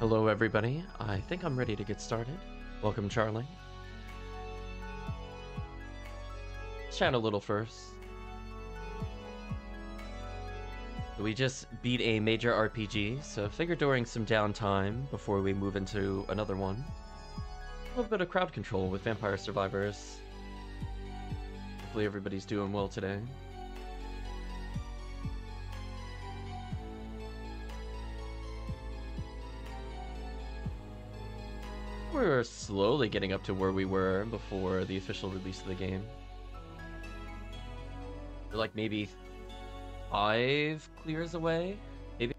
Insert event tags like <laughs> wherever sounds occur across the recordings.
Hello, everybody. I think I'm ready to get started. Welcome, Charlie. Chat a little first. We just beat a major RPG, so figured during some downtime before we move into another one, a little bit of crowd control with Vampire Survivors. Hopefully everybody's doing well today. We're slowly getting up to where we were before the official release of the game. We're like maybe five clears away, maybe.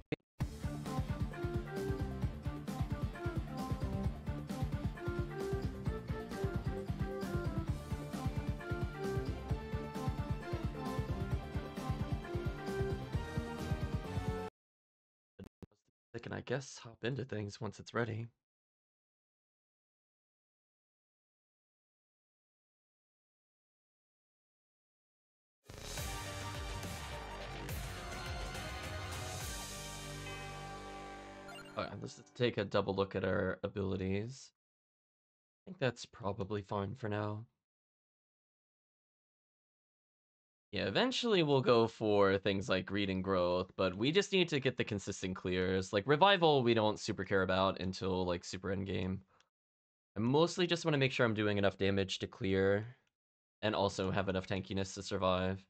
Can, I guess, hop into things once it's ready. Let's take a double look at our abilities. I think that's probably fine for now. Yeah, eventually we'll go for things like greed and growth, but we just need to get the consistent clears. Like revival, we don't super care about until like super endgame. I mostly just want to make sure I'm doing enough damage to clear and also have enough tankiness to survive.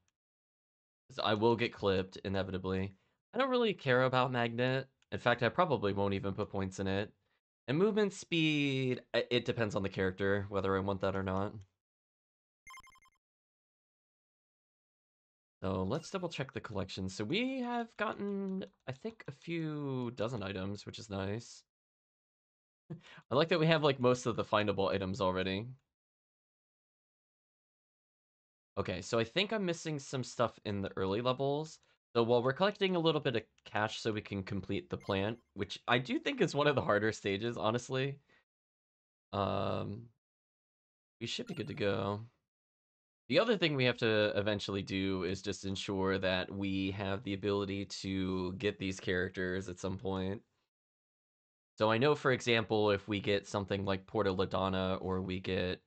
I will get clipped inevitably. I don't really care about magnet. In fact, I probably won't even put points in it. And movement speed, it depends on the character, whether I want that or not. So let's double check the collection. So we have gotten, I think, a few dozen items, which is nice. <laughs> I like that we have like most of the findable items already. Okay, so I think I'm missing some stuff in the early levels. So while we're collecting a little bit of cash so we can complete the plant, which I do think is one of the harder stages, honestly. Um, we should be good to go. The other thing we have to eventually do is just ensure that we have the ability to get these characters at some point. So I know, for example, if we get something like Porta Ladonna or we get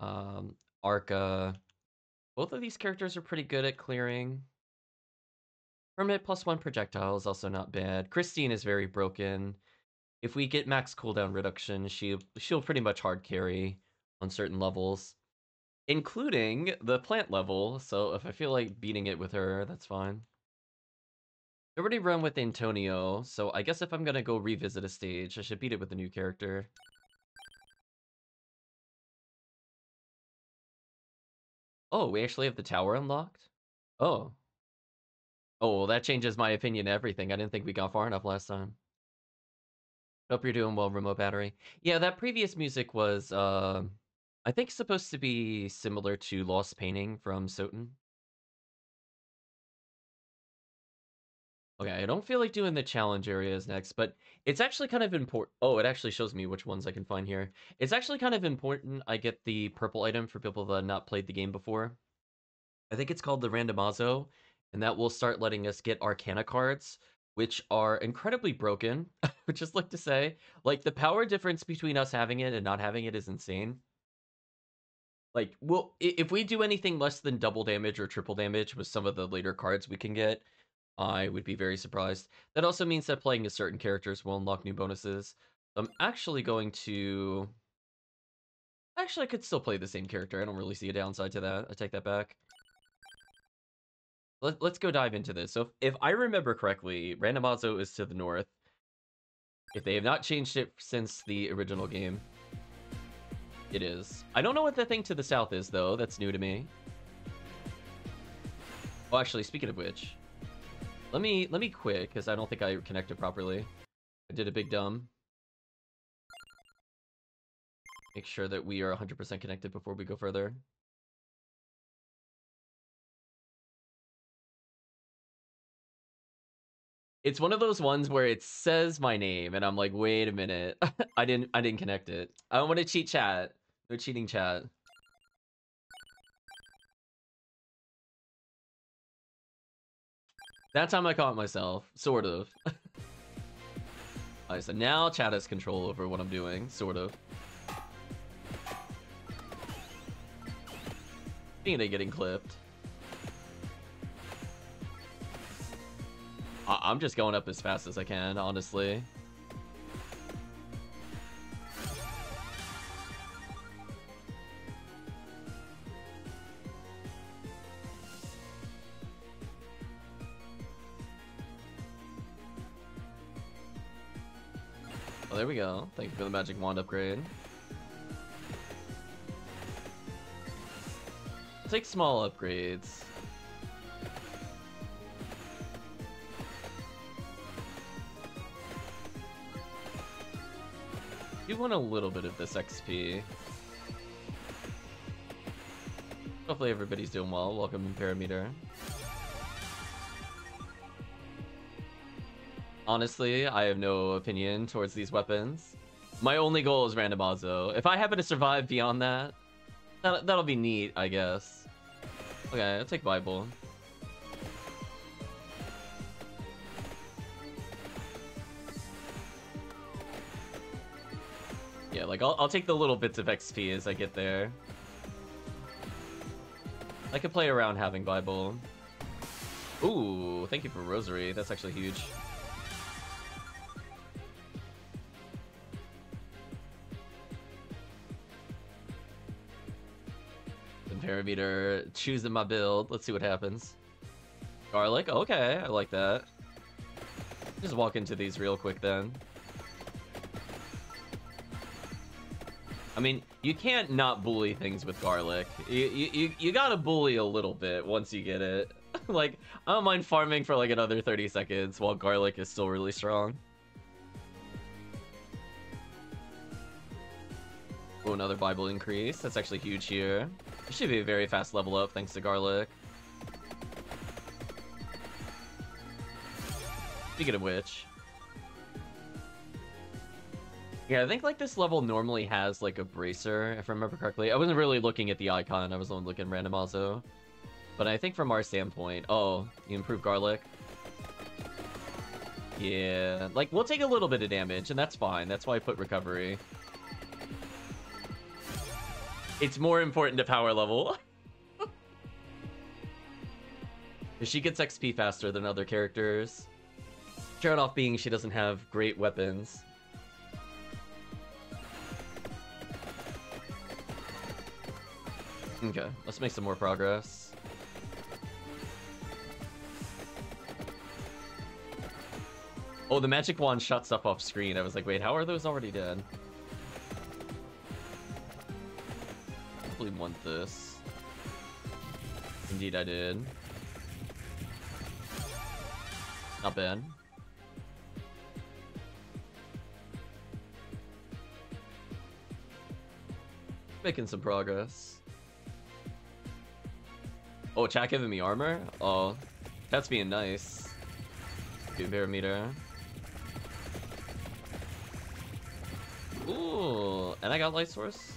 um, Arca, both of these characters are pretty good at clearing. Hermit plus one projectile is also not bad. Christine is very broken. If we get max cooldown reduction, she she'll pretty much hard carry on certain levels, including the plant level. So if I feel like beating it with her, that's fine. I already run with Antonio, so I guess if I'm gonna go revisit a stage, I should beat it with a new character. Oh, we actually have the tower unlocked? Oh. Oh, well, that changes my opinion everything. I didn't think we got far enough last time. Hope you're doing well, remote battery. Yeah, that previous music was, uh, I think supposed to be similar to Lost Painting from Soten. Okay, I don't feel like doing the challenge areas next, but it's actually kind of important. Oh, it actually shows me which ones I can find here. It's actually kind of important I get the purple item for people that have not played the game before. I think it's called the Randomazzo and that will start letting us get Arcana cards, which are incredibly broken, <laughs> would just like to say. Like, the power difference between us having it and not having it is insane. Like, well, if we do anything less than double damage or triple damage with some of the later cards we can get, I would be very surprised. That also means that playing as certain characters will unlock new bonuses. I'm actually going to... Actually, I could still play the same character. I don't really see a downside to that. I take that back. Let, us go dive into this. So if, if I remember correctly, Randomazzo is to the north. If they have not changed it since the original game, it is. I don't know what the thing to the south is, though. That's new to me. Oh, actually, speaking of which, let me let me quit because I don't think I connected properly. I did a big dumb. Make sure that we are 100% connected before we go further. It's one of those ones where it says my name and I'm like, wait a minute. <laughs> I didn't I didn't connect it. I don't want to cheat chat. No cheating chat. That time I caught myself, sort of. <laughs> Alright, so now chat has control over what I'm doing, sort of. Of getting clipped. I I'm just going up as fast as I can, honestly. Oh, there we go. Thank you for the magic wand upgrade. Take small upgrades. You want a little bit of this XP. Hopefully everybody's doing well. Welcome, Parameter. Honestly, I have no opinion towards these weapons. My only goal is randomazzo. If I happen to survive beyond that, that that'll be neat, I guess. Okay, I'll take Bible. Like, I'll, I'll take the little bits of XP as I get there. I could play around having Bible. Ooh, thank you for Rosary. That's actually huge. Parameter, choosing my build. Let's see what happens. Garlic, okay, I like that. Just walk into these real quick then. I mean, you can't not bully things with garlic. You, you, you gotta bully a little bit once you get it. <laughs> like, I don't mind farming for like another 30 seconds while garlic is still really strong. Oh, another Bible increase. That's actually huge here. It should be a very fast level up thanks to garlic. Speaking of which, yeah, I think like this level normally has like a bracer, if I remember correctly. I wasn't really looking at the icon, I was only looking Randomazzo. But I think from our standpoint, oh, you improve garlic. Yeah, like we'll take a little bit of damage and that's fine. That's why I put recovery. It's more important to power level. <laughs> she gets XP faster than other characters. Start off being she doesn't have great weapons. Okay, let's make some more progress. Oh, the magic wand shot stuff off screen. I was like, wait, how are those already dead? Probably want this. Indeed I did. Not bad. Making some progress. Oh, chat giving me armor? Oh, that's being nice. Good parameter. Ooh, and I got light source.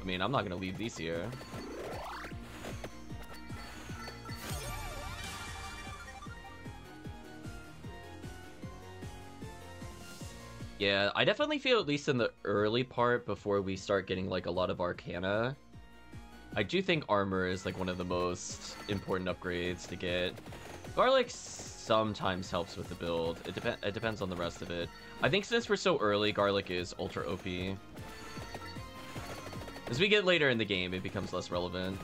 I mean, I'm not gonna leave these here. Yeah, I definitely feel at least in the early part before we start getting like a lot of Arcana, I do think armor is like one of the most important upgrades to get. Garlic sometimes helps with the build. It, dep it depends on the rest of it. I think since we're so early, Garlic is ultra OP. As we get later in the game, it becomes less relevant.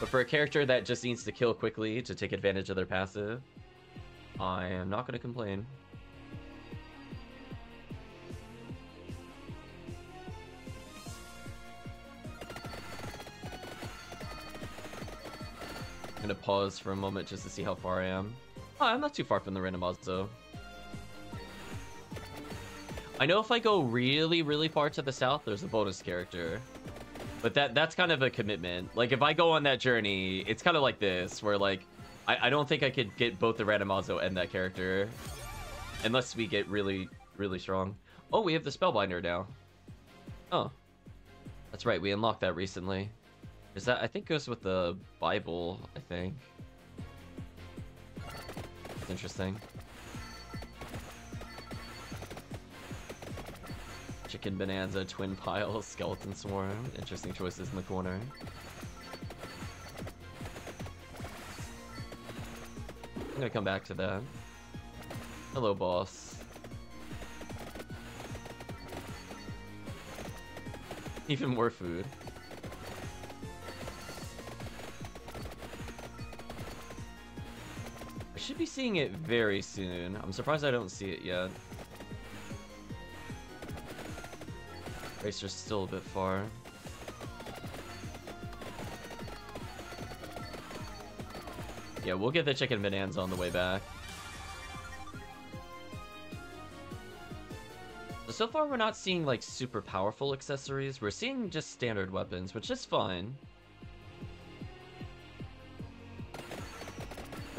But for a character that just needs to kill quickly to take advantage of their passive, I am not going to complain. Gonna pause for a moment just to see how far I am. Oh, I'm not too far from the randomazzo. I know if I go really, really far to the south, there's a bonus character. But that that's kind of a commitment. Like, if I go on that journey, it's kind of like this, where, like, I, I don't think I could get both the randomazzo and that character. Unless we get really, really strong. Oh, we have the Spellbinder now. Oh. That's right, we unlocked that recently. Is that, I think goes with the Bible, I think. interesting. Chicken Bonanza, Twin Pile, <laughs> Skeleton Swarm. Interesting choices in the corner. I'm gonna come back to that. Hello, boss. Even more food. Should be seeing it very soon. I'm surprised I don't see it yet. Bracer's still a bit far. Yeah, we'll get the chicken bonanza on the way back. So far we're not seeing like super powerful accessories, we're seeing just standard weapons, which is fine.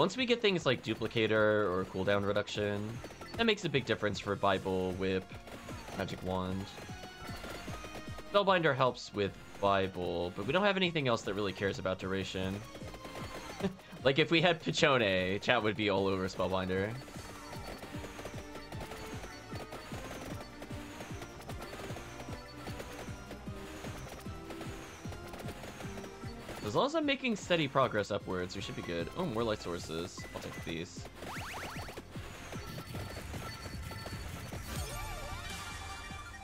Once we get things like duplicator or cooldown reduction, that makes a big difference for Bible, Whip, Magic Wand. Spellbinder helps with Bible, but we don't have anything else that really cares about duration. <laughs> like if we had Peachone, chat would be all over Spellbinder. As long as I'm making steady progress upwards, we should be good. Oh, more light sources. I'll take these.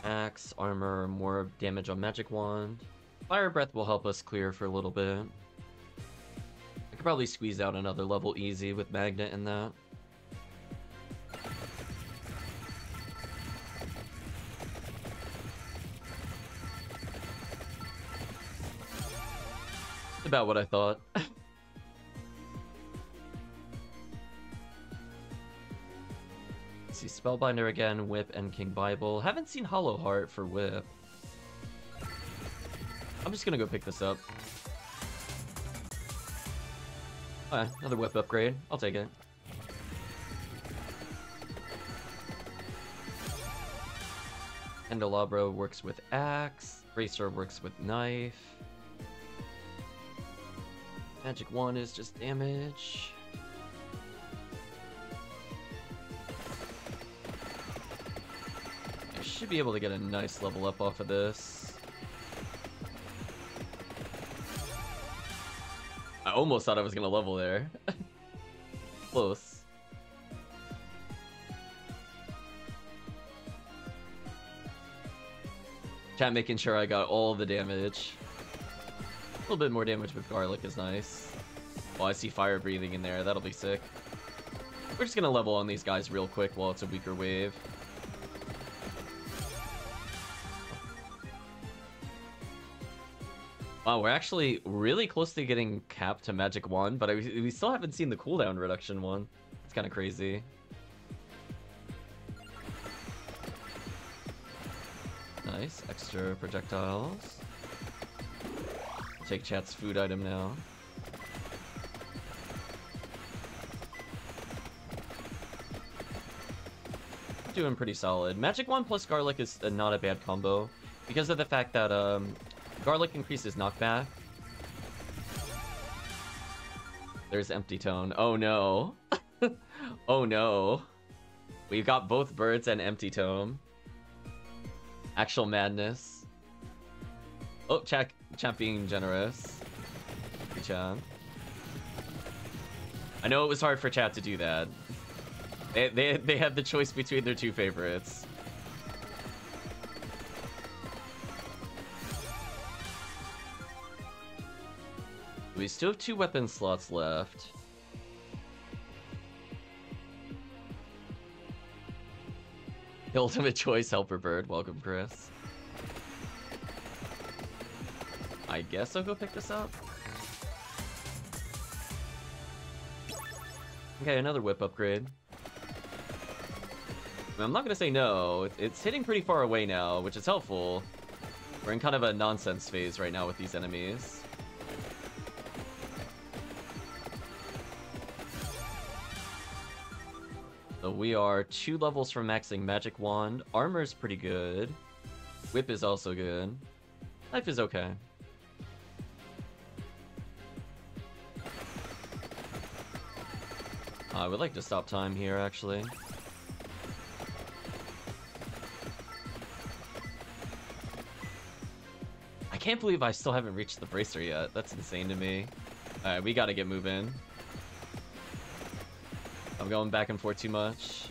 Axe, armor, more damage on magic wand. Fire breath will help us clear for a little bit. I could probably squeeze out another level easy with magnet in that. About what I thought. see Spellbinder again, Whip, and King Bible. Haven't seen Hollow Heart for Whip. I'm just gonna go pick this up. Alright, another Whip upgrade. I'll take it. Candelabra works with Axe. Bracer works with Knife. Magic Wand is just damage. I should be able to get a nice level up off of this. I almost thought I was gonna level there. <laughs> Close. Chat making sure I got all the damage little bit more damage with garlic is nice. Oh, I see fire breathing in there. That'll be sick. We're just gonna level on these guys real quick while it's a weaker wave. Wow, we're actually really close to getting capped to Magic Wand, but I, we still haven't seen the cooldown reduction one. It's kind of crazy. Nice, extra projectiles. Take chat's food item now. Doing pretty solid. Magic Wand plus Garlic is a, not a bad combo because of the fact that um, Garlic increases knockback. There's Empty Tome. Oh no. <laughs> oh no. We've got both birds and Empty Tome. Actual madness. Oh, check. Champ being generous. Good job. I know it was hard for chat to do that. They, they, they had the choice between their two favorites. We still have two weapon slots left. The ultimate <laughs> choice, Helper Bird. Welcome, Chris. I guess I'll go pick this up. Okay, another whip upgrade. I'm not gonna say no. It's hitting pretty far away now, which is helpful. We're in kind of a nonsense phase right now with these enemies. So we are two levels from maxing Magic Wand. Armor's pretty good. Whip is also good. Life is okay. I would like to stop time here, actually. I can't believe I still haven't reached the bracer yet. That's insane to me. Alright, we gotta get moving. I'm going back and forth too much.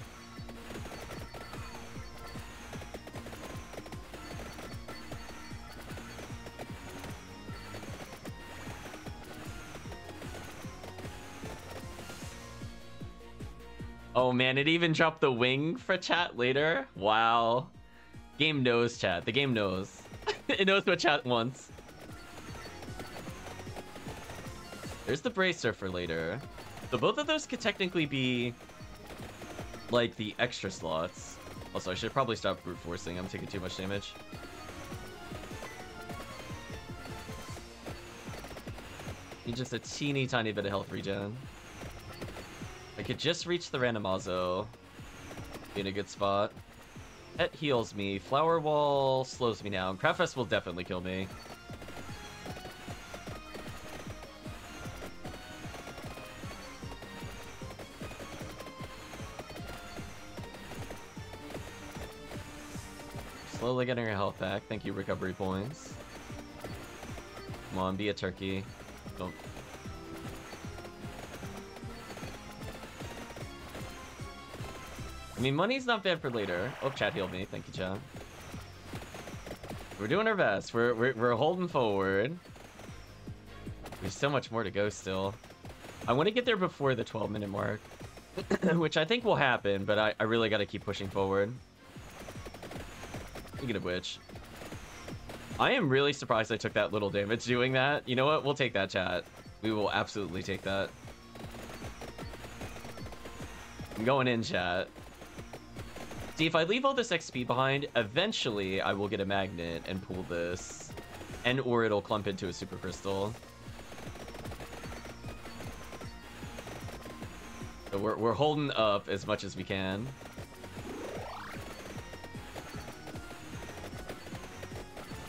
Oh man, it even dropped the wing for chat later. Wow. Game knows chat. The game knows. <laughs> it knows what chat wants. There's the bracer for later. So both of those could technically be like the extra slots. Also, I should probably stop brute forcing. I'm taking too much damage. Need just a teeny tiny bit of health regen. I could just reach the Randomazzo. Be in a good spot. Pet heals me. Flower Wall slows me down. Craftfest will definitely kill me. Slowly getting her health back. Thank you, recovery points. Come on, be a turkey. Don't I mean, money's not bad for later. Oh, chat healed me. Thank you, chat. We're doing our best. We're, we're, we're holding forward. There's so much more to go still. I want to get there before the 12 minute mark. <clears throat> which I think will happen, but I, I really got to keep pushing forward. Speaking of which, I am really surprised I took that little damage doing that. You know what? We'll take that, chat. We will absolutely take that. I'm going in, chat. See, if I leave all this XP behind, eventually I will get a magnet and pull this. And or it'll clump into a super crystal. So we're, we're holding up as much as we can.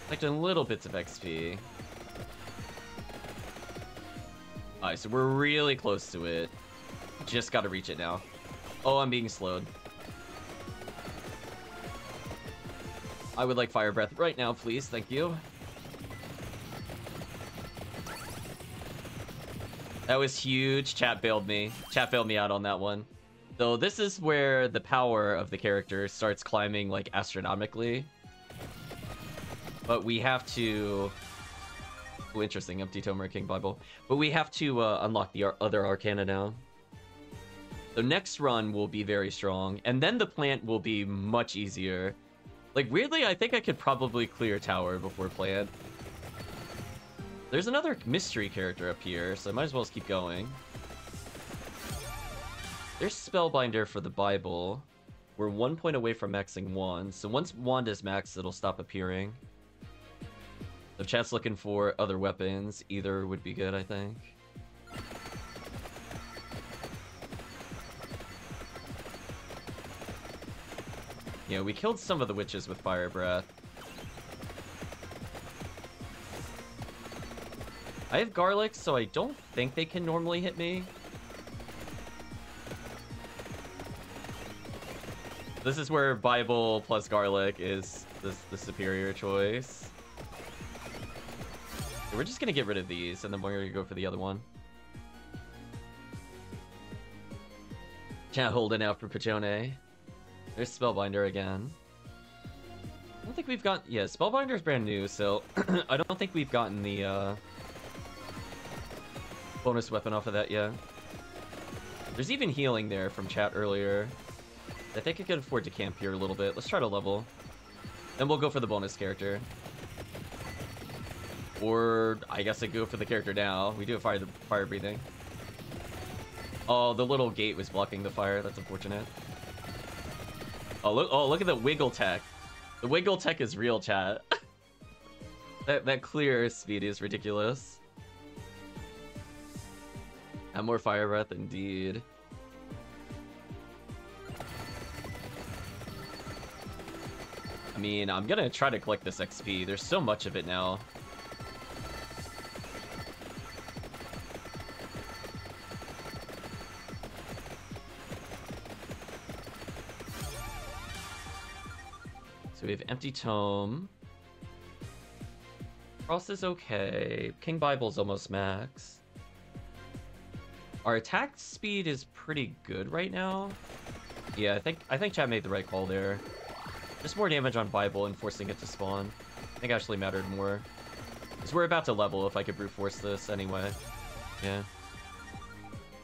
Collecting little bits of XP. Alright, so we're really close to it. Just gotta reach it now. Oh, I'm being slowed. I would like fire breath right now, please. Thank you. That was huge. Chat bailed me. Chat bailed me out on that one. So this is where the power of the character starts climbing like astronomically. But we have to... Interesting. Empty Tomer King Bible. But we have to uh, unlock the ar other Arcana now. The next run will be very strong. And then the plant will be much easier. Like, weirdly, I think I could probably clear tower before plant. There's another mystery character up here, so I might as well just keep going. There's Spellbinder for the Bible. We're one point away from maxing Wand, so once Wand is maxed, it'll stop appearing. If chat's looking for other weapons, either would be good, I think. Yeah, we killed some of the witches with Fire Breath. I have garlic, so I don't think they can normally hit me. This is where Bible plus garlic is the, the superior choice. we're just gonna get rid of these, and then we're gonna go for the other one. Can't hold it out for Peachone. There's Spellbinder again. I don't think we've got... Yeah, Spellbinder's brand new, so <clears throat> I don't think we've gotten the uh, bonus weapon off of that yet. There's even healing there from chat earlier. I think I could afford to camp here a little bit. Let's try to level. Then we'll go for the bonus character. Or I guess I go for the character now. We do have fire, fire breathing. Oh, the little gate was blocking the fire. That's unfortunate. Oh, look, oh, look at the wiggle tech. The wiggle tech is real, chat. <laughs> that, that clear speed is ridiculous. And more fire breath, indeed. I mean, I'm gonna try to collect this XP. There's so much of it now. So we have Empty Tome. Cross is okay. King Bible's almost max. Our attack speed is pretty good right now. Yeah, I think I think Chad made the right call there. Just more damage on Bible and forcing it to spawn. I think actually mattered more. Because we're about to level if I could brute force this anyway. Yeah.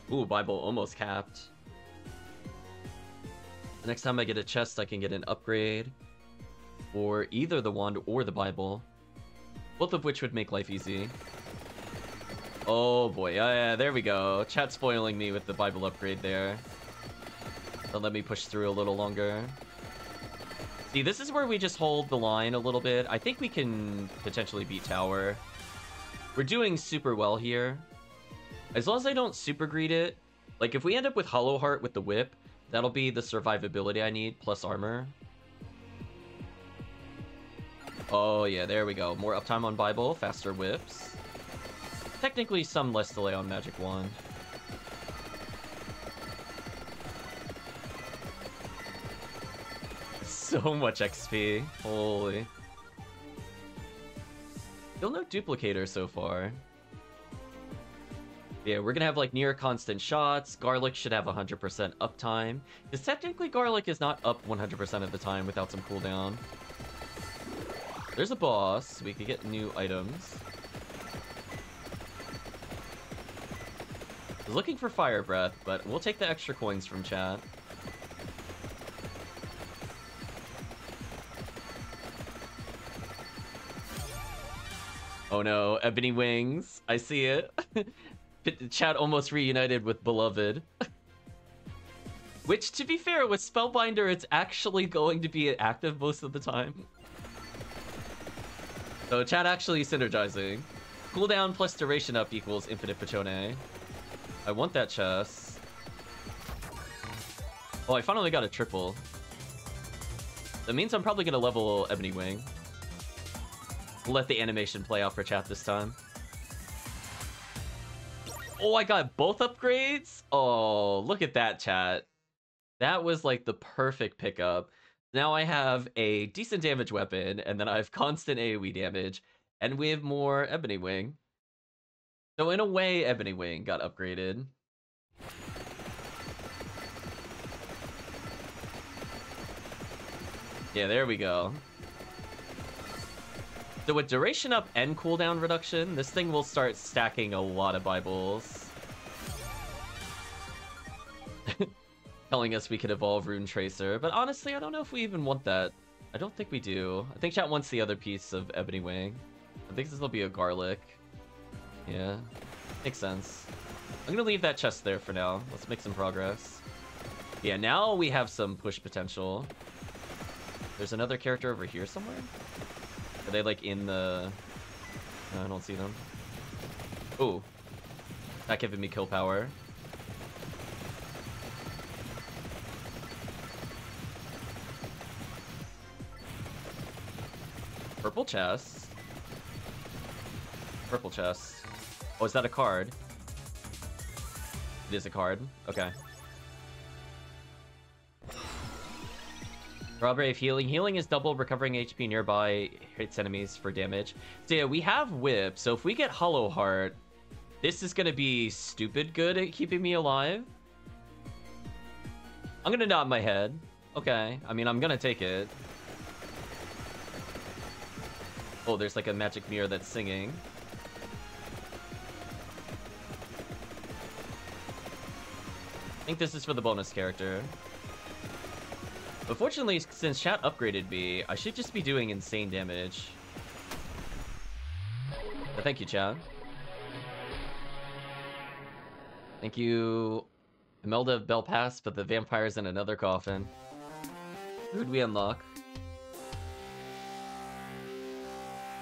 Ooh, Bible almost capped. Next time I get a chest, I can get an upgrade. Or either the wand or the Bible. Both of which would make life easy. Oh boy, yeah, yeah, there we go. Chat spoiling me with the Bible upgrade there. Don't let me push through a little longer. See, this is where we just hold the line a little bit. I think we can potentially beat tower. We're doing super well here. As long as I don't super greed it. Like, if we end up with Hollow Heart with the whip, that'll be the survivability I need, plus armor. Oh, yeah, there we go. More uptime on Bible, faster whips. Technically, some less delay on Magic Wand. <laughs> so much XP. Holy. Still no duplicator so far. Yeah, we're gonna have like near constant shots. Garlic should have 100% uptime. Because technically Garlic is not up 100% of the time without some cooldown. There's a boss. We could get new items. Looking for Fire Breath, but we'll take the extra coins from chat. Oh no, Ebony Wings. I see it. <laughs> Chat almost reunited with Beloved. <laughs> Which, to be fair, with Spellbinder, it's actually going to be active most of the time. So chat actually synergizing. Cooldown plus duration up equals infinite Peachone. I want that chest. Oh, I finally got a triple. That means I'm probably gonna level Ebony Wing let the animation play out for chat this time. Oh, I got both upgrades? Oh, look at that, chat. That was like the perfect pickup. Now I have a decent damage weapon, and then I have constant AoE damage, and we have more Ebony Wing. So in a way, Ebony Wing got upgraded. Yeah, there we go. So with duration up and cooldown reduction, this thing will start stacking a lot of Bibles. <laughs> Telling us we could evolve Rune Tracer, but honestly, I don't know if we even want that. I don't think we do. I think chat wants the other piece of Ebony Wing. I think this will be a Garlic. Yeah, makes sense. I'm gonna leave that chest there for now. Let's make some progress. Yeah, now we have some push potential. There's another character over here somewhere? Are they like in the... No, I don't see them. Oh. Not giving me kill power. Purple chest. Purple chest. Oh, is that a card? It is a card. Okay. Strawberry healing. Healing is double recovering HP nearby hits enemies for damage. So yeah, we have whip. So if we get Hollow Heart, this is gonna be stupid good at keeping me alive. I'm gonna nod my head. Okay, I mean, I'm gonna take it. Oh, there's like a magic mirror that's singing. I think this is for the bonus character. But fortunately, since chat upgraded me, I should just be doing insane damage. But thank you, chat. Thank you, Imelda Belpaese, but the vampire's in another coffin. Who'd we unlock?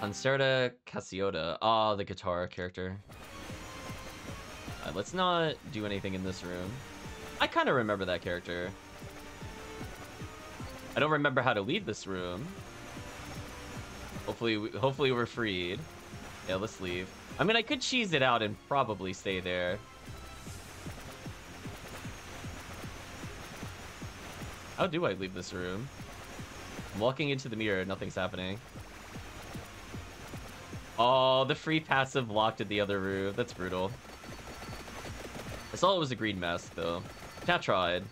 Concetta Caciotta. Ah, oh, the guitar character. Right, let's not do anything in this room. I kind of remember that character. I don't remember how to leave this room. Hopefully, hopefully we're freed. Yeah, let's leave. I mean, I could cheese it out and probably stay there. How do I leave this room? I'm walking into the mirror, nothing's happening. Oh, the free passive locked at the other room. That's brutal. I saw it was a green mask, though. Chat tried.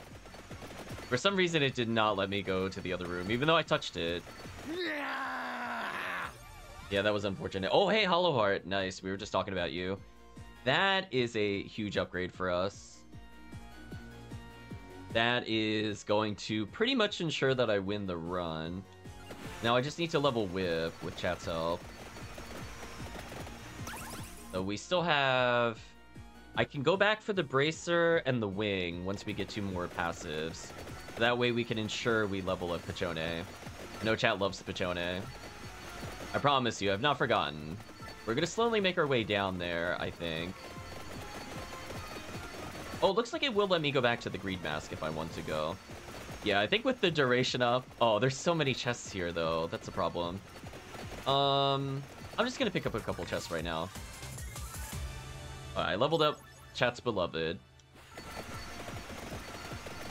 For some reason, it did not let me go to the other room, even though I touched it. Yeah, that was unfortunate. Oh, hey, Hollow Heart. Nice. We were just talking about you. That is a huge upgrade for us. That is going to pretty much ensure that I win the run. Now, I just need to level Whip with chat's help. So we still have... I can go back for the Bracer and the Wing once we get two more passives. That way we can ensure we level up Peachone. No chat loves Peachone. I promise you, I've not forgotten. We're gonna slowly make our way down there, I think. Oh, looks like it will let me go back to the Greed Mask if I want to go. Yeah, I think with the duration up... Oh, there's so many chests here, though. That's a problem. Um, I'm just gonna pick up a couple chests right now. I leveled up Chat's Beloved.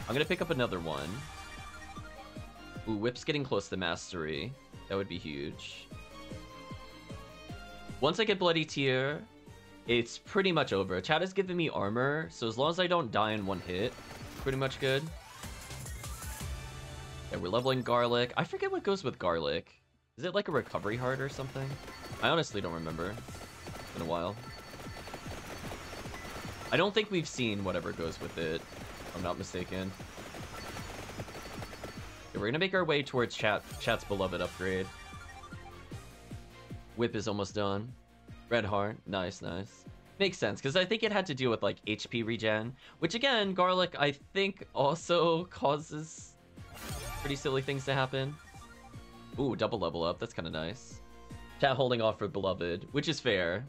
I'm gonna pick up another one. Ooh, Whip's getting close to Mastery. That would be huge. Once I get Bloody Tear, it's pretty much over. Chat has given me armor, so as long as I don't die in one hit, pretty much good. Yeah, we're leveling Garlic. I forget what goes with Garlic. Is it like a recovery heart or something? I honestly don't remember. It's been a while. I don't think we've seen whatever goes with it, if I'm not mistaken. Okay, we're gonna make our way towards chat chat's beloved upgrade. Whip is almost done. Red heart, nice, nice. Makes sense, because I think it had to do with like HP regen, which again, garlic I think also causes pretty silly things to happen. Ooh, double level up, that's kind of nice. Chat holding off for beloved, which is fair.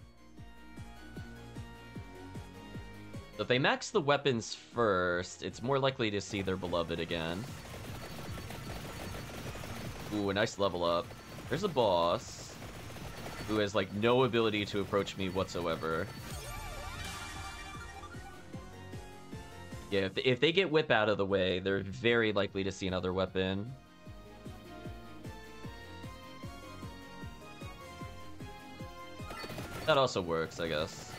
If they max the weapons first, it's more likely to see their beloved again. Ooh, a nice level up. There's a boss who has like no ability to approach me whatsoever. Yeah, if if they get whip out of the way, they're very likely to see another weapon. That also works, I guess.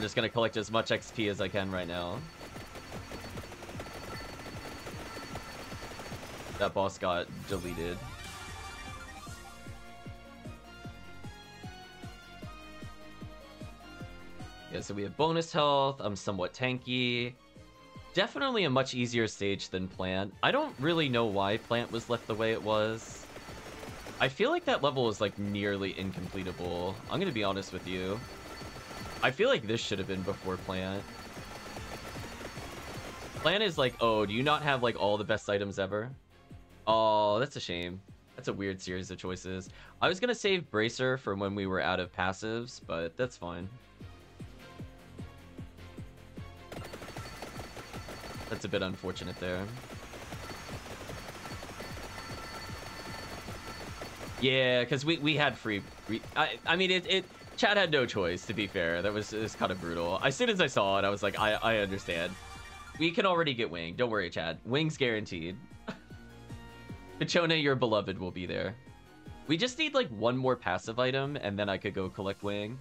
I'm just gonna collect as much XP as I can right now. That boss got deleted. Yeah, so we have bonus health. I'm somewhat tanky. Definitely a much easier stage than Plant. I don't really know why Plant was left the way it was. I feel like that level is like nearly incompletable. I'm gonna be honest with you. I feel like this should have been before Plant. Plant is like, oh, do you not have like all the best items ever? Oh, that's a shame. That's a weird series of choices. I was gonna save Bracer for when we were out of passives, but that's fine. That's a bit unfortunate there. Yeah, because we, we had free... I, I mean, it, it Chad had no choice, to be fair. That was, was kind of brutal. As soon as I saw it, I was like, I, I understand. We can already get Wing. Don't worry, Chad. Wing's guaranteed. <laughs> Peachone, your beloved, will be there. We just need, like, one more passive item, and then I could go collect Wing.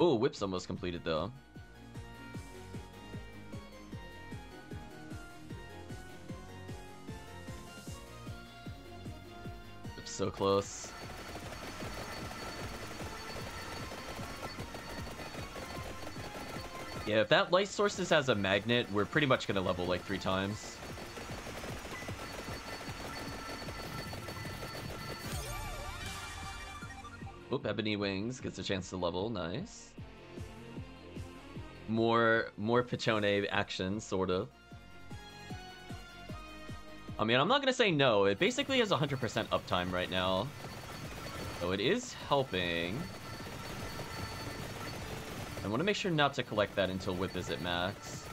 Oh, Whip's almost completed, though. So close. Yeah, if that light sources has a magnet, we're pretty much gonna level like three times. Oop, Ebony Wings gets a chance to level, nice. More, more Peachone action, sort of. I mean, I'm not gonna say no. It basically has 100% uptime right now. So it is helping. I want to make sure not to collect that until Whip is at max.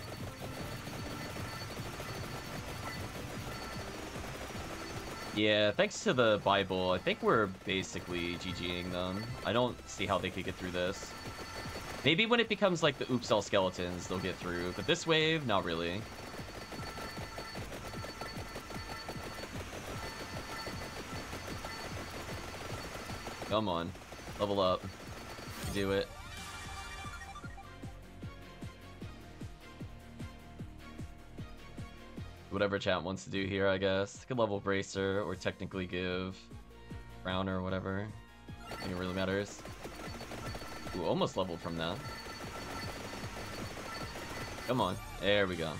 Yeah, thanks to the Bible, I think we're basically GGing them. I don't see how they could get through this. Maybe when it becomes like the Oops All Skeletons, they'll get through. But this wave, not really. Come on. Level up. Do it. Whatever chat wants to do here, I guess. Could level Bracer, or technically give Crown or whatever. I think it really matters. Ooh, almost leveled from that. Come on. There we go.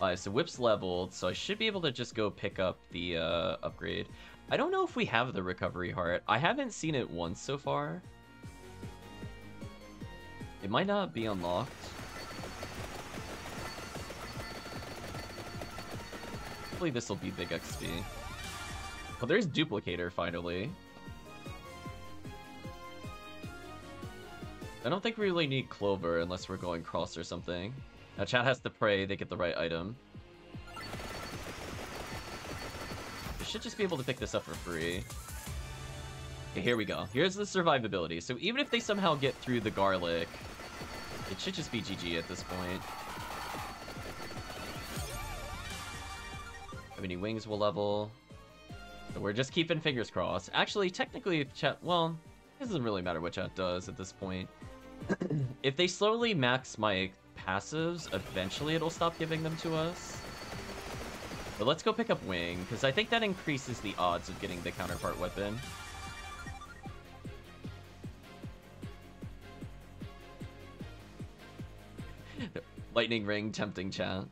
Alright, so Whip's leveled, so I should be able to just go pick up the uh, upgrade. I don't know if we have the Recovery Heart. I haven't seen it once so far. It might not be unlocked. Hopefully this will be big XP. Well, there's Duplicator, finally. I don't think we really need Clover unless we're going cross or something. Now chat has to pray they get the right item. Should just be able to pick this up for free. Okay, here we go. Here's the survivability. So even if they somehow get through the garlic, it should just be GG at this point. How many wings will level? So we're just keeping fingers crossed. Actually, technically, if chat... Well, it doesn't really matter what chat does at this point. <clears throat> if they slowly max my passives, eventually it'll stop giving them to us. But let's go pick up Wing, because I think that increases the odds of getting the counterpart weapon. <laughs> Lightning Ring tempting chat.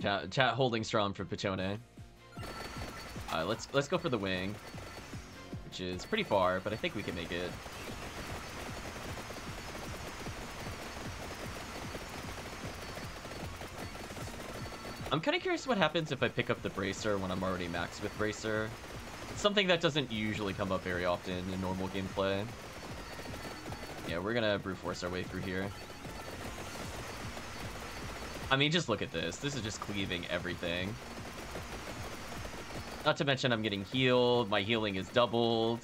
Chat, chat holding strong for Peachone. Alright, let's let's go for the wing. Which is pretty far, but I think we can make it. I'm kind of curious what happens if I pick up the Bracer when I'm already maxed with Bracer. It's something that doesn't usually come up very often in normal gameplay. Yeah, we're gonna brute force our way through here. I mean, just look at this. This is just cleaving everything. Not to mention I'm getting healed. My healing is doubled.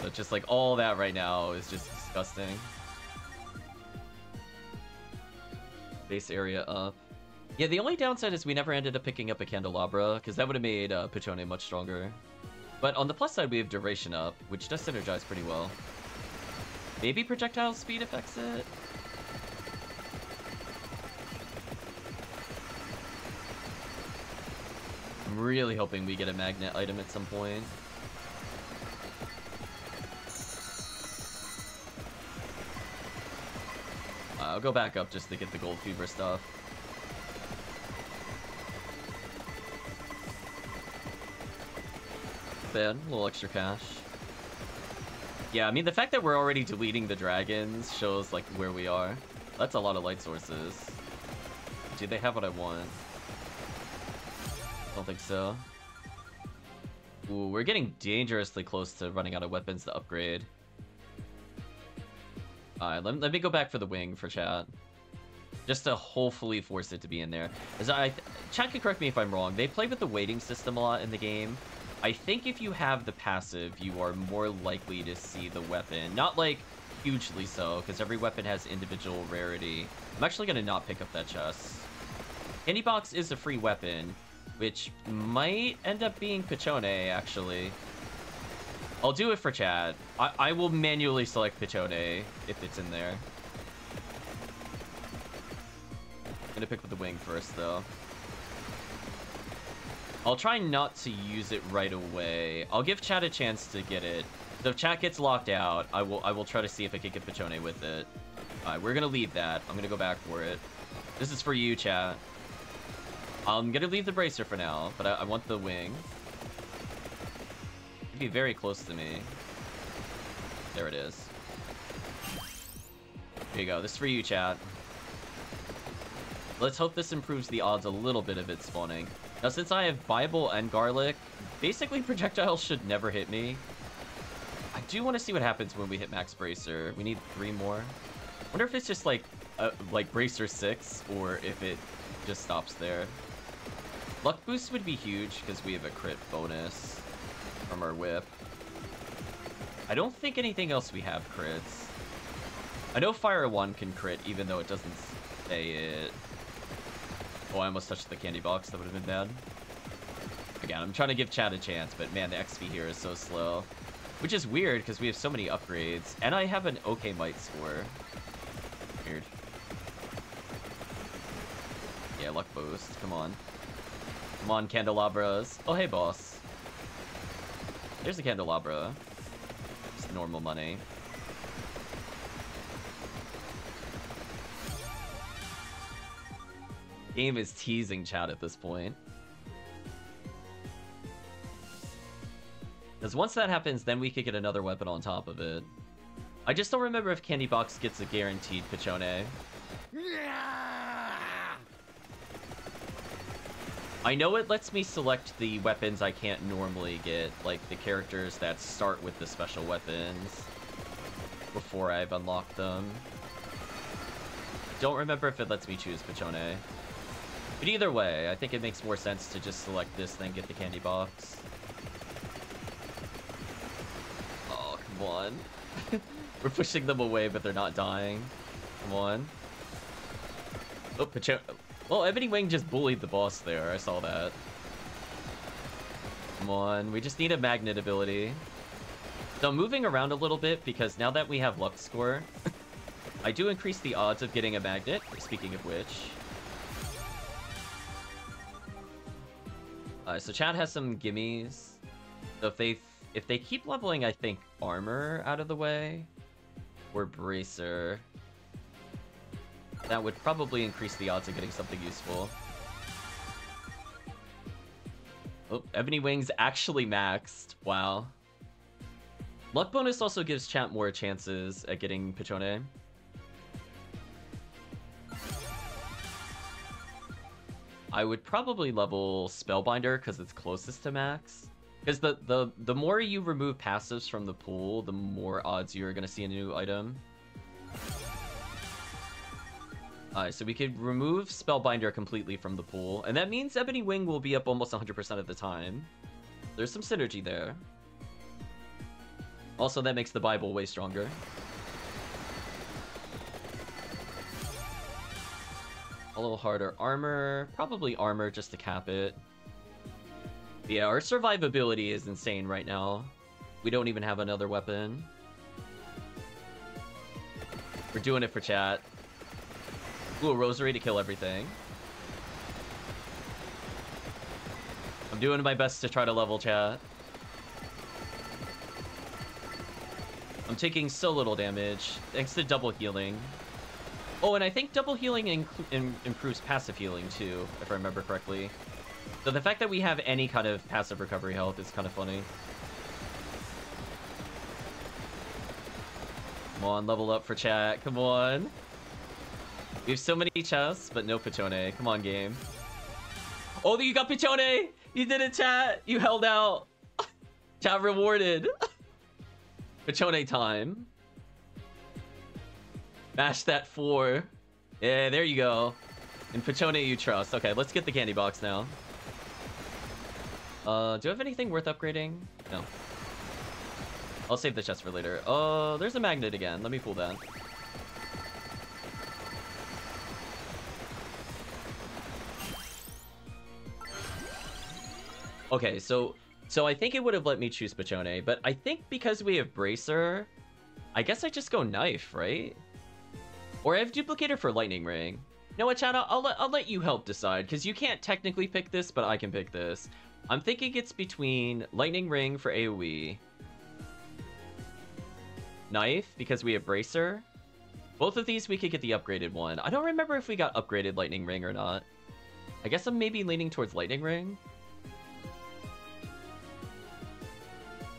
So just like all that right now is just disgusting. Base area up. Yeah, the only downside is we never ended up picking up a Candelabra, because that would have made uh, Peachone much stronger. But on the plus side, we have Duration up, which does synergize pretty well. Maybe projectile speed affects it? I'm really hoping we get a magnet item at some point. I'll go back up just to get the gold fever stuff. Bad. A little extra cash. Yeah, I mean, the fact that we're already deleting the dragons shows, like, where we are. That's a lot of light sources. Do they have what I want? Don't think so. Ooh, we're getting dangerously close to running out of weapons to upgrade. Alright, let, let me go back for the wing for chat. Just to hopefully force it to be in there. As I, chat can correct me if I'm wrong. They play with the waiting system a lot in the game. I think if you have the passive, you are more likely to see the weapon. Not, like, hugely so, because every weapon has individual rarity. I'm actually going to not pick up that chest. Candy Box is a free weapon, which might end up being Peachone, actually. I'll do it for Chad. I, I will manually select Peachone if it's in there. I'm gonna pick up the wing first, though. I'll try not to use it right away. I'll give chat a chance to get it. if chat gets locked out, I will I will try to see if I can get Peachone with it. Alright, we're gonna leave that. I'm gonna go back for it. This is for you, chat. I'm gonna leave the bracer for now, but I, I want the wing. It'd be very close to me. There it is. There you go. This is for you, chat. Let's hope this improves the odds a little bit of it spawning. Now, since I have Bible and Garlic, basically projectiles should never hit me. I do want to see what happens when we hit Max Bracer. We need three more. wonder if it's just like, uh, like Bracer 6, or if it just stops there. Luck boost would be huge, because we have a crit bonus from our whip. I don't think anything else we have crits. I know Fire 1 can crit, even though it doesn't say it. Oh, I almost touched the candy box. That would have been bad. Again, I'm trying to give Chad a chance, but man, the XP here is so slow. Which is weird, because we have so many upgrades. And I have an okay might score. Weird. Yeah, luck boost. Come on. Come on, candelabras. Oh, hey, boss. There's a candelabra. Just normal money. Game is teasing Chad at this point. Because once that happens, then we could get another weapon on top of it. I just don't remember if Candy Box gets a guaranteed Peachone. I know it lets me select the weapons I can't normally get, like the characters that start with the special weapons before I've unlocked them. I don't remember if it lets me choose Peachone. But either way, I think it makes more sense to just select this than get the candy box. Oh, come on. <laughs> We're pushing them away, but they're not dying. Come on. Oh, Peachone. Well, oh, Ebony Wing just bullied the boss there. I saw that. Come on. We just need a magnet ability. So I'm moving around a little bit because now that we have luck score, <laughs> I do increase the odds of getting a magnet, speaking of which. Uh, so Chad has some gimmies. So if they if they keep leveling, I think armor out of the way, or bracer, that would probably increase the odds of getting something useful. Oh, Ebony Wings actually maxed. Wow. Luck bonus also gives Chat more chances at getting Peachone. I would probably level Spellbinder because it's closest to max. Because the, the, the more you remove passives from the pool, the more odds you're going to see a new item. Alright, so we could remove Spellbinder completely from the pool, and that means Ebony Wing will be up almost 100% of the time. There's some synergy there. Also, that makes the Bible way stronger. A little harder armor. Probably armor just to cap it. Yeah, our survivability is insane right now. We don't even have another weapon. We're doing it for chat. Ooh, a rosary to kill everything. I'm doing my best to try to level chat. I'm taking so little damage, thanks to double healing. Oh, and I think double healing improves passive healing too, if I remember correctly. So the fact that we have any kind of passive recovery health is kind of funny. Come on, level up for chat. Come on. We have so many chests, but no Peachone. Come on, game. Oh, you got Peachone! You did it, chat! You held out! <laughs> chat rewarded! <laughs> Peachone time. Mash that four. Yeah, there you go. In Peachone you trust. Okay, let's get the candy box now. Uh, do I have anything worth upgrading? No. I'll save the chest for later. Oh, uh, there's a magnet again. Let me pull that. Okay, so so I think it would have let me choose Peachone, but I think because we have Bracer, I guess I just go Knife, right? Or I have Duplicator for Lightning Ring. No, what, Chad? I'll, let, I'll let you help decide, because you can't technically pick this, but I can pick this. I'm thinking it's between Lightning Ring for AoE, Knife, because we have Bracer. Both of these, we could get the upgraded one. I don't remember if we got upgraded Lightning Ring or not. I guess I'm maybe leaning towards Lightning Ring.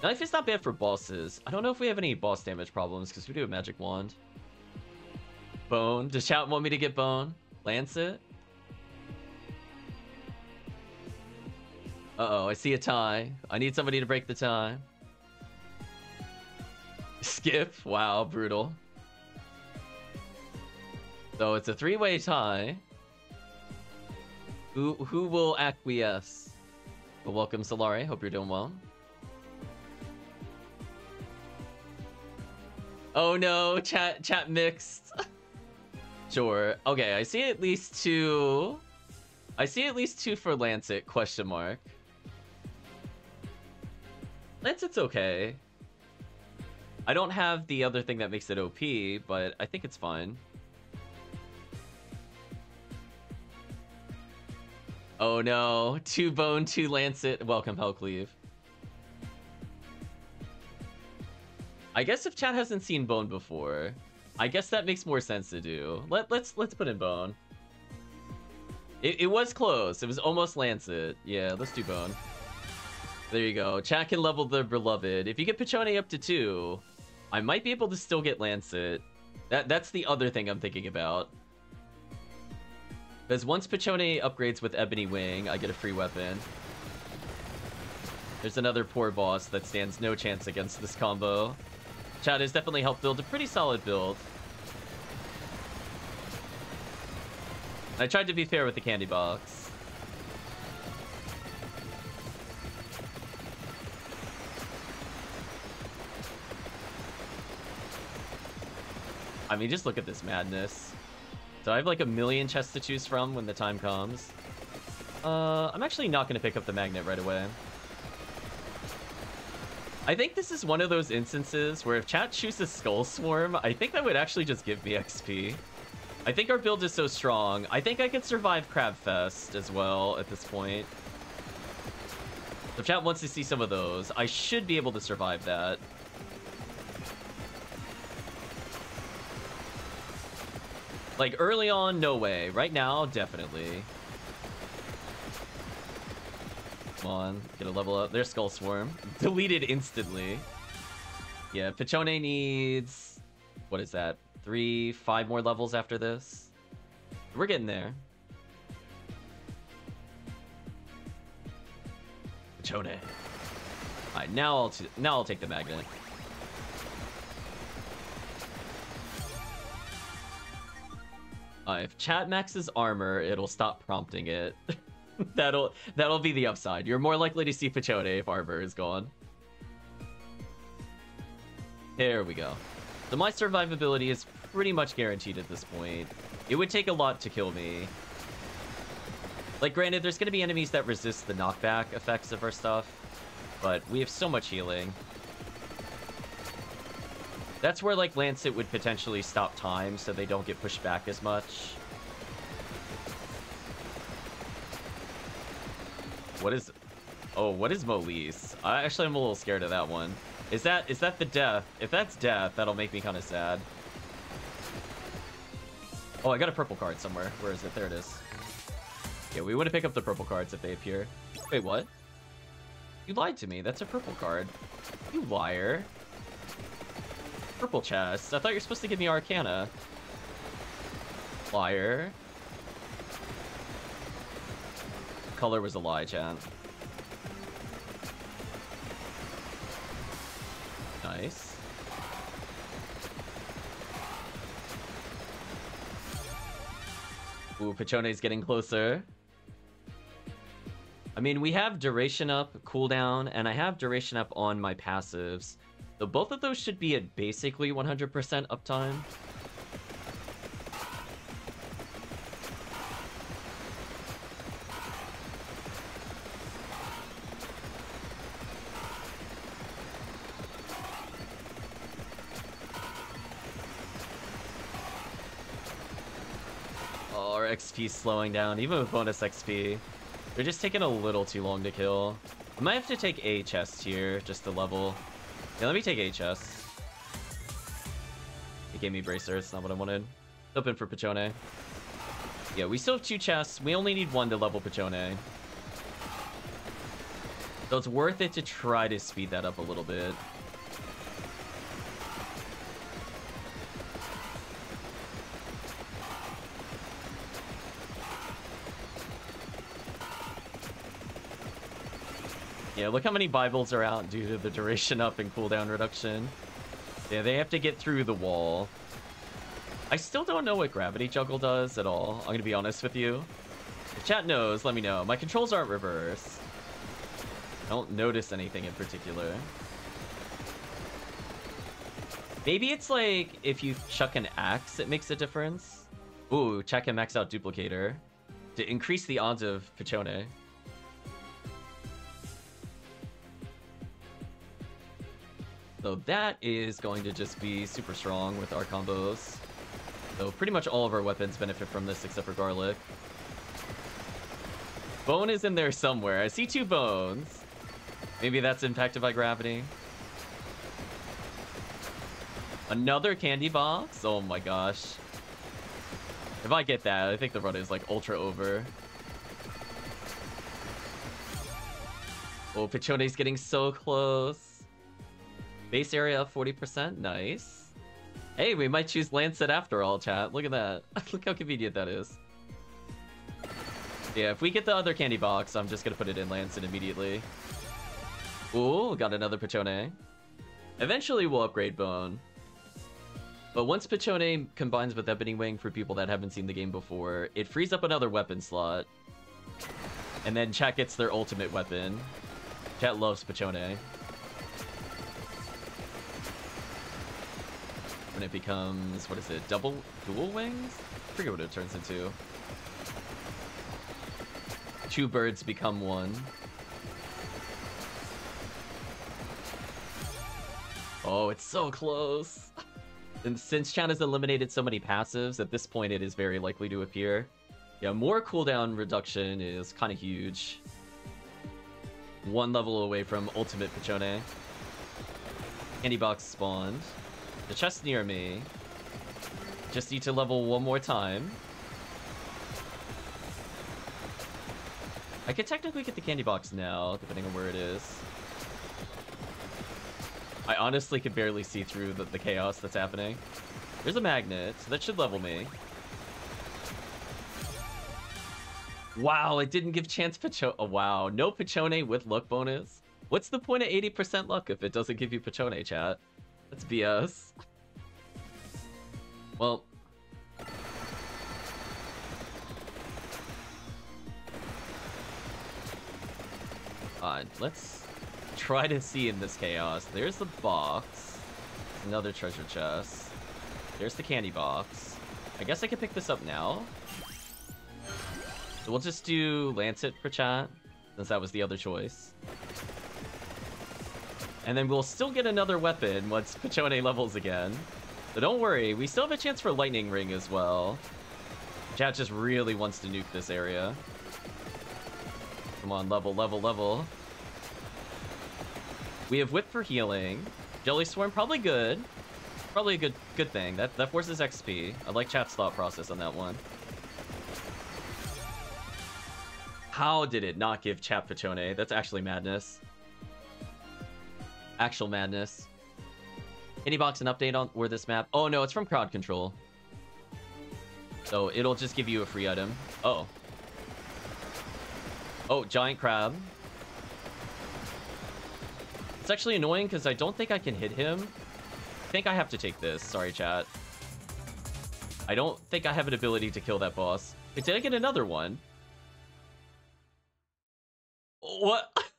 Knife is not bad for bosses. I don't know if we have any boss damage problems, because we do a Magic Wand. Bone. Does chat want me to get bone? Lancet? Uh-oh, I see a tie. I need somebody to break the tie. Skip. Wow, brutal. So it's a three-way tie. Who who will acquiesce? Well, welcome, Solari. Hope you're doing well. Oh no, chat chat mixed. <laughs> sure. Okay, I see at least two. I see at least two for Lancet, question mark. Lancet's okay. I don't have the other thing that makes it OP, but I think it's fine. Oh no, two bone, two lancet. Welcome, Hellcleave. I guess if chat hasn't seen bone before, I guess that makes more sense to do. Let let's let's put in bone. It, it was close. It was almost lancet. Yeah, let's do bone. There you go. Chat can level the beloved. If you get Peachone up to two, I might be able to still get Lancet. That that's the other thing I'm thinking about. Because once Peachone upgrades with Ebony Wing, I get a free weapon. There's another poor boss that stands no chance against this combo. Chad has definitely helped build a pretty solid build. I tried to be fair with the candy box. I mean, just look at this madness. So I have like a million chests to choose from when the time comes. Uh, I'm actually not going to pick up the magnet right away. I think this is one of those instances where if chat chooses Skull Swarm, I think that would actually just give me XP. I think our build is so strong. I think I could survive Crabfest as well at this point. If chat wants to see some of those, I should be able to survive that. Like, early on, no way. Right now, definitely. Come on, get a level up. There's Skull Swarm. <laughs> Deleted instantly. Yeah, Peachone needs... What is that? Three, five more levels after this? We're getting there. Peachone. Alright, now I'll, now I'll take the magnet. Uh, if chat maxes armor, it'll stop prompting it. <laughs> <laughs> that'll that'll be the upside. You're more likely to see Peachone if Armor is gone. There we go. So my survivability is pretty much guaranteed at this point. It would take a lot to kill me. Like, granted, there's going to be enemies that resist the knockback effects of our stuff, but we have so much healing. That's where, like, Lancet would potentially stop time so they don't get pushed back as much. What is... Oh, what is Molise? I actually am a little scared of that one. Is that is that the death? If that's death, that'll make me kind of sad. Oh, I got a purple card somewhere. Where is it? There it is. Yeah, we want to pick up the purple cards if they appear. Wait, what? You lied to me. That's a purple card. You liar purple chest. I thought you were supposed to give me Arcana. Liar. Color was a lie, chat. Nice. Ooh, Peachone's getting closer. I mean, we have duration up, cooldown, and I have duration up on my passives. So both of those should be at basically 100% uptime. XP slowing down, even with bonus XP. They're just taking a little too long to kill. I might have to take a chest here, just to level. Yeah, let me take HS. It gave me Bracer, it's not what I wanted. Open for Peachone. Yeah, we still have two chests. We only need one to level Peachone. So it's worth it to try to speed that up a little bit. Yeah, look how many Bibles are out due to the duration up and cooldown reduction. Yeah, they have to get through the wall. I still don't know what Gravity Juggle does at all. I'm gonna be honest with you. If chat knows, let me know. My controls aren't reversed. I don't notice anything in particular. Maybe it's like if you chuck an axe, it makes a difference. Ooh, check and max out duplicator to increase the odds of Peachone. So that is going to just be super strong with our combos. So pretty much all of our weapons benefit from this except for garlic. Bone is in there somewhere. I see two bones. Maybe that's impacted by gravity. Another candy box? Oh my gosh. If I get that, I think the run is like ultra over. Oh, Peachone's getting so close. Base area up 40%. Nice. Hey, we might choose Lancet after all, chat. Look at that. <laughs> Look how convenient that is. Yeah, if we get the other candy box, I'm just gonna put it in Lancet immediately. Ooh, got another Peachone. Eventually we'll upgrade Bone. But once Peachone combines with Ebony Wing for people that haven't seen the game before, it frees up another weapon slot. And then chat gets their ultimate weapon. Chat loves Peachone. When it becomes, what is it, double, dual wings? I forget what it turns into. Two birds become one. Oh, it's so close. <laughs> And since Chan has eliminated so many passives, at this point it is very likely to appear. Yeah, more cooldown reduction is kind of huge. One level away from Ultimate Peachone. Candy box spawned. The chest near me. Just need to level one more time. I could technically get the candy box now, depending on where it is. I honestly could barely see through the, the chaos that's happening. There's a magnet. So that should level me. Wow, it didn't give chance Peachone. Oh, wow. No Peachone with luck bonus. What's the point of 80% luck if it doesn't give you Peachone, chat? That's BS. Well. Let's try to see in this chaos. There's the box. Another treasure chest. There's the candy box. I guess I can pick this up now. So we'll just do Lancet for chat, since that was the other choice. And then we'll still get another weapon once Peachone levels again. So don't worry, we still have a chance for Lightning Ring as well. Chat just really wants to nuke this area. Come on, level, level, level. We have Whip for healing. Jelly Swarm, probably good. Probably a good good thing. That, that forces XP. I like chat's thought process on that one. How did it not give Chat Peachone? That's actually madness. Actual madness. Any box an update on where this map? Oh no, it's from crowd control. So it'll just give you a free item. Oh. Oh, giant crab. It's actually annoying because I don't think I can hit him. I think I have to take this. Sorry, chat. I don't think I have an ability to kill that boss. Wait, did I get another one? What? <laughs>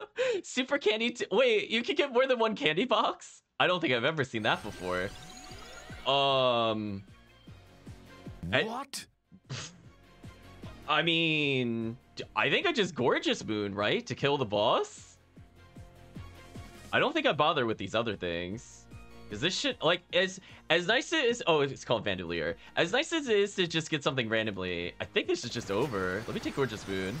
<laughs> Super candy... Wait, you can get more than one candy box? I don't think I've ever seen that before. Um... What? I, <laughs> I mean... I think I just Gorgeous Moon, right? To kill the boss? I don't think I bother with these other things. Is this shit like as as nice as oh it's called Vandalier. As nice as it is to just get something randomly, I think this is just over. Let me take Gorgeous Moon.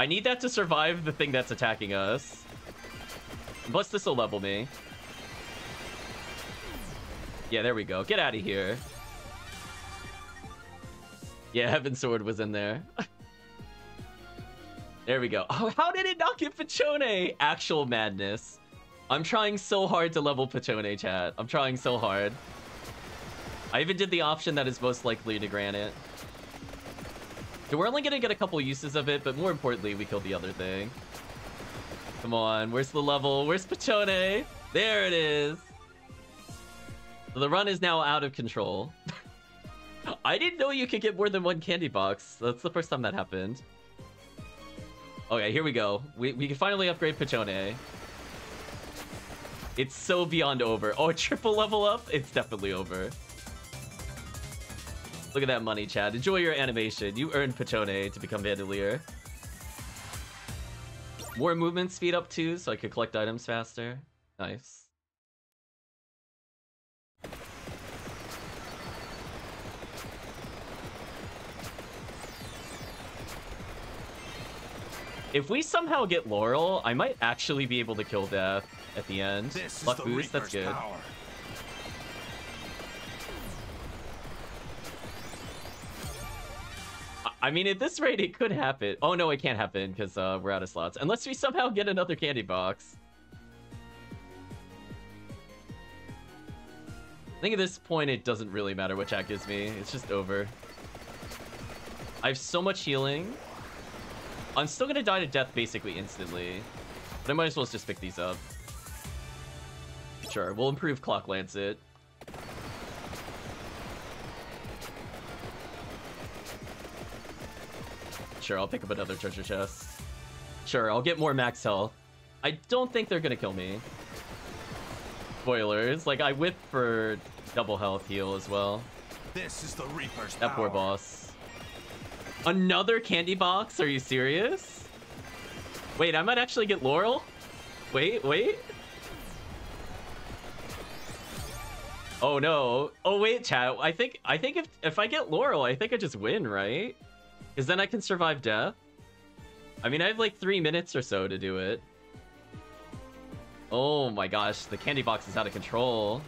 I need that to survive the thing that's attacking us. Plus this will level me. Yeah, there we go. Get out of here. Yeah, <laughs> Heaven Sword was in there. <laughs> There we go. Oh, how did it not get Peachone? Actual madness. I'm trying so hard to level Peachone, chat. I'm trying so hard. I even did the option that is most likely to grant it. So we're only gonna get a couple uses of it, but more importantly, we killed the other thing. Come on, where's the level? Where's Peachone? There it is. So the run is now out of control. <laughs> I didn't know you could get more than one candy box. That's the first time that happened. Okay, here we go. We, we can finally upgrade Peachone. It's so beyond over. Oh, <laughs> triple level up? It's definitely over. Look at that money, Chad. Enjoy your animation. You earned Peachone to become Vandalier. More movement speed up too, so I could collect items faster. Nice. If we somehow get Laurel, I might actually be able to kill Death at the end. This Luck boost, that's good. Power. I mean, at this rate, it could happen. Oh, no, it can't happen because uh, we're out of slots. Unless we somehow get another candy box. I think at this point, it doesn't really matter what chat gives me. It's just over. I have so much healing. I'm still going to die to death basically instantly. But I might as well just pick these up. Sure, we'll improve Clock Lancet. Sure, I'll pick up another treasure chest. Sure, I'll get more max health. I don't think they're gonna kill me. Spoilers, like I whip for double health heal as well. This is the Reaper's That poor power. boss. Another candy box? Are you serious? Wait, I might actually get Laurel? Wait, wait. Oh no. Oh wait, chat. I think I think if if I get Laurel, I think I just win, right? Because then I can survive death. I mean, I have like three minutes or so to do it. Oh my gosh, the candy box is out of control.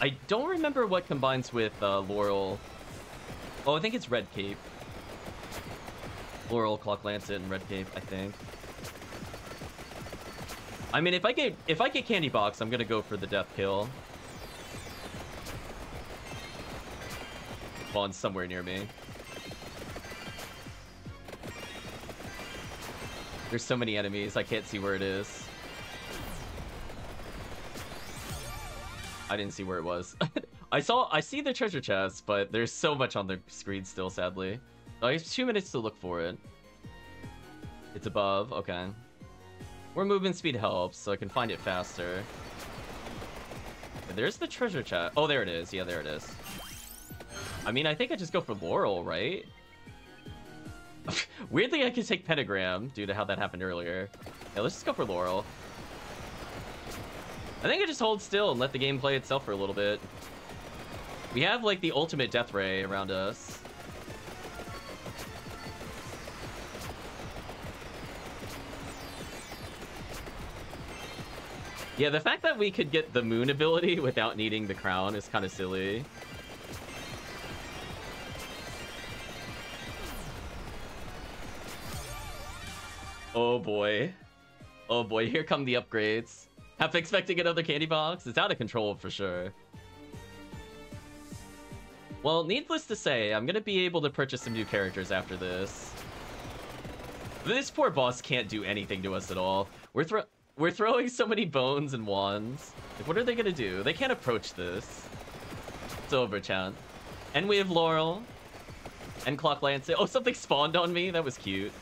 I don't remember what combines with uh, Laurel. Oh, I think it's Red Cape. Laurel, Clock Lancet, and Red Cape, I think. I mean, if I get if I get Candy Box, I'm gonna go for the death kill. Spawn's somewhere near me. There's so many enemies, I can't see where it is. I didn't see where it was. <laughs> I saw, I see the treasure chest, but there's so much on the screen still, sadly. Oh, I have two minutes to look for it. It's above, okay. More movement speed helps, so I can find it faster. There's the treasure chest. Oh, there it is. Yeah, there it is. I mean, I think I just go for Laurel, right? <laughs> Weirdly, I could take Pentagram due to how that happened earlier. Yeah, let's just go for Laurel. I think I just hold still and let the game play itself for a little bit. We have, like, the ultimate Death Ray around us. Yeah, the fact that we could get the moon ability <laughs> without needing the crown is kind of silly. Oh boy. Oh boy, here come the upgrades. Half expecting another candy box? It's out of control for sure. Well, needless to say, I'm gonna be able to purchase some new characters after this. This poor boss can't do anything to us at all. We're throw we're throwing so many bones and wands. Like, what are they gonna do? They can't approach this. It's over, chat. And we have Laurel. And Clock Lancet. Oh, something spawned on me? That was cute.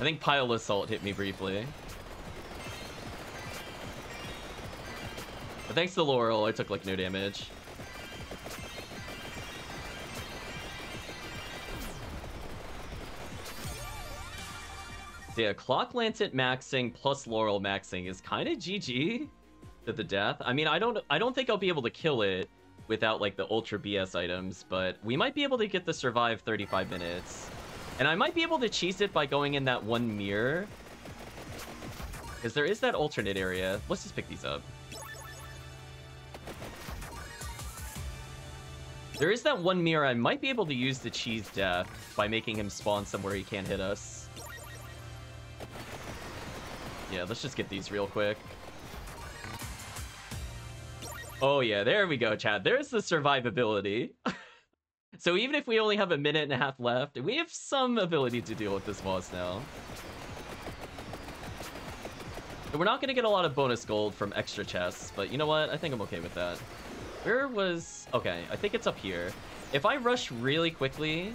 I think Pile Assault hit me briefly. But thanks to Laurel, I took like no damage. Yeah, Clock Lancet maxing plus Laurel maxing is kind of GG to the death. I mean, I don't I don't think I'll be able to kill it without like the Ultra BS items, but we might be able to get the survive 35 minutes. And I might be able to cheese it by going in that one mirror. Because there is that alternate area. Let's just pick these up. There is that one mirror I might be able to use to cheese death by making him spawn somewhere he can't hit us. Yeah, let's just get these real quick. Oh yeah, there we go, Chad. There's the survivability. <laughs> so even if we only have a minute and a half left, we have some ability to deal with this boss now. And we're not going to get a lot of bonus gold from extra chests, but you know what? I think I'm okay with that. Where was... Okay, I think it's up here. If I rush really quickly...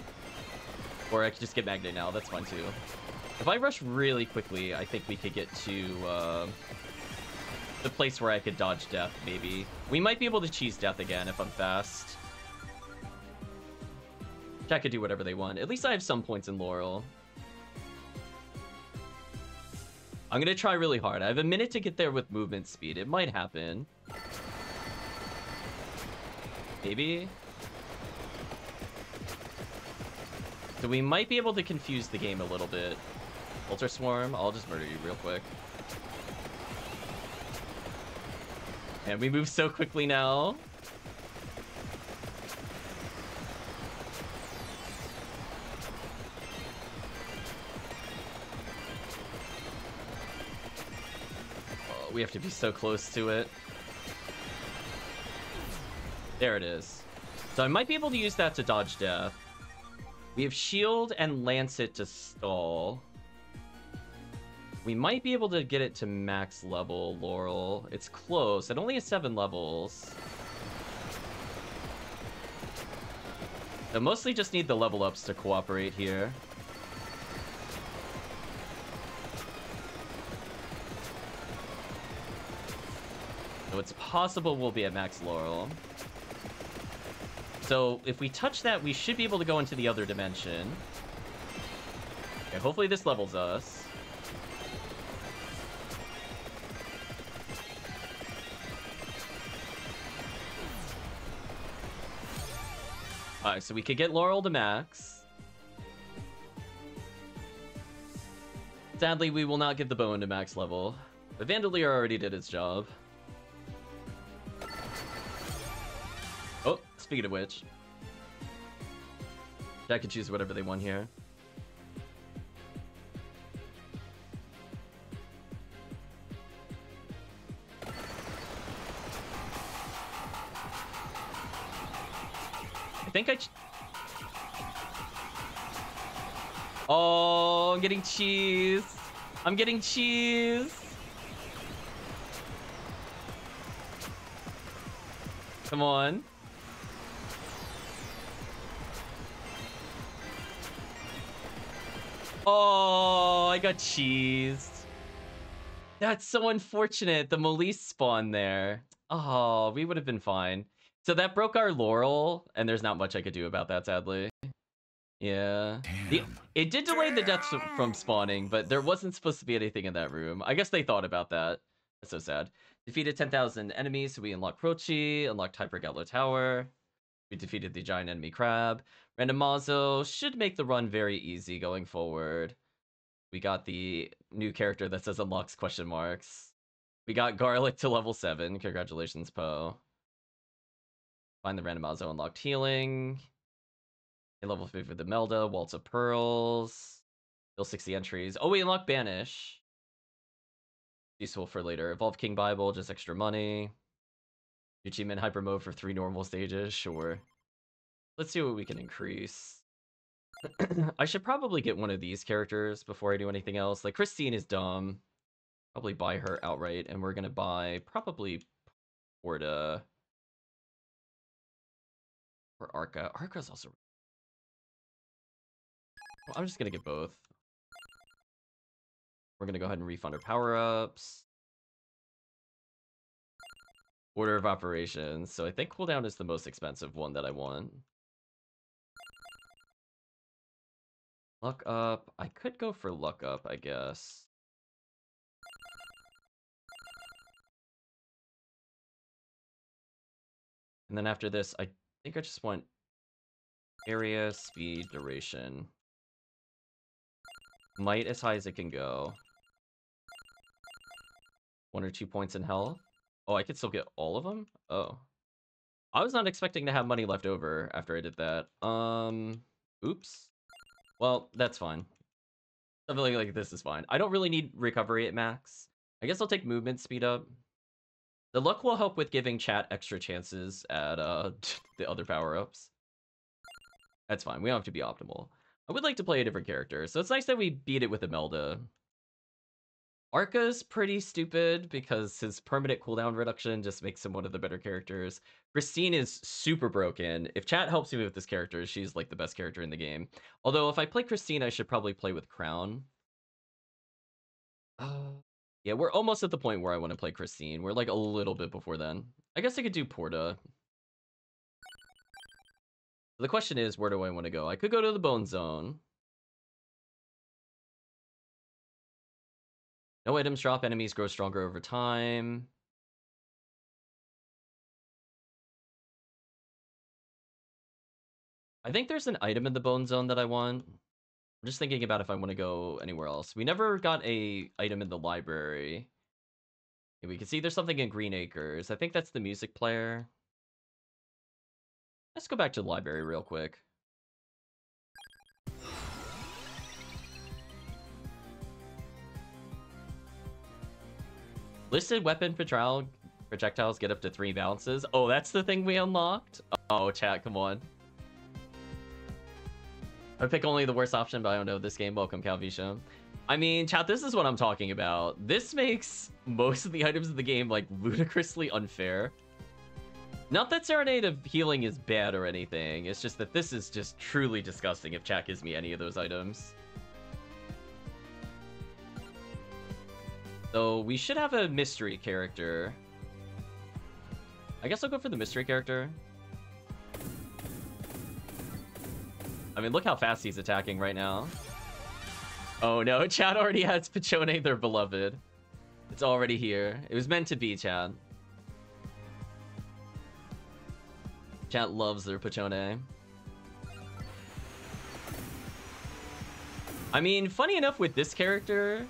Or I could just get Magnet now, that's fine too. If I rush really quickly, I think we could get to uh, the place where I could dodge death, maybe. We might be able to cheese death again if I'm fast. Chat could do whatever they want. At least I have some points in Laurel. I'm gonna try really hard. I have a minute to get there with movement speed. It might happen. Maybe. So we might be able to confuse the game a little bit. Ultra Swarm, I'll just murder you real quick. And we move so quickly now. We have to be so close to it. There it is. So I might be able to use that to dodge death. We have shield and lancet to stall. We might be able to get it to max level, Laurel. It's close. It only has seven levels. I mostly just need the level ups to cooperate here. So it's possible we'll be at max Laurel. So if we touch that, we should be able to go into the other dimension. Okay, hopefully this levels us. Alright, so we could get Laurel to max. Sadly, we will not get the bone to max level. But Vandalier already did its job. Speaking of which. I can choose whatever they want here. I think I... Oh, I'm getting cheese. I'm getting cheese. Come on. Oh, I got cheesed. That's so unfortunate. The Melise spawn there. Oh, we would have been fine. So that broke our Laurel, and there's not much I could do about that, sadly. Yeah. The, it did delay the deaths from spawning, but there wasn't supposed to be anything in that room. I guess they thought about that. That's so sad. Defeated 10,000 enemies, so we unlocked Croce, unlocked Hyper Gallo Tower. We defeated the giant enemy crab. Randomazzo should make the run very easy going forward. We got the new character that says unlocks question marks. We got Garlic to level 7. Congratulations, Poe. Find the Randomazzo unlocked healing. A level 3 for the Melda. Waltz of Pearls. Still 60 entries. Oh, we unlocked Banish. Useful for later. Evolve King Bible, just extra money. Achievement Hyper Mode for three normal stages, sure. Let's see what we can increase. <clears throat> I should probably get one of these characters before I do anything else. Like, Christine is dumb. Probably buy her outright, and we're gonna buy probably Porta. Or Arca. Arca's also... Well, I'm just gonna get both. We're gonna go ahead and refund our power-ups. Order of operations. So I think cooldown is the most expensive one that I want. Luck up. I could go for luck up, I guess. And then after this, I think I just want area, speed, duration. Might as high as it can go. One or two points in health. Oh, I could still get all of them? Oh. I was not expecting to have money left over after I did that. Um, oops. Well, that's fine. Something like this is fine. I don't really need recovery at max. I guess I'll take movement speed up. The luck will help with giving chat extra chances at uh <laughs> the other power-ups. That's fine. We don't have to be optimal. I would like to play a different character, so it's nice that we beat it with Imelda. Arca's pretty stupid because his permanent cooldown reduction just makes him one of the better characters. Christine is super broken. If chat helps me with this character, she's like the best character in the game. Although if I play Christine, I should probably play with Crown. Uh, yeah, we're almost at the point where I want to play Christine. We're like a little bit before then. I guess I could do Porta. The question is, where do I want to go? I could go to the Bone Zone. No items drop, enemies grow stronger over time. I think there's an item in the Bone Zone that I want. I'm just thinking about if I want to go anywhere else. We never got a item in the library. And we can see there's something in Green Acres. I think that's the music player. Let's go back to the library real quick. Listed weapon projectile projectiles get up to three bounces. Oh, that's the thing we unlocked? Oh, chat, come on. I pick only the worst option, but I don't know this game. Welcome, Calvisha. I mean, chat, this is what I'm talking about. This makes most of the items in the game, like, ludicrously unfair. Not that Serenade of Healing is bad or anything. It's just that this is just truly disgusting if chat gives me any of those items. So we should have a mystery character. I guess I'll go for the mystery character. I mean, look how fast he's attacking right now. Oh no, <laughs> Chad already has Peachone, their beloved. It's already here. It was meant to be, Chad. Chad loves their Peachone. I mean, funny enough with this character,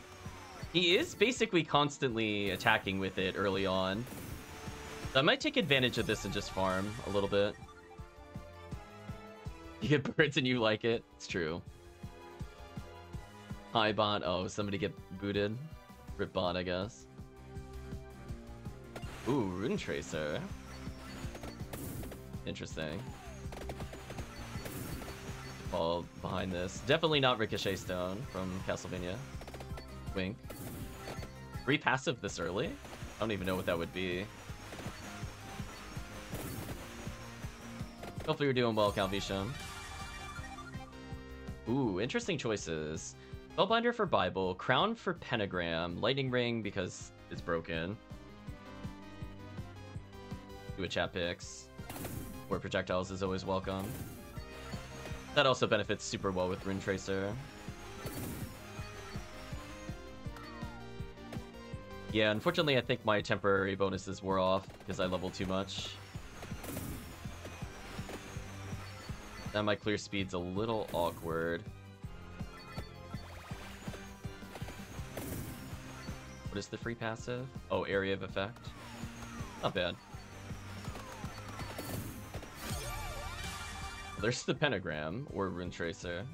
he is basically constantly attacking with it early on. So I might take advantage of this and just farm a little bit. You get birds and you like it. It's true. Hi bot. Oh, somebody get booted. Rip bot, I guess. Ooh, Rune Tracer. Interesting. Fall behind this. Definitely not Ricochet Stone from Castlevania. Wink. Free passive this early? I don't even know what that would be. Hopefully you're doing well, Calvisha. Ooh, interesting choices. Spellbinder for Bible, Crown for Pentagram, Lightning Ring because it's broken. Do a chat picks. Where projectiles is always welcome. That also benefits super well with Rune Tracer. Yeah, unfortunately, I think my temporary bonuses wore off because I leveled too much. Now my clear speed's a little awkward. What is the free passive? Oh, area of effect. Not bad. There's the pentagram or rune tracer.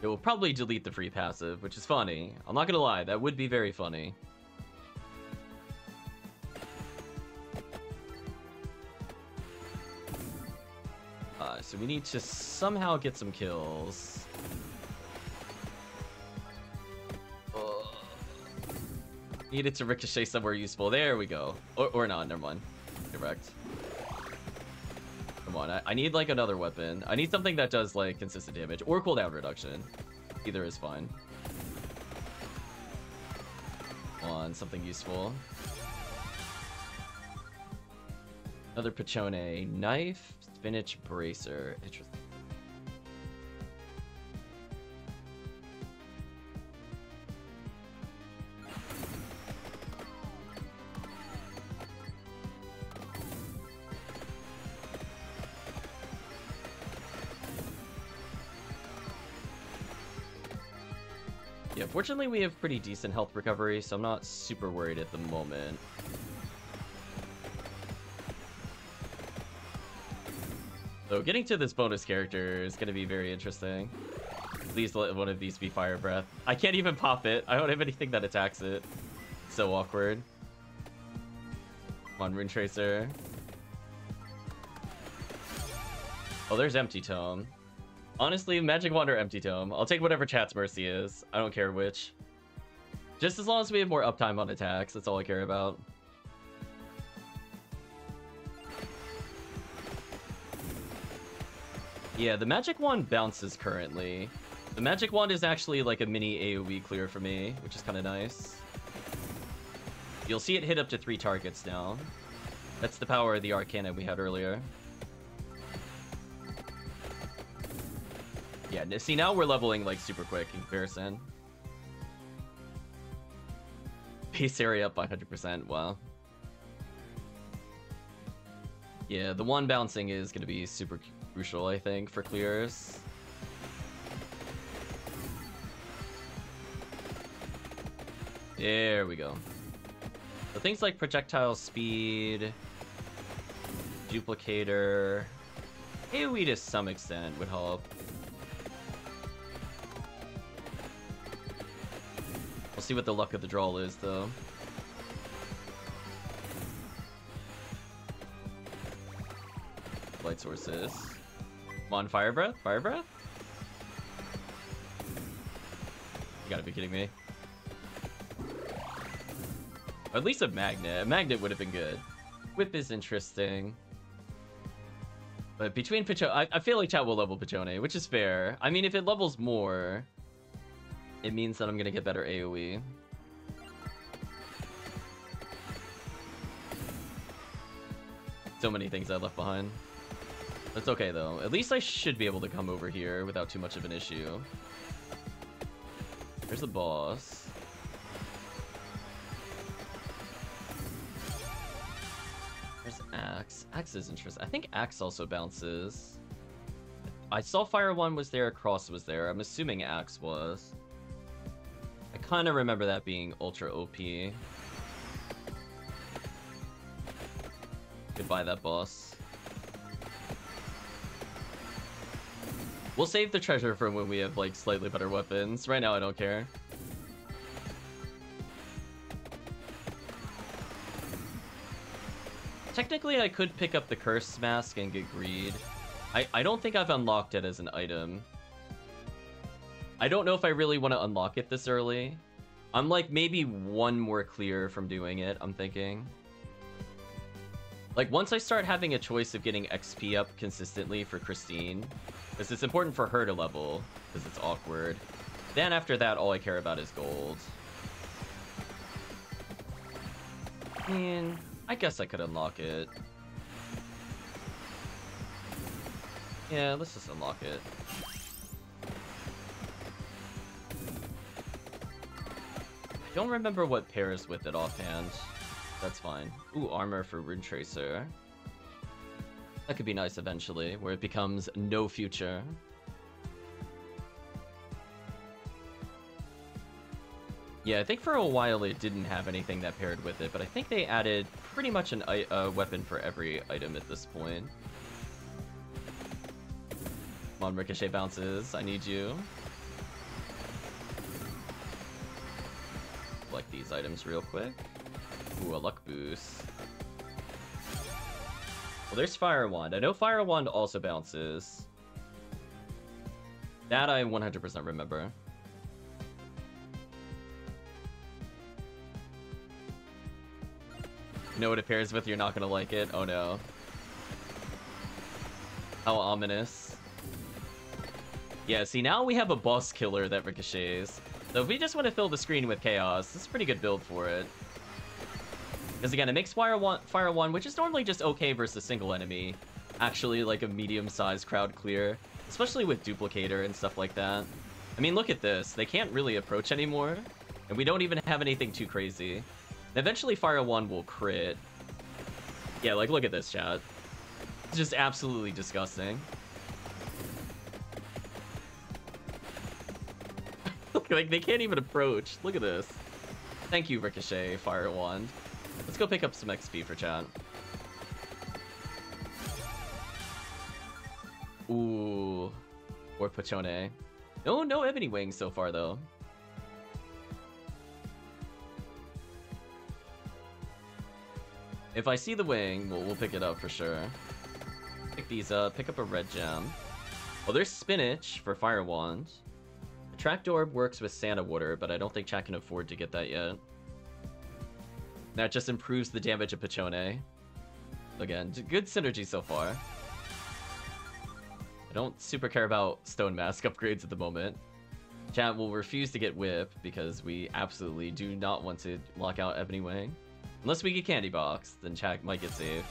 It will probably delete the free passive, which is funny. I'm not gonna lie, that would be very funny. Uh, so we need to somehow get some kills. Uh, needed to ricochet somewhere useful. There we go. Or, or not, never mind. Correct. Come on, I, I, need like another weapon. I need something that does like consistent damage or cooldown reduction. Either is fine. Come on, something useful. Another Peachone. Knife, spinach bracer. Interesting. Fortunately, we have pretty decent health recovery, so I'm not super worried at the moment. So getting to this bonus character is going to be very interesting. Please let one of these be Fire Breath. I can't even pop it. I don't have anything that attacks it. So awkward. Come on, Rune Tracer. Oh, there's Empty Tome. Honestly, Magic Wand or Empty Tome. I'll take whatever chat's mercy is. I don't care which. Just as long as we have more uptime on attacks, that's all I care about. Yeah, the Magic Wand bounces currently. The magic wand is actually like a mini AoE clear for me, which is kind of nice. You'll see it hit up to three targets now. That's the power of the Arcana we had earlier. Yeah, see now we're leveling like super quick in comparison. Base area up by 100%, wow. Yeah, the one bouncing is going to be super crucial, I think, for clears. There we go. So things like projectile speed, duplicator, AoE to some extent would help. See what the luck of the draw is, though. Light sources. Come on, fire breath? Fire breath? You gotta be kidding me. At least a magnet. A magnet would have been good. Whip is interesting. But between Peachone, I, I, feel like chat will level Peachone, which is fair. I mean, if it levels more, it means that I'm gonna get better AoE. So many things I left behind. That's okay though. At least I should be able to come over here without too much of an issue. There's the boss. There's Axe. Axe is interesting. I think Axe also bounces. I saw Fire Wand was there, Cross was there. I'm assuming Axe was. I kind of remember that being ultra OP. Goodbye, that boss. We'll save the treasure for when we have, like, slightly better weapons. Right now, I don't care. Technically, I could pick up the Curse Mask and get Greed. I, I don't think I've unlocked it as an item. I don't know if I really want to unlock it this early. I'm like maybe one more clear from doing it, I'm thinking. Like once I start having a choice of getting XP up consistently for Christine, because it's important for her to level, because it's awkward. Then after that, all I care about is gold. I mean, I guess I could unlock it. Yeah, let's just unlock it. Don't remember what pairs with it offhand. That's fine. Ooh, armor for Rune Tracer. That could be nice eventually, where it becomes no future. Yeah, I think for a while it didn't have anything that paired with it, but I think they added pretty much an, a weapon for every item at this point. Come on, Ricochet bounces. I need you. Collect these items real quick. Ooh, a luck boost. Well, there's Fire Wand. I know Fire Wand also bounces. That I 100% remember. You know what it pairs with, you're not gonna like it. Oh no. How ominous. Yeah, see, now we have a boss killer that ricochets. So if we just want to fill the screen with chaos, this is a pretty good build for it. Because again, it makes Fire Wand, Fire Wand, which is normally just okay versus a single enemy, actually like a medium-sized crowd clear. Especially with Duplicator and stuff like that. I mean, look at this. They can't really approach anymore. And we don't even have anything too crazy. Eventually Fire Wand will crit. Yeah, like, look at this, chat. It's just absolutely disgusting. <laughs> like, they can't even approach. Look at this. Thank you, Ricochet, Fire Wand. Let's go pick up some XP for chat. Ooh. Or Peachone. No, no Ebony Wings so far, though. If I see the wing, we'll, we'll pick it up for sure. Pick these up. Pick up a red gem. Oh, there's spinach for fire wand. Orb works with Santa water, but I don't think chat can afford to get that yet. That just improves the damage of Peachone. Again, good synergy so far. I don't super care about Stone Mask <laughs> upgrades at the moment. Chat will refuse to get whip because we absolutely do not want to lock out Ebony Wing. Unless we get Candy Box, then chat might get saved.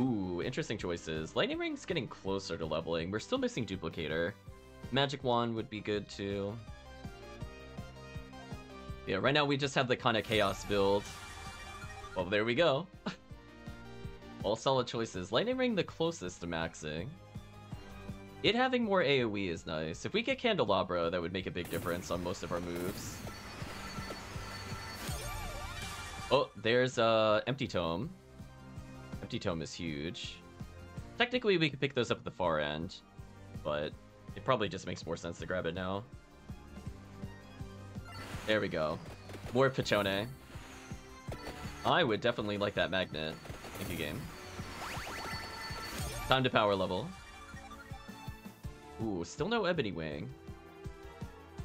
Ooh, interesting choices. Lightning Ring's getting closer to leveling. We're still missing Duplicator. Magic Wand would be good too. Yeah, right now we just have the kind of Chaos build. Well, there we go. <laughs> All solid choices. Lightning Ring the closest to maxing. It having more AoE is nice. If we get Candelabra, that would make a big difference on most of our moves. Oh, there's uh, Empty Tome. Empty Tome is huge. Technically, we could pick those up at the far end, but it probably just makes more sense to grab it now. There we go. More Peachone. I would definitely like that magnet. Thank you, game. Time to power level. Ooh, still no Ebony Wing.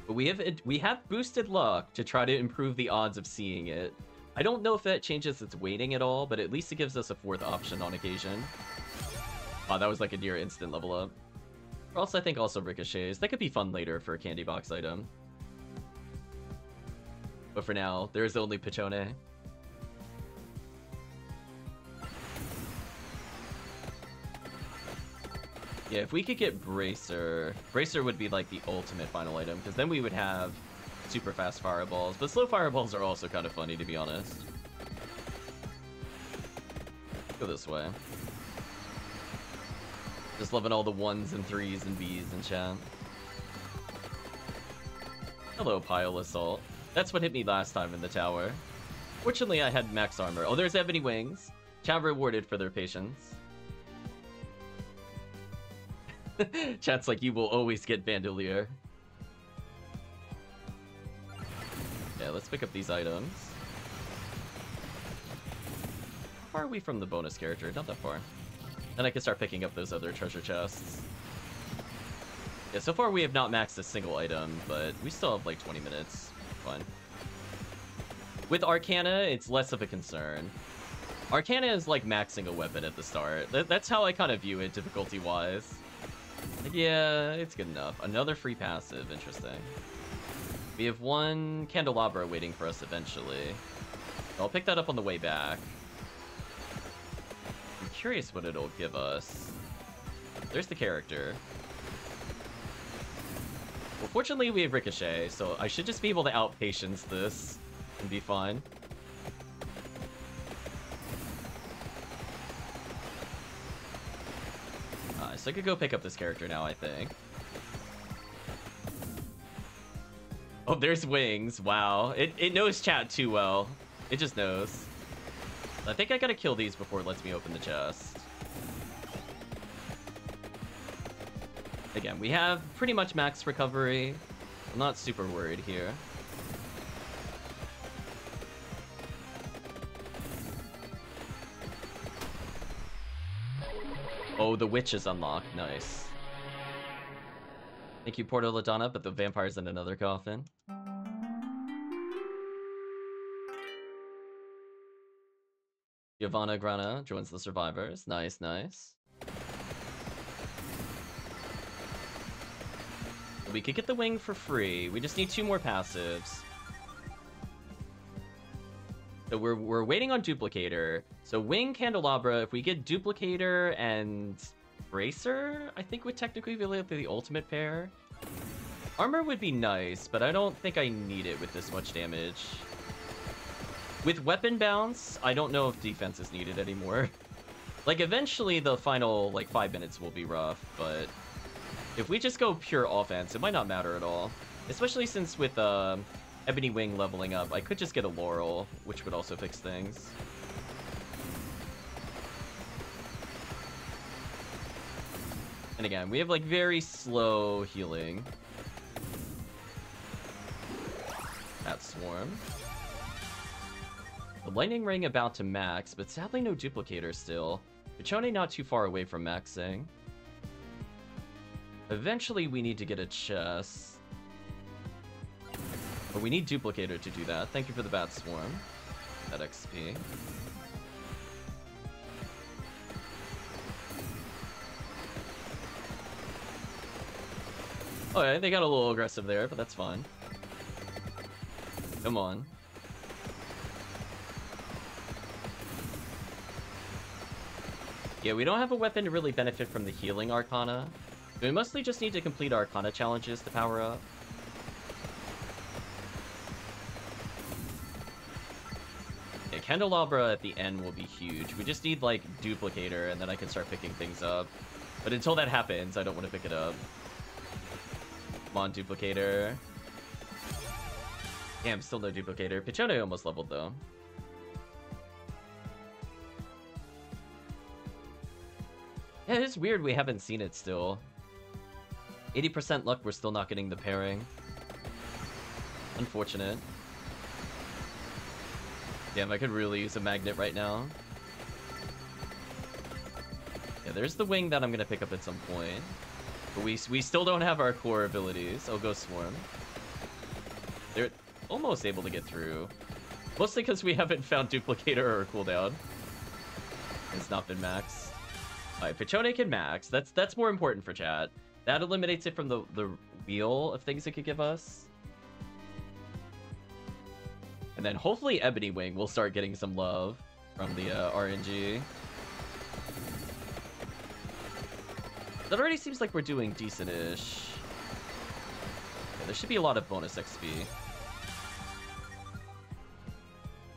But we have we have boosted luck to try to improve the odds of seeing it. I don't know if that changes its weighting at all, but at least it gives us a fourth option on occasion. Wow, that was like a near instant level up. Else I think also ricochets. That could be fun later for a candy box item. But for now, there is only Peachone. Yeah, if we could get Bracer... Bracer would be like the ultimate final item, because then we would have super fast fireballs. But slow fireballs are also kind of funny, to be honest. Go this way. Just loving all the ones and threes and Bs and chat. Hello, Pile Assault. That's what hit me last time in the tower. Fortunately, I had max armor. Oh, there's Ebony Wings. Chat rewarded for their patience. <laughs> Chat's like, you will always get Bandolier. Yeah, let's pick up these items. How far are we from the bonus character? Not that far. Then I can start picking up those other treasure chests. Yeah, so far we have not maxed a single item, but we still have like 20 minutes. Fine. With Arcana, it's less of a concern. Arcana is like maxing a weapon at the start. that's how I kind of view it difficulty-wise. Yeah, it's good enough. Another free passive, interesting. We have one Candelabra waiting for us eventually. I'll pick that up on the way back. Curious what it'll give us. There's the character. Well, fortunately we have Ricochet, so I should just be able to outpatience this and be fine. Uh, so I could go pick up this character now, I think. Oh, there's wings. Wow. It, it knows chat too well. It just knows. I think I gotta kill these before it lets me open the chest. Again, we have pretty much max recovery. I'm not super worried here. Oh, the witch is unlocked. Nice. Thank you, Porta Ladonna, but the vampire's in another coffin. Giovanna Grana joins the survivors. Nice, nice. We could get the wing for free. We just need two more passives. So we're, we're waiting on Duplicator. So Wing, Candelabra, if we get Duplicator and Bracer, I think would technically be like the ultimate pair. Armor would be nice, but I don't think I need it with this much damage. With weapon bounce, I don't know if defense is needed anymore. <laughs> like, eventually the final, like, five minutes will be rough, but if we just go pure offense, it might not matter at all. Especially since with uh, Ebony Wing leveling up, I could just get a Laurel, which would also fix things. And again, we have like very slow healing. That swarm. The lightning ring about to max, but sadly no duplicator still. Peachone not too far away from maxing. Eventually we need to get a chest. But we need Duplicator to do that. Thank you for the Bat Swarm. That XP. Oh yeah, they got a little aggressive there, but that's fine. Come on. Yeah, we don't have a weapon to really benefit from the healing Arcana. We mostly just need to complete Arcana challenges to power up. Yeah, Candelabra at the end will be huge. We just need, like, Duplicator, and then I can start picking things up. But until that happens, I don't want to pick it up. Come on, Duplicator. Damn, still no Duplicator. Peachone almost leveled, though. Yeah, it's weird we haven't seen it still. 80% luck we're still not getting the pairing. Unfortunate. Damn, I could really use a magnet right now. Yeah, there's the wing that I'm gonna pick up at some point. But we, we still don't have our core abilities. Oh, go Swarm. They're almost able to get through. Mostly because we haven't found Duplicator or cooldown. It's not been maxed. Alright, Peachone can max. That's that's more important for chat. That eliminates it from the, the wheel of things it could give us. And then hopefully Ebony Wing will start getting some love from the uh, RNG. That already seems like we're doing decent-ish. Yeah, there should be a lot of bonus XP.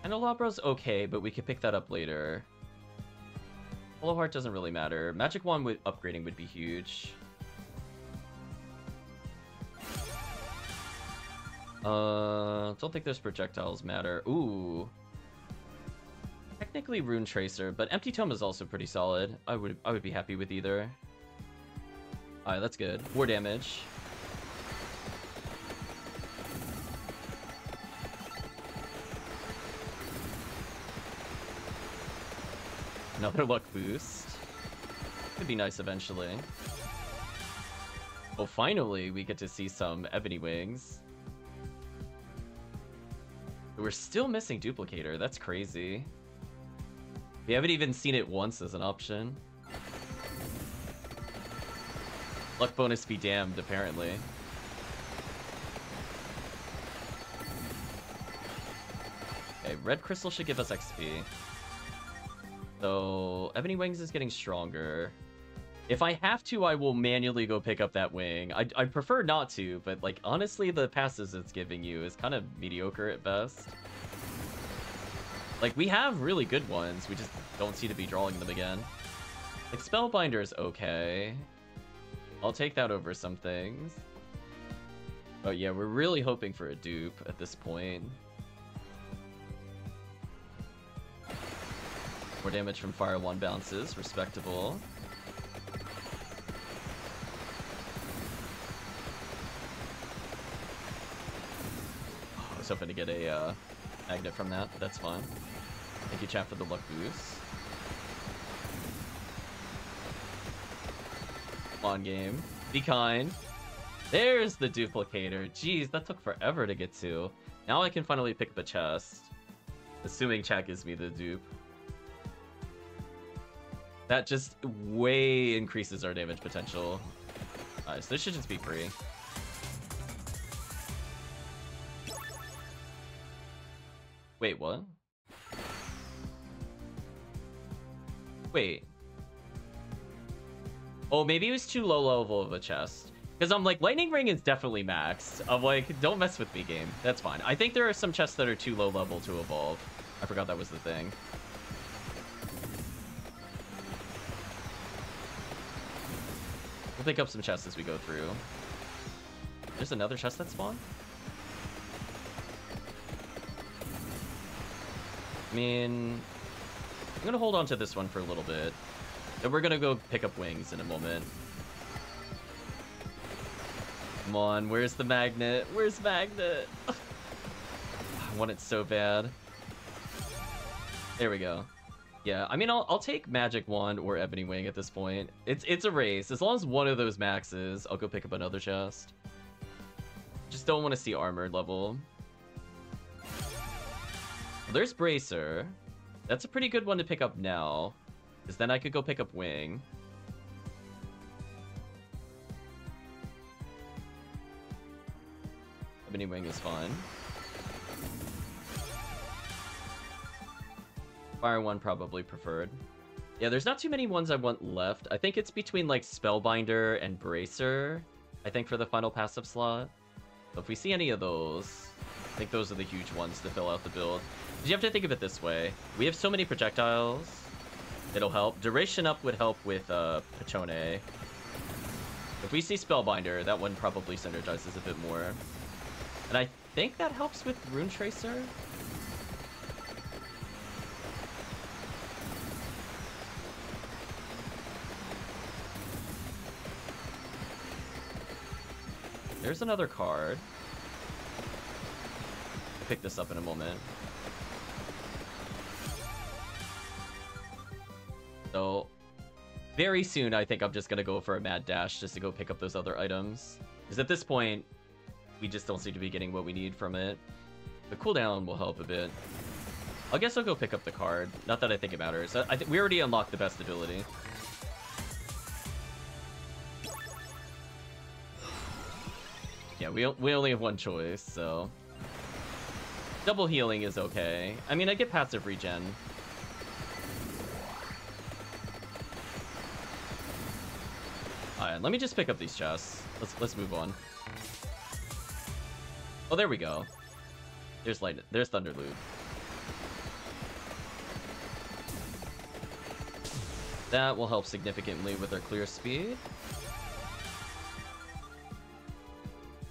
Candelabra's okay, but we could pick that up later. Hollow Heart doesn't really matter. Magic Wand with upgrading would be huge. Uh, don't think those projectiles matter. Ooh. Technically Rune Tracer, but Empty Tome is also pretty solid. I would I would be happy with either. Alright, that's good. More damage. Another luck boost. Could be nice eventually. Oh, finally, we get to see some Ebony Wings. We're still missing Duplicator. That's crazy. We haven't even seen it once as an option. Luck bonus be damned, apparently. Okay, Red Crystal should give us XP. So, Ebony Wings is getting stronger. If I have to, I will manually go pick up that wing. I, I prefer not to, but like honestly, the passes it's giving you is kind of mediocre at best. Like, we have really good ones, we just don't seem to be drawing them again. Like, Spellbinder is okay. I'll take that over some things. But yeah, we're really hoping for a dupe at this point. More damage from Fire Wand bounces, respectable. I was hoping to get a uh, magnet from that, that's fine. Thank you, chat, for the luck boost. On, game. Be kind. There's the duplicator. Jeez, that took forever to get to. Now I can finally pick up a chest. Assuming chat gives me the dupe. That just way increases our damage potential. Alright, so this should just be free. Wait, what? Wait. Oh, maybe it was too low level of a chest. Because I'm like, Lightning Ring is definitely maxed. I'm like, don't mess with me, game. That's fine. I think there are some chests that are too low level to evolve. I forgot that was the thing. We'll pick up some chests as we go through. There's another chest that spawned? I mean, I'm gonna hold on to this one for a little bit. And we're gonna go pick up wings in a moment. Come on, where's the magnet? Where's magnet? <laughs> I want it so bad. There we go. Yeah, I mean, I'll, I'll take Magic Wand or Ebony Wing at this point. It's it's a race. As long as one of those maxes, I'll go pick up another chest. Just don't want to see armored level. Well, there's Bracer. That's a pretty good one to pick up now. Because then I could go pick up Wing. Ebony Wing is fine. Fire Wand probably preferred. Yeah, there's not too many ones I want left. I think it's between like Spellbinder and Bracer. I think for the final passive slot. If we see any of those, I think those are the huge ones to fill out the build. You have to think of it this way. We have so many projectiles. It'll help. Duration up would help with uh, Peachone. If we see Spellbinder, that one probably synergizes a bit more. And I think that helps with Rune Tracer. There's another card. Pick this up in a moment. So, very soon, I think I'm just gonna go for a mad dash just to go pick up those other items. Because at this point, we just don't seem to be getting what we need from it. The cooldown will help a bit. I guess I'll go pick up the card. Not that I think it matters. I, I we already unlocked the best ability. Yeah, we, we only have one choice, so... Double healing is okay. I mean, I get passive regen. Alright, let me just pick up these chests. Let's let's move on. Oh, there we go. There's light. There's Thunderloop. That will help significantly with our clear speed.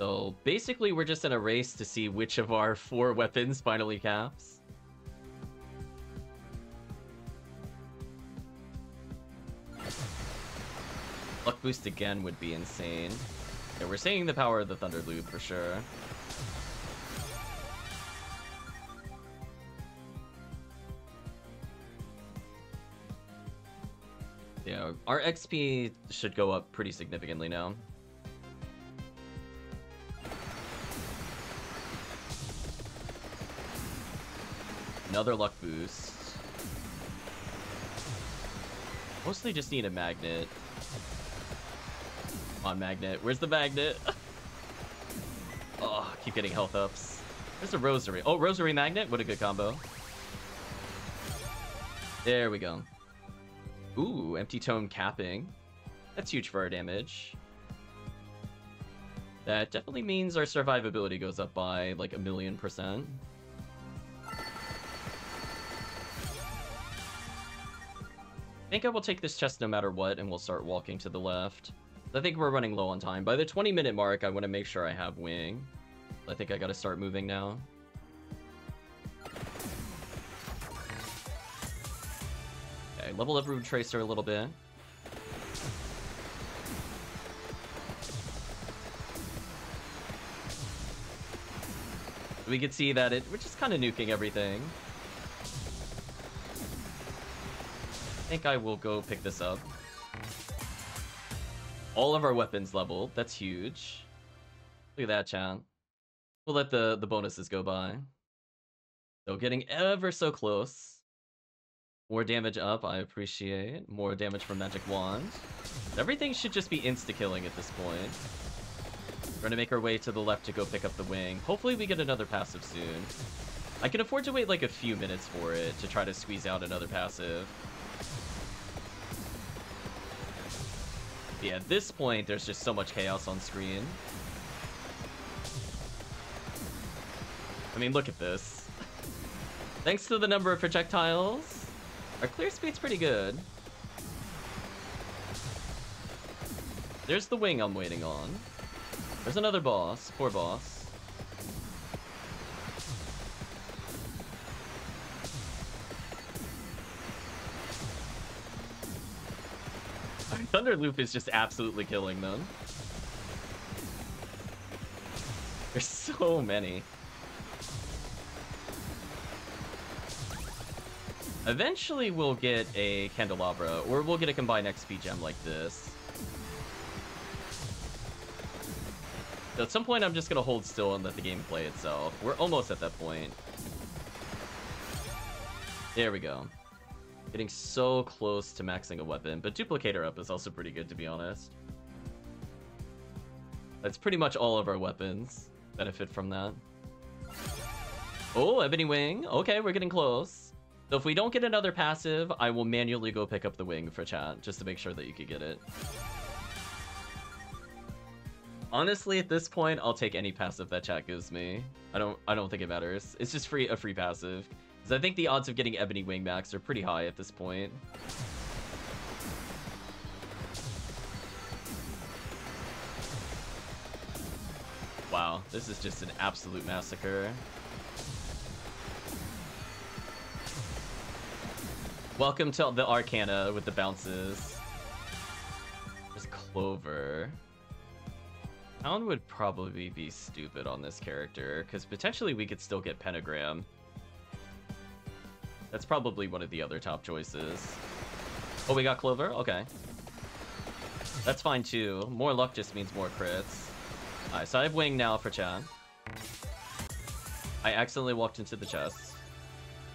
So basically, we're just in a race to see which of our four weapons finally caps. Luck boost again would be insane. Yeah, we're seeing the power of the Thunder Loop for sure. Yeah, our XP should go up pretty significantly now. Another luck boost. Mostly just need a magnet. Come on, magnet. Where's the magnet? <laughs> oh, keep getting health ups. There's a rosary. Oh, rosary magnet. What a good combo. There we go. Ooh, empty tome capping. That's huge for our damage. That definitely means our survivability goes up by like a million percent. Think I will take this chest no matter what, and we'll start walking to the left. I think we're running low on time. By the 20 minute mark, I want to make sure I have wing. I think I got to start moving now. Okay, level up Rune Tracer a little bit. We can see that it we're just kind of nuking everything. Think I will go pick this up. All of our weapons leveled. That's huge. Look at that, chat. We'll let the, the bonuses go by. So getting ever so close. More damage up, I appreciate. More damage from Magic Wand. Everything should just be insta-killing at this point. We're gonna make our way to the left to go pick up the wing. Hopefully we get another passive soon. I can afford to wait like a few minutes for it to try to squeeze out another passive. Yeah, at this point, there's just so much chaos on screen. I mean, look at this. <laughs> Thanks to the number of projectiles, our clear speed's pretty good. There's the wing I'm waiting on. There's another boss. Poor boss. Thunder Loop is just absolutely killing them. There's so many. Eventually we'll get a Candelabra, or we'll get a combined XP gem like this. So at some point I'm just gonna hold still and let the game play itself. We're almost at that point. There we go. Getting so close to maxing a weapon, but Duplicator up is also pretty good, to be honest. That's pretty much all of our weapons. benefit from that. Oh, Ebony Wing. Okay, we're getting close. So if we don't get another passive, I will manually go pick up the wing for chat, just to make sure that you could get it. Honestly, at this point, I'll take any passive that chat gives me. I don't I don't think it matters. It's just free a free passive. Because I think the odds of getting Ebony Wing Max are pretty high at this point. Wow, this is just an absolute massacre. Welcome to the Arcana with the bounces. There's Clover. Hound would probably be stupid on this character, because potentially we could still get Pentagram. That's probably one of the other top choices. Oh, we got Clover? Okay. That's fine too. More luck just means more crits. Alright, so I have Wing now for Chan. I accidentally walked into the chest.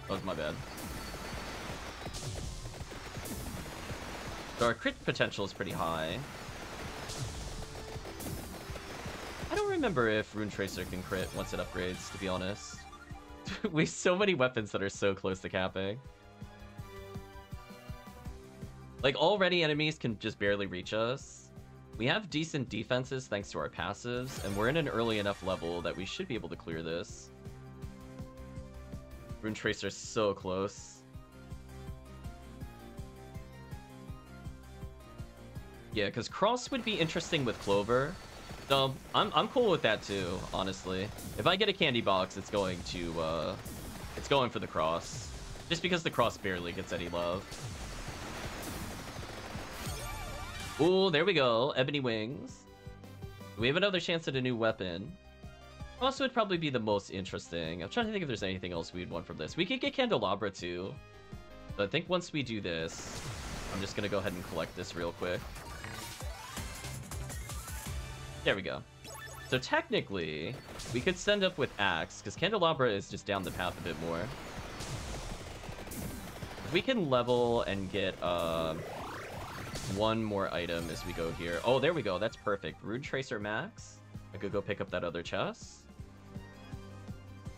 That was my bad. So our crit potential is pretty high. I don't remember if Rune Tracer can crit once it upgrades, to be honest. <laughs> we have so many weapons that are so close to capping. Like, already enemies can just barely reach us. We have decent defenses thanks to our passives, and we're in an early enough level that we should be able to clear this. Rune Tracer's so close. Yeah, because Cross would be interesting with Clover, so I'm I'm cool with that too, honestly. If I get a candy box, it's going to uh it's going for the cross. Just because the cross barely gets any love. Ooh, there we go. Ebony Wings. We have another chance at a new weapon. Also, would probably be the most interesting. I'm trying to think if there's anything else we'd want from this. We could get Candelabra too. But I think once we do this, I'm just gonna go ahead and collect this real quick. There we go. So technically, we could send up with Axe, because Candelabra is just down the path a bit more. We can level and get uh, one more item as we go here. Oh, there we go. That's perfect. Rune Tracer Max. I could go pick up that other chest.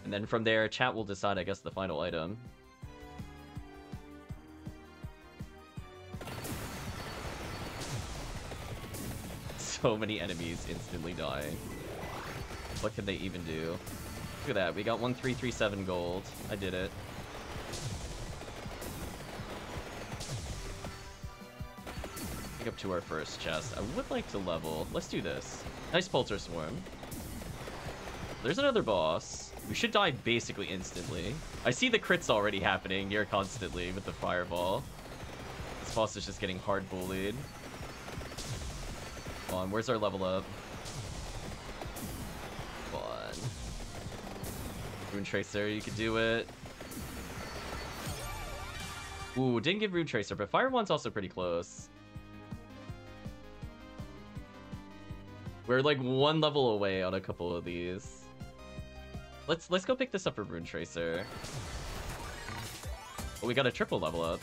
And then from there, chat will decide, I guess, the final item. So many enemies instantly dying. What can they even do? Look at that, we got 1337 gold. I did it. Pick up to our first chest. I would like to level. Let's do this. Nice Pulsar Swarm. There's another boss. We should die basically instantly. I see the crits already happening near constantly with the fireball. This boss is just getting hard bullied on, where's our level up? Come on. Rune Tracer, you could do it. Ooh, didn't give Rune Tracer, but Fire Wand's also pretty close. We're like one level away on a couple of these. Let's let's go pick this up for Rune Tracer. Oh, we got a triple level up.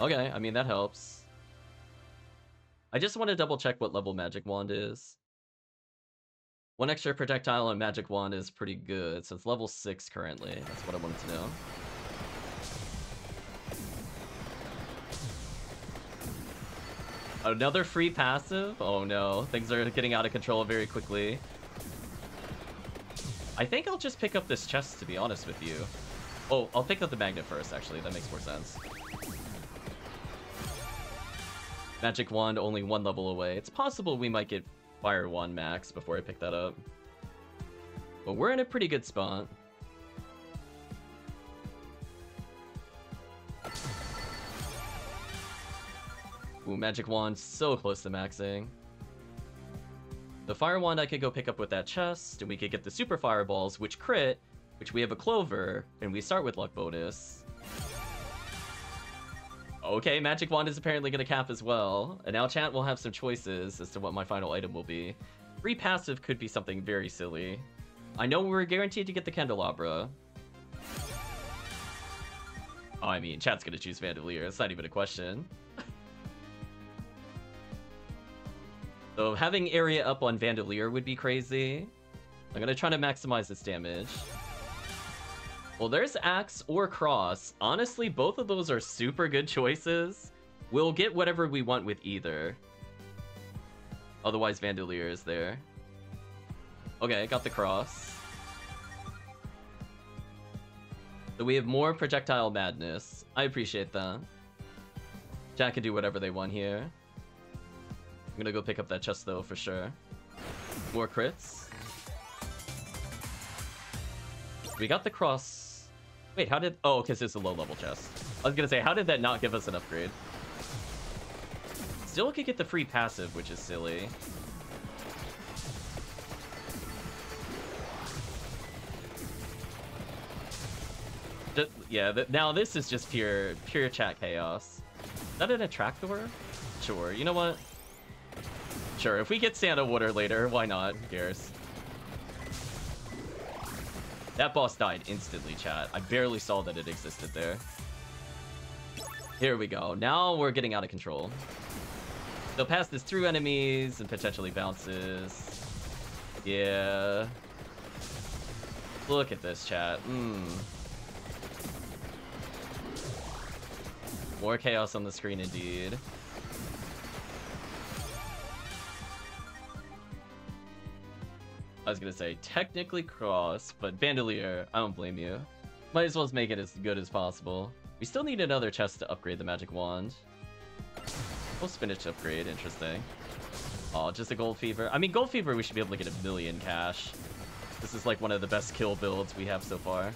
Okay, I mean that helps. I just want to double check what level Magic Wand is. One extra projectile on Magic Wand is pretty good, so it's level 6 currently. That's what I wanted to know. Another free passive? Oh no, things are getting out of control very quickly. I think I'll just pick up this chest, to be honest with you. Oh, I'll pick up the magnet first, actually. That makes more sense. Magic Wand only one level away. It's possible we might get Fire Wand max before I pick that up. But we're in a pretty good spot. Ooh, Magic Wand so close to maxing. The Fire Wand I could go pick up with that chest, and we could get the Super Fireballs, which crit, which we have a Clover, and we start with Luck Bonus. Okay, Magic Wand is apparently going to cap as well. And now chat will have some choices as to what my final item will be. Free passive could be something very silly. I know we're guaranteed to get the Candelabra. Oh, I mean, chat's going to choose Bandolier. It's not even a question. <laughs> So having area up on Bandolier would be crazy. I'm gonna try to maximize its damage. Well, there's Axe or Cross. Honestly, both of those are super good choices. We'll get whatever we want with either. Otherwise, Vandalier is there. Okay, I got the Cross. So we have more projectile madness. I appreciate that. Jack can do whatever they want here. I'm gonna go pick up that chest though for sure. More crits. We got the cross. Wait, how did? Oh, because it's a low level chest. I was gonna say, how did that not give us an upgrade? Still could get the free passive, which is silly. yeah, th now this is just pure pure chat chaos. Is that an attractor? Sure. You know what? Sure, if we get Santa Water later, why not? Who cares? That boss died instantly, chat. I barely saw that it existed there. Here we go. Now we're getting out of control. They'll pass this through enemies and potentially bounces. Yeah. Look at this, chat. Hmm. More chaos on the screen indeed. I was gonna say, technically cross, but Vandalier, I don't blame you. Might as well make it as good as possible. We still need another chest to upgrade the magic wand. Full spinach upgrade, interesting. Oh, just a gold fever. I mean, gold fever, we should be able to get a million cash. This is like one of the best kill builds we have so far.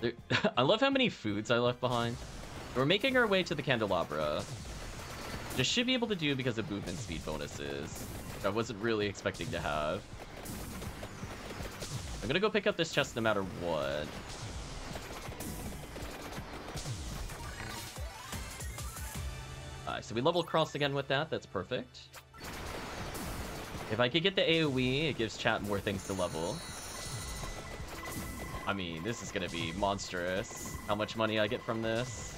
There, <laughs> I love how many foods I left behind. We're making our way to the candelabra. Just should be able to do because of movement speed bonuses. which I wasn't really expecting to have. I'm gonna go pick up this chest no matter what. Alright, so we level cross again with that. That's perfect. If I could get the AoE, it gives chat more things to level. I mean, this is gonna be monstrous. How much money I get from this.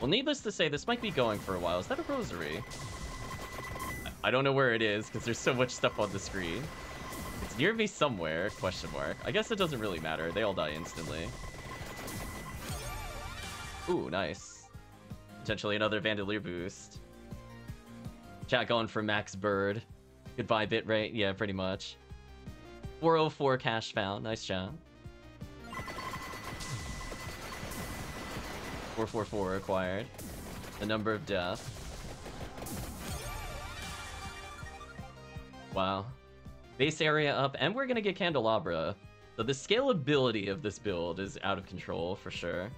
Well, needless to say, this might be going for a while. Is that a rosary? I don't know where it is, because there's so much stuff on the screen. It's near me somewhere, question mark. I guess it doesn't really matter. They all die instantly. Ooh, nice. Potentially another Vandalier boost. Chat going for Max Bird. Goodbye, bitrate. Yeah, pretty much. 404 cash found. Nice job. 444 acquired. The number of death. Wow. Base area up, and we're gonna get Candelabra. So the scalability of this build is out of control, for sure.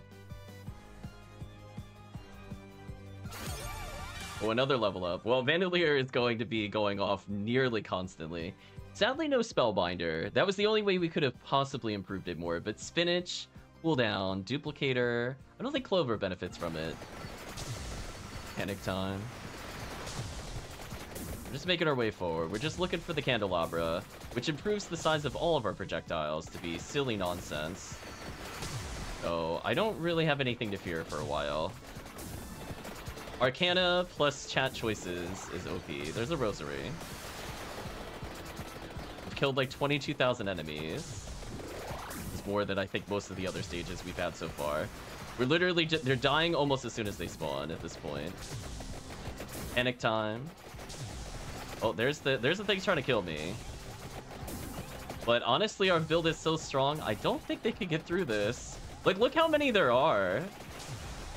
Oh, another level up. Well, Vandalier is going to be going off nearly constantly. Sadly, no Spellbinder. That was the only way we could have possibly improved it more, but Spinach, cooldown, Duplicator. I don't think Clover benefits from it. Panic time. We're just making our way forward. We're just looking for the Candelabra, which improves the size of all of our projectiles to be silly nonsense. So I don't really have anything to fear for a while. Arcana plus chat choices is OP. There's a rosary. We've killed like 22,000 enemies. More than I think most of the other stages we've had so far. We're literally they're dying almost as soon as they spawn at this point. Panic time. Oh, there's the there's the thing trying to kill me. But honestly, our build is so strong, I don't think they can get through this. Like, look how many there are.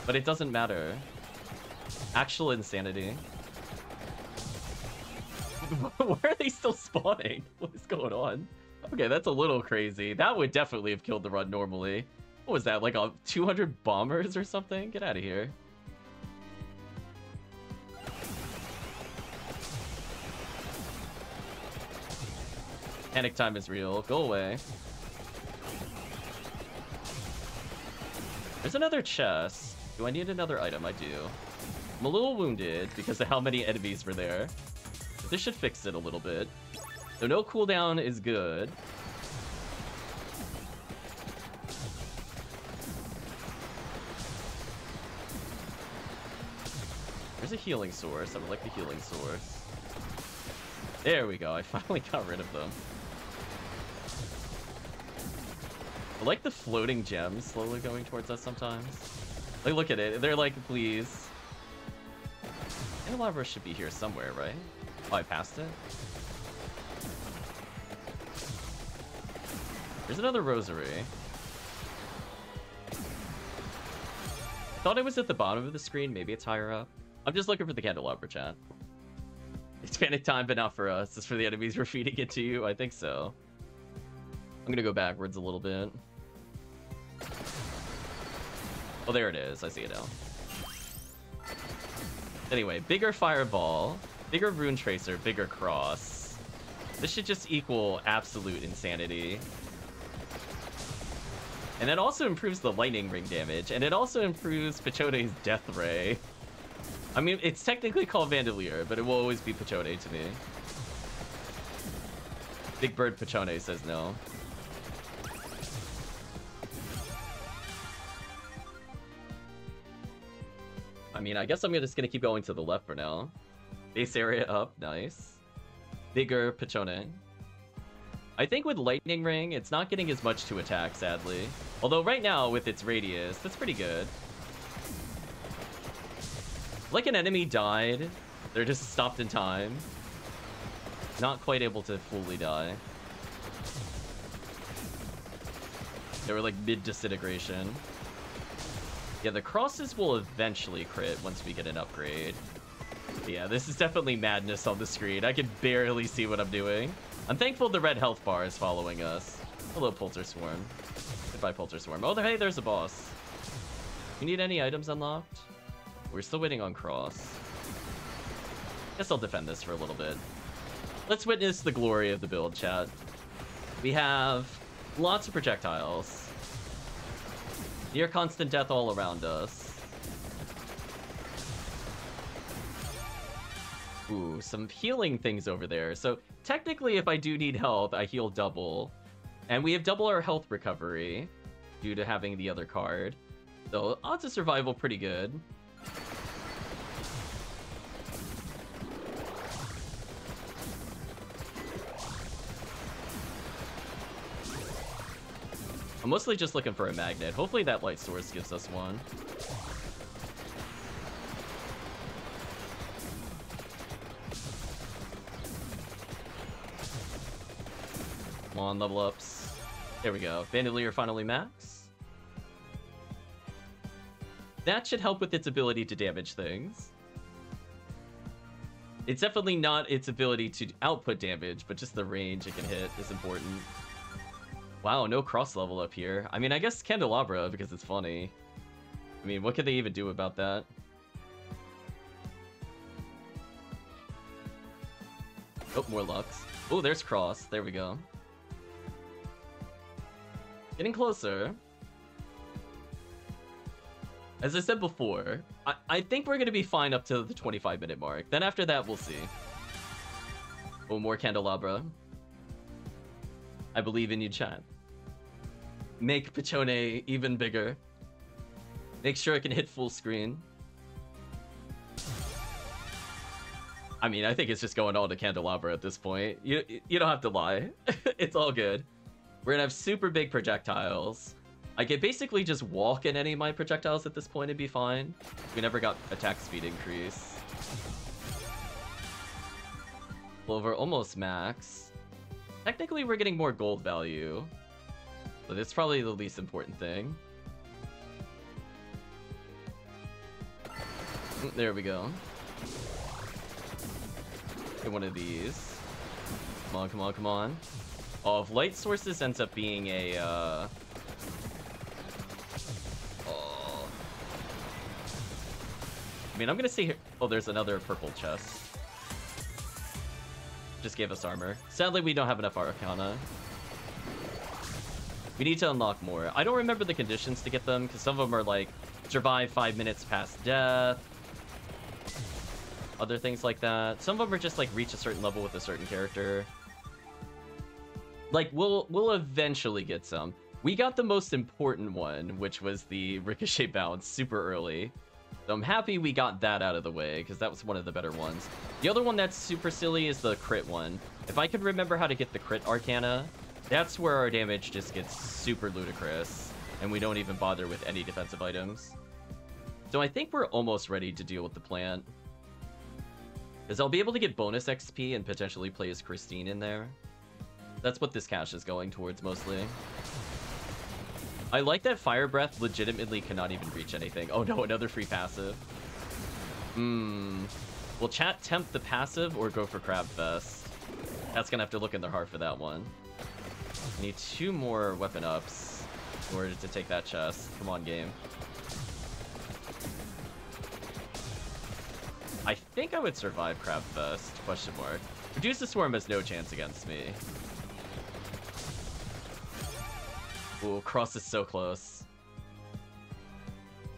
But it doesn't matter. Actual insanity. <laughs> Where are they still spawning? <laughs> What is going on? Okay, that's a little crazy. That would definitely have killed the run normally. What was that, like a 200 bombers or something? Get out of here. Panic time is real. Go away. There's another chest. Do I need another item? I do. I'm a little wounded because of how many enemies were there. This should fix it a little bit. So no cooldown is good. There's a healing source. I would like the healing source. There we go. I <laughs> finally got rid of them. I like the floating gems slowly going towards us sometimes. Like, look at it. They're like, please. And lava should be here somewhere, right? Oh, I passed it? There's another rosary. I thought it was at the bottom of the screen. Maybe it's higher up. I'm just looking for the candelabra chat. It's panic time, but not for us. It's for the enemies we're feeding it to you. I think so. I'm gonna go backwards a little bit. Oh, there it is. I see it now. Anyway, bigger fireball, bigger rune tracer, bigger cross. This should just equal absolute insanity. And that also improves the lightning ring damage, and it also improves Peachone's death ray. I mean, it's technically called Vandalier, but it will always be Peachone to me. Big Bird Peachone says no. I mean, I guess I'm just gonna keep going to the left for now. Base area up, nice. Bigger Peachone. I think with Lightning Ring, it's not getting as much to attack, sadly. Although right now, with its radius, that's pretty good. Like an enemy died, they're just stopped in time. Not quite able to fully die. They were like mid-disintegration. Yeah, the crosses will eventually crit once we get an upgrade. Yeah, this is definitely madness on the screen. I can barely see what I'm doing. I'm thankful the red health bar is following us. Hello, Polter Swarm. Goodbye, Polter Swarm. Oh, hey, there's a boss. You need any items unlocked? We're still waiting on Cross. Guess I'll defend this for a little bit. Let's witness the glory of the build, chat. We have lots of projectiles. Near constant death all around us. Ooh, some healing things over there. So technically, if I do need health, I heal double. And we have double our health recovery due to having the other card. So odds of survival pretty good. I'm mostly just looking for a magnet. Hopefully that light source gives us one. Come on, level ups. There we go. Vandalier finally max. That should help with its ability to damage things. It's definitely not its ability to output damage, but just the range it can hit is important. Wow, no cross level up here. I mean, I guess Candelabra, because it's funny. I mean, what could they even do about that? Oh, more Lux. Oh, there's Cross. There we go. Getting closer. As I said before, I, I think we're going to be fine up to the 25 minute mark. Then after that, we'll see. Oh, more Candelabra. I believe in you, chat. Make Peachone even bigger. Make sure it can hit full screen. I mean, I think it's just going all to Candelabra at this point. You, you don't have to lie. <laughs> it's all good. We're gonna have super big projectiles. I could basically just walk in any of my projectiles at this point and be fine. We never got attack speed increase. Well, we're almost max. Technically, we're getting more gold value. But it's probably the least important thing. Mm, there we go. Get one of these. Come on, come on, come on. Oh, if light sources ends up being a, uh... Oh. I mean, I'm gonna say here... Oh, there's another purple chest. Just gave us armor. Sadly, we don't have enough Arcana. We need to unlock more. I don't remember the conditions to get them, because some of them are like, survive five minutes past death. Other things like that. Some of them are just like, reach a certain level with a certain character. Like, we'll, we'll eventually get some. We got the most important one, which was the <laughs> Ricochet bounce super early. So I'm happy we got that out of the way, because that was one of the better ones. The other one that's super silly is the crit one. If I could remember how to get the crit Arcana, that's where our damage just gets super ludicrous, and we don't even bother with any defensive items. So I think we're almost ready to deal with the plant. Because I'll be able to get bonus XP and potentially play as Christine in there. That's what this cache is going towards mostly. I like that Fire Breath legitimately cannot even reach anything. Oh no, another free passive. Hmm. Will chat tempt the passive or go for Crab Fest? That's gonna have to look in their heart for that one. I need two more weapon ups in order to take that chest. Come on, game. I think I would survive Crab Fest, question mark. Reduce the Swarm has no chance against me. Ooh, Cross is so close.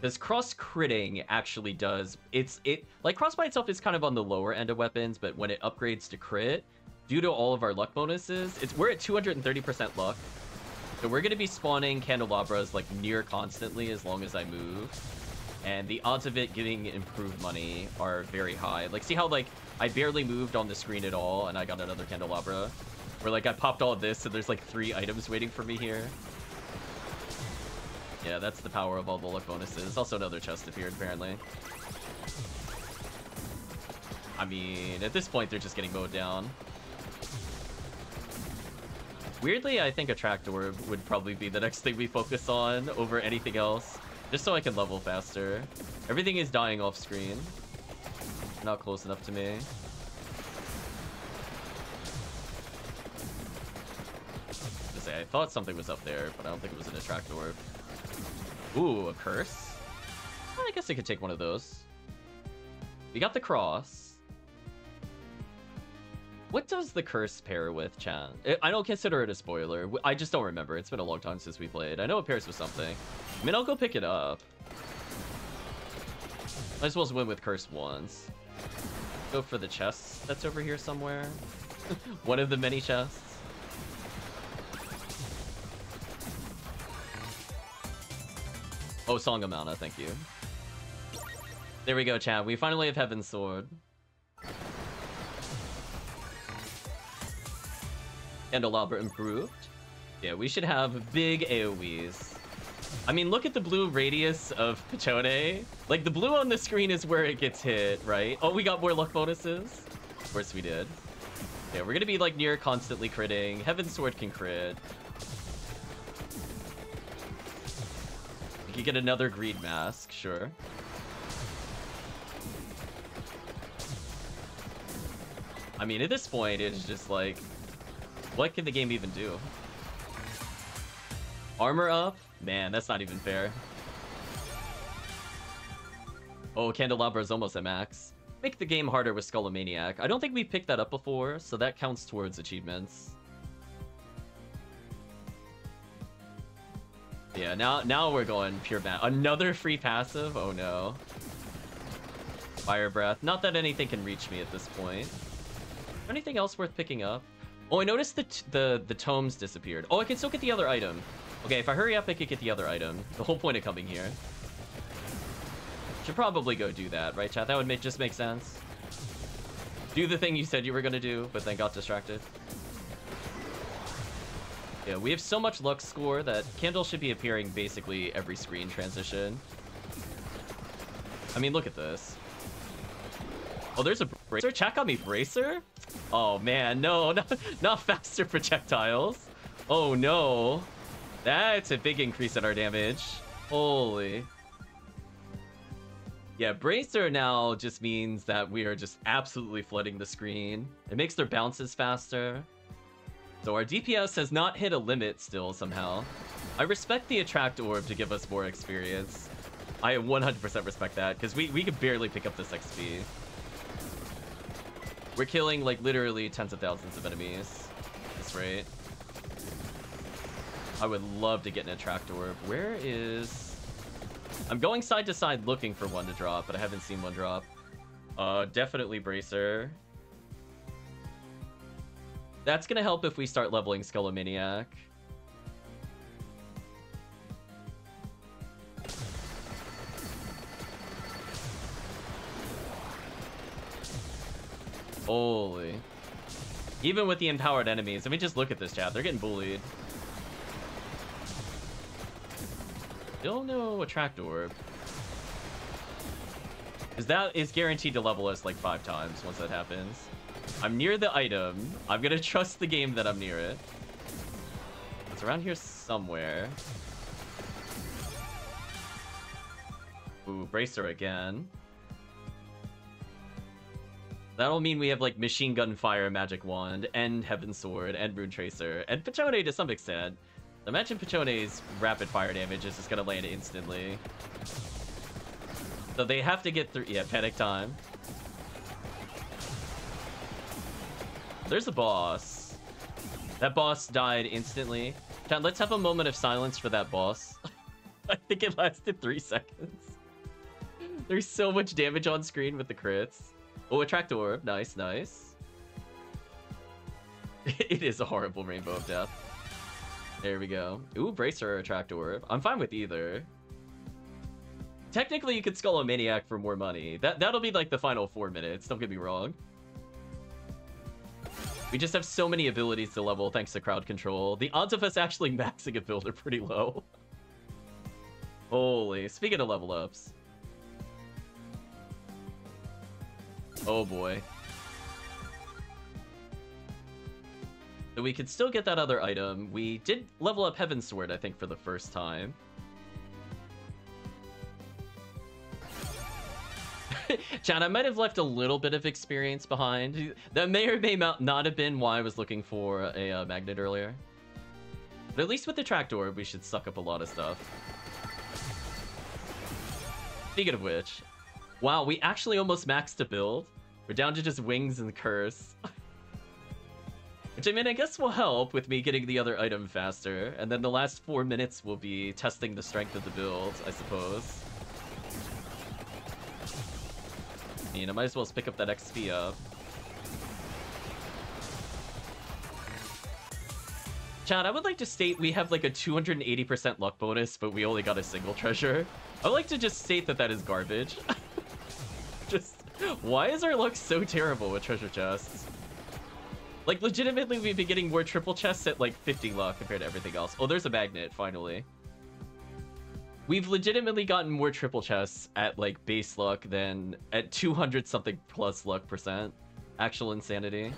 Because cross critting actually does it's it like cross by itself is kind of on the lower end of weapons, but when it upgrades to crit, due to all of our luck bonuses, it's we're at 230% luck. So we're gonna be spawning candelabras like near constantly as long as I move. And the odds of it getting improved money are very high. Like see how like I barely moved on the screen at all and I got another candelabra. Where like I popped all this and there's like three items waiting for me here. Yeah, that's the power of all the luck bonuses. Also another chest appeared, apparently. I mean, at this point, they're just getting mowed down. Weirdly, I think Attract Orb would probably be the <laughs> next thing we focus on over anything else. Just so I can level faster. Everything is dying off screen. Not close enough to me. I thought something was up there, but I don't think it was an Attract Orb. Ooh, a curse? I guess I could take one of those. We got the cross. What does the curse pair with, Chan? I don't consider it a spoiler. I just don't remember. It's been a long time since we played. I know it pairs with something. I mean, I'll go pick it up. Might as well win with curse once. Go for the chest that's over here somewhere. <laughs> one of the many chests. Oh, Song of Mana, thank you. There we go, Chad. We finally have Heaven's Sword. Candelabra improved. Yeah, we should have big AoEs. I mean, look at the blue radius of Peachone. Like, the blue on the screen is where it gets hit, right? Oh, we got more luck bonuses. Of course we did. Yeah, we're gonna be, like, near constantly critting. Heaven's Sword can crit. You get another greed mask, sure. I mean, at this point, it's just like, what can the game even do? Armor up? Man, that's not even fair. Oh, Candelabra is almost at max. Make the game harder with Skull O'Maniac. I don't think we picked that up before, so that counts towards achievements. Yeah, now now we're going pure bat. Another free passive? Oh no. Fire breath. Not that anything can reach me at this point. Anything else worth picking up? Oh, I noticed the the the tomes disappeared. Oh, I can still get the other item. Okay, if I hurry up, I could get the other item. The whole point of coming here. Should probably go do that, right, chat? That would make just make sense. Do the thing you said you were gonna do, but then got distracted. Yeah, we have so much luck score that Candle should be appearing basically every screen transition. I mean, look at this. Oh, there's a bracer. Check on me, bracer? Oh man, no, <laughs> not, not faster projectiles. Oh no. That's a big increase in our damage. Holy. Yeah, Bracer now just means that we are just absolutely flooding the screen. It makes their bounces faster. So our DPS has not hit a limit still somehow. I respect the Attract Orb to give us more experience. I 100% respect that, because we, we could barely pick up this XP. We're killing, like, literally tens of thousands of enemies this rate. I would love to get an Attract Orb. Where is... I'm going side to side looking for one to drop, but I haven't seen one drop. Uh, definitely Bracer. That's gonna help if we start leveling Skelomaniac. Holy. Even with the empowered enemies, I mean, just look at this chat. They're getting bullied. Still no attract orb. Because that is guaranteed to level us like five times once that happens. I'm near the item. I'm gonna <laughs> trust the game that I'm near it. It's around here somewhere. Ooh, Bracer again. That'll mean we have like Machine Gun Fire Magic Wand, and Heaven Sword, and Rune Tracer, and Peachone to some extent. Imagine Peachone's rapid fire damage is just gonna land instantly. So they have to get through. Yeah, Panic Time. There's a boss. That boss died instantly. let's have a moment of silence for that boss. <laughs> I think it lasted three seconds. There's so much damage on screen with the crits. Oh, attract orb. Nice, nice. <laughs> it is a horrible rainbow of death. There we go. Ooh, bracer attract orb. I'm fine with either. Technically, you could skull a maniac for more money. That that'll be like the final four minutes. Don't get me wrong. We just have so many abilities to level thanks to crowd control. The odds of us actually <laughs> maxing a build are pretty low. Holy, speaking of level ups. Oh boy. So we could still get that other item. We did level up Heaven Sword, I think, for the first time. <laughs> Chad, I might have left a little bit of experience behind. That may or may not have been why I was looking for a uh, magnet earlier. But at least with the tractor, we should suck up a lot of stuff. Speaking of which, wow, we actually almost maxed a build. We're down to just wings and curse. <laughs> Which, I mean, I guess will help with me getting the other item faster. And then the last four minutes will be testing the strength of the build, I suppose. I mean, I might as well pick up that XP up. Chad, I would like to state we have like a 280% luck bonus, but we only got a single treasure. I would like to just state that that is garbage. <laughs> just why is our luck so terrible with treasure chests? Like, legitimately, we've been getting more triple chests at, like, 50 luck compared to everything else. Oh, there's a magnet, finally. We've legitimately gotten more triple chests at, like, base luck than at 200 something plus luck percent. Actual insanity.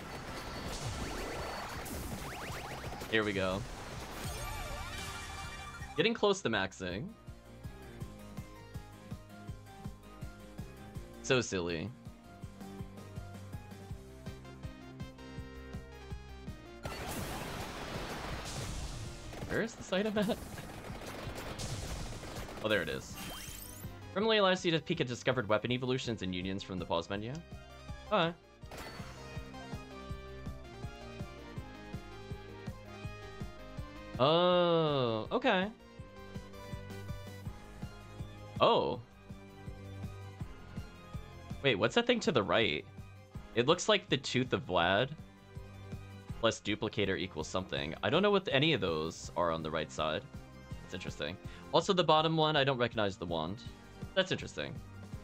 Here we go. Getting close to maxing. So silly. Where is this item at? Oh, there it is. Remotely allows you to peek at discovered weapon evolutions and unions from the pause menu. Alright. Oh, okay. Oh. Wait, what's that thing to the right? It looks like the Tooth of Vlad. Plus duplicator equals something. I don't know what any of those are on the right side. It's interesting. Also, the bottom one, I don't recognize the wand. That's interesting.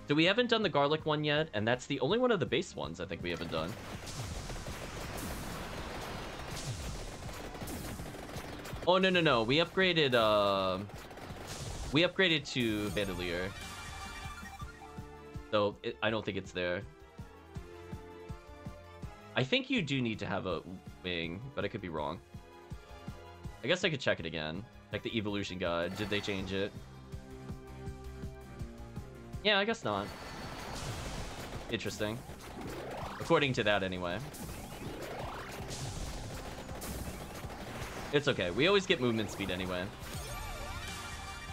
So we haven't done the garlic one yet, and that's the only one of the base ones I think we haven't done. Oh, no, no, no. We upgraded, uh... We upgraded to Bandolier. So it, I don't think it's there. I think you do need to have a wing, but I could be wrong. I guess I could check it again. Like the evolution guide. Did they change it? Yeah, I guess not. Interesting. According to that, anyway. It's okay. We always get movement speed anyway.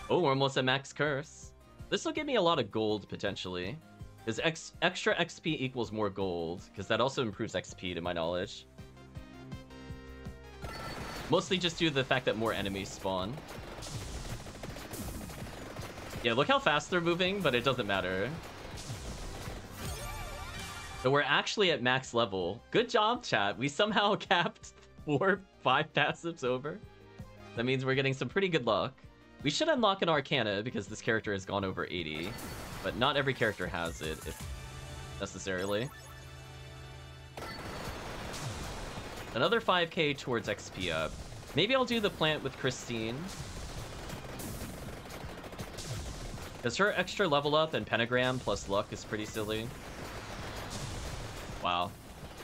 Oh, we're almost at max curse. This will give me a lot of gold, potentially. Because X extra XP equals more gold, because that also improves XP to my knowledge. Mostly just due to the fact that more enemies spawn. Yeah, look how fast they're moving, but it doesn't matter. So we're actually at max level. Good job, chat. We somehow <laughs> capped four, five passives over. That means we're getting some pretty good luck. We should unlock an Arcana because this character has gone over 80, but not every character has it, necessarily. Another 5k towards XP up. Maybe I'll do the plant with Christine. Because her extra level up and pentagram plus luck is pretty silly. Wow.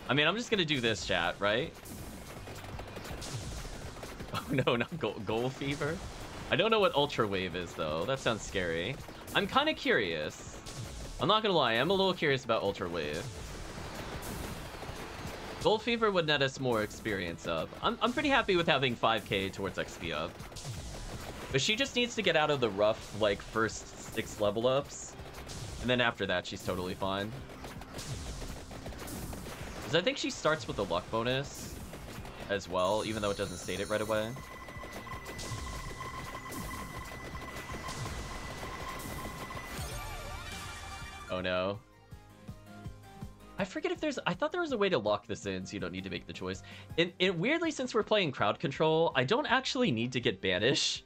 I mean, I'm just gonna do this, chat, right? <laughs> Oh no, not gold, gold fever. I don't know what ultra wave is though. That sounds scary. I'm kind of curious. I'm not gonna lie, I'm a little curious about ultra wave. Gold fever would net us more experience up. I'm, I'm pretty happy with having 5k towards XP up. But she just needs to get out of the rough, like, first six level ups. And then after that, she's totally fine. Because I think she starts with the luck bonus as well, even though it doesn't state it right away. Oh no. I forget if there's... I thought there was a way to lock this in so you don't need to make the choice. And, and weirdly, since we're playing crowd control, I don't actually need to get banish.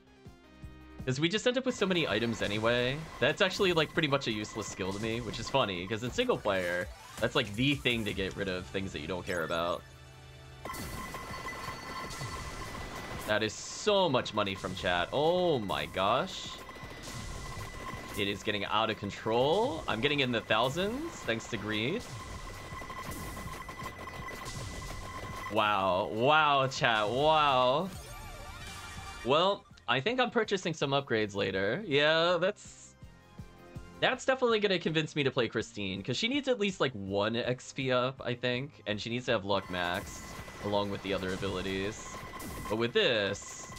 Because we just end up with so many items anyway. That's actually like pretty much a useless skill to me, which is funny. Because in single player, that's like the thing to get rid of things that you don't care about. That is so much money from chat. Oh my gosh. It is getting out of control. I'm getting in the thousands thanks to greed. Wow. Wow, chat. Wow. Well, I think I'm purchasing some upgrades later. Yeah, that's... That's definitely going to convince me to play Christine, because she needs at least, like, one XP up, I think, and she needs to have luck max, along with the other abilities. But with this,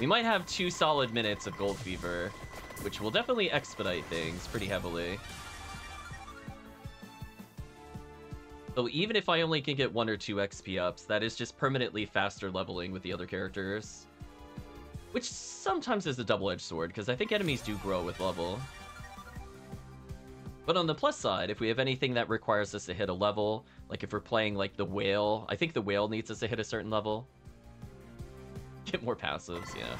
we might have two solid minutes of Gold Fever, which will definitely expedite things pretty heavily. So even if I only can get one or two XP ups, that is just permanently faster leveling with the other characters. Which sometimes is a double-edged sword, because I think enemies do grow with level. But on the plus side, if we have anything that requires us to hit a level, like if we're playing like the whale, I think the whale needs us to hit a certain level. Get more passives, yeah.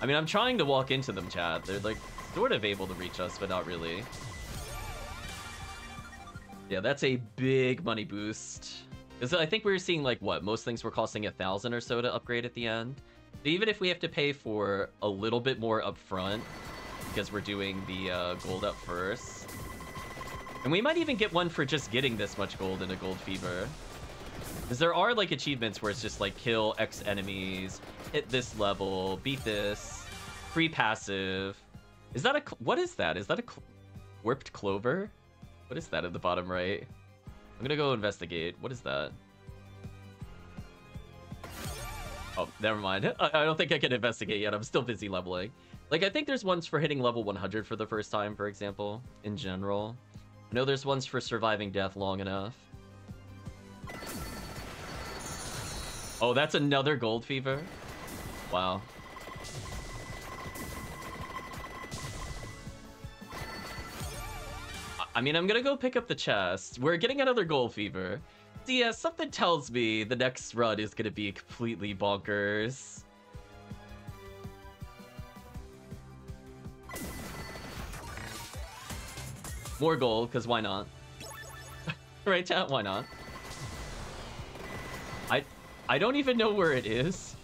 I mean, I'm trying to walk into them, Chad. They're like sort of able to reach us, but not really. Yeah, that's a big money boost. Because I think we were seeing, like, what? Most things were costing a thousand or so to upgrade at the end. even if we have to pay for a little bit more upfront, because we're doing the uh, gold up first. And we might even get one for just getting this much gold in a gold fever. Because there are, like, achievements where it's just, like, kill X enemies, hit this level, beat this, free passive. Is that a... What is that? Is that a cl warped clover? What is that at the bottom right? I'm gonna go investigate. What is that? Oh, never mind. <laughs> I, I don't think I can investigate yet. I'm still busy leveling. Like, I think there's ones for hitting level 100 for the first time, for example, in general. I know there's ones for surviving death long enough. Oh, that's another gold fever? Wow. I mean, I'm gonna go pick up the chest. We're getting another gold fever. So yeah, something tells me the next run is gonna be completely bonkers. More gold, because why not? <laughs> right, chat? Why not? I, I don't even know where it is.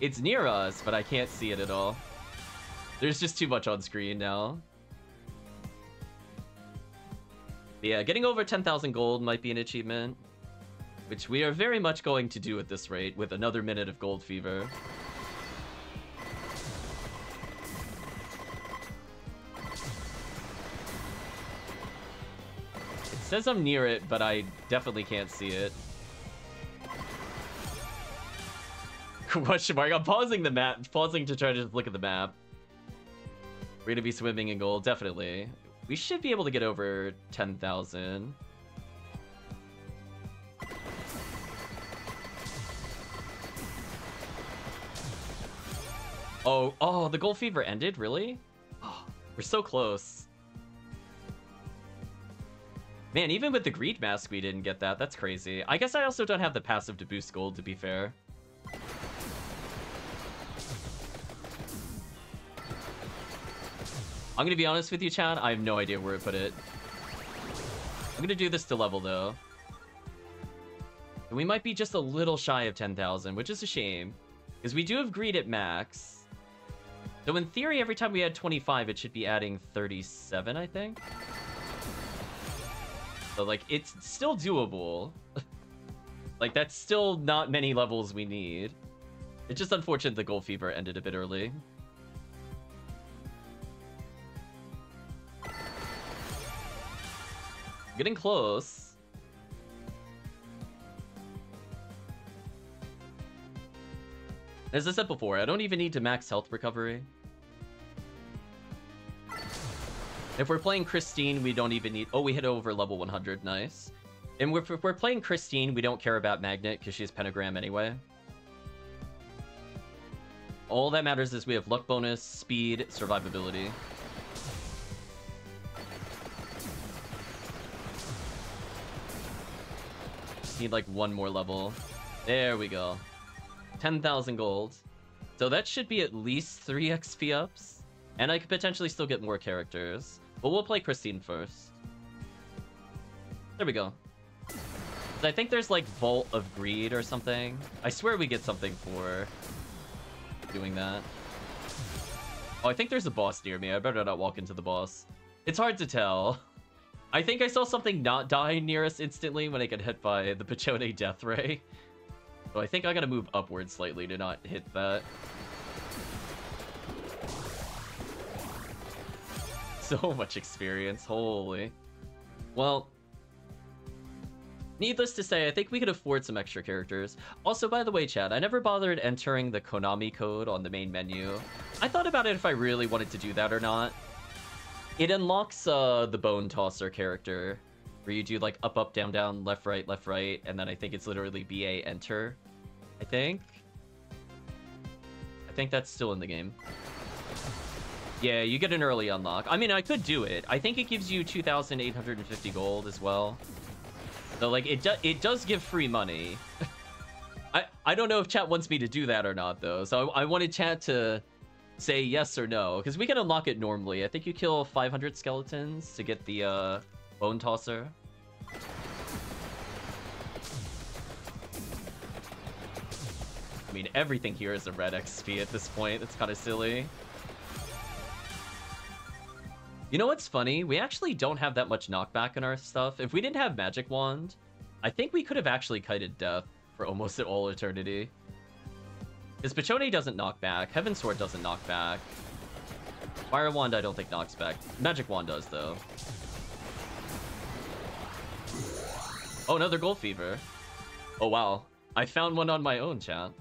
It's near us, but I can't see it at all. There's just too much on screen now. Yeah, getting over 10,000 gold might be an achievement. Which we are very much going to do at this rate with another minute of gold fever. It says I'm near it, but I definitely can't see it. <laughs> Question mark. I'm pausing the map, pausing to try to look at the map. We're gonna be swimming in gold, definitely. We should be able to get over 10,000. Oh, oh, the gold fever ended? Really? Oh, we're so close. Man, even with the greed mask, we didn't get that. That's crazy. I guess I also don't have the passive to boost gold, to be fair. I'm gonna be honest with you, Chad. I have no idea where to put it. I'm gonna do this to level, though. And we might be just a little shy of 10,000, which is a shame. Because we do have greed at max. So in theory, every time we add 25, it should be adding 37, I think. So, like, it's still doable. <laughs> like, that's still not many levels we need. It's just unfortunate the Gold Fever ended a bit early. Getting close. As I said before, I don't even need to max health recovery. If we're playing Christine, we don't even need... Oh, we hit over level 100. Nice. And if we're playing Christine, we don't care about Magnet because she's Pentagram anyway. All that matters is we have luck bonus, speed, survivability. Need like one more level. There we go. 10,000 gold. So that should be at least 3 XP ups. And I could potentially still get more characters. But we'll play Christine first. There we go. I think there's like Vault of Greed or something. I swear we get something for doing that. Oh, I think there's a boss near me. I better not walk into the boss. It's hard to tell. <laughs> I think I saw something not die near us instantly when I get hit by the Peachone Death Ray. So I think I gotta move upward slightly to not hit that. <laughs> So much experience, holy. Well, needless to say, I think we could afford some extra characters. Also, by the way, Chad, I never bothered entering the Konami code on the main menu. I thought about it if I really wanted to do that or not. It unlocks uh, the Bone Tosser character, where you do like up, up, down, down, left, right, left, right, and then I think it's literally BA enter. I think. I think that's still in the game. Yeah, you get an early unlock. I mean, I could do it. I think it gives you 2,850 gold as well. So, like, it, do it does give free money. <laughs> I, I don't know if chat wants me to do that or not, though. So I, I wanted chat to say yes or no. Because we can unlock it normally. I think you kill 500 skeletons to get the uh, Bone Tosser. I mean, everything here is a red XP at this point. It's kind of silly. You know what's funny? We actually don't have that much knockback in our stuff. If we didn't have Magic Wand, I think we could have actually kited death for almost <laughs> all eternity. Because Peachone doesn't knock back. Heaven Sword doesn't knock back. Fire Wand I don't think knocks back. Magic Wand does, though. Oh, another Gold Fever. Oh, wow. I found one on my own, chat.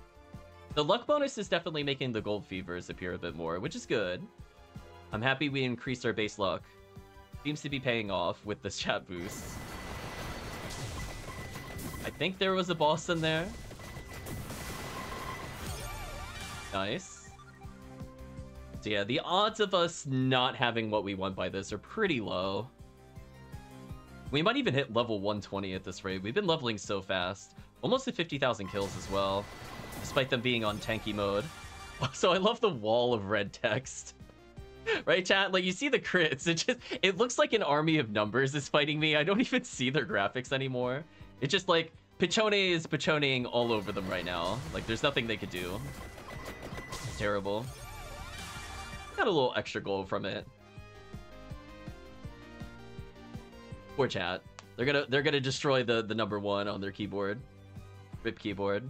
The luck bonus is definitely making the Gold Fevers appear a bit more, which is good. I'm happy we increased our base luck. Seems to be paying off with this chat boost. I think there was a boss in there. Nice. So yeah, the odds of us not having what we want by this are pretty low. We might even hit level 120 at this rate. We've been leveling so fast. Almost at 50,000 kills as well. Despite them being on tanky mode. <laughs> So I love the wall of red text. <laughs> right, chat? Like, you see the crits. <laughs> It just... It looks like an army of numbers is fighting me. I don't even see their graphics anymore. It's just like... Peachone is Peachoneing all over them right now. Like, there's nothing they could do. Terrible. Got a little extra gold from it. Poor chat. They're gonna they're gonna destroy the the number one on their keyboard. Rip keyboard.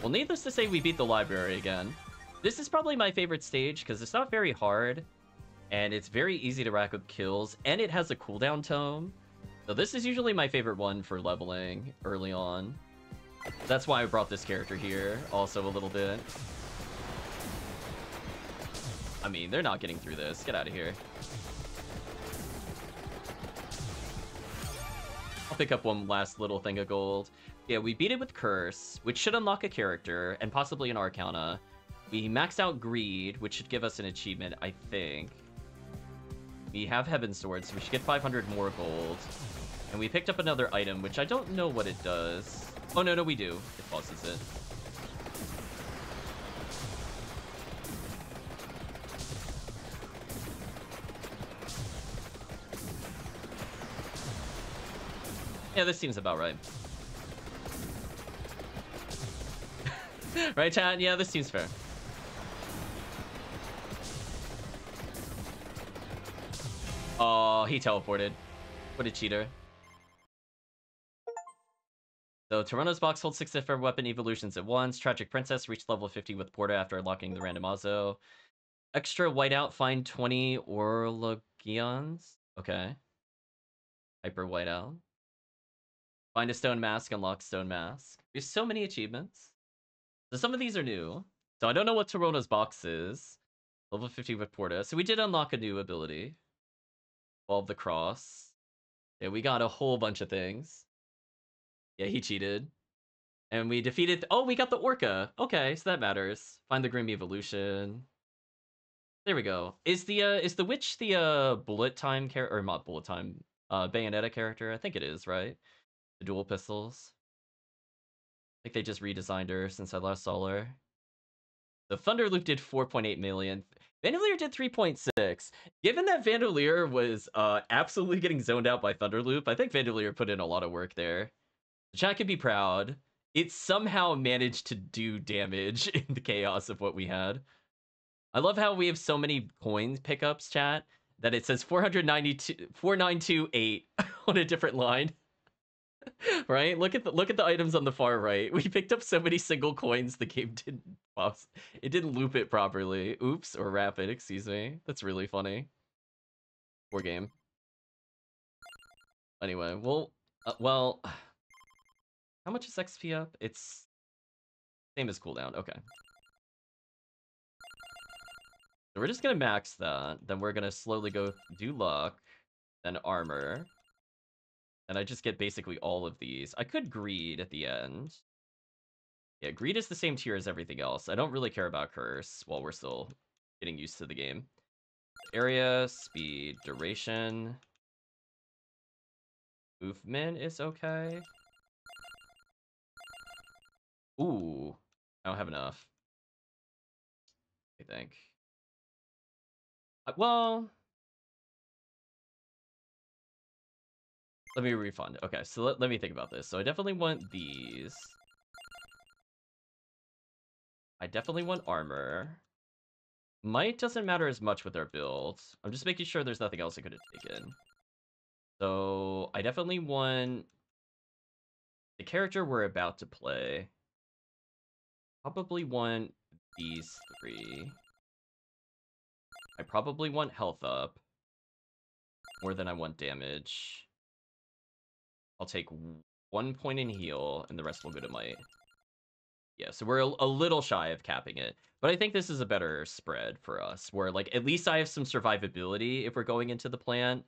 Well, needless to say, we beat the library again. This is probably my favorite stage because it's not very hard, and it's very easy to rack up kills, and it has a cooldown tome. So this is usually my favorite one for leveling early on. That's why I brought this character here, also a little bit. I mean, they're not getting through this. Get out of here. I'll pick up one last little thing of gold. Yeah, we beat it with Curse, which should unlock a character, and possibly an Arcana. We maxed out Greed, which should give us an achievement, I think. We have Heaven Sword, so we should get 500 more gold. And we picked up another item, which I don't know what it does. Oh, no, no, we do. It pauses it. Yeah, this seems about right. <laughs> right, Chad? Yeah, this seems fair. Oh, he teleported. What a cheater. So, Toronna's Box holds six different weapon evolutions at once. Tragic Princess reached level 50 with Porta after unlocking the Randomazzo. Extra whiteout, find 20 Orologions. Okay. Hyper whiteout. Find a stone mask, unlock stone mask. There's so many achievements. So some of these are new. So I don't know what Toronna's Box is. Level 50 with Porta. So we did unlock a new ability. Evolve the Cross. Yeah, we got a whole bunch of things. Yeah, he cheated. And we defeated... Oh, we got the Orca. Okay, so that matters. Find the Grim Evolution. There we go. Is the uh, is the witch the uh, bullet time character or not bullet time uh, Bayonetta character? I think it is, right? The dual pistols. I think they just redesigned her since I last saw her. The Thunderloop did 4.8 million. Vandalier did 3.6. Given that Vandalier was uh, absolutely getting zoned out by Thunderloop, I think Vandalier put in a lot of work there. Chat can be proud. It somehow managed to do damage <laughs> in the chaos of what we had. I love how we have so many coins pickups, chat, that it says 492 4928 <laughs> on a different line. <laughs> right? Look at the look at the items on the far right. We picked up so many single coins the game didn't it didn't loop it properly. Oops, or rapid, excuse me. That's really funny. Poor game. Anyway, well, uh, well, how much is XP up? It's same as cooldown. Okay. So we're just gonna max that. Then we're gonna slowly go do luck, then armor. And I just get basically all of these. I could greed at the end. Yeah, greed is the same tier as everything else. I don't really care about curse while we're still getting used to the game. Area, speed, duration. Movement is okay. Ooh, I don't have enough. I think. Uh, well, let me refund. It. Okay, so let, let me think about this. So I definitely want these. I definitely want armor. Might doesn't matter as much with our build. I'm just making sure there's nothing else I could have taken. So I definitely want the character we're about to play. Probably want these three. I probably want health up more than I want damage. I'll take one point in heal, and the rest will go to might. Yeah, so we're a, little shy of capping it. But I think this is a better spread for us, where, like, at least I have some survivability if we're going into the plant,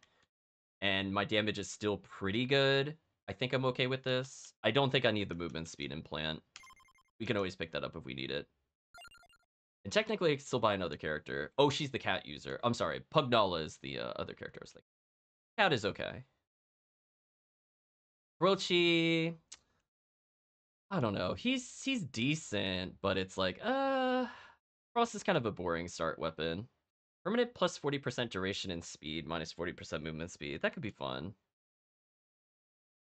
and my damage is still pretty good. I think I'm okay with this. I don't think I need the movement speed in plant. We can always pick that up if we need it. And technically, I can still buy another character. Oh, she's the cat user. I'm sorry. Pugnala is the uh, other character I was thinking. Cat is okay. Krochi... I don't know. He's he's decent, but it's like, uh... Cross is kind of a boring start weapon. Permanent plus 40% duration and speed, minus 40% movement speed. That could be fun.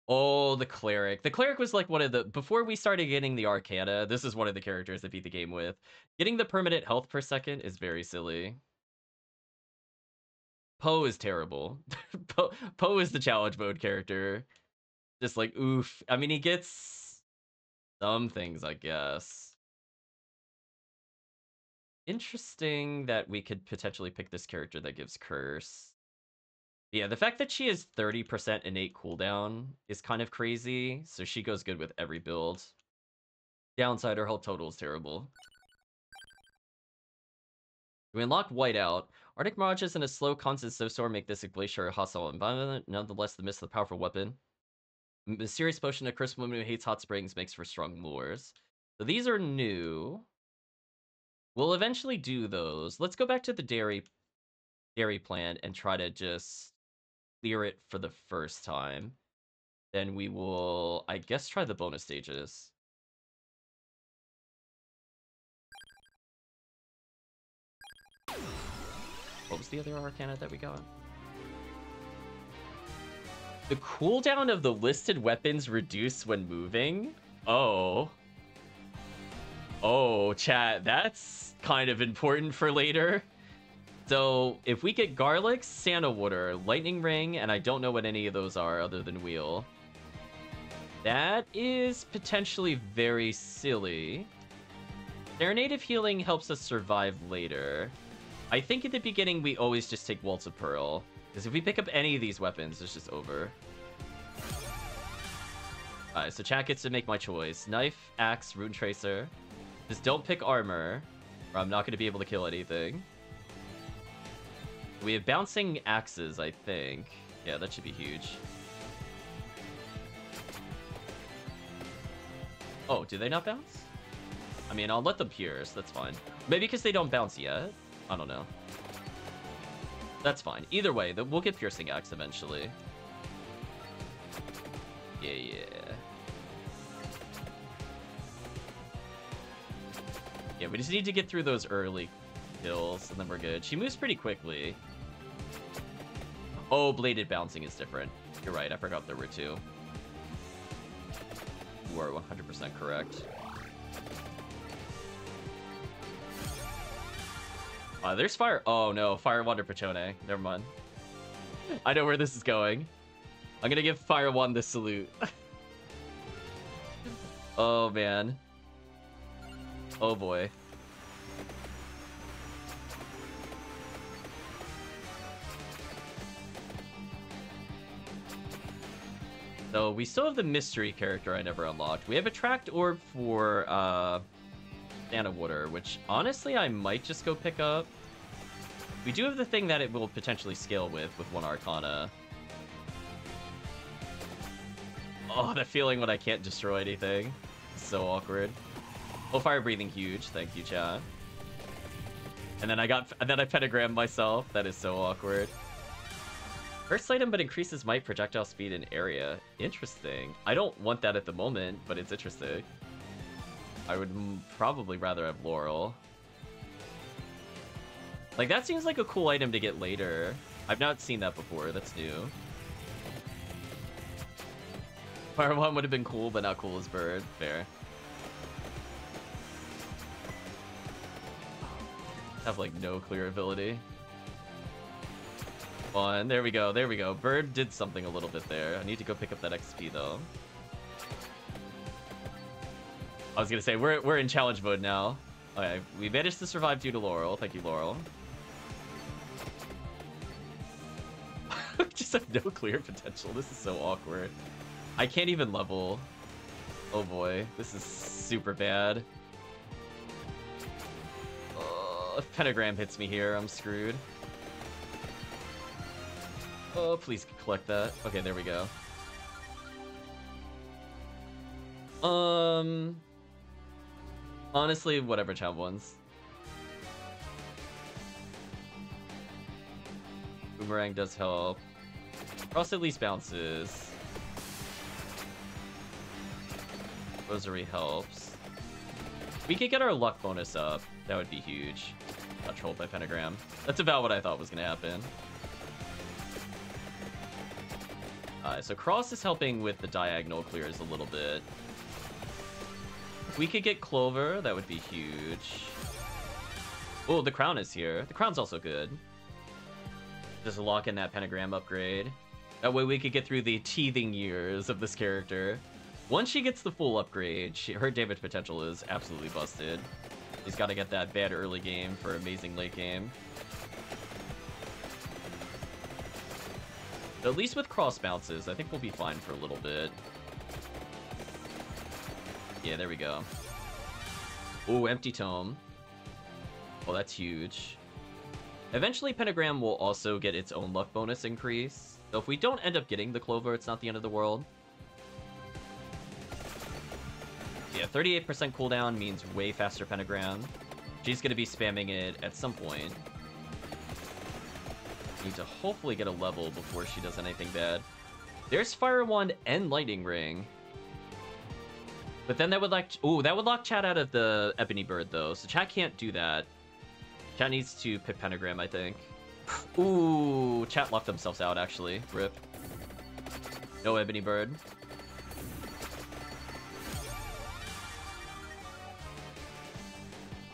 Oh, the cleric. The cleric was like one of the before we started getting the arcana. This is one of the characters that beat the game with. Getting the permanent health per second is very silly. Poe is terrible. <laughs> Poe po is the challenge mode character. Just like oof. I mean, he gets some things, I guess. Interesting that we could potentially pick this character that gives curse. Yeah, the fact that she has 30% innate cooldown is kind of crazy, so she goes good with every build. Downside, her health total is terrible. We unlock Whiteout. Arctic Mirages and a slow, constant snowstorm make this a glacier a hostile environment. Nonetheless, the mist is a powerful weapon. Mysterious potion, a cursed woman who hates hot springs, makes for strong lures. So these are new. We'll eventually do those. Let's go back to the dairy dairy plant and try to just clear it for the first time, then we will, I guess, try the bonus stages. What was the other Arcana that we got? The cooldown of the listed weapons reduced when moving? Oh. Oh, chat, that's kind of important for later. So, if we get Garlic, Santa Water, Lightning Ring, and I don't know what any of those are other than Wheel, that is potentially very silly. Serenade of Healing helps us survive later. I think at the beginning we always just take Waltz of Pearl. Because if we pick up any of these weapons, it's just over. Alright, so chat gets to make my choice. Knife, Axe, Rune Tracer. Just don't pick Armor, or I'm not going to be able to kill anything. We have Bouncing Axes, I think. Yeah, that should be huge. Oh, do they not bounce? I mean, I'll let them pierce. That's fine. Maybe because they don't bounce yet. I don't know. That's fine. Either way, we'll get Piercing Axe eventually. Yeah, yeah. Yeah, we just need to get through those early kills, and then we're good. She moves pretty quickly. Oh, bladed bouncing is different. You're right, I forgot there were two. You are 100% correct. Uh, there's fire. Oh no, Fire Water Peachone. Never mind. I know where this is going. I'm gonna give Fire Wand the salute. <laughs> oh man. Oh boy. So we still have the mystery character I never unlocked. We have Attractorb for uh, Santa Water, which honestly I might just go pick up. We do have the thing that it will potentially scale with, with one Arcana. Oh, that feeling when I can't destroy anything. so awkward. Oh, fire breathing huge. Thank you, chat. And then I got, and then I pentagram myself. That is so awkward. First item, but increases my projectile speed, and area. Interesting. I don't want that at the moment, but it's interesting. I would probably rather have Laurel. Like, that seems like a cool item to get later. I've not seen that before. That's new. Fire 1 would have been cool, but not cool as Bird. Fair. Have, like, no clear ability. One. There we go. There we go. Bird did something a little bit there. I need to go pick up that XP, though. I was gonna say, we're, we're in challenge mode now. Okay, we managed to survive due to Laurel. Thank you, Laurel. <laughs> just have no clear potential. This is so awkward. I can't even level. Oh boy, this is super bad. Uh, if Pentagram hits me here, I'm screwed. Oh, please collect that. Okay, there we go. Um... Honestly, whatever champ wins. Boomerang does help. Cross at least bounces. Rosary helps. We could get our luck bonus up. That would be huge. Got trolled by Pentagram. That's about what I thought was going to happen. Uh, so Cross is helping with the diagonal clears a little bit. If we could get Clover, that would be huge. Oh, the Crown is here. The Crown's also good. Just lock in that Pentagram upgrade. That way we could get through the teething years of this character. Once she gets the full upgrade, she, her damage potential is absolutely busted. He's got to get that bad early game for amazing late game. At least with cross bounces, I think we'll be fine for a little bit. Yeah, there we go. Oh, empty tome. Oh, that's huge. Eventually, Pentagram will also get its own luck bonus increase. So if we don't end up getting the Clover, it's not the end of the world. Yeah, 38% cooldown means way faster Pentagram. She's going to be spamming it at some point. Need to hopefully get a level before she does anything bad. There's Fire Wand and Lightning Ring. But then that would like... Ooh, that would lock Chat out of the Ebony Bird, though. So Chat can't do that. Chat needs to pick Pentagram, I think. <sighs> Ooh, chat locked themselves out, actually. Rip. No Ebony Bird.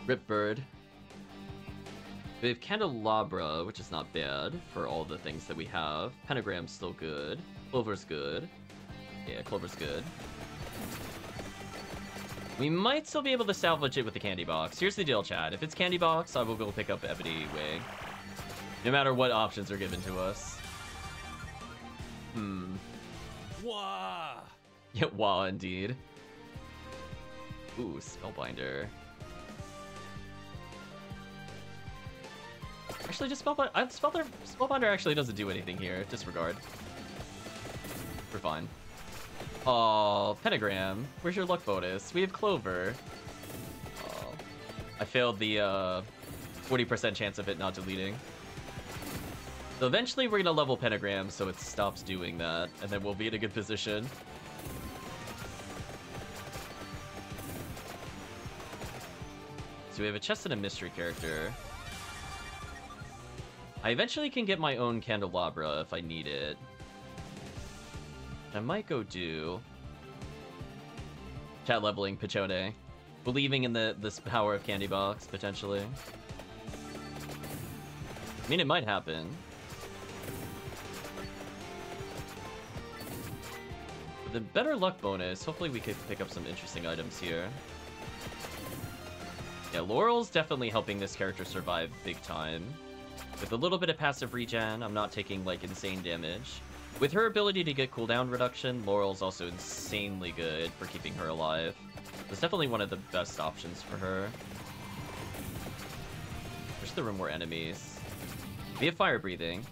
Rip Bird. We have Candelabra, which is not bad for all the things that we have. Pentagram's still good. Clover's good. Yeah, Clover's good. We might still be able to salvage it with the candy box. Here's the deal, Chad. If it's candy box, I will go pick up Ebony Wing. No matter what options are given to us. Hmm. Wah! <laughs> Yeah, wow, indeed. Ooh, Spellbinder. Actually, just Spellbinder. Uh, Spellbinder, Spellbinder actually doesn't do anything here. Disregard. We're fine. Oh, Pentagram. Where's your luck bonus? We have Clover. Oh, I failed the 40% uh, chance of it not deleting. So eventually we're gonna level Pentagram so it stops doing that, and then we'll be in a good position. So we have a chest and a mystery character. I eventually can get my own candelabra if I need it. I might go do. Chat leveling Peachone. Believing in the this power of Candy Box, potentially. I mean, it might happen. With the better luck bonus, hopefully we could pick up some interesting items here. Yeah, Laurel's definitely helping this character survive big time. With a little bit of passive regen, I'm not taking, like, insane damage. With her ability to get cooldown reduction, Laurel's also insanely good for keeping her alive. It's definitely one of the best options for her. Wish there were more enemies. We have fire breathing.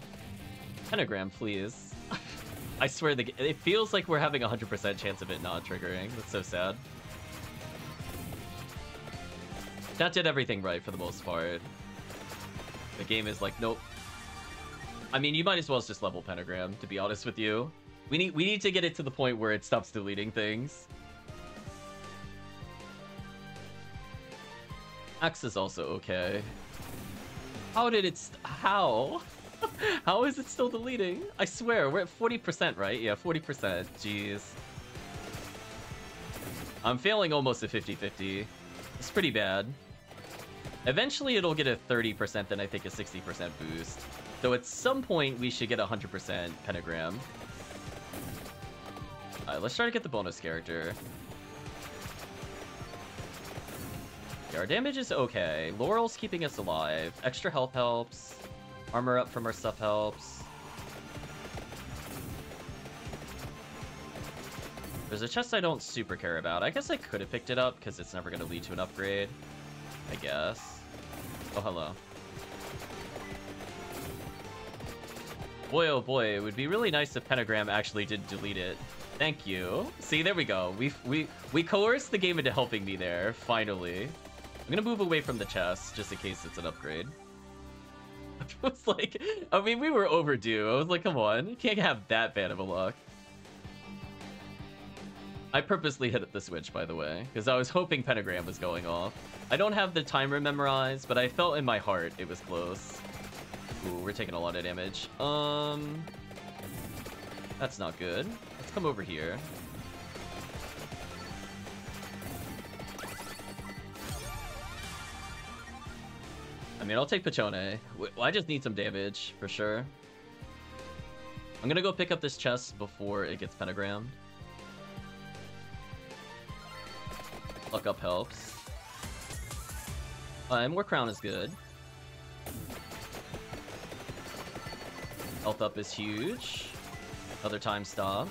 Pentagram, please. <laughs> I swear, the it feels like we're having a 100% chance of it not triggering. That's so sad. That did everything right for the most part. The game is like, nope, I mean, you might as well just level Pentagram, to be honest with you. We need we need to get it to the point where it stops deleting things. Axe is also okay. How did it... how? <laughs> how is it still deleting? I swear, we're at 40%, right? Yeah, 40%. Jeez. I'm failing almost a 50-50. It's pretty bad. Eventually it'll get a 30%, then I think a 60% boost. So at some point, we should get 100% Pentagram. Alright, let's try to get the bonus character. Yeah, our damage is okay. Laurel's keeping us alive. Extra health helps. Armor up from our stuff helps. There's a chest I don't super care about. I guess I could have picked it up because it's never going to lead to an upgrade. I guess. Oh, hello. Boy, oh boy, it would be really nice if Pentagram actually did delete it. Thank you. See, there we go. We we we coerced the game into helping me there, finally. I'm gonna move away from the chest, just in case it's an upgrade. <laughs> it was like, I mean, we were overdue. I was like, come on, you can't have that bad of a luck. I purposely hit the switch, by the way, because I was hoping Pentagram was going off. I don't have the timer memorized, but I felt in my heart it was close. Ooh, we're taking a lot of damage. Um, that's not good. Let's come over here. I mean, I'll take Peachone. I just need some damage, for sure. I'm gonna go pick up this chest before it gets pentagrammed. Luck up helps. Uh, more crown is good. Health up is huge. Other time stop.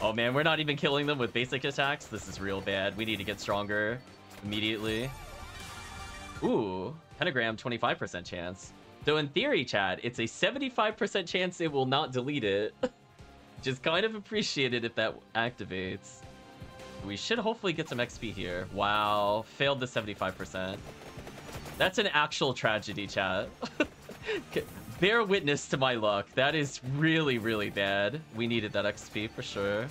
Oh man, we're not even killing them with basic attacks. This is real bad. We need to get stronger immediately. Ooh, pentagram 25% chance. So in theory, Chad, it's a 75% chance it will not delete it. <laughs> Just kind of appreciate it if that activates. We should hopefully get some XP here. Wow, failed the 75%. That's an actual tragedy, chat. <laughs> Bear witness to my luck. That is really, really bad. We needed that XP for sure.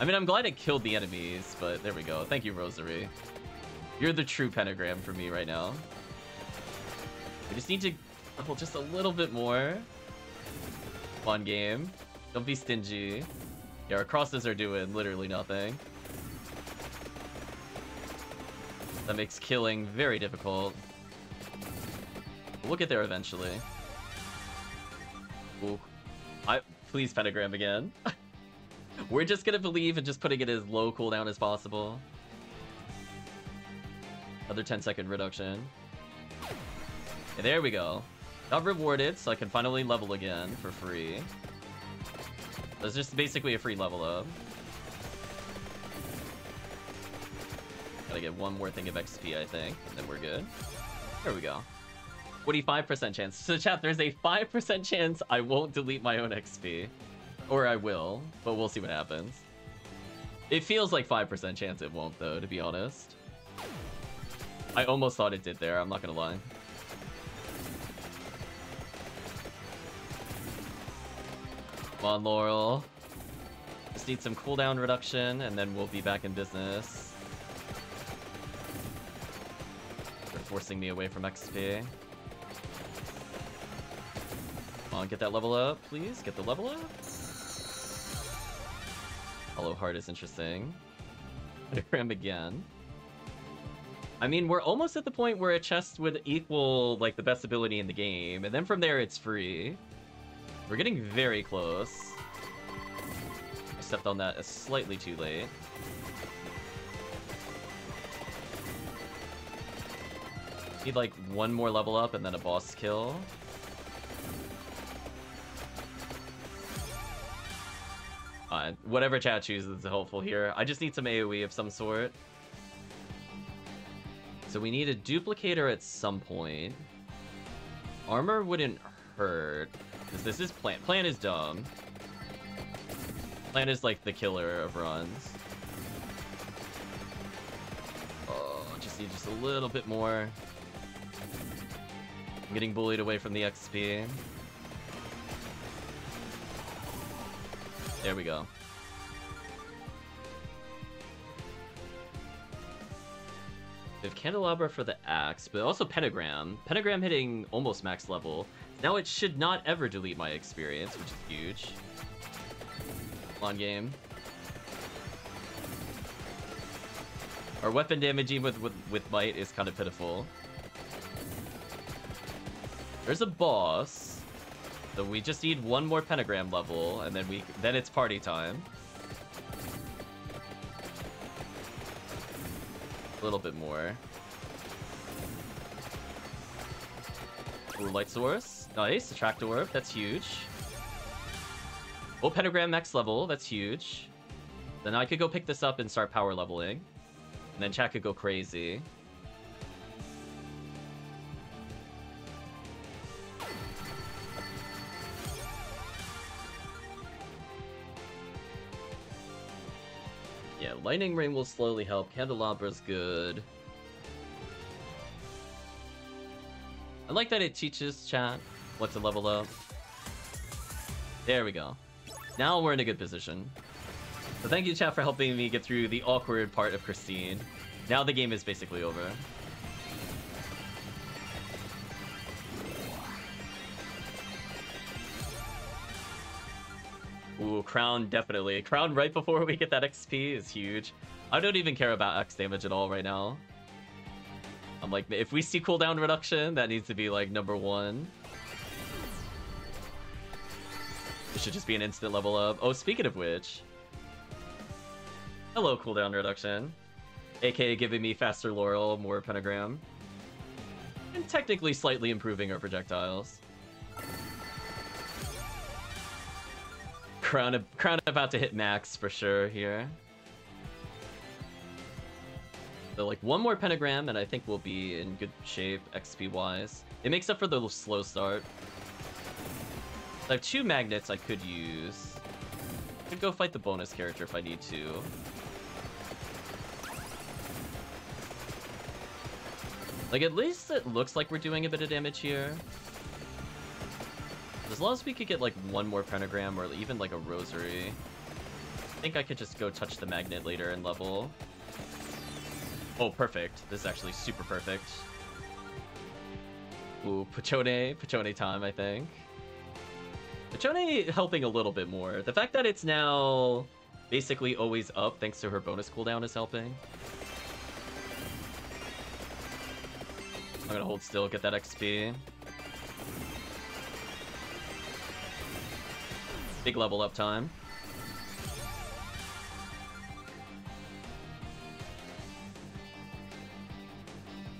I mean, I'm glad it killed the enemies, but there we go. Thank you, Rosary. You're the true pentagram for me right now. We just need to Level just a little bit more. Fun game. Don't be stingy. Yeah, our crosses are doing literally nothing. That makes killing very difficult. We'll get there eventually. Ooh. I please pentagram again. <laughs> We're just gonna believe in just putting it as low cooldown as possible. Another 10 second reduction. Okay, there we go. Got rewarded, so I can finally level again for free. That's just basically a free level up. Gotta get one more thing of XP, I think, and then we're good. There we go. 45% chance. <laughs> So chat, there's a 5% chance I won't delete my own XP. Or I will, but we'll see what happens. It feels like 5% chance it won't, though, to be honest. I almost thought it did there, I'm not gonna lie. Come on, Laurel. Just need some cooldown reduction, and then we'll be back in business. They're forcing me away from XP. Come on, get that level up, please. Get the level up. Hollow Heart is interesting. <laughs> Him again. I mean, we're almost at the point where a chest would equal, like, the best ability in the game, and then from there it's free. We're getting very close. I stepped on that slightly too late. Need, like, one more level up and then a boss kill. Uh, whatever chat chooses is helpful here. I just need some AoE of some sort. So we need a duplicator at some point. Armor wouldn't hurt. Because this is plant. Plant is dumb. Plant is like the killer of runs. Oh, just need just a little bit more. I'm getting bullied away from the XP. There we go. We have Candelabra for the axe, but also Pentagram. Pentagram hitting almost max level. Now it should not ever delete my experience, which is huge. On game. Our weapon damaging with, with, with might is kind of pitiful. There's a boss. So we just need one more pentagram level, and then we then it's party time. A little bit more. Ooh, light source. Nice. Attractorb. That's huge. Oh, pentagram next level. That's huge. Then I could go pick this up and start power leveling. And then chat could go crazy. Yeah, lightning ring will slowly help. Candelabra's good. I like that it teaches chat what to level up. There we go. Now we're in a good position. So thank you, chat, for helping me get through the awkward part of Christine. Now the game is basically over. Ooh, Crown, definitely. Crown right before we get that XP is huge. I don't even care about X damage at all right now. I'm like, if we see cooldown reduction, that needs to be like number one. It should just be an instant level up. Oh, speaking of which. Hello, cooldown reduction. AKA giving me faster Laurel, more Pentagram. And technically slightly improving our projectiles. Crown, Crown about to hit max for sure here. So like one more pentagram and I think we'll be in good shape XP wise. It makes up for the slow start. I have two magnets I could use. I could go fight the bonus character if I need to. Like at least it looks like we're doing a bit of damage here. As long as we could get like one more pentagram or even like a rosary. I think I could just go touch the magnet later and level. Oh, perfect. This is actually super perfect. Ooh, Peachone, Peachone time, I think. Peachone helping a little bit more. The fact that it's now basically always up thanks to her bonus cooldown is helping. I'm gonna hold still, get that XP. Big level up time.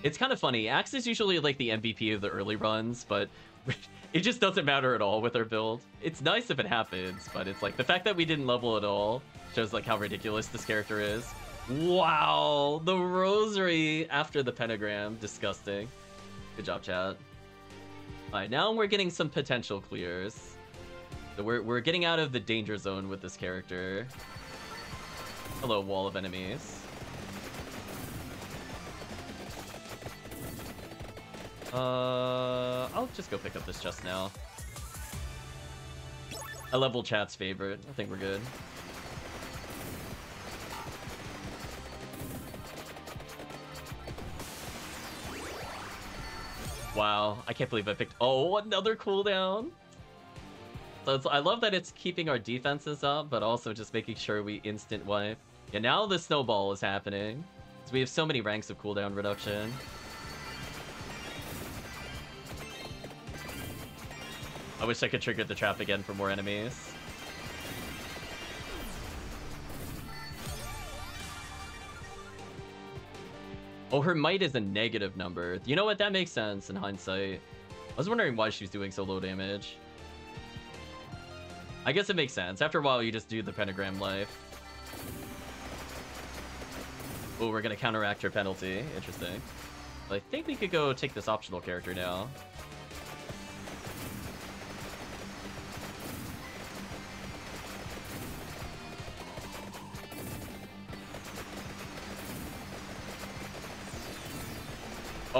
It's kind of funny. Axe is usually like the MVP of the early runs, but it just doesn't matter at all with our build. It's nice if it happens, but it's like the fact that we didn't level at all shows like how ridiculous this character is. Wow, the rosary after the pentagram, disgusting. Good job, chat. All right, now we're getting some potential clears. We're, we're getting out of the danger zone with this character. Hello, wall of enemies. Uh, I'll just go pick up this chest now. A level chat's favorite. I think we're good. Wow, I can't believe I picked... Oh, another cooldown! So I love that it's keeping our defenses up, but also just making sure we instant wipe. Yeah, now the snowball is happening. So we have so many ranks of cooldown reduction. Wish I could trigger the trap again for more enemies. Oh, her might is a negative number. You know what? That makes sense in hindsight. I was wondering why she was doing so low damage. I guess it makes sense. After a while, you just do the pentagram life. Oh, we're gonna counteract her penalty. Interesting. I think we could go take this optional character now.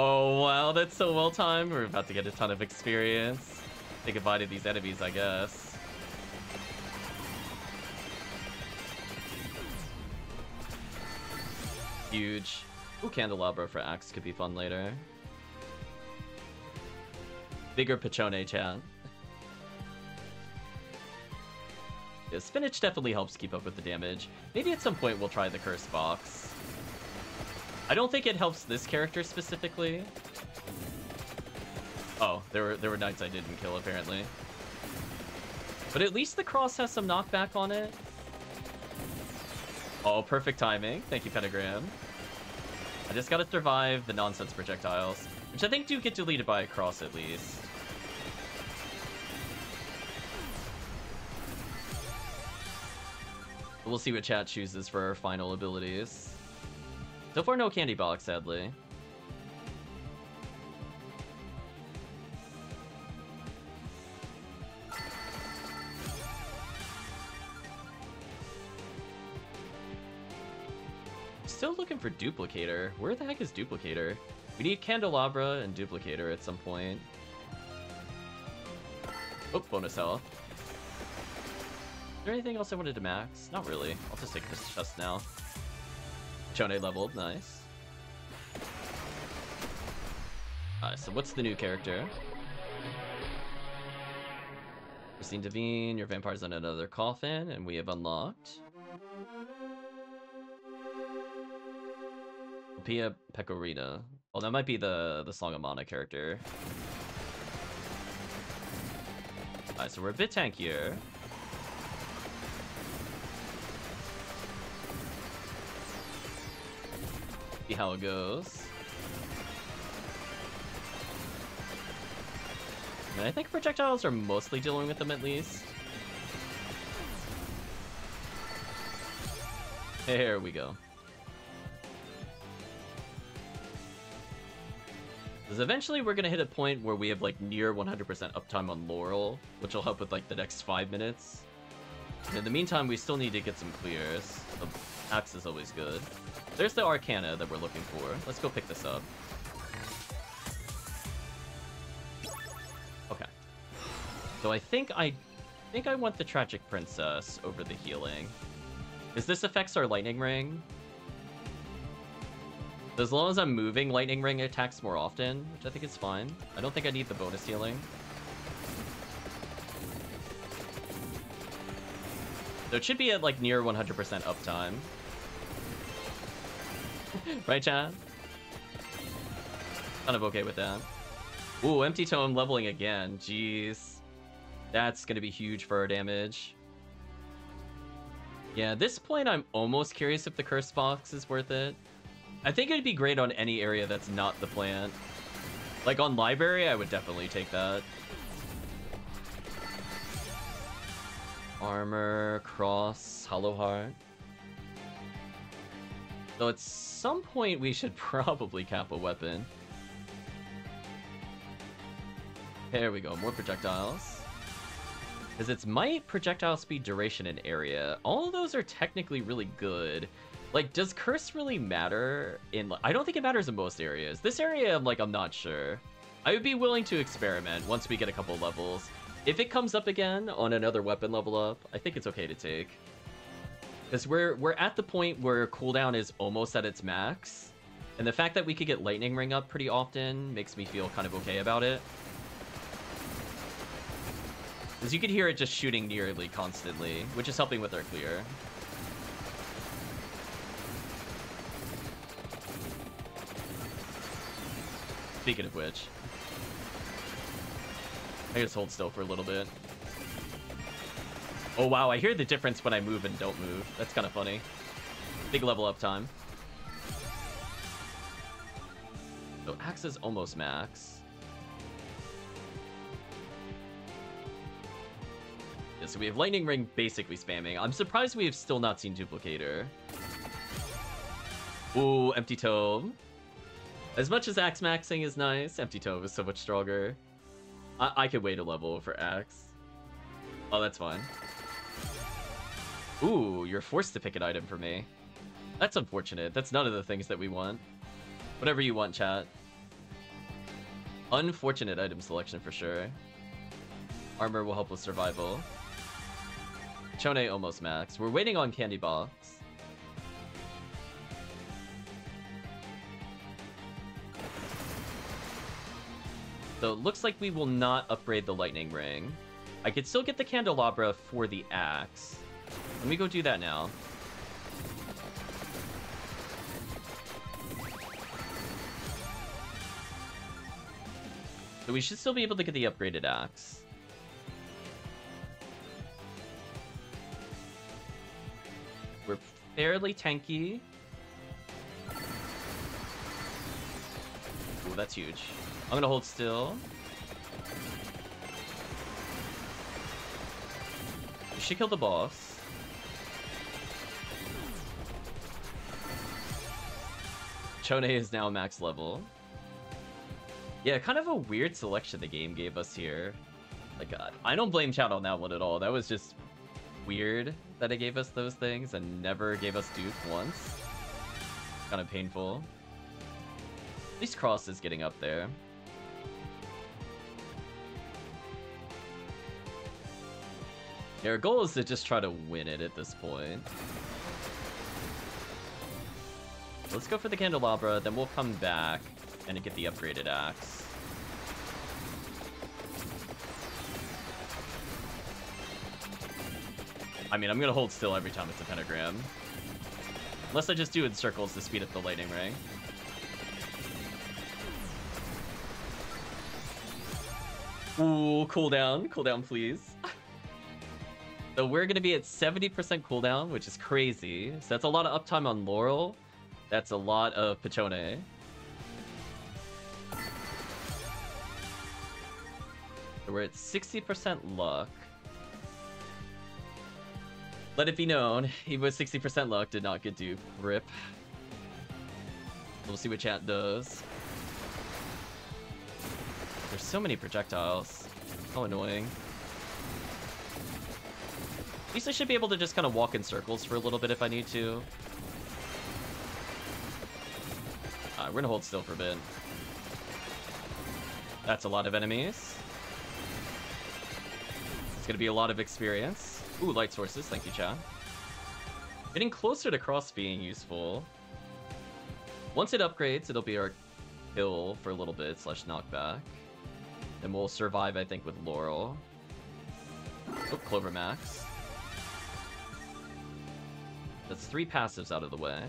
Oh, wow, that's so well timed. We're about to get a ton of experience. Say goodbye to these enemies, I guess. Huge. Ooh, Candelabra for Axe could be fun later. Bigger Peachone chat. Yeah, spinach definitely helps keep up with the damage. Maybe at some point we'll try the Curse Box. I don't think it helps this character specifically. Oh, there were there were knights I didn't kill apparently. But at least the cross has some knockback on it. Oh, perfect timing. Thank you, Pentagram. I just gotta survive the nonsense projectiles, which I think do get deleted by a cross at least. We'll see what chat chooses for our final abilities. So far, no candy box, sadly. Still looking for Duplicator. Where the heck is Duplicator? We need Candelabra and Duplicator at some point. Oh, bonus health. Is there anything else I wanted to max? Not really. I'll just take this chest now. Chone leveled, nice. Alright, so what's the new character? Christine Davain, your vampire's on another coffin, and we have unlocked. Pia Pecorita. Oh, that might be the, the Song of Mana character. Alright, so we're a bit tankier. See how it goes. And I think projectiles are mostly dealing with them at least. There we go. Because eventually we're gonna hit a point where we have like near 100% uptime on Laurel, which will help with like the next five minutes. And in the meantime, we still need to get some clears. Oh, Axe is always good. There's the Arcana that we're looking for. Let's go pick this up. Okay. So I think I think I want the Tragic Princess over the healing. Because this affects our Lightning Ring. As long as I'm moving, Lightning Ring attacks more often, which I think is fine. I don't think I need the bonus healing. So it should be at like near 100% uptime. <laughs> right, Chad? Kind of okay with that. Ooh, Empty Tome leveling again. Jeez. That's going to be huge for our damage. Yeah, this point I'm almost curious if the Curse Box is worth it. I think it'd be great on any area that's not the plant. Like on Library, I would definitely take that. Armor, Cross, Hollow Heart. So at some point we should <laughs> probably cap a weapon. There we go, more projectiles. Because it's might, projectile speed, duration, and area. All of those are technically really good. Like, does curse really matter in... I don't think it matters in most areas. This area, I'm like, I'm not sure. I would be willing to experiment once we get a couple levels. If it comes up again on another weapon level up, I think it's okay to take. Because we're, we're at the point where cooldown is almost at its max. And the fact that we could get Lightning Ring up pretty often makes me feel kind of okay about it. Because you could hear it just shooting nearly constantly, which is helping with our clear. Speaking of which. I just hold still for a little bit. Oh wow, I hear the difference when I move and don't move. That's kind of funny. Big level up time. So axe is almost max. Yeah, so we have Lightning Ring basically spamming. I'm surprised we have still not seen Duplicator. Ooh, Empty Tome. As much as Axe maxing is nice, Empty Tome is so much stronger. I, I could wait a level for Axe. Oh, that's fine. Ooh, you're forced to pick an item for me. That's unfortunate. That's none of the things that we want. Whatever you want, chat. Unfortunate item selection for sure. Armor will help with survival. Chone almost max. We're waiting on Candy Box. So it looks like we will not upgrade the Lightning Ring. I could still get the Candelabra for the Axe. Let me go do that now. So we should still be able to get the upgraded Axe. We're fairly tanky. Ooh, that's huge. I'm gonna hold still. We should kill the boss. Chone is now max level. Yeah, kind of a weird selection the game gave us here. Like, God, I don't blame Chat on that one at all. That was just weird that it gave us those things and never gave us Duke once. Kind of painful. At least Cross is getting up there. Our goal is to just try to win it at this point. Let's go for the Candelabra, then we'll come back and get the upgraded axe. I mean, I'm gonna hold still every time it's a pentagram. Unless I just do it in circles to speed up the lightning ring. Ooh, cooldown. Cooldown, please. <laughs> so we're gonna be at 70% cooldown, which is crazy. So that's a lot of uptime on Laurel. That's a lot of Peachone. Eh? So we're at 60% luck. Let it be known, <laughs> even with 60% luck, did not get Duke. Rip. We'll see what chat does. There's so many projectiles. How annoying. At least I should be able to just kind of walk in circles for a little bit if I need to. Uh, we're gonna hold still for a bit. That's a lot of enemies. It's gonna be a lot of experience. Ooh, light sources. Thank you, Chad. Getting closer to cross being useful. Once it upgrades, it'll be our kill for a little bit, slash knockback. And we'll survive, I think, with Laurel. Oh, Clover Max. That's three passives out of the way.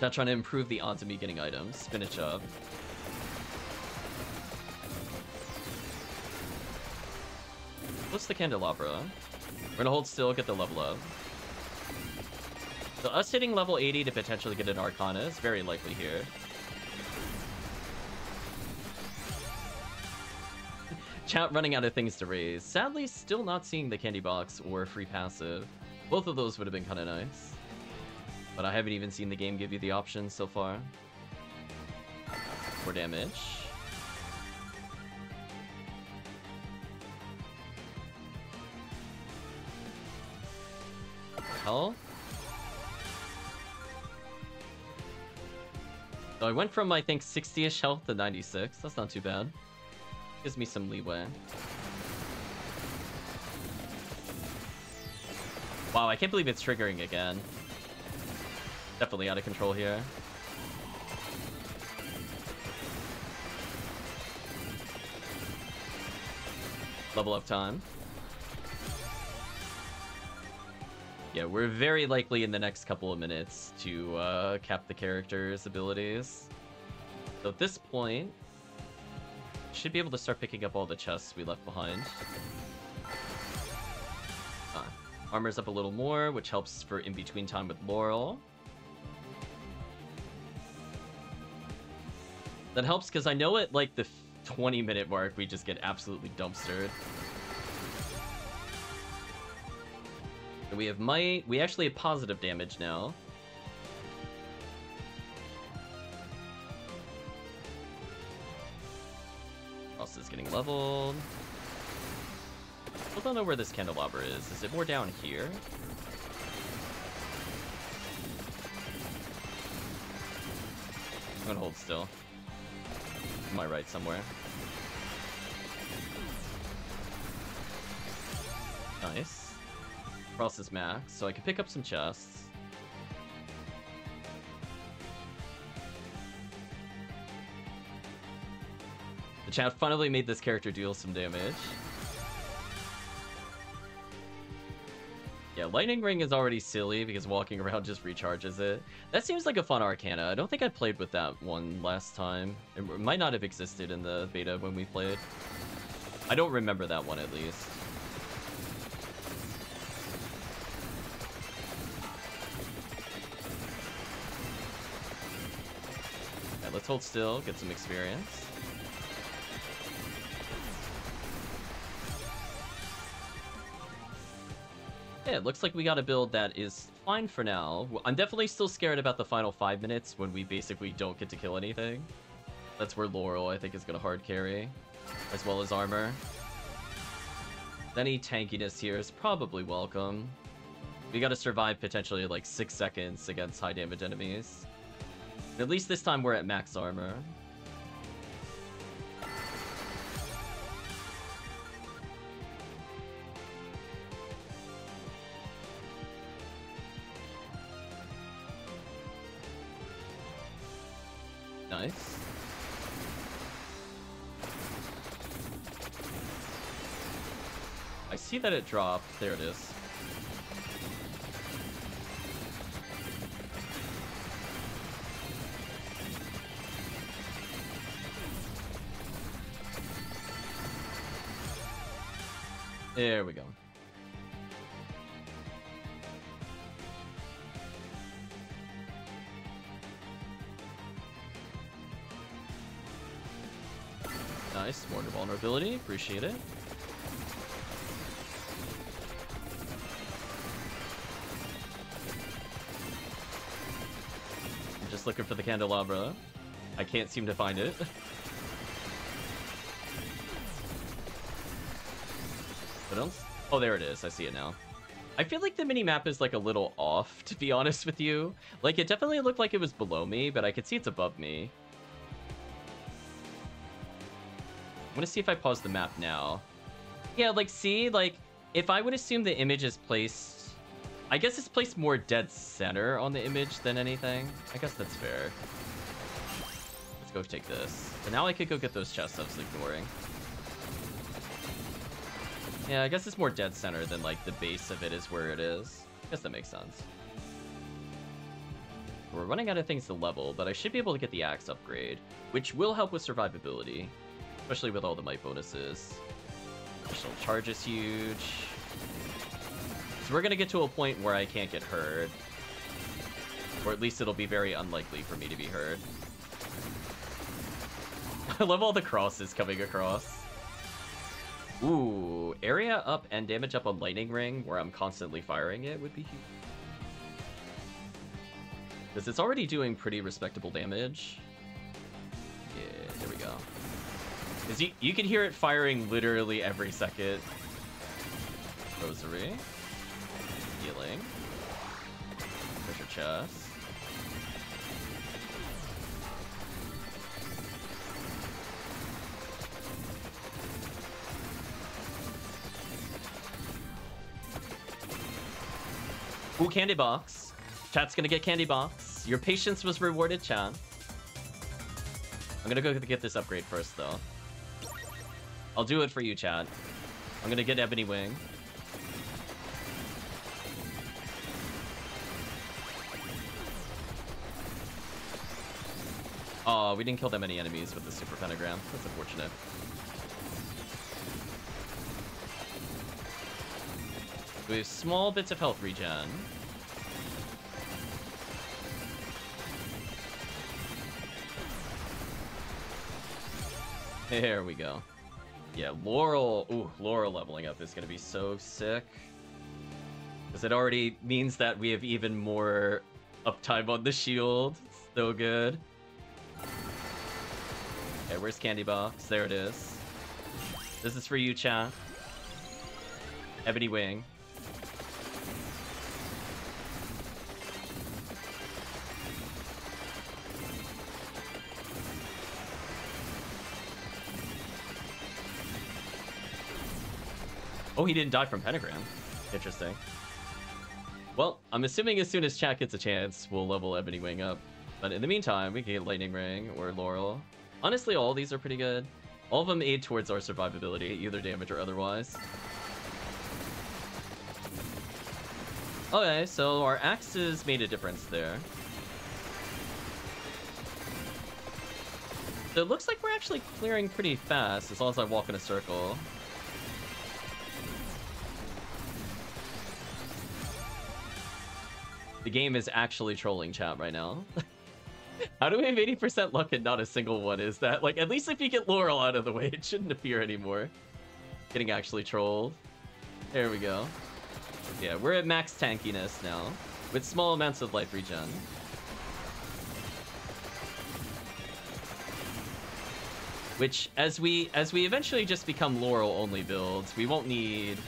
Not trying to improve the odds of me getting items. Spinach up. What's the Candelabra? We're gonna hold still, get the level up. So us hitting level 80 to potentially get an Arcana is very likely here. <laughs> Chat running out of things to raise. Sadly, still not seeing the candy box or free passive. Both of those would have been kind of nice. But I haven't even seen the game give you the options so far. For damage. Hell? So I went from, I think, 60-ish health to 96. That's not too bad. Gives me some leeway. Wow, I can't believe it's triggering again. Definitely out of control here. Level up time. Yeah, we're very likely in the next couple of minutes to uh, cap the character's abilities. So at this point, should be able to start picking up all the chests we left behind. Uh, armor's up a little more, which helps for in-between time with Laurel. That helps because I know at like the 20 minute mark we just get absolutely dumpstered. And we have might. We actually have positive damage now. Cross is getting leveled. I don't know where this candelabra is. Is it more down here? I'm gonna hold still. To my right somewhere. Nice. Cross is max, so I can pick up some chests. The chat finally made this character deal some damage. Lightning Ring is already silly because walking around just recharges it. That seems like a fun Arcana. I don't think I played with that one last time. It might not have existed in the beta when we played. I don't remember that one at least. Let's hold still, get some experience. Yeah, it looks like we got a build that is fine for now. I'm definitely still scared about the final five minutes when we basically don't get to kill anything. That's where Laurel, I think, is going to hard carry, as well as armor. Any tankiness here is probably welcome. We got to survive potentially like six seconds against high damage enemies. At least this time we're at max armor. Nice. I see that it dropped. There it is. There we go. Nice, more vulnerability, appreciate it. I'm just looking for the candelabra. I can't seem to find it. <laughs> What else? Oh, there it is. I see it now. I feel like the mini-map is like a little off, <laughs> to be honest with you. Like, it definitely looked like it was below me, but I could see it's above me. Gonna see if I pause the map now. Yeah, like, see, like, if I would assume the image is placed I guess it's placed more dead center on the image than anything. I guess that's fair. Let's go take this. So now I could go get those chests I was ignoring. Yeah, I guess it's more dead center than like the base of it is where it is. I guess that makes sense. We're running out of things to level, but I should be able to get the axe upgrade, which will help with survivability, especially with all the might bonuses. Additional charge is huge. So we're gonna get to a point where I can't get hurt. Or at least it'll be very unlikely for me to be hurt. <laughs> I love all the crosses coming across. Ooh, area up and damage up on Lightning Ring, where I'm constantly firing it, would be huge. Because it's already doing pretty respectable damage. Because you, you can hear it firing literally every second. Rosary. Healing. Treasure chest. Ooh, candy box. Chat's gonna get candy box. Your patience was rewarded, chat. I'm gonna go get this upgrade first, though. I'll do it for you, chat. I'm gonna get Ebony Wing. Oh, we didn't kill that many enemies with the super pentagram. That's unfortunate. We have small bits of health regen. There we go. Yeah, Laurel... Ooh, Laurel leveling up is to be so sick. Because it already means that we have even more uptime on the shield. So good. Okay, where's Candy Box? There it is. This is for you, chat. Ebony Wing. Oh, he didn't die from Pentagram. Interesting. Well, I'm assuming as soon as chat gets a chance, we'll level Ebony Wing up. But in the meantime, we can get Lightning Ring or Laurel. Honestly, all these are pretty good. All of them aid towards our survivability, either damage or otherwise. Okay, so our axes made a difference there. So it looks like we're actually clearing pretty fast, as long as I walk in a circle. The game is actually trolling chat right now. <laughs> How do we have 80% luck and not a single one? Is that, like, at least if you get Laurel out of the way, it shouldn't appear anymore. Getting actually trolled. There we go. Yeah, we're at max tankiness now, with small amounts of life regen. Which, as we as we eventually just become Laurel only builds, we won't need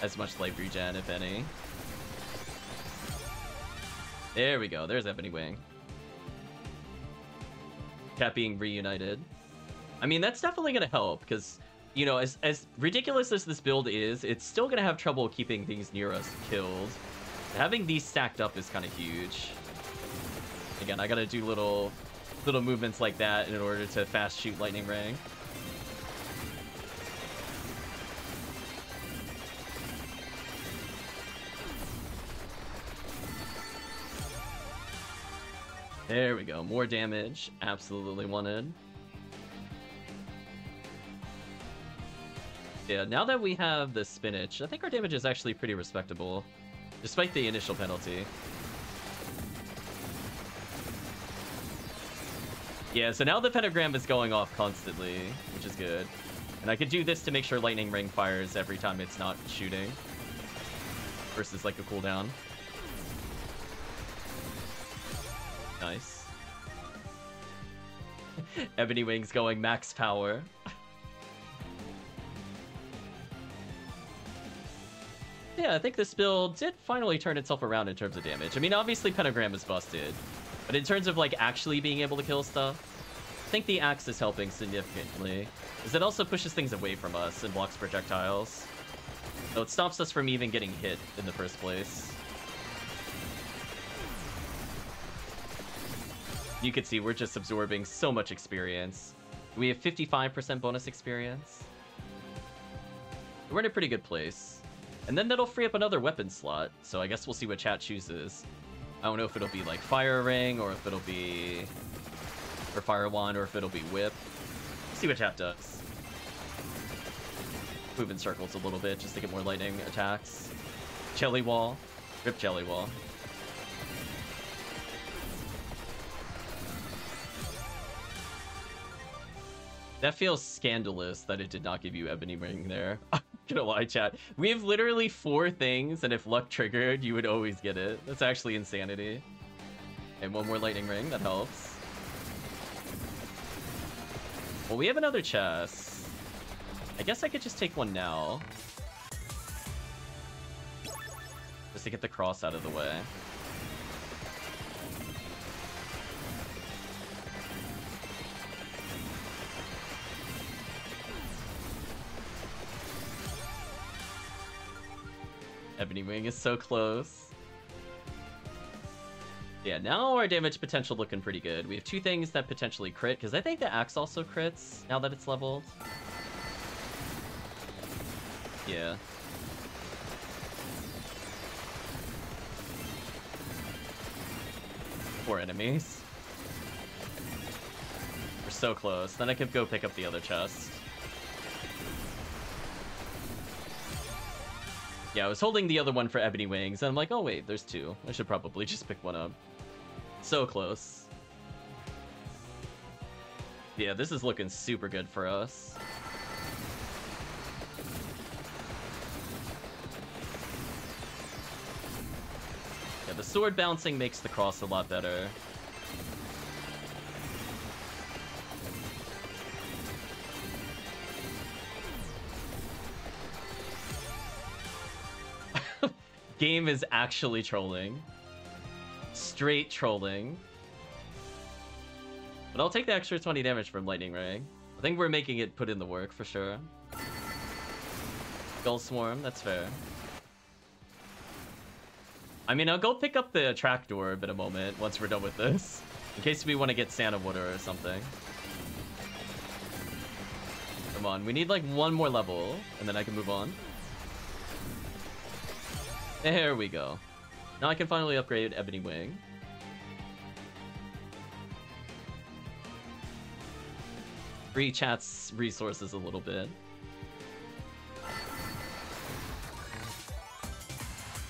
as much life regen, if any. There we go. There's Ebony Wing. Cat being reunited. I mean, that's definitely going to help, because, you know, as, as ridiculous as this build is, it's still going to have trouble keeping things near us killed. Having these stacked up is kind of huge. Again, I got to do little little movements like that in order to fast shoot Lightning Ring. There we go. More damage. Absolutely wanted. Yeah, now that we have the spinach, I think our damage is actually pretty respectable. Despite the initial penalty. Yeah, so now the pentagram is going off constantly, which is good. And I could do this to make sure lightning ring fires every time it's not shooting. Versus like a cooldown. Nice. <laughs> Ebony Wings going max power. yeah, I think this build did finally turn itself around in terms of damage. I mean, obviously Pentagram is busted, but in terms of like actually being able to kill stuff, I think the axe is helping significantly, because it also pushes things away from us and blocks projectiles. So it stops us from even getting hit in the first place. You can see we're just absorbing so much experience. We have 55% bonus experience. We're in a pretty good place. And then that'll free up another weapon slot, so I guess we'll see what chat chooses. I don't know if it'll be like Fire Ring, or if it'll be... Or Fire Wand, or if it'll be Whip. See what chat does. Move in circles a little bit, just to get more lightning attacks. Jelly Wall. Rip Jelly Wall. That feels scandalous that it did not give you Ebony Ring there. <laughs> I'm gonna lie, chat. We have literally four things, and if luck triggered, you would always get it. That's actually insanity. And one more Lightning Ring, that helps. Well, we have another chest. I guess I could just take one now. Just to get the cross out of the way. Ebony Wing is so close. Yeah, now our damage potential looking pretty good. We have two things that potentially crit, because I think the axe also crits now that it's leveled. Yeah. Four enemies. We're so close. Then I could go pick up the other chest. Yeah, I was holding the other one for Ebony Wings, and I'm like, oh wait, there's two. I should probably just pick one up. So close. Yeah, this is looking super good for us. Yeah, the sword bouncing makes the cross a lot better. Game is actually trolling. Straight trolling. But I'll take the extra 20 damage from Lightning Ring. I think we're making it put in the work for sure. Gull Swarm, that's fair. I mean, I'll go pick up the Attractorb in a moment once we're done with this. In case we want to get Santa Water or something. Come on, we need like one more level, and then I can move on. There we go. Now I can finally upgrade Ebony Wing. Free chat's resources a little bit.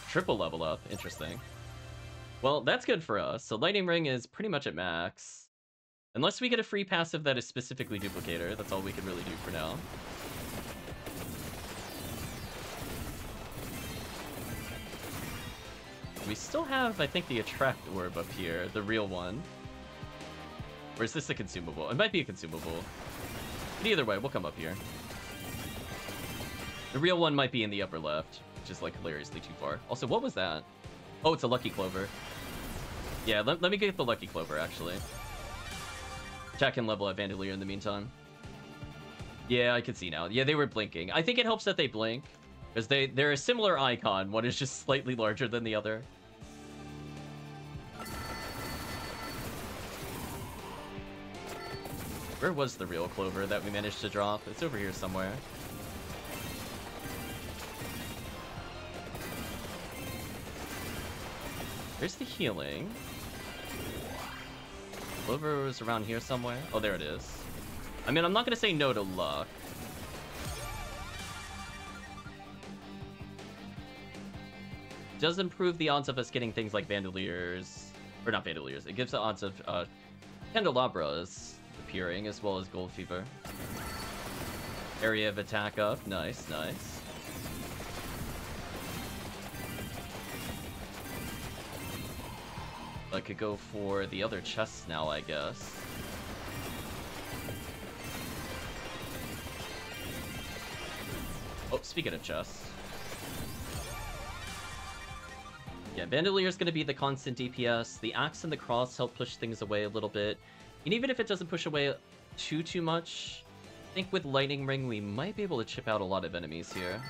Triple level up, interesting. Well, that's good for us. So Lightning Ring is pretty much at max. Unless we get a free passive that is specifically Duplicator, that's all we can really do for now. We still have, I think, the Attract Orb up here, the real one. Or is this a consumable? It might be a consumable. But either way, we'll come up here. The real one might be in the upper left, which is like hilariously too far. Also, what was that? Oh, it's a Lucky Clover. Yeah, let, let me get the Lucky Clover, actually. Jack can level at Vandalier in the meantime. Yeah, I can see now. Yeah, they were blinking. I think it helps that they blink. Because they, they're a similar icon. One is just slightly larger than the other. Where was the real Clover that we managed to drop? It's over here somewhere. Where's the healing. Clover was around here somewhere. Oh, there it is. I mean, I'm not going to say no to luck. Does improve the odds of us getting things like Vandaliers. Or not Vandaliers. It gives the odds of uh, Candelabras appearing, as well as Gold Fever. Area of attack up. Nice, nice. I could go for the other chests now, I guess. Oh, speaking of chests. Yeah, going to be the constant DPS. The Axe and the Cross help push things away a little bit. And even if it doesn't push away too, too much, I think with Lightning Ring, we might be able to chip out a lot of enemies here.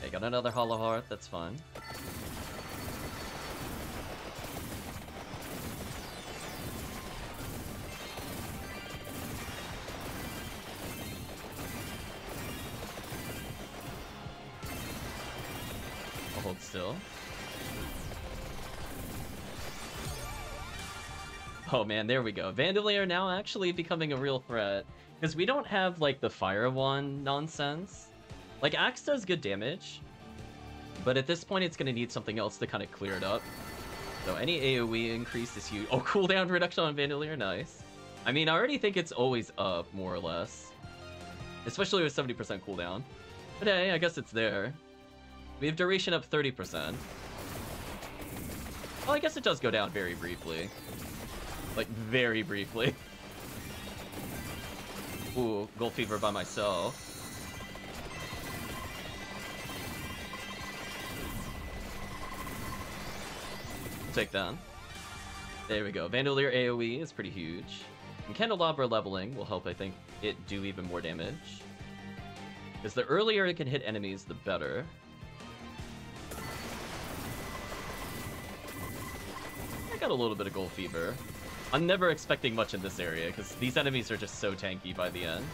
Okay, got another Hollow Heart, that's fine. Oh man, there we go. Vandalier now actually becoming a real threat. Because we don't have, like, the Fire Wand nonsense. Like, Axe does good damage. But at this point, it's going to need something else to kind of clear it up. So any AoE increase is huge. Oh, <laughs> cooldown reduction on Vandalier, nice. I mean, I already think it's always up, more or less. Especially with 70% cooldown. But hey, I guess it's there. We have duration up 30%. Well, I guess it does go down very briefly. Like, very briefly. Ooh, Gold Fever by myself. Take that. There we go. Vandalier AoE is pretty huge. And Candelabra leveling will help, I think, it do even more damage. Because the earlier it can hit enemies, the better. I got a little bit of Gold Fever. I'm never expecting much in this area, because these enemies are just so tanky by the end.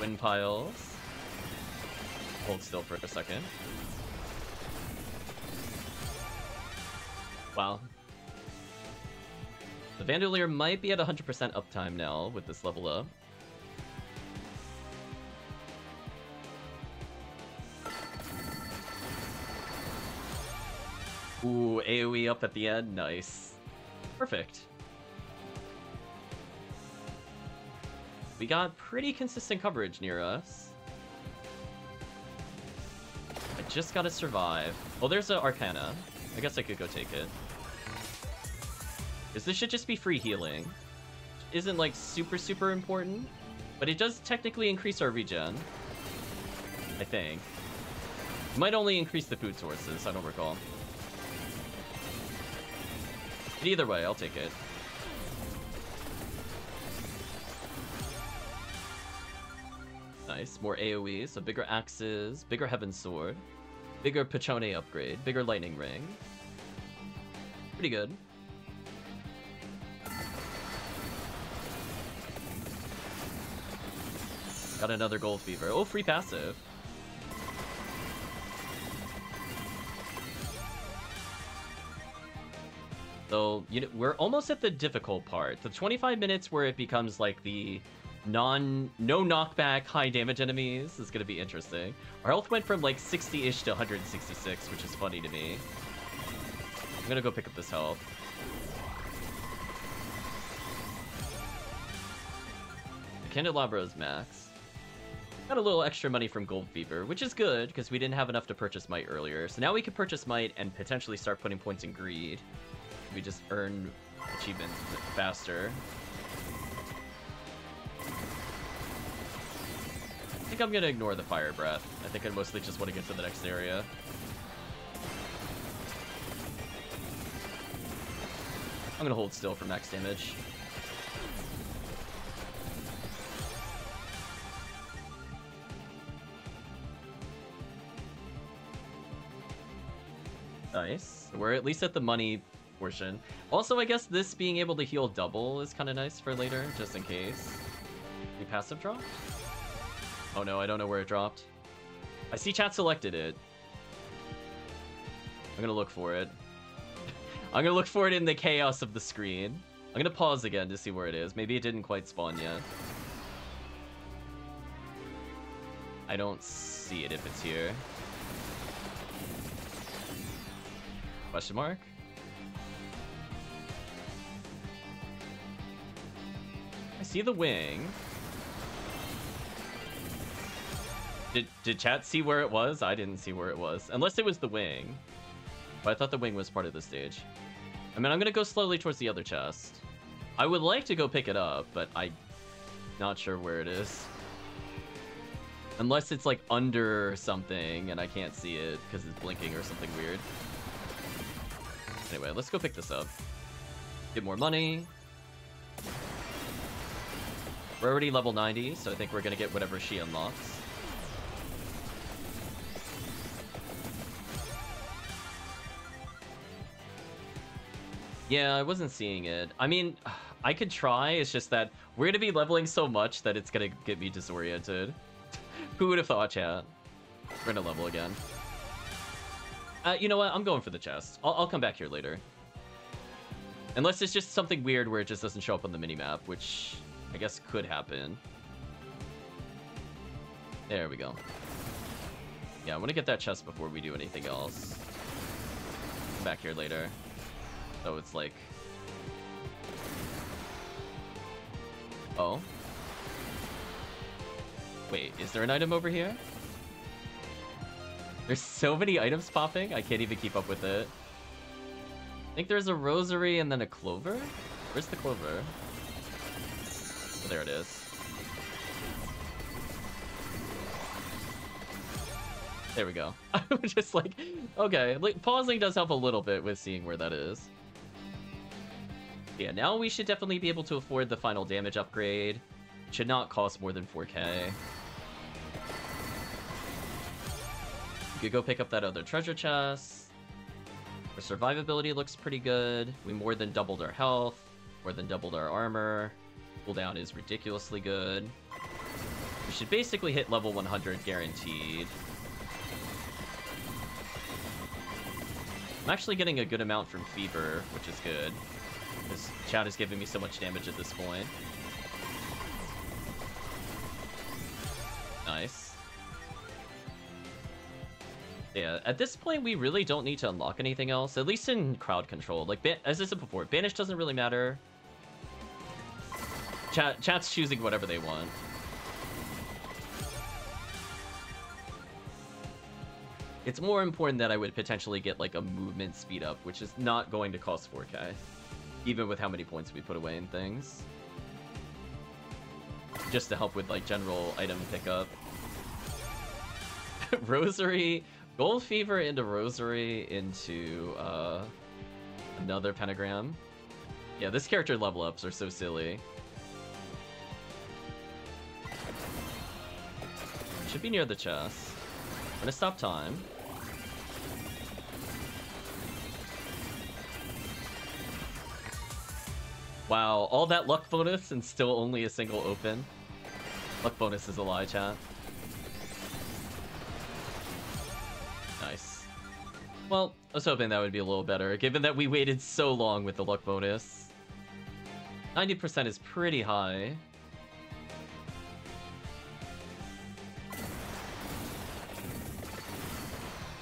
Wind piles. Hold still for a second. Wow. The Vandalier might be at 100% uptime now with this level up. Ooh, AoE up at the end. Nice. Perfect. We got pretty consistent coverage near us. I just gotta survive. Oh, there's an Arcana. I guess I could go take it. Because this should just be free healing. Isn't, like, super, super important. But it does technically increase our regen. I think. It might only increase the food sources, I don't recall. But either way, I'll take it. Nice. More AoE, so bigger axes, bigger Heaven Sword, bigger Peachone upgrade, bigger Lightning Ring. Pretty good. Got another Gold Fever. Oh, free passive. So, you know, we're almost at the difficult part. The 25 minutes where it becomes like the non no knockback high damage enemies is going to be interesting. Our health went from like 60-ish to 166, which is funny to me. I'm going to go pick up this health. The Candelabra is max. Got a little extra money from Gold Fever, which is good because we didn't have enough to purchase Might earlier. So now we can purchase Might and potentially start putting points in Greed. We just earn achievements faster. I think I'm gonna ignore the fire breath. I think I mostly just want to get to the next area. I'm gonna hold still for max damage. Nice. We're at least at the money portion. Also, I guess this being able to heal double is kind of nice for later, just in case. We passive dropped? Oh no, I don't know where it dropped. I see chat selected it. I'm gonna look for it. <laughs> I'm gonna look for it in the chaos of the screen. I'm gonna pause again to see where it is. Maybe it didn't quite spawn yet. I don't see it if it's here. Question mark? See the wing. Did, did chat see where it was? I didn't see where it was. Unless it was the wing. But I thought the wing was part of the stage. I mean, I'm gonna go slowly towards the other chest. I would like to go pick it up, but I'm not sure where it is. Unless it's like under something and I can't see it because it's blinking or something weird. Anyway, let's go pick this up. Get more money. We're already level 90, so I think we're gonna get whatever she unlocks. Yeah, I wasn't seeing it. I mean, <sighs> I could try, it's just that we're gonna be leveling so much that it's gonna get me disoriented. <laughs> Who would have thought, chat? We're gonna level again. Uh, you know what? I'm going for the chest. I'll, I'll come back here later. Unless it's just something weird where it just doesn't show up on the minimap, which I guess could happen. There we go. Yeah, I want to get that chest before we do anything else. Come back here later. So it's like... Oh. Wait, is there an item over here? There's so many items popping, I can't even keep up with it. I think there's a rosary and then a clover? Where's the clover? There it is. There we go. <laughs> I'm just like, okay, like, pausing does help a little bit with seeing where that is. Yeah, now we should definitely be able to afford the final damage upgrade. It Should not cost more than 4k. You could go pick up that other treasure chest. Our survivability looks pretty good. We more than doubled our health, more than doubled our armor. Cooldown is ridiculously good. We should basically hit level 100 guaranteed. I'm actually getting a good amount from Fever, which is good. Because Chad is giving me so much damage at this point. Nice. Yeah, at this point, we really don't need to unlock anything else, at least in crowd control. Like, as I said before, Banish doesn't really matter. Chat, chat's choosing whatever they want. It's more important that I would potentially get, like, a movement speed up, which is not going to cost 4k. Even with how many points we put away in things. Just to help with, like, general item pickup. <laughs> Rosary Gold Fever into Rosary into uh, another Pentagram. Yeah, this character level ups are so silly. Should be near the chest. I'm gonna stop time. Wow, all that luck bonus and still only a single open. Luck bonus is a lie, chat. Nice. Well, I was hoping that would be a little better, given that we waited so long with the luck bonus. 90% is pretty high.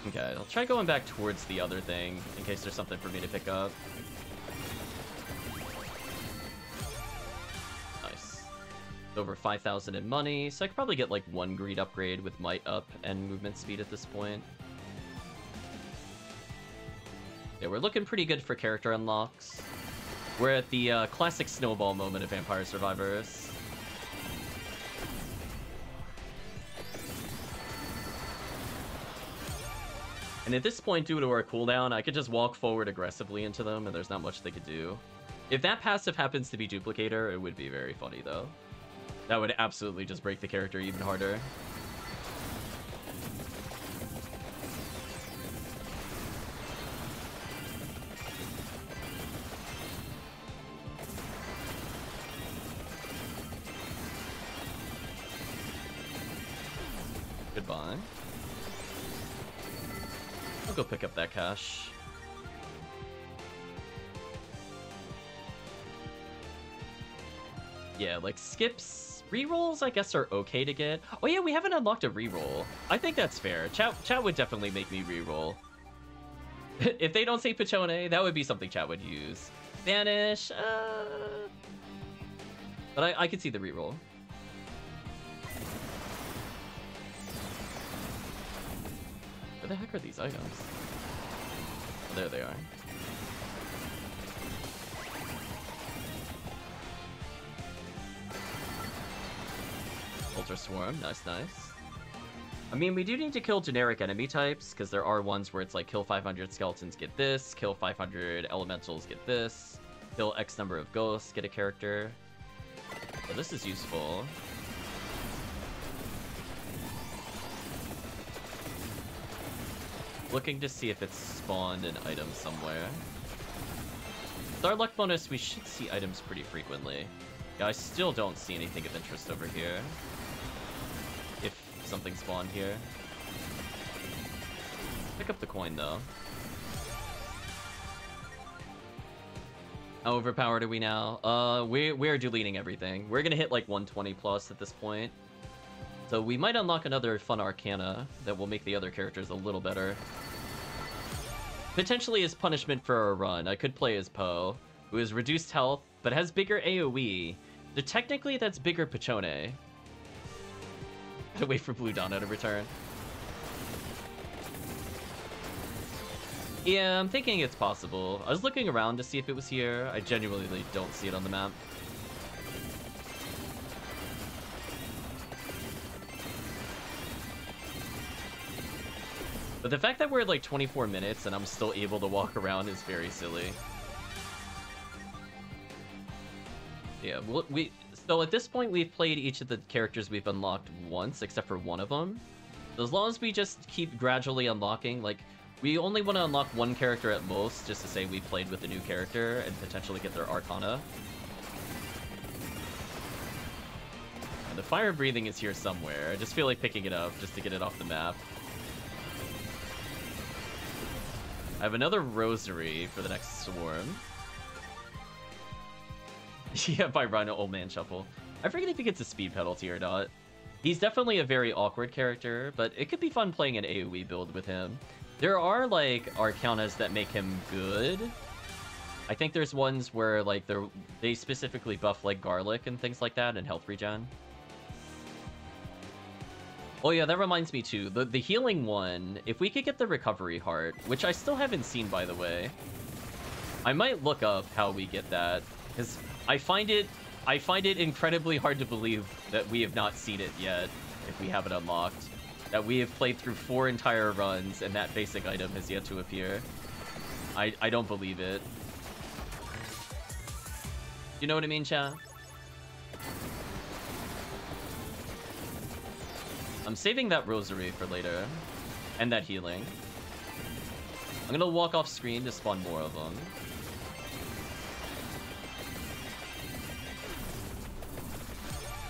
Okay, I'll try going back towards the other thing, in case there's something for me to pick up. Nice. Over 5,000 in money, so I could probably get like one greed upgrade with might up and movement speed at this point. Yeah, we're looking pretty good for character unlocks. We're at the uh, classic snowball moment of Vampire Survivors. And at this point, due to our cooldown, I could just walk forward aggressively into them, and there's not much they could do. If that passive happens to be Duplicator, it would be very funny, though. That would absolutely just break the character even harder. Go pick up that cash. Yeah, like skips, rerolls I guess are okay to get. Oh yeah, we haven't unlocked a reroll. I think that's fair. Chat, chat would definitely make me reroll. <laughs> if they don't say Peachone, that would be something chat would use. Vanish, uh... But I, I could see the reroll. Where the heck are these items? Oh, there they are. Ultra Swarm, nice, nice. I mean, we do need to kill generic enemy types, because there are ones where it's like kill 500 skeletons, get this, kill 500 elementals, get this, kill X number of ghosts, get a character. This is useful. Looking to see if it's spawned an item somewhere. With our luck bonus, we should see items pretty frequently. Yeah, I still don't see anything of interest over here. If something spawned here. Pick up the coin, though. How overpowered are we now? Uh, we're, we're deleting everything. We're gonna hit like 120 plus at this point. So we might unlock another fun arcana that will make the other characters a little better. Potentially as punishment for our run, I could play as Poe, who has reduced health, but has bigger AoE. So technically that's bigger Peachone. <laughs> Gotta wait for Blue Donna to return. Yeah, I'm thinking it's possible. I was looking around to see if it was here. I genuinely don't see it on the map. But the fact that we're at like 24 minutes and I'm still able to walk around is very silly. Yeah, we so at this point we've played each of the characters we've unlocked once, except for one of them. So as long as we just keep gradually unlocking, like, we only want to unlock one character at most, just to say we played with a new character and potentially get their Arcana. And the fire breathing is here somewhere. I just feel like picking it up just to get it off the map. I have another rosary for the next swarm. <laughs> yeah, by Rhino Old Man Shuffle. I forget if he gets a speed penalty or not. He's definitely a very awkward character, but it could be fun playing an AoE build with him. There are, like, Arcanas that make him good. I think there's ones where, like, they they specifically buff, like, Garlic and things like that and health regen. Oh yeah, that reminds me too. The, the healing one, if we could get the recovery heart, which I still haven't seen, by the way. I might look up how we get that, because I find it I find it incredibly hard to believe that we have not seen it yet, if we have it unlocked. That we have played through four entire runs, and that basic item has yet to appear. I, I don't believe it. You know what I mean, chat? I'm saving that rosary for later. And that healing. I'm gonna walk off screen to spawn more of them.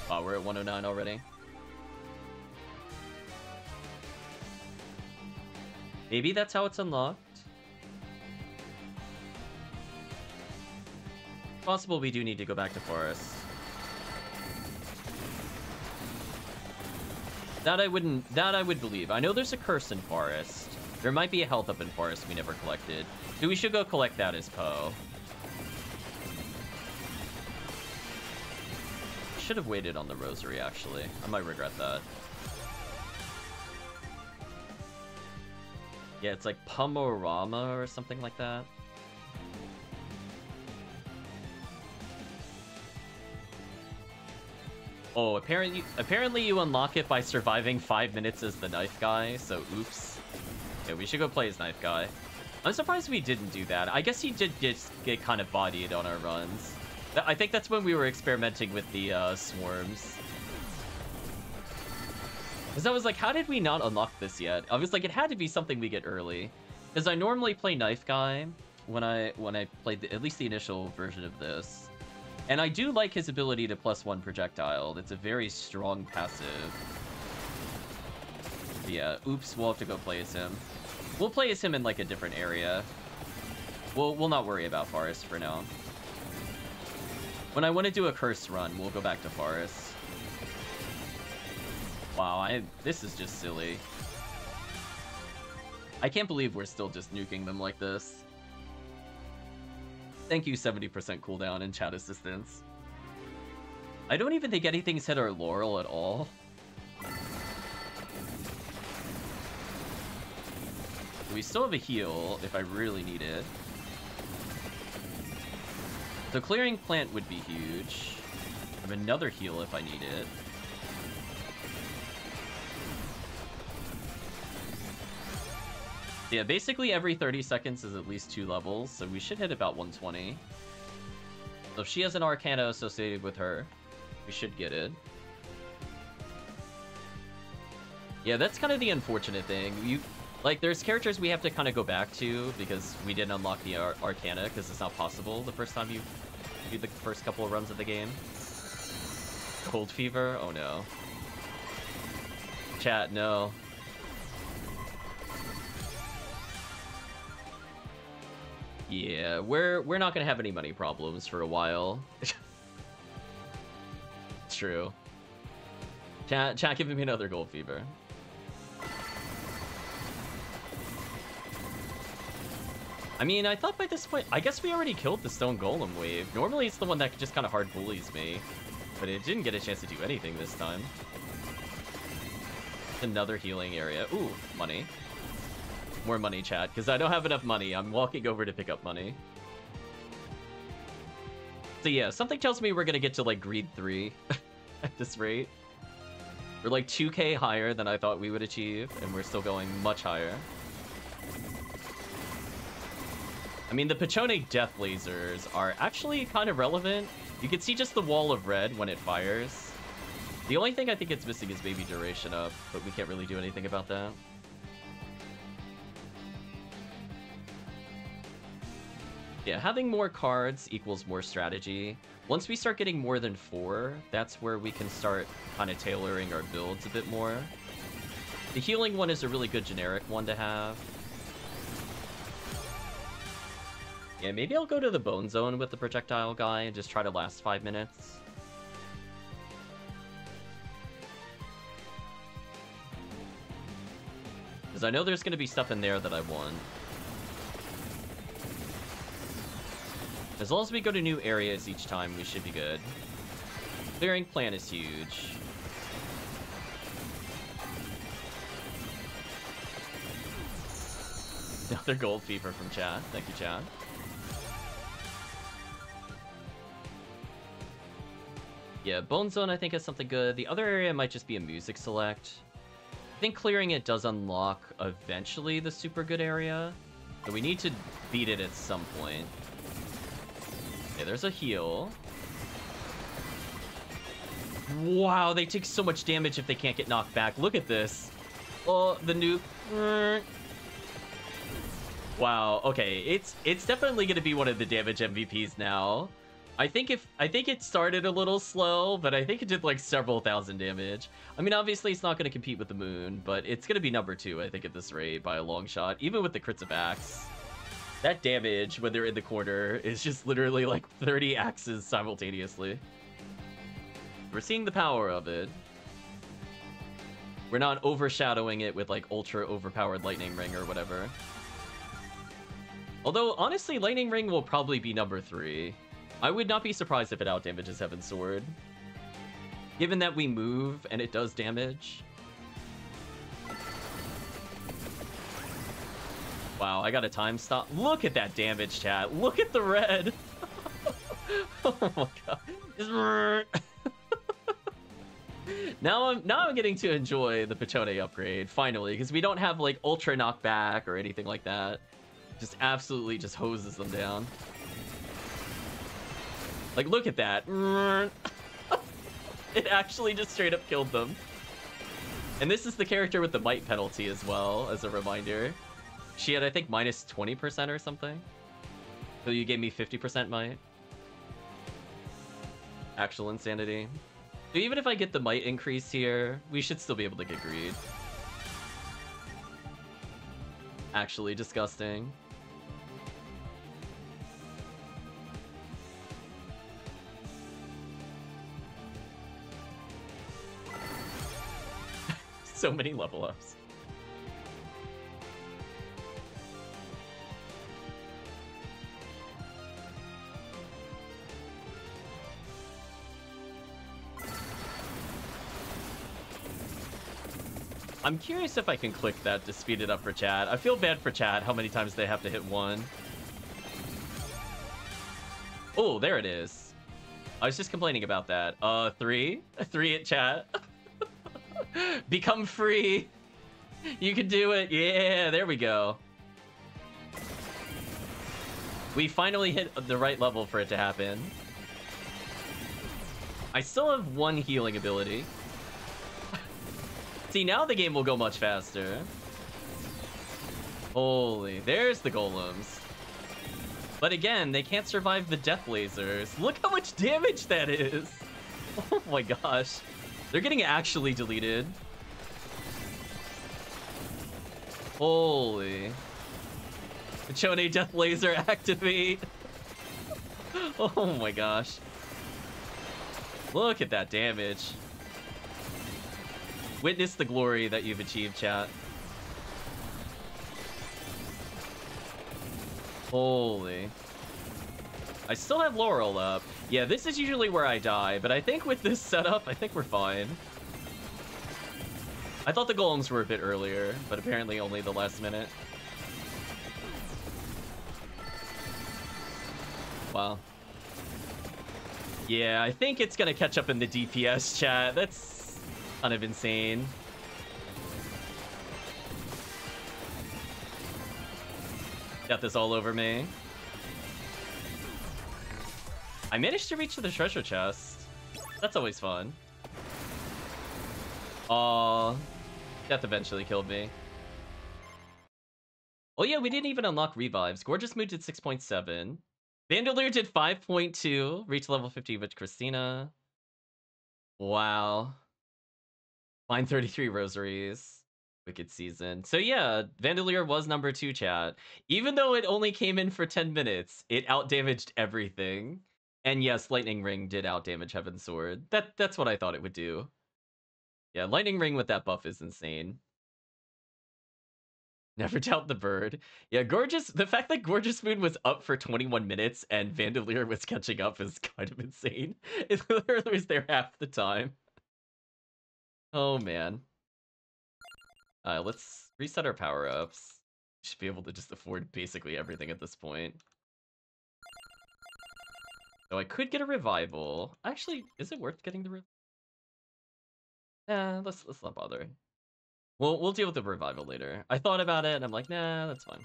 Wow, we're at 109 already. Maybe that's how it's unlocked. Possible we do need to go back to Forest. That I wouldn't, that I would believe. I know there's a curse in Forest. There might be a health up in Forest we never collected. So we should go collect that as Poe. should have waited on the rosary, actually. I might regret that. Yeah, it's like Pomorama or something like that. Oh, apparently, apparently you unlock it by surviving five minutes as the knife guy, so oops. Yeah, we should go play as knife guy. I'm surprised we didn't do that. I guess he did get, get kind of bodied on our runs. I think that's when we were experimenting with the uh, swarms. Because I was like, how did we not unlock this yet? I was like, it had to be something we get early. Because I normally play Knife Guy when I when I played the, at least the initial version of this. And I do like his ability to plus one projectile. It's a very strong passive. But yeah, oops, we'll have to go play as him. We'll play as him in like a different area. We'll, we'll not worry about Forest for now. When I want to do a curse run, we'll go back to Forest. Wow, I this is just silly. I can't believe we're still just nuking them like this. Thank you, 70% cooldown and chat assistance. I don't even think anything's hit our Laurel at all. We still have a heal if I really need it. So clearing plant would be huge. I have another heal if I need it. Yeah, basically every 30 seconds is at least two levels, so we should hit about 120. So if she has an Arcana associated with her, we should get it. Yeah, that's kind of the unfortunate thing. You like, there's characters we have to kind of go back to because we didn't unlock the Ar Arcana because it's not possible the first time you do the first couple of runs of the game. Gold Fever? Oh no. Chat, no. Yeah, we're we're not gonna have any money problems for a while. <laughs> it's true. Chat, chat, giving me another gold fever. I mean, I thought by this point, I guess we already killed the stone golem wave. Normally it's the one that just kind of hard bullies me, but it didn't get a chance to do anything this time. Another healing area. Ooh, money. More money, chat, because I don't have enough money. I'm walking over to pick up money. So yeah, something tells me we're gonna get to like greed 3 <laughs> at this rate. We're like 2k higher than I thought we would achieve, and we're still going much higher. I mean, the Peachone death lasers are actually kind of relevant. You can see just the wall of red when it fires. The only thing I think it's missing is maybe duration up, but we can't really do anything about that. Yeah, having more cards equals more strategy. Once we start getting more than four, that's where we can start kind of tailoring our builds a bit more. The healing one is a really good generic one to have. Yeah, maybe I'll go to the bone zone with the projectile guy and just try to last five minutes. Because I know there's going to be stuff in there that I want. As long as we go to new areas each time, we should be good. Clearing plan is huge. <laughs> Another gold fever from Chad. Thank you, Chad. Yeah, Bone Zone I think is something good. The other area might just be a music select. I think clearing it does unlock eventually the super good area. But we need to beat it at some point. Okay, there's a heal. Wow, they take so much damage if they can't get knocked back. Look at this. Oh, the nuke. Wow, okay. It's it's definitely going to be one of the damage MVPs now. I think if I think it started a little slow, but I think it did like several thousand damage. I mean, obviously it's not going to compete with the moon, but it's going to be number two, I think, at this rate by a long shot, even with the crits of axe. That damage when they're in the corner is just literally like 30 axes simultaneously. We're seeing the power of it. We're not overshadowing it with like ultra overpowered lightning ring or whatever. Although, honestly, lightning ring will probably be number three. I would not be surprised if it outdamages Heaven's Sword. Given that we move and it does damage. Wow, I got a time stop. Look at that damage, chat. Look at the red. <laughs> oh my god. <laughs> now I'm now I'm getting to enjoy the Peachone upgrade finally because we don't have like ultra knockback or anything like that. Just absolutely just hoses them down. Like, look at that. <laughs> it actually just straight up killed them. And this is the character with the bite penalty as well, as a reminder. She had, I think, minus 20% or something. So you gave me 50% might. Actual insanity. So even if I get the might increase here, we should still be able to get greed. Actually disgusting. <laughs> so many level ups. I'm curious if I can click that to speed it up for Chad. I feel bad for Chad how many times they have to hit one. Oh, there it is. I was just complaining about that. Uh, three? <laughs> Three at chat. <laughs> Become free. You can do it. Yeah, there we go. We finally hit the right level for it to happen. I still have one healing ability. See, now the game will go much faster. Holy, there's the golems. But again, they can't survive the death lasers. Look how much damage that is. <laughs> Oh my gosh. They're getting actually deleted. Holy. The Chone Death Laser <laughs> activate. <laughs> oh my gosh. Look at that damage. Witness the glory that you've achieved, chat. Holy. I still have Laurel up. Yeah, this is usually where I die, but I think with this setup, I think we're fine. I thought the golems were a bit earlier, but apparently only the last minute. Wow. Yeah, I think it's gonna catch up in the DPS chat. That's kind of insane. Got this all over me. I managed to reach the treasure chest. That's always fun. Aw. Death eventually killed me. Oh yeah, we didn't even unlock revives. Gorgeous Moon did 6.7. Vandalier did 5.2. Reach level 50 with Christina. Wow. Fine 33 rosaries. Wicked season. So yeah, Vandalier was number two, chat. Even though it only came in for 10 minutes, it outdamaged everything. And yes, Lightning Ring did outdamage Heaven's Sword. That that's what I thought it would do. Yeah, Lightning Ring with that buff is insane. Never <laughs> doubt the bird. Yeah, Gorgeous. The fact that Gorgeous Moon was up for 21 minutes and Vandalier was catching up is <laughs> kind of insane. It literally was there half the time. Oh man. Uh, let's reset our power ups. Should be able to just afford basically everything at this point. So I could get a revival. Actually, is it worth getting the revival? Nah, let's let's not bother. We'll we'll deal with the revival later. I thought about it and I'm like, nah, that's fine.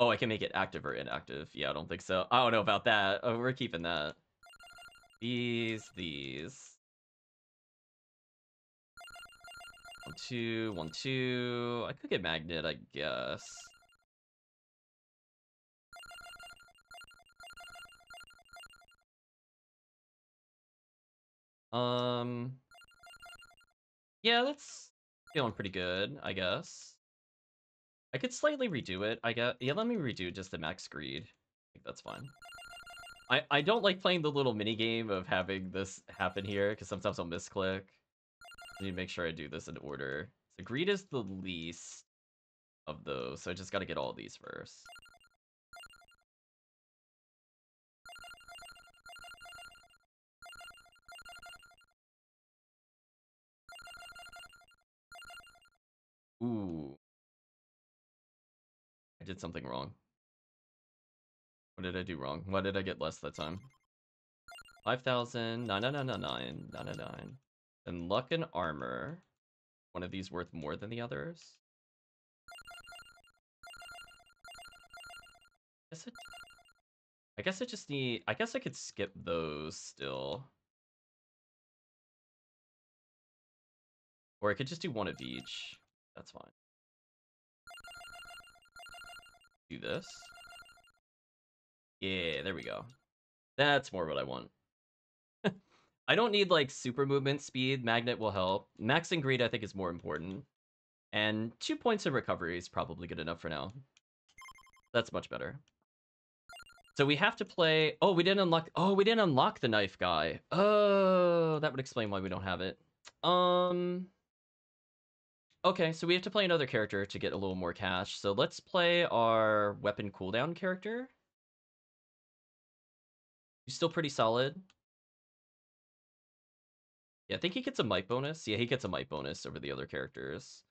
Oh, I can make it active or inactive. Yeah, I don't think so. I don't know about that. Oh, we're keeping that. These, these. One, two, one, two. I could get magnet, I guess. Um, yeah, that's feeling pretty good, I guess. I could slightly redo it, I guess. Yeah, let me redo just the max greed. I think that's fine. I, I don't like playing the little mini game of having this happen here, because sometimes I'll misclick. I need to make sure I do this in order. So greed is the least of those, so I just gotta get all these first. Ooh. I did something wrong. What did I do wrong? Why did I get less that time? 5,000, 9999, And luck and armor. One of these worth more than the others? I guess, I guess I just need... I guess I could skip those still. Or I could just do one of each. That's fine. Do this. Yeah, there we go. That's more what I want. <laughs> I don't need, like, super movement speed. Magnet will help. Max and greed, I think, is more important. And two points of recovery is probably good enough for now. That's much better. So we have to play... Oh, we didn't unlock... Oh, we didn't unlock the knife guy. Oh, that would explain why we don't have it. Um... Okay, so we have to play another character to get a little more cash. So let's play our weapon cooldown character. He's still pretty solid. Yeah, I think he gets a might bonus. Yeah, he gets a might bonus over the other characters.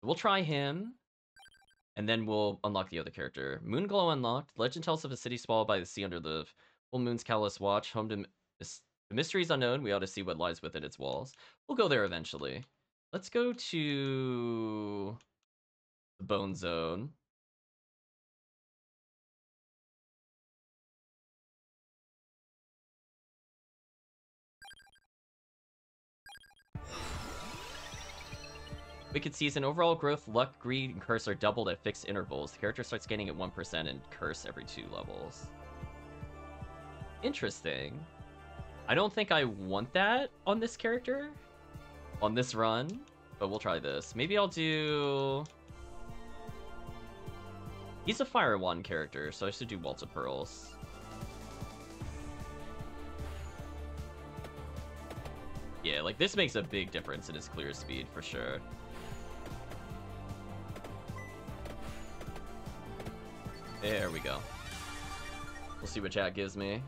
We'll try him. And then we'll unlock the other character. Moongolow unlocked. Legend tells of a city swallowed by the sea under the full moon's callous watch. Home to the mysteries unknown. We ought to see what lies within its walls. We'll go there eventually. Let's go to the bone zone. Wicked Season, overall growth, luck, greed, and curse are doubled at fixed intervals. The character starts gaining at 1% and curse every two levels. Interesting. I don't think I want that on this character on this run, but we'll try this. Maybe I'll do... He's a Fire Wand character, so I should do Waltz of Pearls. Yeah, like this makes a big difference in his clear speed for sure. There we go. We'll see what chat gives me.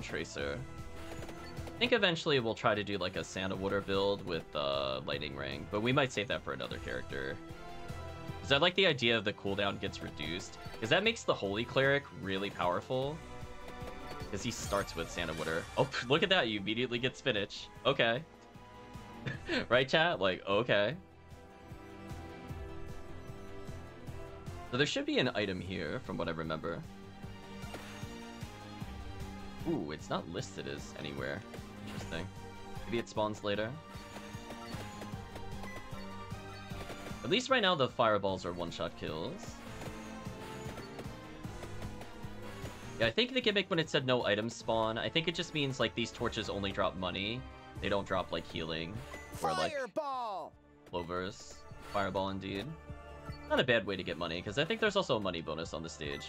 Tracer. I think eventually we'll try to do like a Santa Water build with uh, Lightning Ring, but we might save that for another character. Because I like the idea of the cooldown gets reduced, because that makes the Holy Cleric really powerful. Because he starts with Santa Water. Oh, look at that, you immediately get spinach. Okay. <laughs> right, chat? Like, okay. So there should be an item here, from what I remember. Ooh, it's not listed as anywhere. Interesting. Maybe it spawns later. At least right now the fireballs are one-shot kills. Yeah, I think the gimmick when it said no items spawn, I think it just means like these torches only drop money. They don't drop like healing or like Fireball! clovers. Fireball indeed. Not a bad way to get money, because I think there's also a money bonus on the stage.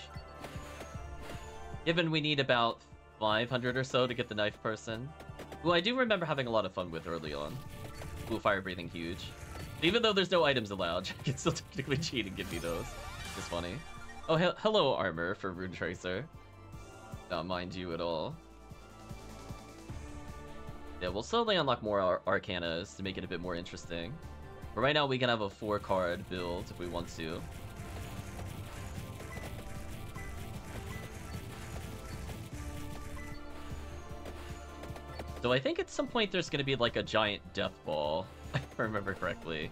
Given we need about 500 or so to get the knife person. Who I do remember having a lot of fun with early on. Ooh, fire breathing huge. Even though there's no items allowed, <laughs> you can still technically cheat and give me those. It's funny. Oh, he hello armor for Rune Tracer. Not mind you at all. Yeah, we'll slowly unlock more Ar Arcanas to make it a bit more interesting. But right now we can have a four card build if we want to. So I think at some point there's going to be like a giant death ball, <laughs> if I remember correctly.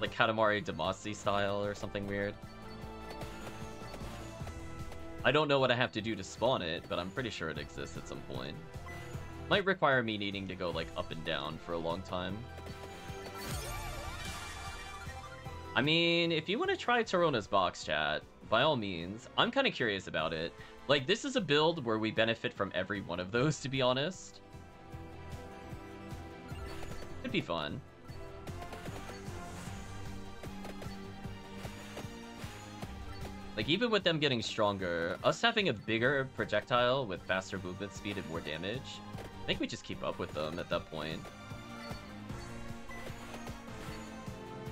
Like Katamari Damacy style or something weird. I don't know what I have to do to spawn it, but I'm pretty sure it exists at some point. Might require me needing to go like up and down for a long time. I mean, if you want to try Toronna's box chat, by all means. I'm kind of curious about it. Like, this is a build where we benefit from every one of those, to be honest. Could be fun. Like, even with them getting stronger, us having a bigger projectile with faster movement speed and more damage, I think we just keep up with them at that point.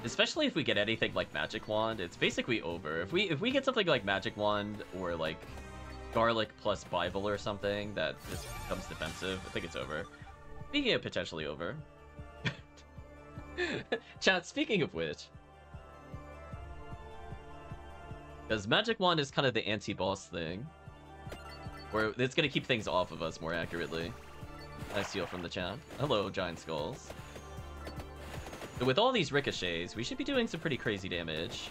Especially if we get anything like Magic Wand, it's basically over. If we if we get something like Magic Wand or like Garlic plus Bible or something that just becomes defensive, I think it's over. Speaking of potentially over. <laughs> Chat, speaking of which. Because Magic Wand is kind of the anti-boss thing. Where it's going to keep things off of us more accurately. I steal from the chat. Hello, Giant Skulls. With all these ricochets, we should be doing some pretty crazy damage.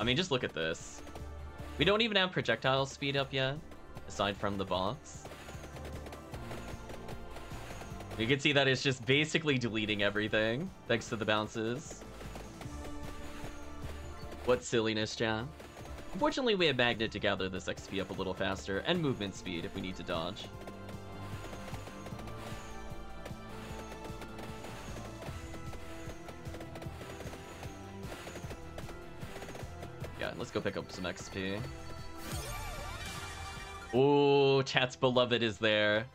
I mean, just look at this. We don't even have projectile speed up yet, aside from the box. You can see that it's just basically deleting everything, thanks to the bounces. What silliness, Jam. Fortunately, we have Magnet to gather this XP up a little faster, and movement speed if we need to dodge. Yeah, let's go pick up some XP. Ooh, chat's beloved is there.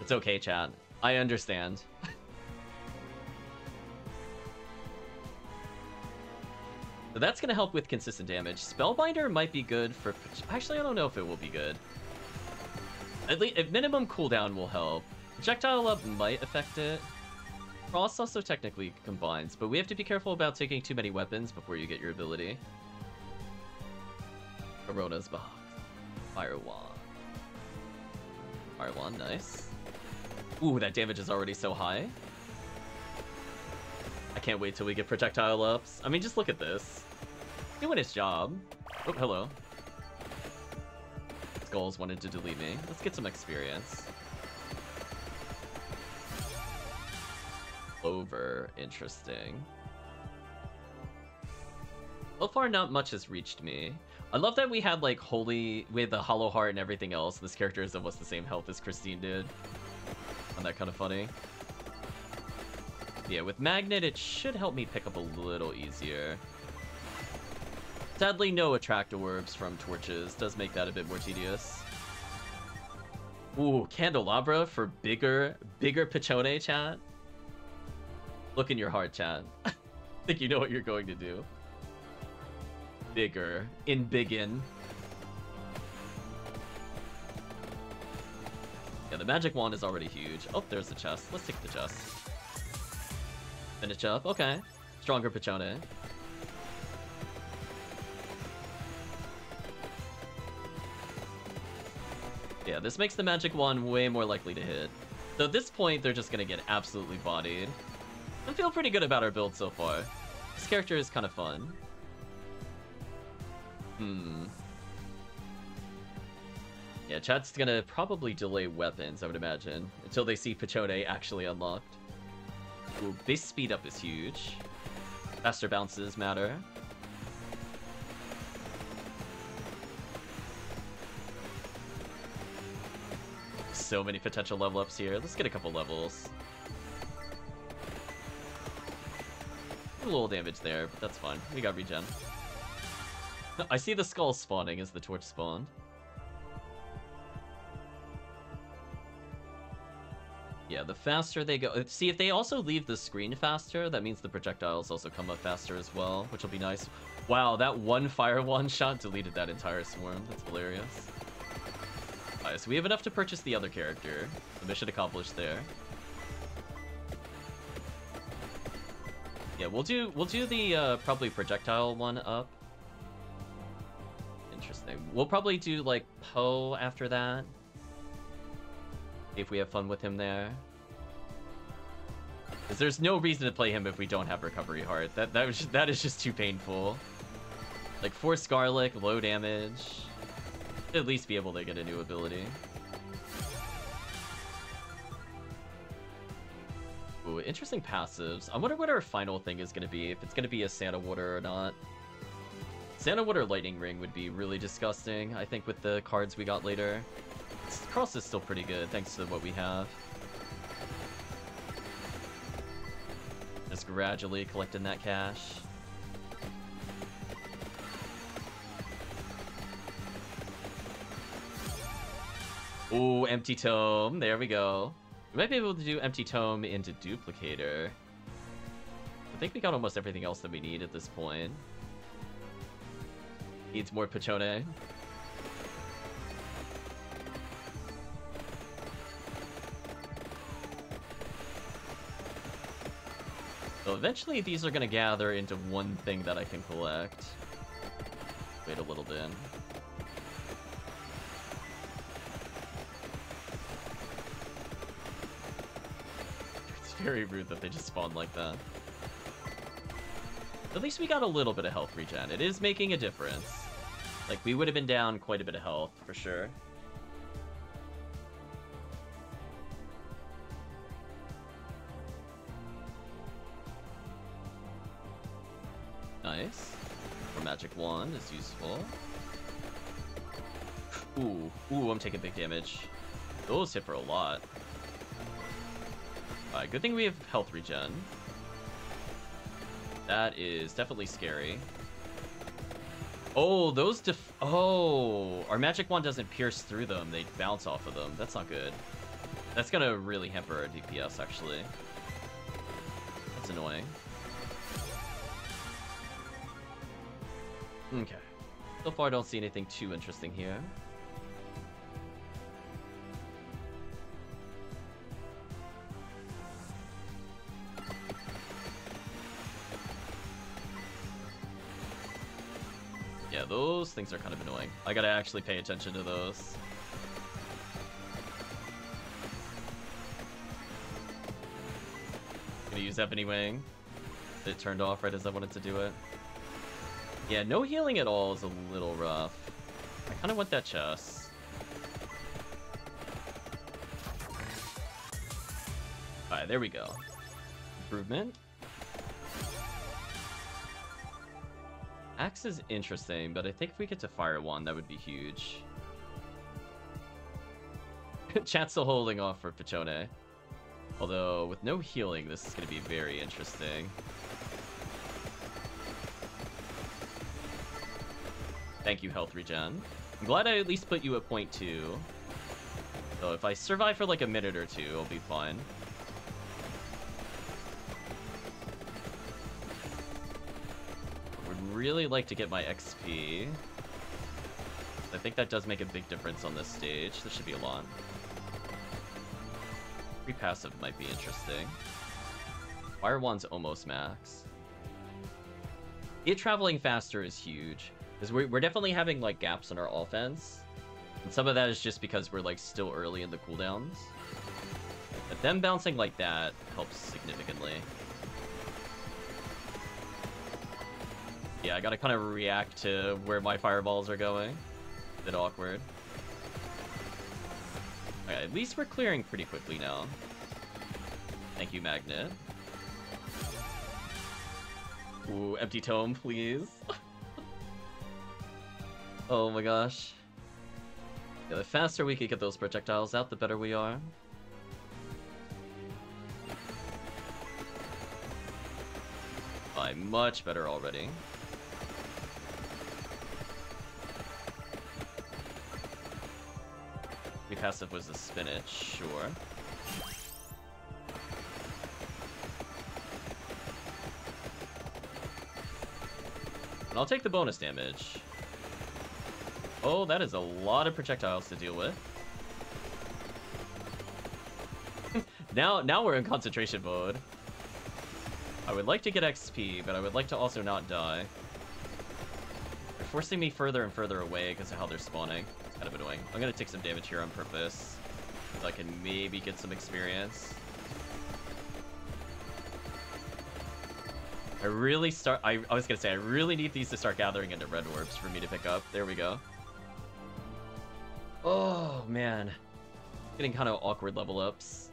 It's okay, chat. I understand. <laughs> so that's gonna help with consistent damage. Spellbinder might be good for... Actually, I don't know if it will be good. At least, at minimum, cooldown will help. Projectile up might affect it. Frost also technically combines, but we have to be careful about taking too many weapons before you get your ability. Toronna's box. Fire wand. Fire wand, nice. Ooh, that damage is already so high. I can't wait till we get projectile ups. I mean, just look at this. Doing his job. Oh, hello. Skulls wanted to delete me. Let's get some experience. Over. Interesting. So far, not much has reached me. I love that we had like holy with the hollow heart and everything else. This character is almost the same health as Christine did. And that kind of funny. Yeah, with Magnet, it should help me pick up a little easier. Sadly, no attractor orbs from torches. Does make that a bit more tedious. Ooh, Candelabra for bigger, bigger Peachone, chat. Look in your heart, chat. <laughs> think you know what you're going to do. Bigger. In biggin. Yeah, the magic wand is already huge. Oh, there's the chest. Let's take the chest. Finish up. Okay. Stronger Peachone. Yeah, this makes the magic wand way more likely to hit. So at this point, they're just gonna get absolutely bodied. I feel pretty good about our build so far. This character is kind of fun. Hmm. Yeah, chat's gonna probably delay weapons, I would imagine, until they see Peachone actually unlocked. Ooh, base speed up is huge. Faster bounces matter. So many potential level ups here. Let's get a couple levels. A little damage there, but that's fine. We got regen. <laughs> I see the skull spawning as the torch spawned. Yeah, the faster they go... Uh, see, if they also leave the screen faster, that means the projectiles also come up faster as well, which will be nice. Wow, that one fire one-shot <laughs> deleted that entire swarm. That's hilarious. So we have enough to purchase the other character. The mission accomplished there. Yeah, we'll do we'll do the uh, probably projectile one up. Interesting. We'll probably do like Poe after that. If we have fun with him there. Because there's no reason to play him if we don't have Recovery Heart. That that was that is just too painful. Like Force Garlic, low damage. At least be able to get a new ability. Ooh, interesting passives. I wonder what our final thing is going to be, if it's going to be a Santa Water or not. Santa Water Lightning Ring would be really disgusting, I think, with the cards we got later. Cross is still pretty good, thanks to what we have. Just gradually collecting that cash. Ooh, Empty Tome. There we go. We might be able to do Empty Tome into Duplicator. I think we got almost everything else that we need at this point. Needs more Peachone. So eventually these are to gather into one thing that I can collect. Wait a little bit. Very rude that they just spawned like that. At least we got a little bit of health regen. It is making a difference. Like, we would have been down quite a bit of health, for sure. Nice. The magic wand is useful. Ooh, ooh, I'm taking big damage. Those hit for a lot. Alright, good thing we have health regen. That is definitely scary. Oh, those def- Oh, our magic wand doesn't pierce through them. They bounce off of them. That's not good. That's gonna really hamper our DPS, actually. That's annoying. Okay. So far, I don't see anything too interesting here. Those things are kind of annoying. I gotta actually pay attention to those. Gonna use Ebony Wing. It turned off right as I wanted to do it. Yeah, no healing at all is a little rough. I kind of want that chest. Alright, there we go. Improvement. Axe is interesting, but I think if we get to Fire Wand, that would be huge. <laughs> Chat's still holding off for Peachone. Although, with no healing, this is going to be very interesting. Thank you, Health Regen. I'm glad I at least put you at point two. So if I survive for like a minute or two, I'll be fine. Really like to get my XP. I think that does make a big difference on this stage. This should be a lot. Free passive might be interesting. Fire Wand's almost max. It traveling faster is huge. Because we're, we're definitely having like gaps in our offense. And some of that is just because we're like still early in the cooldowns. But them bouncing like that helps significantly. Yeah, I gotta kind of react to where my fireballs are going. A Bit awkward. Okay, at least we're clearing pretty quickly now. Thank you, Magnet. Ooh, empty tome, please. <laughs> oh my gosh. Yeah, the faster we can get those projectiles out, the better we are. I'm much better already. Passive was the spinach, sure. And I'll take the bonus damage. Oh, that is a lot of projectiles to deal with. <laughs> now, now we're in concentration mode. I would like to get XP, but I would like to also not die. They're forcing me further and further away because of how they're spawning. Kind of annoying. I'm to take some damage here on purpose. So I can maybe get some experience. I really start... I, I was to say, I really need these to start gathering into red orbs for me to pick up. There we go. Oh, man. Getting kind of awkward level ups.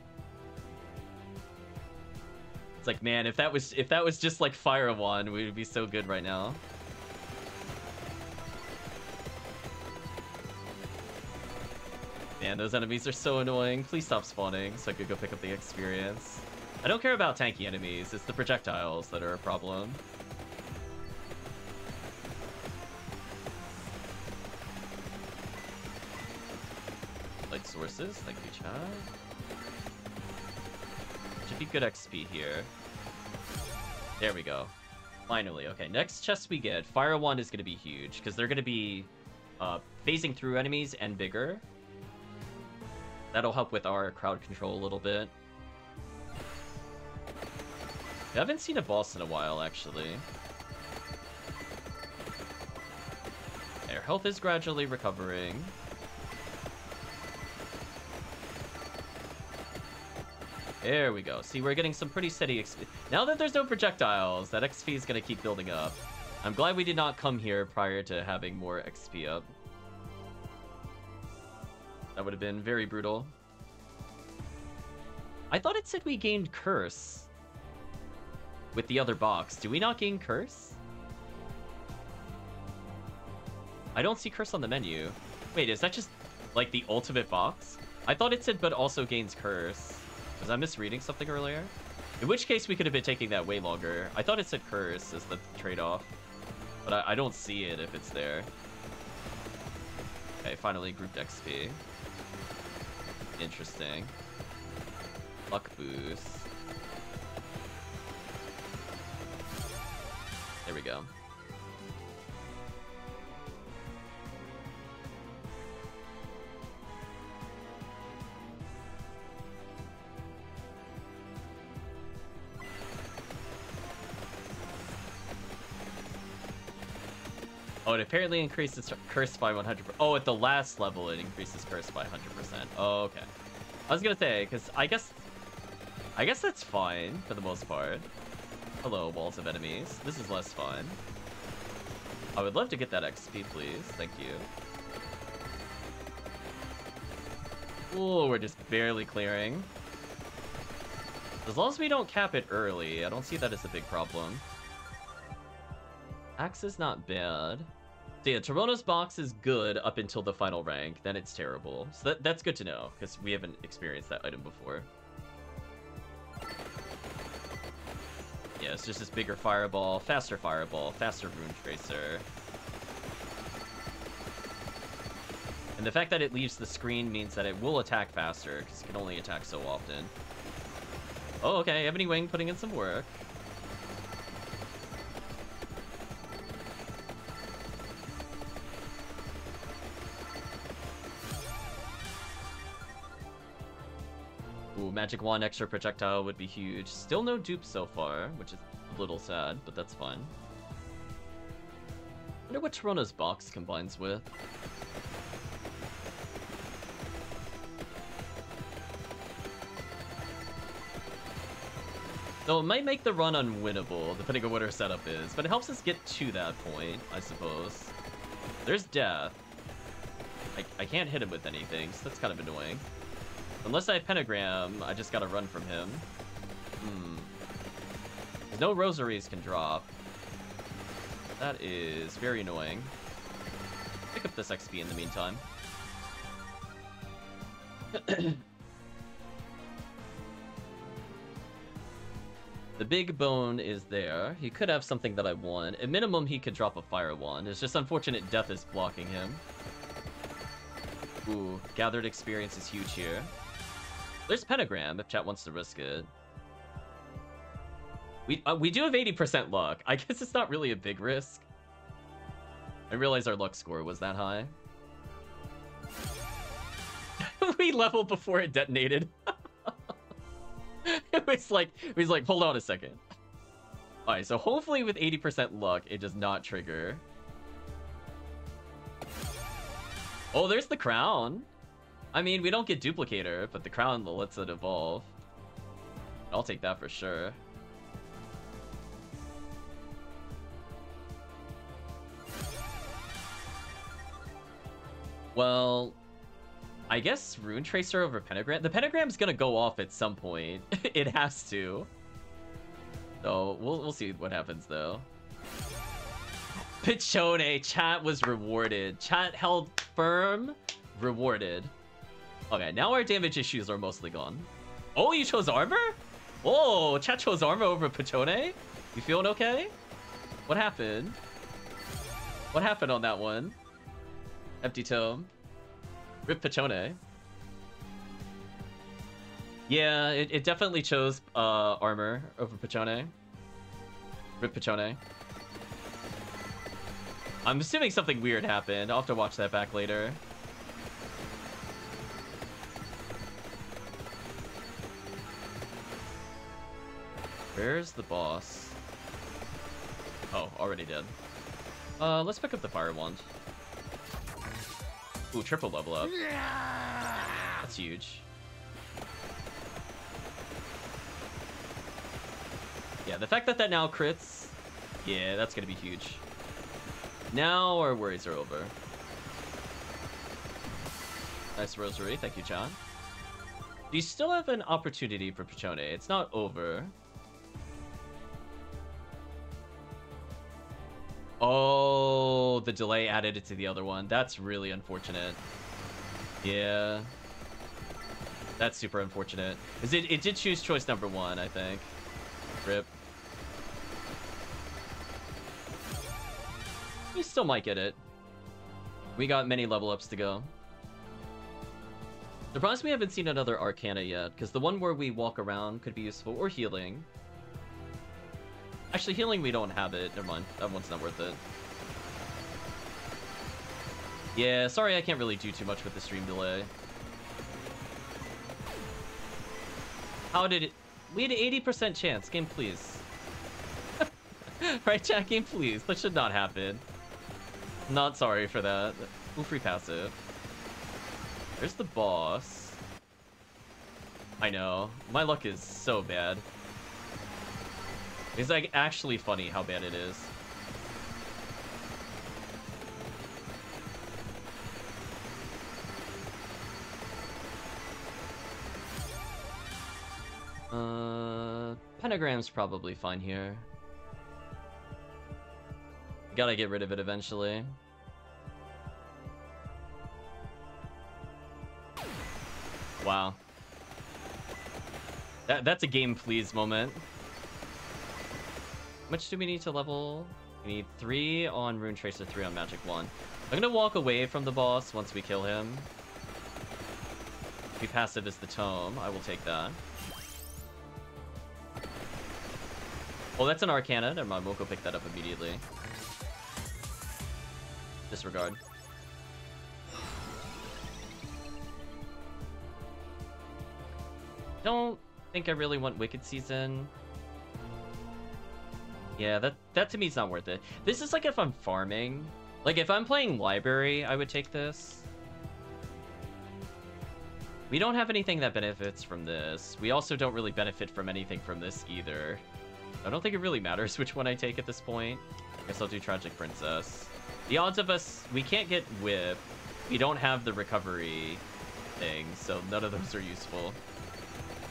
It's like, man, if that was if that was just like Fire Wand, we would be so good right now. Man, those enemies are so annoying. Please stop spawning so I could go pick up the experience. I don't care about tanky enemies, it's the projectiles that are a problem. Light sources, thank you, Chad. Should be good XP here. There we go. Finally, okay, next chest we get, Fire Wand is going to be huge, because they're going to be uh, phasing through enemies and bigger. That'll help with our crowd control a little bit. I haven't seen a boss in a while, actually. Our health is gradually recovering. There we go. See, we're getting some pretty steady XP. Now that there's no projectiles, that XP is going to keep building up. I'm glad we did not come here prior to having more XP up. That would have been very brutal. I thought it said we gained Curse with the other box. Do we not gain Curse? I don't see Curse on the menu. Wait, is that just like the ultimate box? I thought it said but also gains Curse. Was I misreading something earlier? In which case, we could have been taking that way longer. I thought it said Curse as the trade-off. But I, I, don't see it if it's there. Okay, finally grouped XP. Interesting. Luck boost. There we go. Oh, it apparently increases curse by 100%. Oh, at the last level, it increases curse by 100%. Oh, okay. I was gonna say, because I guess... I guess that's fine, for the most part. Hello, walls of enemies. This is less fun. I would love to get that XP, please. Thank you. Oh, we're just barely clearing. As long as we don't cap it early, I don't see that as a big problem. Axe is not bad. So yeah, Toronna's box is good up until the final rank, then it's terrible. So that, that's good to know, because we haven't experienced that item before. Yeah, it's just this bigger fireball, faster fireball, faster rune tracer. And the fact that it leaves the screen means that it will attack faster, because it can only attack so often. Oh, okay, Ebony Wing putting in some work. Magic Wand extra projectile would be huge. Still no dupe so far, which is a little sad, but that's fine. wonder what Toronna's box combines with. Though it might make the run unwinnable, depending on what our setup is, but it helps us get to that point, I suppose. There's death. I, I can't hit him with anything, so that's kind of annoying. Unless I Pentagram, I just gotta run from him. Hmm. No rosaries can drop. That is very annoying. Pick up this XP in the meantime. <coughs> the big bone is there. He could have something that I want. At minimum, he could drop a fire wand. It's just unfortunate death is blocking him. Ooh, gathered experience is huge here. There's Pentagram, if chat wants to risk it. We, uh, we do have 80% luck. I <laughs> guess it's not really a big risk. I realize our luck score was that high. <laughs> we leveled before it detonated. <laughs> it was like, it was like, hold on a second. Alright, so hopefully with 80% luck, it does not trigger. Oh, there's the crown. I mean, we don't get duplicator, but the crown lets it evolve. I'll take that for sure. Well, I guess Rune Tracer over Pentagram. The Pentagram's gonna go off at some point. <laughs> it has to. So we'll we'll see what happens though. Peachone, chat was rewarded. Chat held firm, rewarded. Okay, now our damage issues are mostly gone. Oh, you chose armor? Oh, chat chose armor over Peachone? You feeling okay? What happened? What happened on that one? Empty tome. Rip Peachone. Yeah, it, it definitely chose uh, armor over Peachone. Rip Peachone. I'm assuming something weird happened. I'll have to watch that back later. Where's the boss? Oh, already dead. Uh, let's pick up the fire wand. Ooh, triple level up. That's huge. Yeah, the fact that that now crits, yeah, that's gonna be huge. Now our worries are over. Nice rosary, thank you, John. You still have an opportunity for Peachone. It's not over. Oh, the delay added it to the other one. That's really unfortunate. Yeah. That's super unfortunate. Is it, it did choose choice number one, I think. Rip. We still might get it. We got many level ups to go. Surprised we haven't seen another Arcana yet, because the one where we walk around could be useful, or healing. Actually, healing we don't have it. Never mind. That one's not worth it. Yeah, sorry I can't really do too much with the stream delay. How did it... We had an 80% chance. Game, please. <laughs> right, chat? Game, please. That should not happen. Not sorry for that. Ooh, free passive. There's the boss. I know. My luck is so bad. It's like actually funny how bad it is. Uh, Pentagram's probably fine here. Gotta get rid of it eventually. Wow. That, that's a game please moment. Much do we need to level? We need three on Rune Tracer, three on Magic Wand. I'm gonna walk away from the boss once we kill him. Be passive is the tome. I will take that. Oh, that's an Arcana. Never mind, we'll go pick that up immediately. Disregard. Don't think I really want Wicked Season. Yeah, that, that to me is not worth it. This is like if I'm farming. Like if I'm playing Library, I would take this. We don't have anything that benefits from this. We also don't really benefit from anything from this either. I don't think it really matters <laughs> which one I take at this point. I guess I'll do Tragic Princess. The odds of us... We can't get Whip. We don't have the recovery thing, so none of those are useful.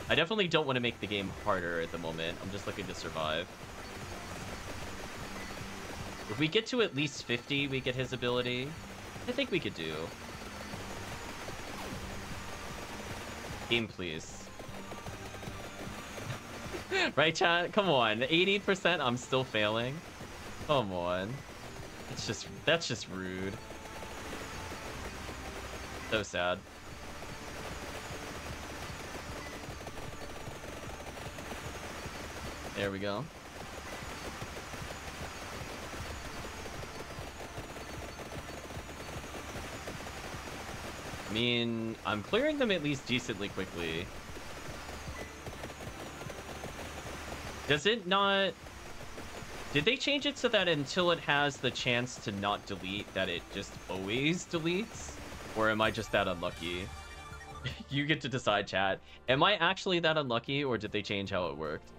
I definitely don't want to make the game harder at the moment. I'm just looking to survive. If we get to at least 50, we get his ability. I think we could do. Game, please. <laughs> right, chat? Come on. 80%, I'm still failing. Come on. It's just, that's just rude. So sad. There we go. I mean, I'm clearing them at least decently quickly. Does it not... Did they change it so that until it has the chance to not delete, that it just always deletes? Or am I just that unlucky? <laughs> you get to decide, chat. Am I actually that unlucky, or did they change how it worked?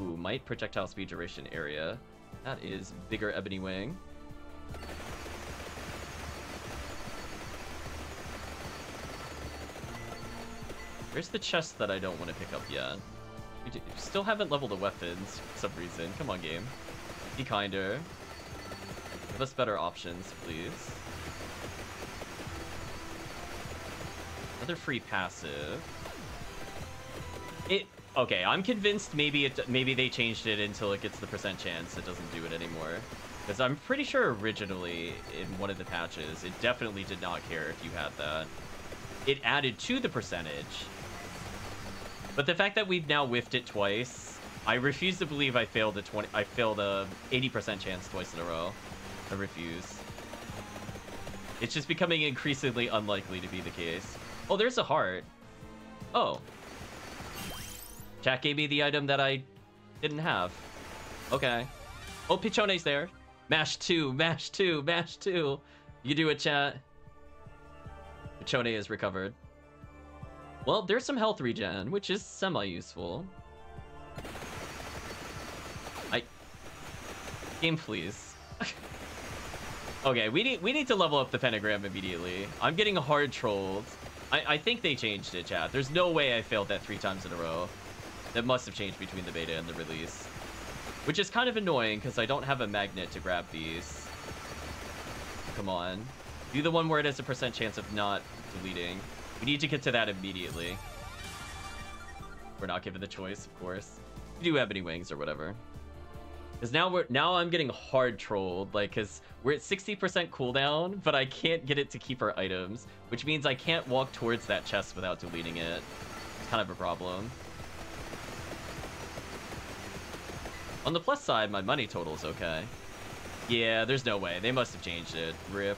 Ooh, might projectile speed duration area. That is bigger ebony wing. Where's the chest that I don't want to pick up yet? We still haven't leveled the weapons for some reason. Come on, game. Be kinder. Give us better options, please. Another free passive. It okay. I'm convinced maybe it maybe they changed it until it gets the percent chance. It doesn't do it anymore. Because I'm pretty sure originally in one of the patches, it definitely did not care if you had that. It added to the percentage, but the fact that we've now whiffed it twice, I refuse to believe I failed a 20 I failed a 80% chance twice in a row. I refuse. It's just becoming increasingly unlikely to be the case. Oh, there's a heart. Oh. Chat gave me the item that I didn't have. Okay. Oh, Peachone's there. Mash 2, Mash 2, Mash 2. You do it, chat. Peachone is recovered. Well, there's some health regen, which is semi-useful. I... Game, please. <laughs> okay, we need we need to level up the pentagram immediately. I'm getting hard trolled. I, I think they changed it, chat. There's no way I failed that three times in a row. That must have changed between the beta and the release. Which is kind of annoying, because I don't have a magnet to grab these. Come on. Do the one where it has a percent chance of not deleting. We need to get to that immediately. We're not given the choice, of course. We do have any wings or whatever. Because now we're now I'm getting hard trolled, like, because we're at 60% cooldown, but I can't get it to keep our items, which means I can't walk towards that chest without deleting it. It's kind of a problem. On the plus side, my money total is okay. Yeah, there's no way. They must have changed it. Rip.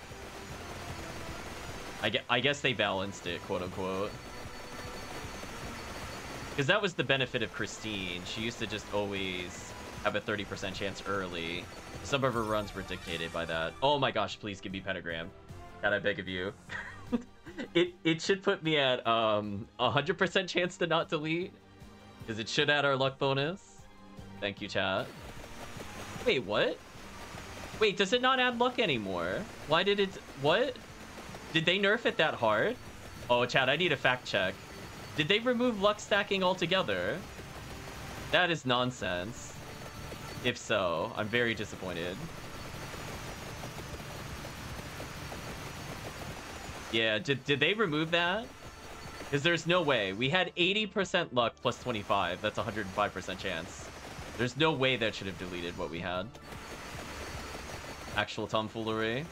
I, I guess they balanced it, quote unquote. Because that was the benefit of Christine. She used to just always have a 30% chance early. Some of her runs were dictated by that. Oh my gosh, please give me Pentagram. God, I beg of you. <laughs> it, it should put me at um 100% chance to not delete. Because it should add our luck bonus. Thank you, chat. Wait, what? Wait, does it not add luck anymore? Why did it... What? Did they nerf it that hard? Oh, Chad, I need a fact check. Did they remove luck stacking altogether? That is nonsense. If so, I'm very disappointed. Yeah, did, did they remove that? Because there's no way. We had 80% luck plus 25. That's 105% chance. There's no way that should have deleted what we had. Actual tomfoolery.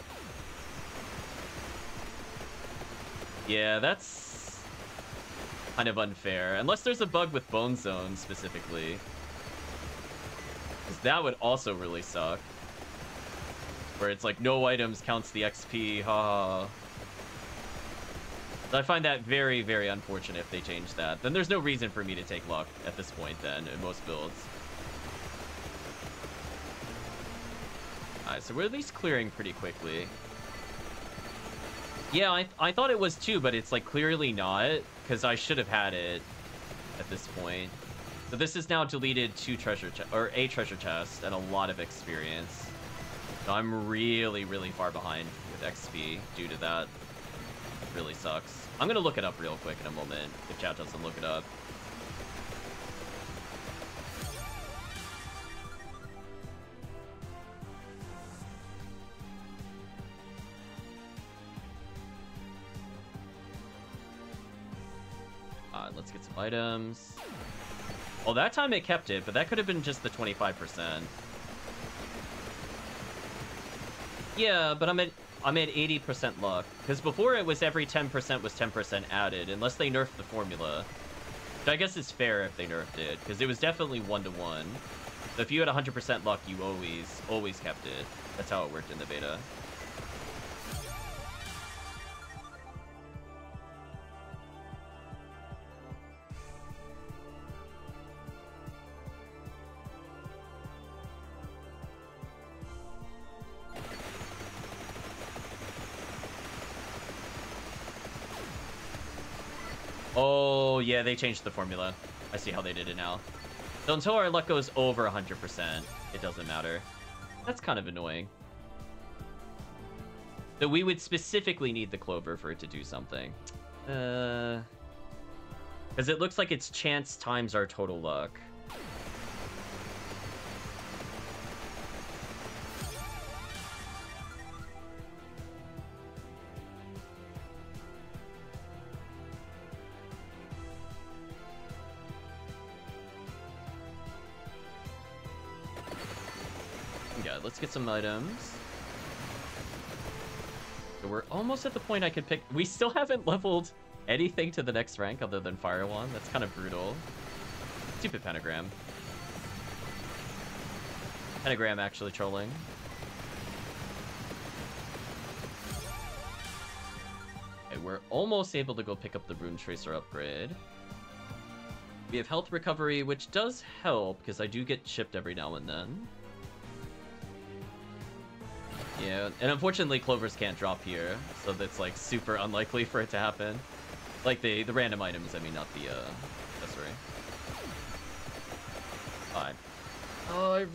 Yeah, that's kind of unfair. Unless there's a bug with Bone Zone specifically. Because that would also really suck. Where it's like, no items counts the XP, haha. I find that very, very unfortunate if they change that. Then there's no reason for me to take luck at this point then, in most builds. Alright, so we're at least clearing pretty quickly. Yeah, I, I thought it was too, but it's like clearly not, because I should have had it at this point. So this is now deleted two treasure or a treasure chest and a lot of experience. So I'm really, really far behind with XP due to that. It really sucks. I'm gonna look it up real quick in a moment if chat doesn't look it up. Alright, let's get some items. Well, that time it kept it, but that could have been just the 25%. Yeah, but I'm at I'm at 80% luck. Because before it was every 10% was 10% added, unless they nerfed the formula. Which I guess it's fair if they nerfed it, because it was definitely one-to-one. -one. So if you had 100% luck, you always, always kept it. That's how it worked in the beta. Oh, yeah, they changed the formula. I see how they did it now. So until our luck goes over 100%, it doesn't matter. That's kind of annoying. So we would specifically need the clover for it to do something. Uh... Because it looks like it's chance times our total luck. Get some items. So we're almost at the point I could pick... We still haven't leveled anything to the next rank other than Fire Wand. That's kind of brutal. Stupid Pentagram. Pentagram actually trolling. Okay, we're almost able to go pick up the Rune Tracer upgrade. We have health recovery, which does help, because I do get chipped every now and then. Yeah, and unfortunately Clovers can't drop here, so that's like super unlikely for it to happen. Like the the random items, I mean, not the uh, accessory. Fine. Oh, I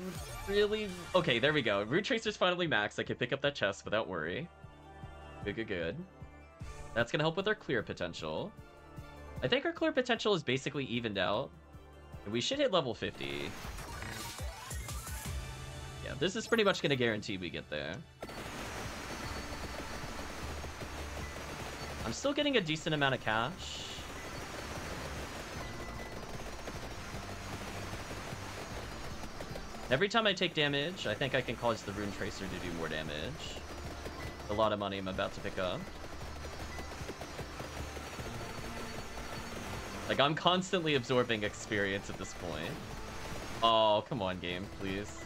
really... Okay, there we go. Rune Tracer's finally maxed. I can pick up that chest without worry. Good, good, good. That's gonna help with our clear potential. I think our clear potential is basically evened out. We should hit level 50. This is pretty much going to guarantee we get there. I'm still getting a decent amount of cash. Every time I take damage, I think I can cause the Rune Tracer to do more damage. A lot of money I'm about to pick up. Like, I'm constantly absorbing experience at this point. Oh, come on, game, please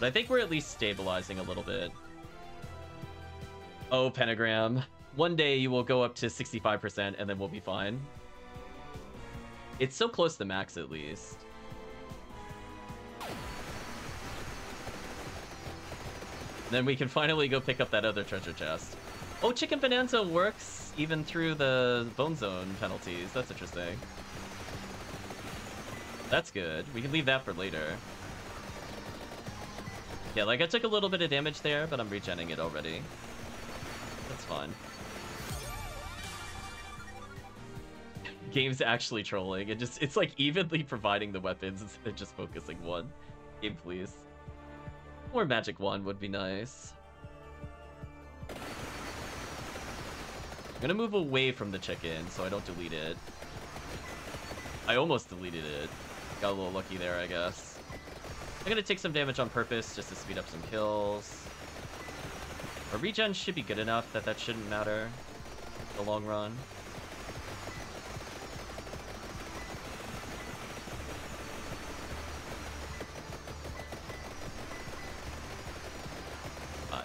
But I think we're at least stabilizing a little bit. Oh, Pentagram. One day you will go up to 65% and then we'll be fine. It's so close to max at least. Then we can finally go pick up that other treasure chest. Oh, Chicken Bonanza works even through the Bone Zone penalties. That's interesting. That's good. We can leave that for later. Yeah, like I took a little bit of damage there, but I'm regenning it already. That's fine. <laughs> game's actually trolling. It just it's like evenly <laughs> providing the weapons instead of just focusing one. Game please. More magic wand would be nice. I'm gonna move away from the chicken so I don't delete it. I almost deleted it. Got a little lucky there, I guess. I'm gonna take some damage on purpose just to speed up some kills. A regen should be good enough that that shouldn't matter the long run.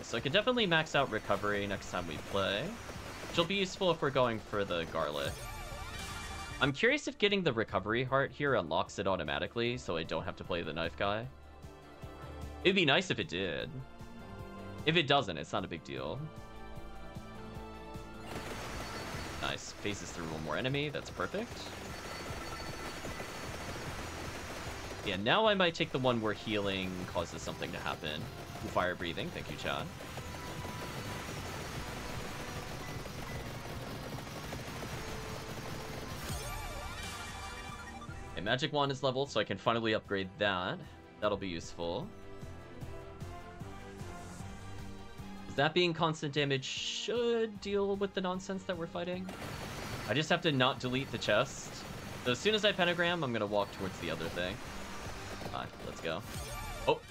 So I could definitely max out recovery next time we play. Which will be useful if we're going for the garlic. I'm curious if getting the recovery heart here unlocks it automatically, so I don't have to play the knife guy. It'd be nice if it did. If it doesn't, it's not a big deal. Nice. Phases through one more enemy. That's perfect. Yeah, now I might take the one where healing causes something to happen. Fire breathing. Thank you, Chad. Okay, Magic Wand is leveled, so I can finally upgrade that. That'll be useful. that being constant damage should deal with the nonsense that we're fighting. I just have to not delete the chest. So as soon as I pentagram, I'm gonna walk towards the other thing. Alright, let's go. Oh!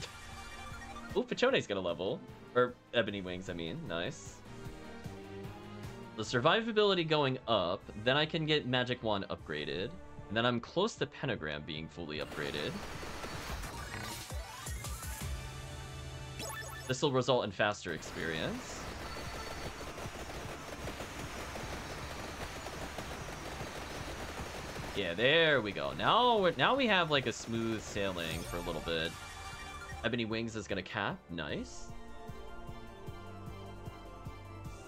Oh, Peachone's gonna level. Or Ebony Wings, I mean. Nice. The survivability going up, then I can get Magic Wand upgraded. And then I'm close to Pentagram being fully upgraded. This will result in faster experience. Yeah, there we go. Now now we have like a smooth sailing for a little bit. Ebony Wings is gonna cap. Nice.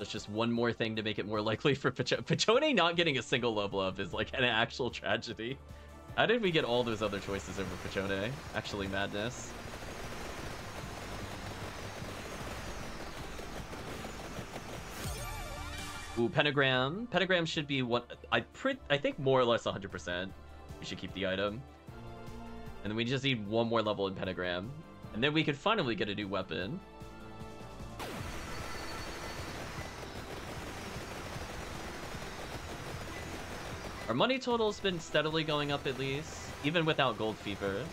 That's just one more thing to make it more likely for. Peachone not getting a single level up is like an actual tragedy. How did we get all those other choices over Peachone? Actually madness. Ooh, pentagram. Pentagram should be what I print. I think more or less 100%. We should keep the item, and then we just need one more level in pentagram, and then we could finally get a new weapon. Our money total's been steadily going up at least, even without gold fevers.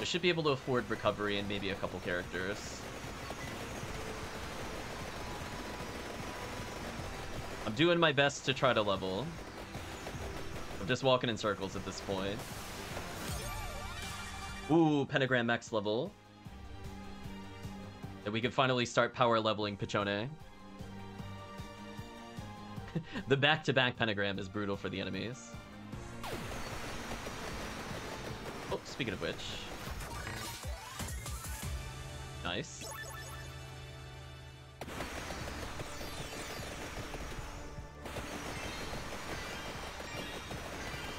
We should be able to afford recovery and maybe a couple characters. I'm doing my best to try to level. I'm just walking in circles at this point. Ooh, Pentagram max level. And we can finally start power leveling Peachone. <laughs> the back-to-back -back Pentagram is brutal for the enemies. Oh, speaking of which. Nice.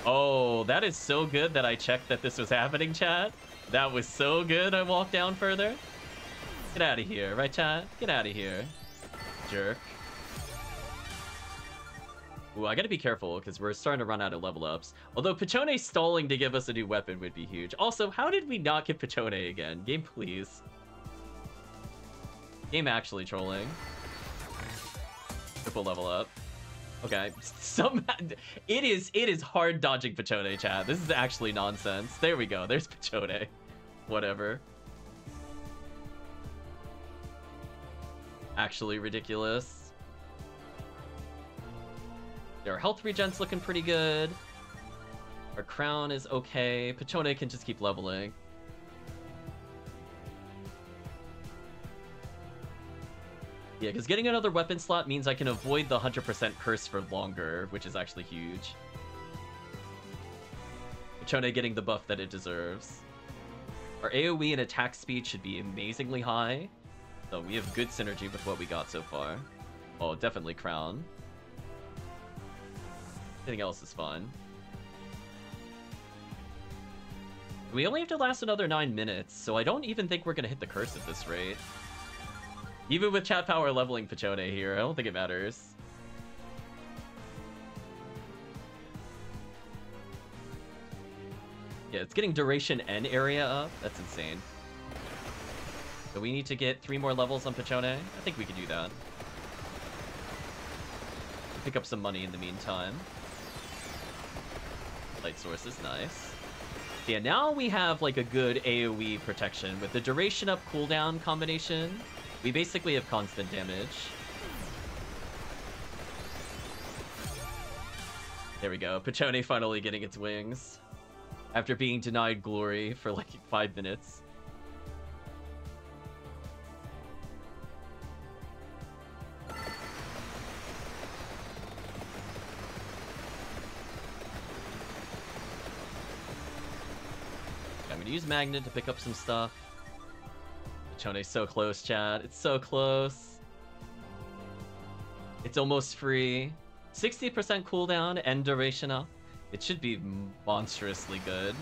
Oh, that is so good that I checked that this was happening, chat. That was so good I walked down further. Get out of here, right, chat? Get out of here. Jerk. Ooh, I gotta be careful, because we're starting to run out of level ups. Although Peachone stalling to give us a new weapon would be huge. Also, how did we not get Peachone again? Game, please. Game actually trolling. Triple level up. Okay, <laughs> some it is it is hard dodging Peachone, chat. This is actually nonsense. There we go. There's Peachone. Whatever. Actually ridiculous. Our health regen's looking pretty good. Our crown is okay. Peachone can just keep leveling. Yeah, because getting another weapon slot means I can avoid the 100% curse for longer, which is actually huge. Chone getting the buff that it deserves. Our AoE and attack speed should be amazingly high. So we have good synergy with what we got so far. Oh, definitely Crown. Everything else is fine. We only have to last another 9 minutes, so I don't even think we're gonna hit the curse at this rate. Even with chat power leveling Peachone here, I don't think it matters. Yeah, it's getting duration and area up. That's insane. So we need to get three more levels on Peachone. I think we could do that. Pick up some money in the meantime. Light source is nice. Yeah, now we have like a good AoE protection. With the duration up cooldown combination, we basically have constant damage. There we go. Peachone finally getting its wings. After being denied glory for like five minutes. Gonna use Magnet to pick up some stuff. Peachone's so close, Chad. It's so close. It's almost free. 60% cooldown and duration up. It should be monstrously good.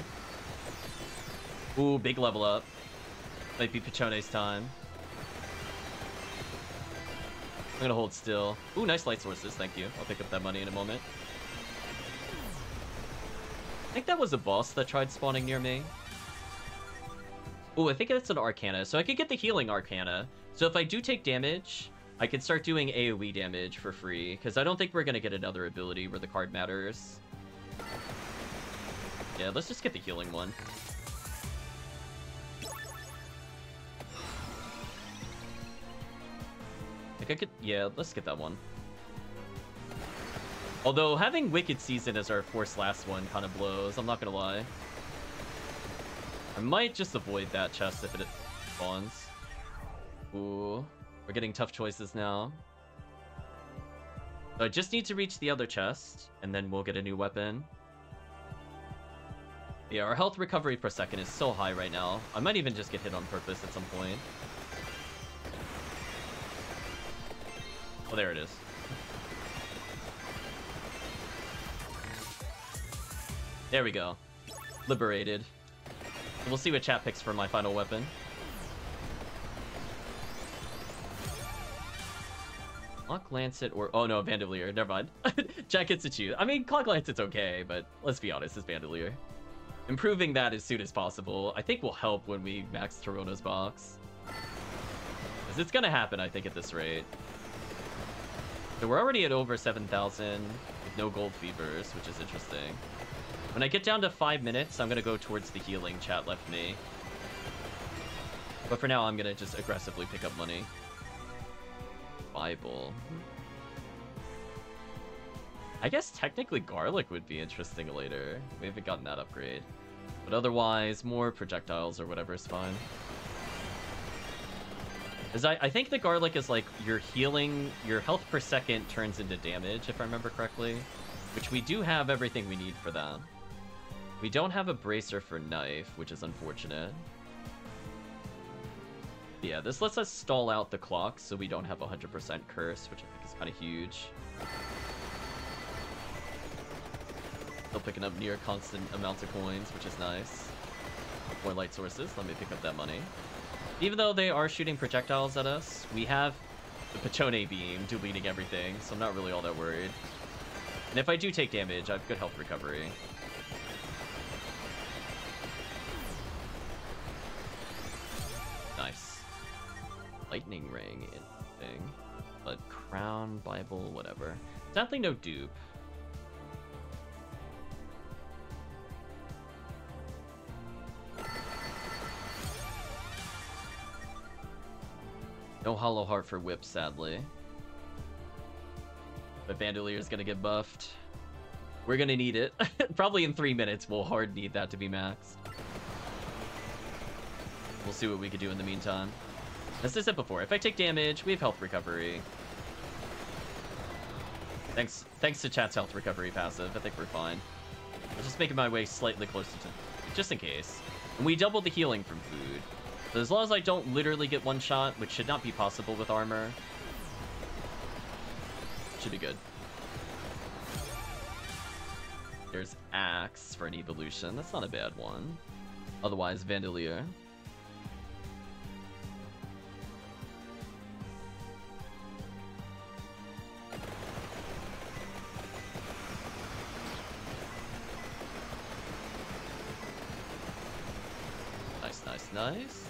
Ooh, big level up. Might be Peachone's time. I'm gonna hold still. Ooh, nice light sources, thank you. I'll pick up that money in a moment. I think that was a boss that tried spawning near me. Ooh, I think it's an Arcana, so I could get the healing Arcana. So if I do take damage, I can start doing AoE damage for free, because I don't think we're going to get another ability where the card matters. Yeah, let's just get the healing one. I could... Yeah, let's get that one. Although, having Wicked Season as our Force last one kind of blows, I'm not gonna lie. I might just avoid that chest if it spawns. Ooh. We're getting tough choices now. So I just need to reach the other chest, and then we'll get a new weapon. Yeah, our health recovery per second is so high right now. I might even just get hit on purpose at some point. Oh, there it is. There we go. Liberated. We'll see what chat picks for my final weapon. Clock Lancet or... Oh no, Bandolier. Never mind. <laughs> Jack gets to choose. I mean, Clock Lancet's okay, but let's be honest, it's Bandolier. Improving that as soon as possible, I think will help when we max Torrona's box. Because it's gonna happen, I think, at this rate. So we're already at over 7,000 with no gold fevers, which is interesting. When I get down to five minutes, I'm gonna go towards the healing chat left me. But for now, I'm gonna just aggressively pick up money. Bible. I guess technically garlic would be interesting later. We haven't gotten that upgrade. But otherwise, more projectiles or whatever is fine. Because I, I think the garlic is like your healing, your health per second turns into damage, if I remember correctly. Which we do have everything we need for that. We don't have a bracer for knife, which is unfortunate. Yeah, this lets us stall out the clock so we don't have 100% curse, which I think is kind of huge. Still picking up near constant amounts of coins, which is nice. More light sources, let me pick up that money. Even though they are shooting projectiles at us, we have the Peachone beam deleting everything, so I'm not really all that worried. And if I do take damage, I have good health recovery. Lightning ring thing. But crown, Bible, whatever. Sadly no dupe. No hollow heart for whip, sadly. But Bandolier is gonna get buffed. We're gonna need it. <laughs> Probably in three minutes, we'll hard need that to be maxed. We'll see what we can do in the meantime. As I said before, if I take damage, we have health recovery. Thanks thanks to chat's health recovery passive, I think we're fine. I'm just making my way slightly closer to... Just in case. And we double the healing from food. So as long as I don't literally get one shot, which should not be possible with armor, should be good. There's Axe for an evolution. That's not a bad one. Otherwise, Bandolier. Nice.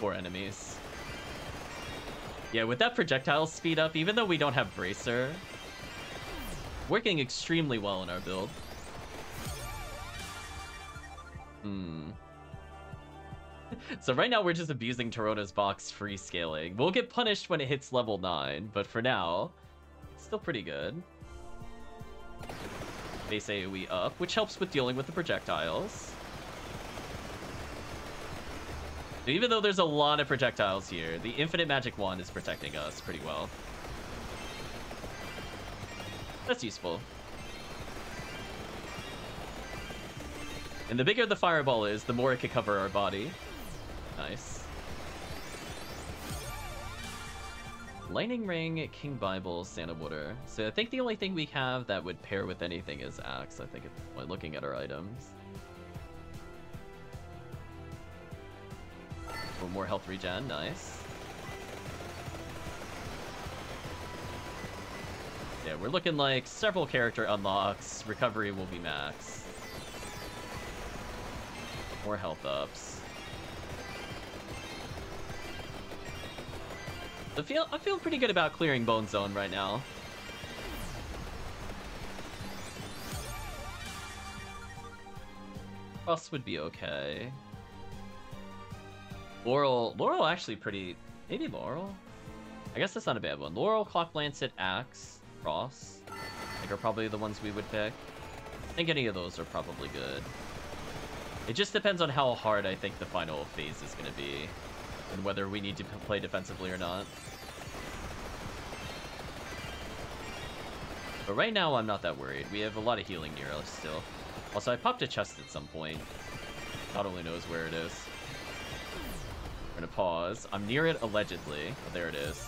Four enemies. Yeah, with that projectile speed up, even though we don't have Bracer, working extremely well in our build. Hmm. <laughs> so right now we're just abusing Torrona's box free scaling. We'll get punished when it hits level 9, but for now, it's still pretty good. Base AoE up, which helps with dealing with the projectiles. Even though there's a lot of projectiles here, the Infinite Magic Wand is protecting us pretty well. That's useful. And the bigger the fireball is, the more it can cover our body. Nice. Lightning Ring, King Bible, Santa Water. So I think the only thing we have that would pair with anything is Axe, I think, when looking at our items. Oh, more health regen, nice. Yeah, we're looking like several character unlocks. Recovery will be max. More health ups. I feel I feel pretty good about clearing Bone Zone right now. Boss would be okay. Laurel, Laurel actually pretty, maybe Laurel? I guess that's not a bad one. Laurel, Clock Lancet, Axe, Cross. I think are probably the ones we would pick. I think any of those are probably good. It just depends on how hard I think the final phase is going to be. And whether we need to play defensively or not. But right now, I'm not that worried. We have a lot of healing near us still. Also, I popped a chest at some point. God only knows where it is. We're gonna pause. I'm near it allegedly. Oh, there it is.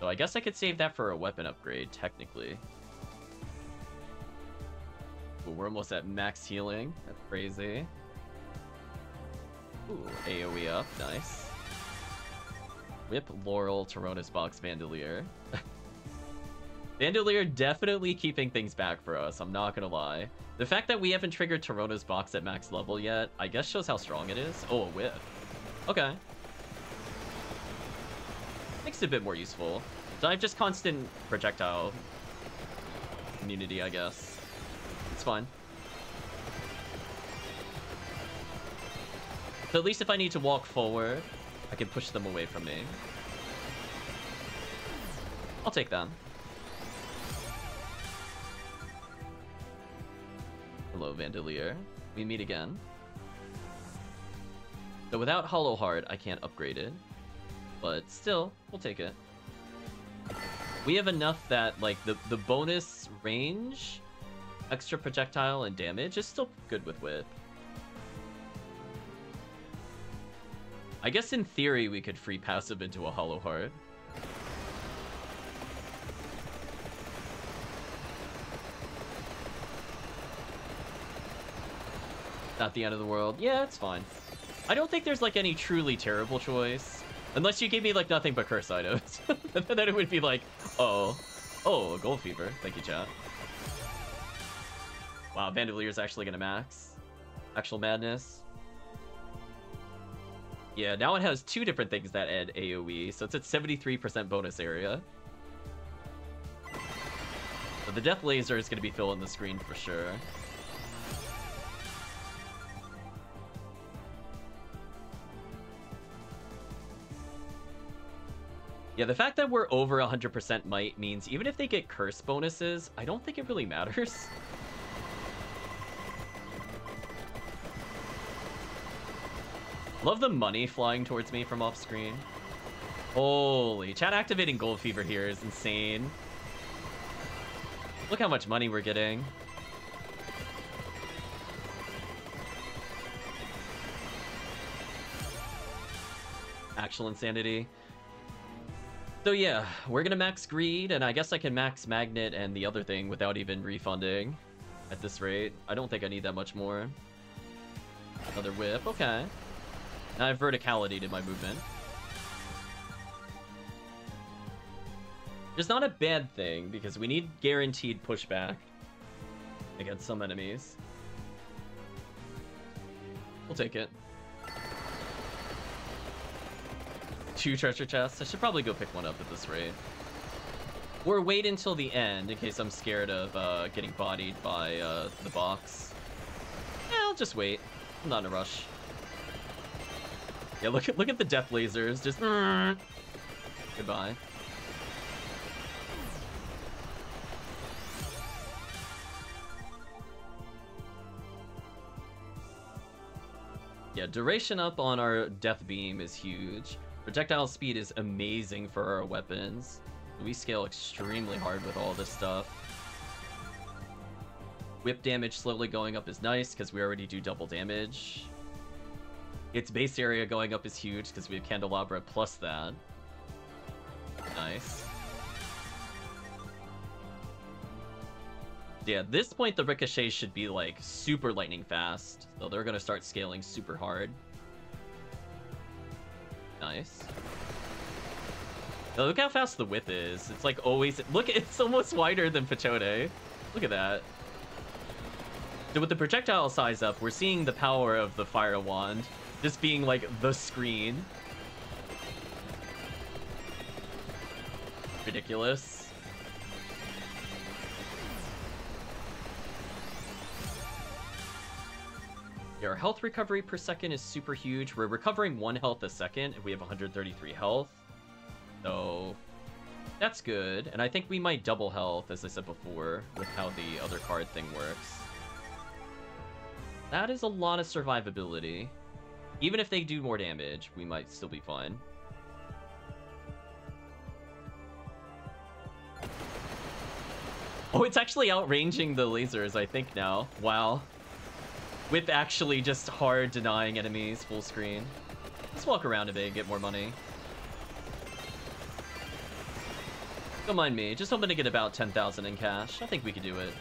So I guess I could save that for a weapon upgrade, technically. But we're almost at max healing. That's crazy. Ooh, AoE up. Nice. Whip, Laurel, Torrona's Box, Bandolier. <laughs> Bandolier definitely keeping things back for us, I'm not gonna lie. The fact that we haven't triggered Torrona's box at max level yet, I guess shows how strong it is. Oh, a whip. Okay. Makes it a bit more useful. So I have just constant projectile immunity, I guess. It's fine. So at least if I need to walk forward, I can push them away from me. I'll take that. Hello, Bandolier. We meet again. So without Hollow Heart, I can't upgrade it. But still, we'll take it. We have enough that, like, the, the bonus range, extra projectile, and damage is still good with Whip. I guess in theory we could free passive into a Hollow Heart. Not the end of the world. Yeah, it's fine. I don't think there's like any truly terrible choice. Unless you gave me like nothing but curse items. <laughs> then it would be like, oh. Oh, a Gold Fever. Thank you, chat. Wow, Bandolier is actually gonna max. Actual madness. Yeah, now it has two different things that add AoE, so it's at 73% bonus area. But the Death Laser is gonna be filling the screen for sure. Yeah, the fact that we're over 100% might means even if they get curse bonuses, I don't think it really matters. <laughs> Love the money flying towards me from off screen. Holy, chat activating Gold Fever here is insane. Look how much money we're getting. Actual insanity. So yeah, we're gonna max Greed, and I guess I can max Magnet and the other thing without even refunding at this rate. I don't think I need that much more. Another Whip, okay. Now I have verticality to my movement. It's not a bad thing, because we need guaranteed pushback. against some enemies. We'll take it. Two treasure chests. I should probably go pick one up at this rate. Or wait until the end in case I'm scared of uh, getting bodied by uh, the box. Yeah, I'll just wait. I'm not in a rush. Yeah, look at look at the death lasers. Just mm. goodbye. Yeah, duration up on our death beam is huge. Projectile speed is amazing for our weapons. We scale extremely hard with all this stuff. Whip damage slowly going up is nice because we already do double damage. Its base area going up is huge because we have Candelabra plus that. Nice. Yeah, at this point the Ricochet should be like super lightning fast. So they're gonna start scaling super hard. Nice. Now look how fast the whip is. It's like always... Look, it's almost wider than Peachone. Look at that. So with the projectile size up, we're seeing the power of the Fire Wand just being like the screen. Ridiculous. Our health recovery per second is super huge. We're recovering one health a second, and we have 133 health. So that's good. And I think we might double health, as I said before, with how the other card thing works. That is a lot of survivability. Even if they do more damage, we might still be fine. Oh, it's actually outranging the lasers, I think, now. Wow. With actually just hard denying enemies full screen. Let's walk around a bit and get more money. Don't mind me, just hoping to get about 10,000 in cash. I think we could do it.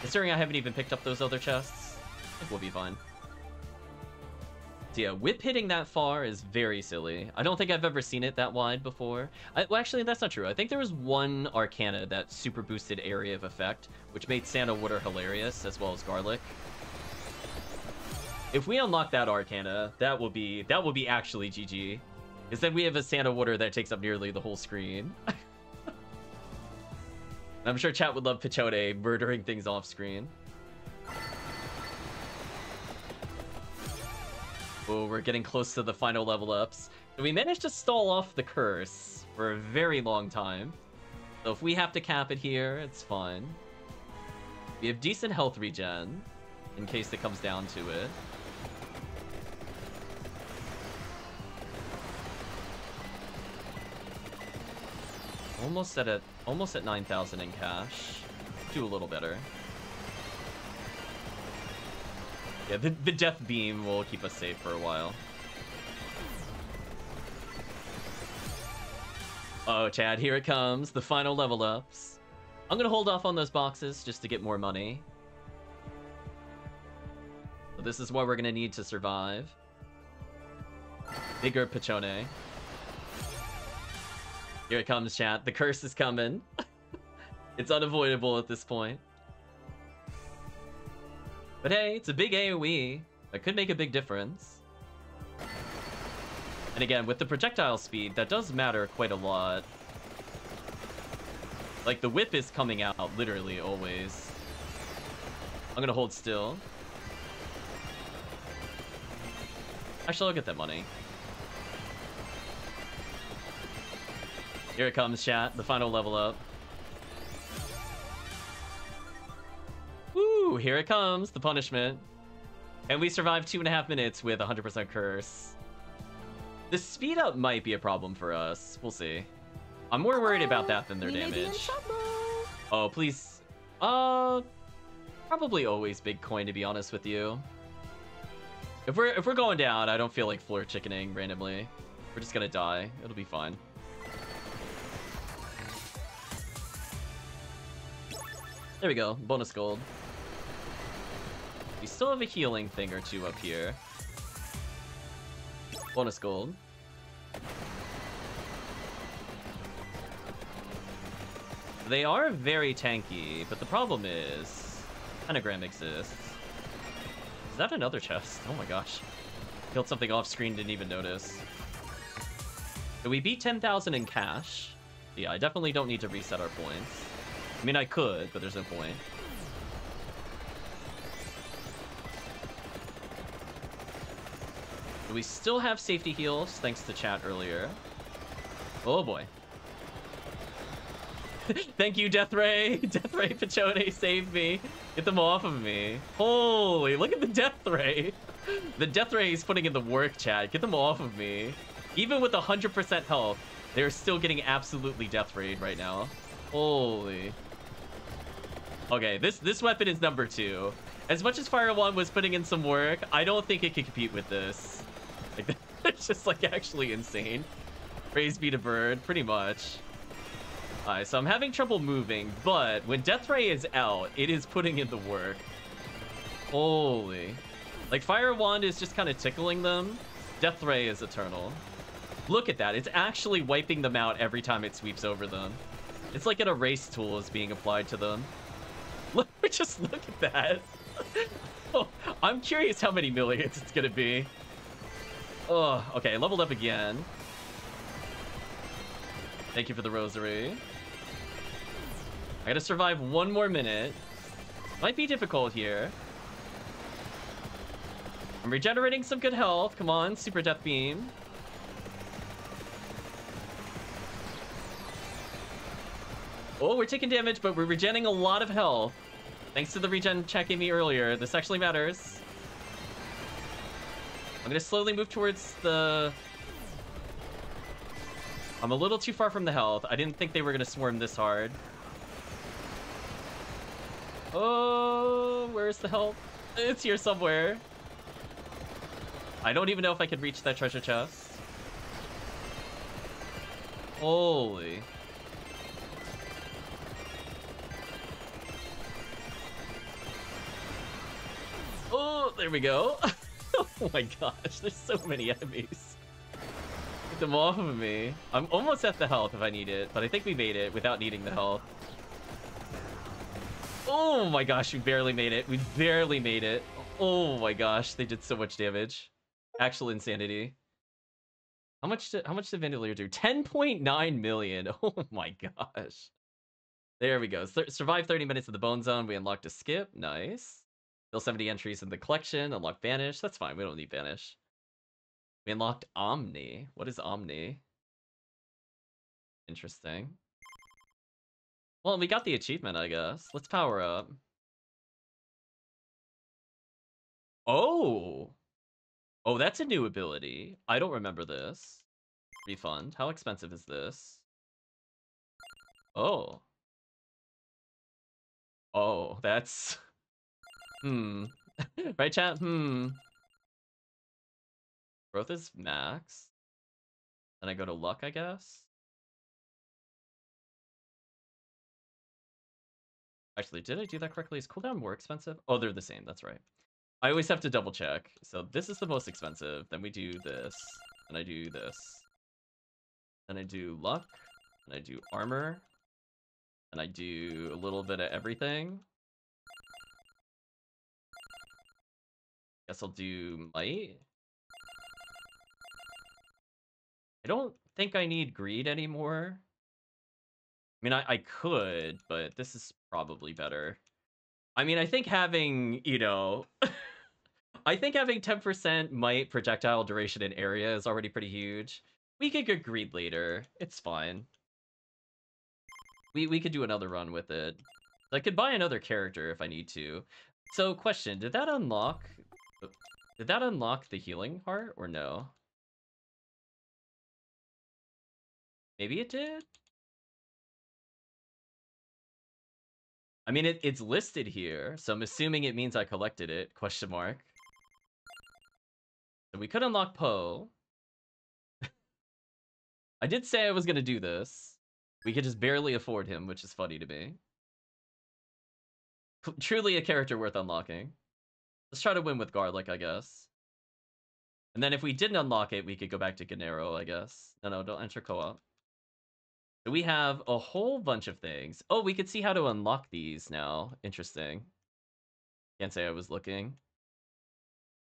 Considering I haven't even picked up those other chests, I think we'll be fine. Yeah, whip hitting that far is very silly. I don't think I've ever seen it that wide before. I, well, actually, that's not true. I think there was one Arcana that super boosted area of effect, which made Santa Water hilarious, as well as Garlic. If we unlock that Arcana, that will be that will be actually GG. Is then we have a Santa Water that takes up nearly the whole screen. <laughs> I'm sure chat would love Peachone murdering things off screen. Oh, we're getting close to the final level ups. we managed to stall off the curse for a very long time. So if we have to cap it here, it's fine. We have decent health regen, in case it comes down to it. Almost at a, almost at 9,000 in cash. Do a little better. Yeah, the, the death beam will keep us safe for a while. Oh, Chad, here it comes. The final level ups. I'm gonna hold off on those boxes just to get more money. This is what we're gonna need to survive. Bigger Peachone. Here it comes, chat. The curse is coming. <laughs> it's unavoidable at this point. But hey, it's a big AoE. That could make a big difference. And again, with the projectile speed, that does matter quite a lot. Like, the whip is coming out, literally, always. I'm gonna hold still. Actually, I'll get that money. Here it comes, chat. The final level up. Woo! Here it comes, the punishment. And we survived two and a half minutes with 100% curse. The speed up might be a problem for us. We'll see. I'm more worried about that than their damage. Oh, please. Uh, probably always big coin to be honest with you. If we're if we're going down, I don't feel like floor chickening randomly. We're just gonna die. It'll be fine. There we go, bonus gold. We still have a healing thing or two up here. Bonus gold. They are very tanky, but the problem is... Pentagram exists. Is that another chest? Oh my gosh. Killed something off screen, didn't even notice. So we beat 10,000 in cash. Yeah, I definitely don't need to reset our points. I mean, I could, but there's no point. We still have safety heals, thanks to chat earlier. Oh boy. <laughs> Thank you, Death Ray. <laughs> Death Ray Peachone saved me. Get them off of me. Holy, look at the Death Ray. <laughs> The Death Ray is putting in the work, chat. Get them off of me. Even with 100% health, they're still getting absolutely Death Rayed right now. Holy. Okay, this, this weapon is number two. As much as Fire Wand was putting in some work, I don't think it could compete with this. Like, <laughs> it's just like actually insane. Praise be to Bird, pretty much. Alright, so I'm having trouble moving, but when Death Ray is out, it is putting in the work. Holy. Like, Fire Wand is just kind of tickling them. Death Ray is eternal. Look at that. It's actually wiping them out every time it sweeps over them. It's like an erase tool is being applied to them. <laughs> Look, <laughs> just look at that. oh, I'm curious how many millions it's gonna be. Oh, okay, leveled up again. Thank you for the rosary. I gotta survive one more minute. Might be difficult here. I'm regenerating some good health. Come on, super death beam. Oh, we're taking damage, but we're regenerating a lot of health. Thanks to the regen checking me earlier. This actually matters. I'm gonna slowly move towards the... I'm a little too far from the health. I didn't think they were gonna swarm this hard. Oh, where's the help? It's here somewhere. I don't even know if I could reach that treasure chest. Holy. Oh, there we go. <laughs> <laughs> oh my gosh, there's so many enemies. Get them off of me. I'm almost at the health if I need it, but I think we made it without needing the health. Oh my gosh, we barely made it. We barely made it. Oh my gosh, they did so much damage. Actual insanity. How much did how much did Vandalier do? 10.9 million. <laughs> Oh my gosh. There we go. survive 30 minutes of the bone zone. We unlocked a skip. Nice. Still 70 entries in the collection. Unlock Vanish. That's fine. We don't need Vanish. We unlocked Omni. What is Omni? Interesting. Well, we got the achievement, I guess. Let's power up. Oh! Oh, that's a new ability. I don't remember this. Refund. How expensive is this? Oh. Oh, that's... <laughs> Hmm. <laughs> right, chat? Hmm. Growth is max. Then I go to luck, I guess? Actually, did I do that correctly? Is cooldown more expensive? Oh, they're the same. That's right. I always have to double check. So this is the most expensive. Then we do this. And I do this. Then I do luck. And I do armor. And I do a little bit of everything. Guess I'll do might. I don't think I need greed anymore. I mean, I, I could, but this is probably better. I mean, I think having, you know, <laughs> I think having 10% might projectile duration in area is already pretty huge. We could get greed later. It's fine. We, we could do another run with it. I could buy another character if I need to. So, question, did that unlock did that unlock the healing heart or no? Maybe it did? I mean, it, it's listed here, so I'm assuming it means I collected it, question mark. So we could unlock Poe. <laughs> I did say I was going to do this. We could just barely afford him, which is funny to me. Truly a character worth unlocking. Let's try to win with Garlic, I guess. And then if we didn't unlock it, we could go back to Gennaro, I guess. No, no, don't enter co-op. We have a whole bunch of things. Oh, we could see how to unlock these now. Interesting. Can't say I was looking.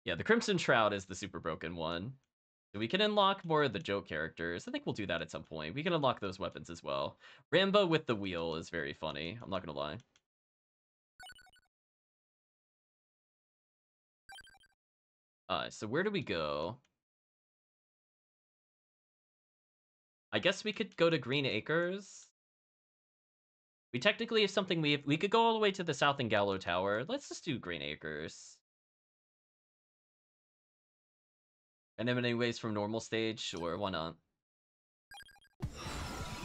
Yeah, the Crimson Shroud is the super broken one. We can unlock more of the joke characters. I think we'll do that at some point. We can unlock those weapons as well. Rambo with the wheel is very funny. I'm not gonna lie. Uh, so where do we go? I guess we could go to Green Acres. We technically have something we have, we could go all the way to the south and Gallo Tower. Let's just do Green Acres. And then anyways from normal stage, sure, why not?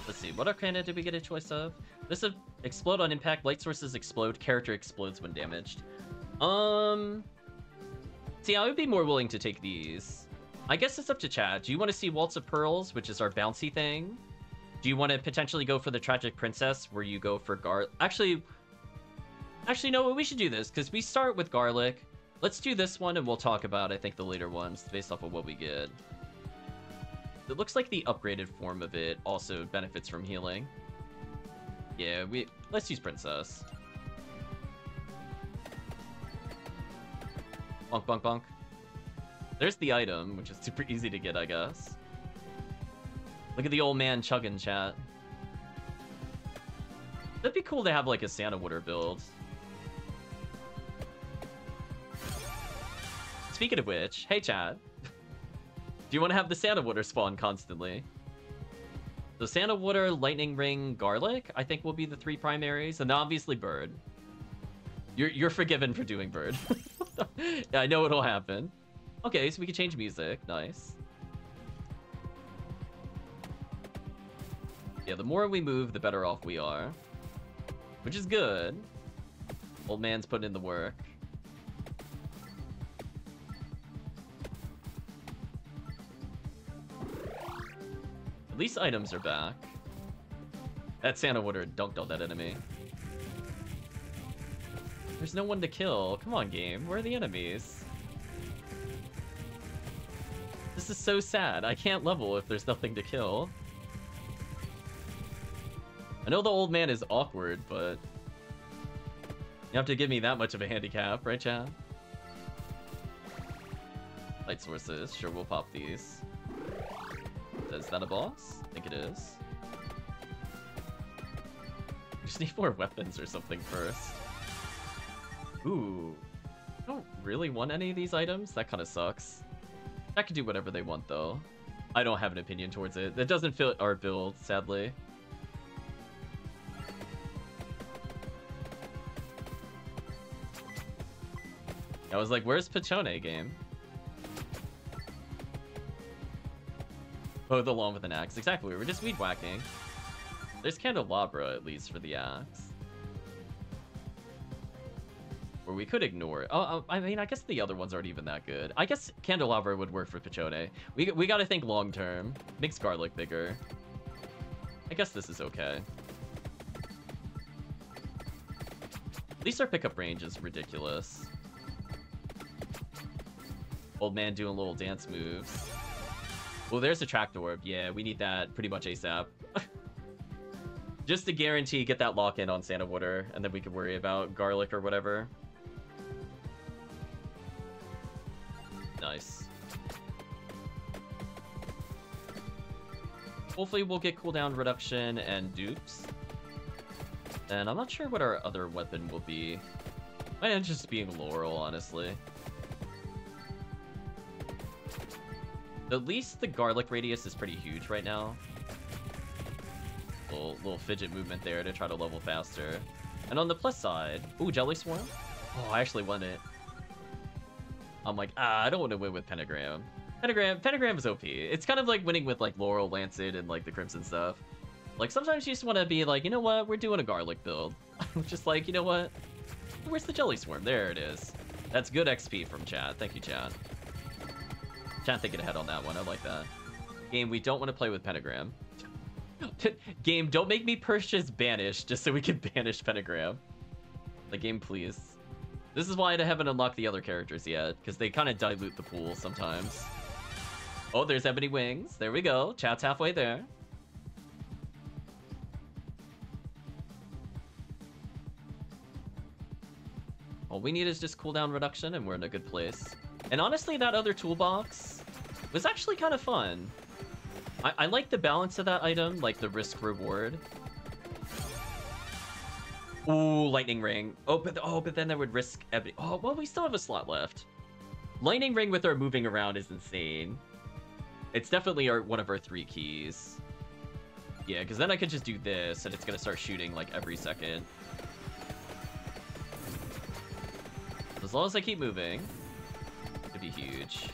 Let's see, what arcana did we get a choice of? This explode on impact, light sources explode, character explodes when damaged. Um, see, I would be more willing to take these. I guess it's up to chat. Do you want to see Waltz of Pearls, which is our bouncy thing? Do you want to potentially go for the Tragic Princess, where you go for Gar... Actually, actually, no, we should do this, because we start with Garlic. Let's do this one, and we'll talk about, I think, the later ones, based off of what we get. It looks like the upgraded form of it also benefits from healing. Yeah, we let's use Princess. Bonk, bonk, bonk. There's the item, which is super easy to get, I guess. Look at the old man chugging chat. That'd be cool to have like a Santa Water build. Speaking of which, hey chat. Do you want to have the Santa Water spawn constantly? The Santa Water, Lightning Ring, Garlic, I think will be the three primaries, and obviously Bird. You're you're forgiven for doing Bird. <laughs> <laughs> yeah, I know it'll happen. Okay, so we can change music. Nice. Yeah, the more we move, the better off we are. Which is good. Old man's putting in the work. At least items are back. That Santa would have dunked on that enemy. There's no one to kill. Come on, game. Where are the enemies? This is so sad. I can't level if there's nothing to kill. I know the old man is awkward, but... You have to give me that much of a handicap, right, chat? Light sources. Sure, we'll pop these. Is that a boss? I think it is. We just need more <laughs> weapons or something first. Ooh. I don't really want any of these items. That kind of sucks. I can do whatever they want, though. I don't have an opinion towards it. It doesn't fit our build, sadly. I was like, where's Peachone game? Both along with an axe. Exactly, we were just weed whacking. There's Candelabra, at least, for the axe. Or we could ignore it. Oh, oh, I mean, I guess the other ones aren't even that good. I guess Candelabra would work for Peachone. We, we gotta think long term. Makes garlic bigger. I guess this is okay. At least our pickup range is ridiculous. Old man doing little dance moves. Well, there's Attractorb. Yeah, we need that pretty much ASAP. <laughs> Just to guarantee get that lock in on Santa Water, and then we can worry about garlic or whatever. Nice. Hopefully we'll get cooldown reduction and dupes. And I'm not sure what our other weapon will be. Might end just being Laurel, honestly. At least the garlic radius is pretty huge right now. Little, little fidget movement there to try to level faster. And on the plus side, ooh, Jelly Swarm? Oh, I actually won it. I'm like, ah, I don't want to win with Pentagram. Pentagram, Pentagram is OP. It's kind of like winning with like Laurel, Lancet, and like the Crimson stuff. Like sometimes you just want to be like, you know what, we're doing a garlic build. <laughs> just like, you know what, where's the Jelly Swarm? There it is. That's good XP from chat. Thank you, chat. Chat thinking ahead on that one. I like that. Game, we don't want to play with Pentagram. <laughs> game, don't make me purchase Banish just so we can <laughs> banish Pentagram. The game, please. This is why I haven't unlocked the other characters yet, because they kind of dilute the pool sometimes. Oh, there's Ebony Wings. There we go. Chat's halfway there. All we need is just cooldown reduction and we're in a good place. And honestly, that other toolbox was actually kind of fun. I, I like the balance of that item, like the risk-reward. Ooh, lightning ring. Oh, but oh, but then that would risk ebony. Oh, well, we still have a slot left. Lightning ring with our moving around is insane. It's definitely our one of our three keys. Yeah, because then I could just do this, and it's gonna start shooting like every second. As long as I keep moving, it'd be huge.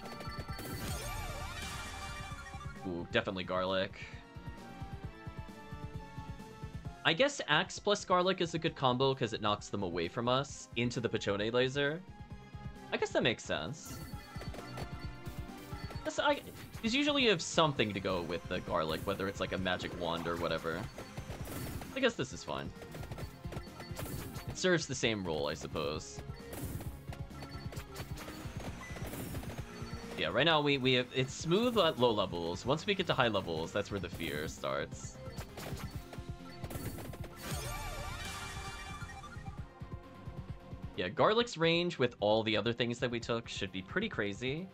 Ooh, definitely garlic. I guess Axe plus Garlic is a good combo because it knocks them away from us into the Peachone laser. I guess that makes sense. Because I, usually you have something to go with the Garlic, whether it's like a magic wand or whatever. I guess this is fine. It serves the same role, I suppose. Yeah, right now we, we have, it's smooth at low levels. Once we get to high levels, that's where the fear starts. Yeah, Garlic's range with all the other things that we took should be pretty crazy.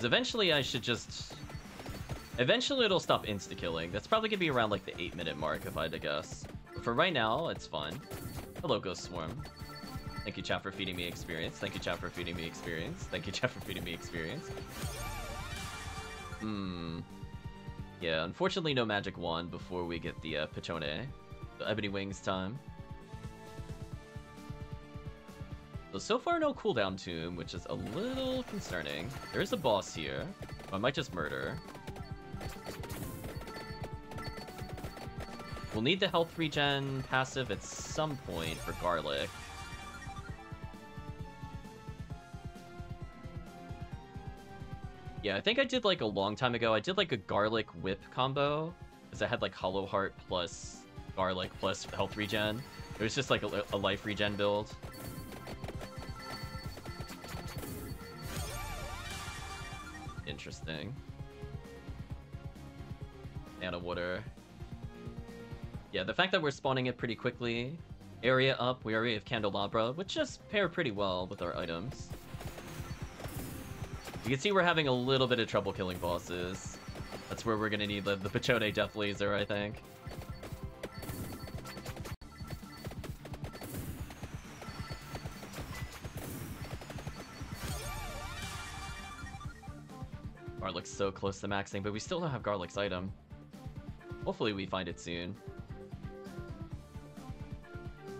Because eventually I should just... Eventually it'll stop insta-killing. That's probably going to be around like the 8 minute mark if I had to guess. But for right now, it's fine. Hello, Ghost Swarm. Thank you, chat, for feeding me experience. Thank you, chat, for feeding me experience. Thank you, chat, for feeding me experience. Hmm. Yeah, unfortunately no magic wand before we get the uh, Peachone. The Ebony Wings time. So, so far no cooldown tome, which is a little concerning. There is a boss here. I might just murder. We'll need the health regen passive at some point for Garlic. Yeah, I think I did like a long time ago. I did like a garlic whip combo. Because I had like Hollow Heart plus garlic plus health regen. It was just like a, a life regen build. Interesting. Mana water. Yeah, the fact that we're spawning it pretty quickly. Area up, we already have Candelabra, which just pair pretty well with our items. You can see we're having a little bit of trouble killing bosses. That's where we're gonna need the, the Peachone Death Laser, I think. Garlic's so close to maxing, but we still don't have Garlic's item. Hopefully we find it soon.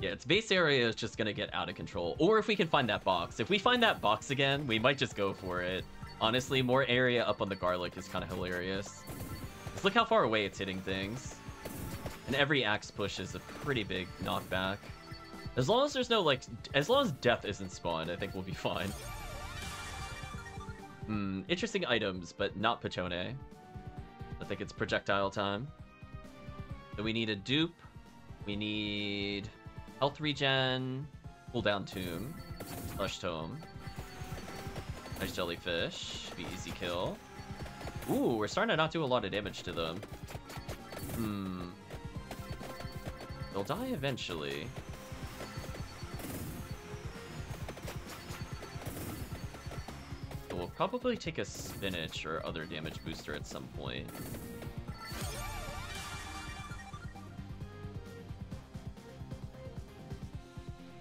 Yeah, its base area is just gonna get out of control. Or if we can find that box. If we find that box again, we might just go for it. Honestly, more area up on the garlic is kind of hilarious. Just look how far away it's hitting things. And every axe push is a pretty big knockback. As long as there's no, like, as long as death isn't spawned, I think we'll be <laughs> fine. Hmm, interesting items, but not Peachone. I think it's projectile time. So we need a dupe. We need Health regen, cooldown tome, flesh tome. Nice jellyfish, be easy kill. Ooh, we're starting to not do a lot of damage to them. Hmm. They'll die eventually. we'll probably take a spinach or other damage booster at some point.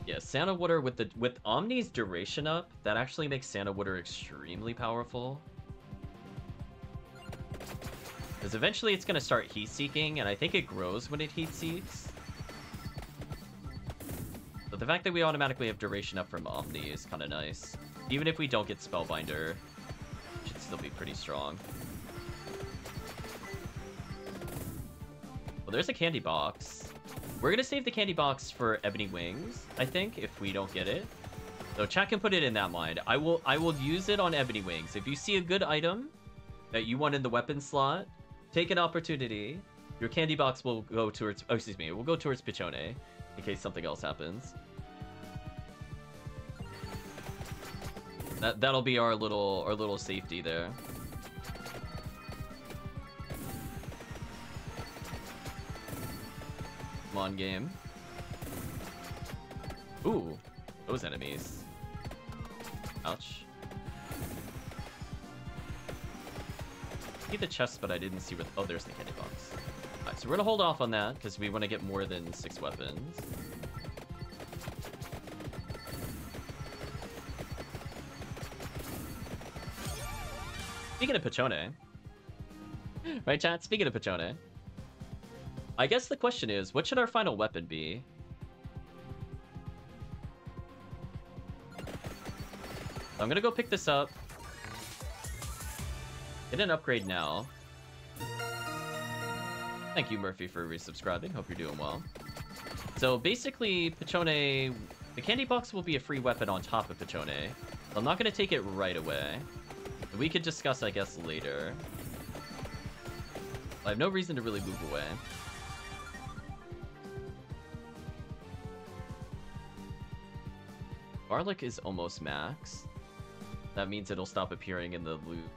Yeah, Santa Water with the with Omni's duration up, that actually makes Santa Water extremely powerful. Because eventually it's going to start heat seeking, and I think it grows when it heat seeks. But the fact that we automatically have duration up from Omni is kind of nice. Even if we don't get Spellbinder, should still be pretty strong. Well, there's a candy box. We're gonna save the candy box for Ebony Wings, I think, if we don't get it. So chat can put it in that mind. I will I will use it on Ebony Wings. If you see a good item that you want in the weapon slot, take an opportunity. Your candy box will go towards oh excuse me, it will go towards Peachone in case something else happens. That that'll be our little our little safety there. Fun game. Ooh, those enemies. Ouch. See the chest, but I didn't see where... Oh, there's the candy box. Alright, so we're gonna hold off on that, because we want to get more than six weapons. Speaking of Peachone... <gasps> Right, chat? Speaking of Peachone... I guess the question is, what should our final weapon be? I'm gonna go pick this up. Get an upgrade now. Thank you, Murphy, for resubscribing. Hope you're doing well. So basically, Peachone... The candy box will be a free weapon on top of Peachone. I'm not to take it right away. We could discuss, I guess, later. I have no reason to really move away. Garlic is almost max. That means it'll stop appearing in the loot.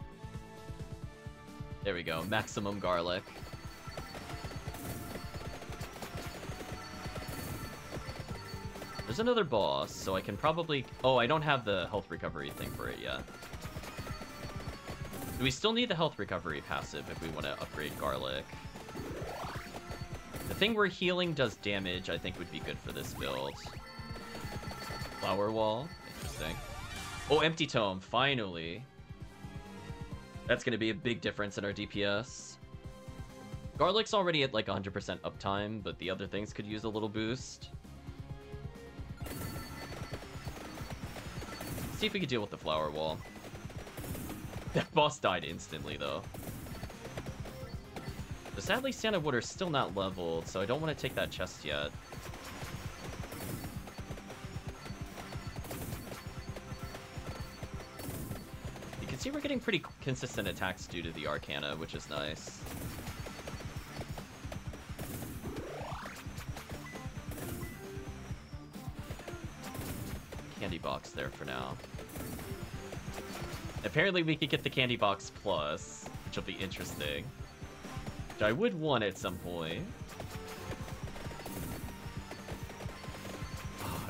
There we go, maximum garlic. There's another boss, so I can probably... Oh, I don't have the health recovery thing for it yet. Do we still need the health recovery passive if we want to upgrade garlic? The thing we're healing does damage, I think would be good for this build. Flower wall, interesting. Oh, empty tome, finally. That's going to be a big difference in our DPS. Garlic's already at like 100% uptime, but the other things could use a little boost. see if we can deal with the flower wall. That boss died instantly, though. But sadly, Santa Water's still not leveled, so I don't want to take that chest yet. See we're getting pretty consistent attacks due to the Arcana, which is nice. Candy box there for now. Apparently we could get the candy box plus, which will be interesting. Which I would want at some point.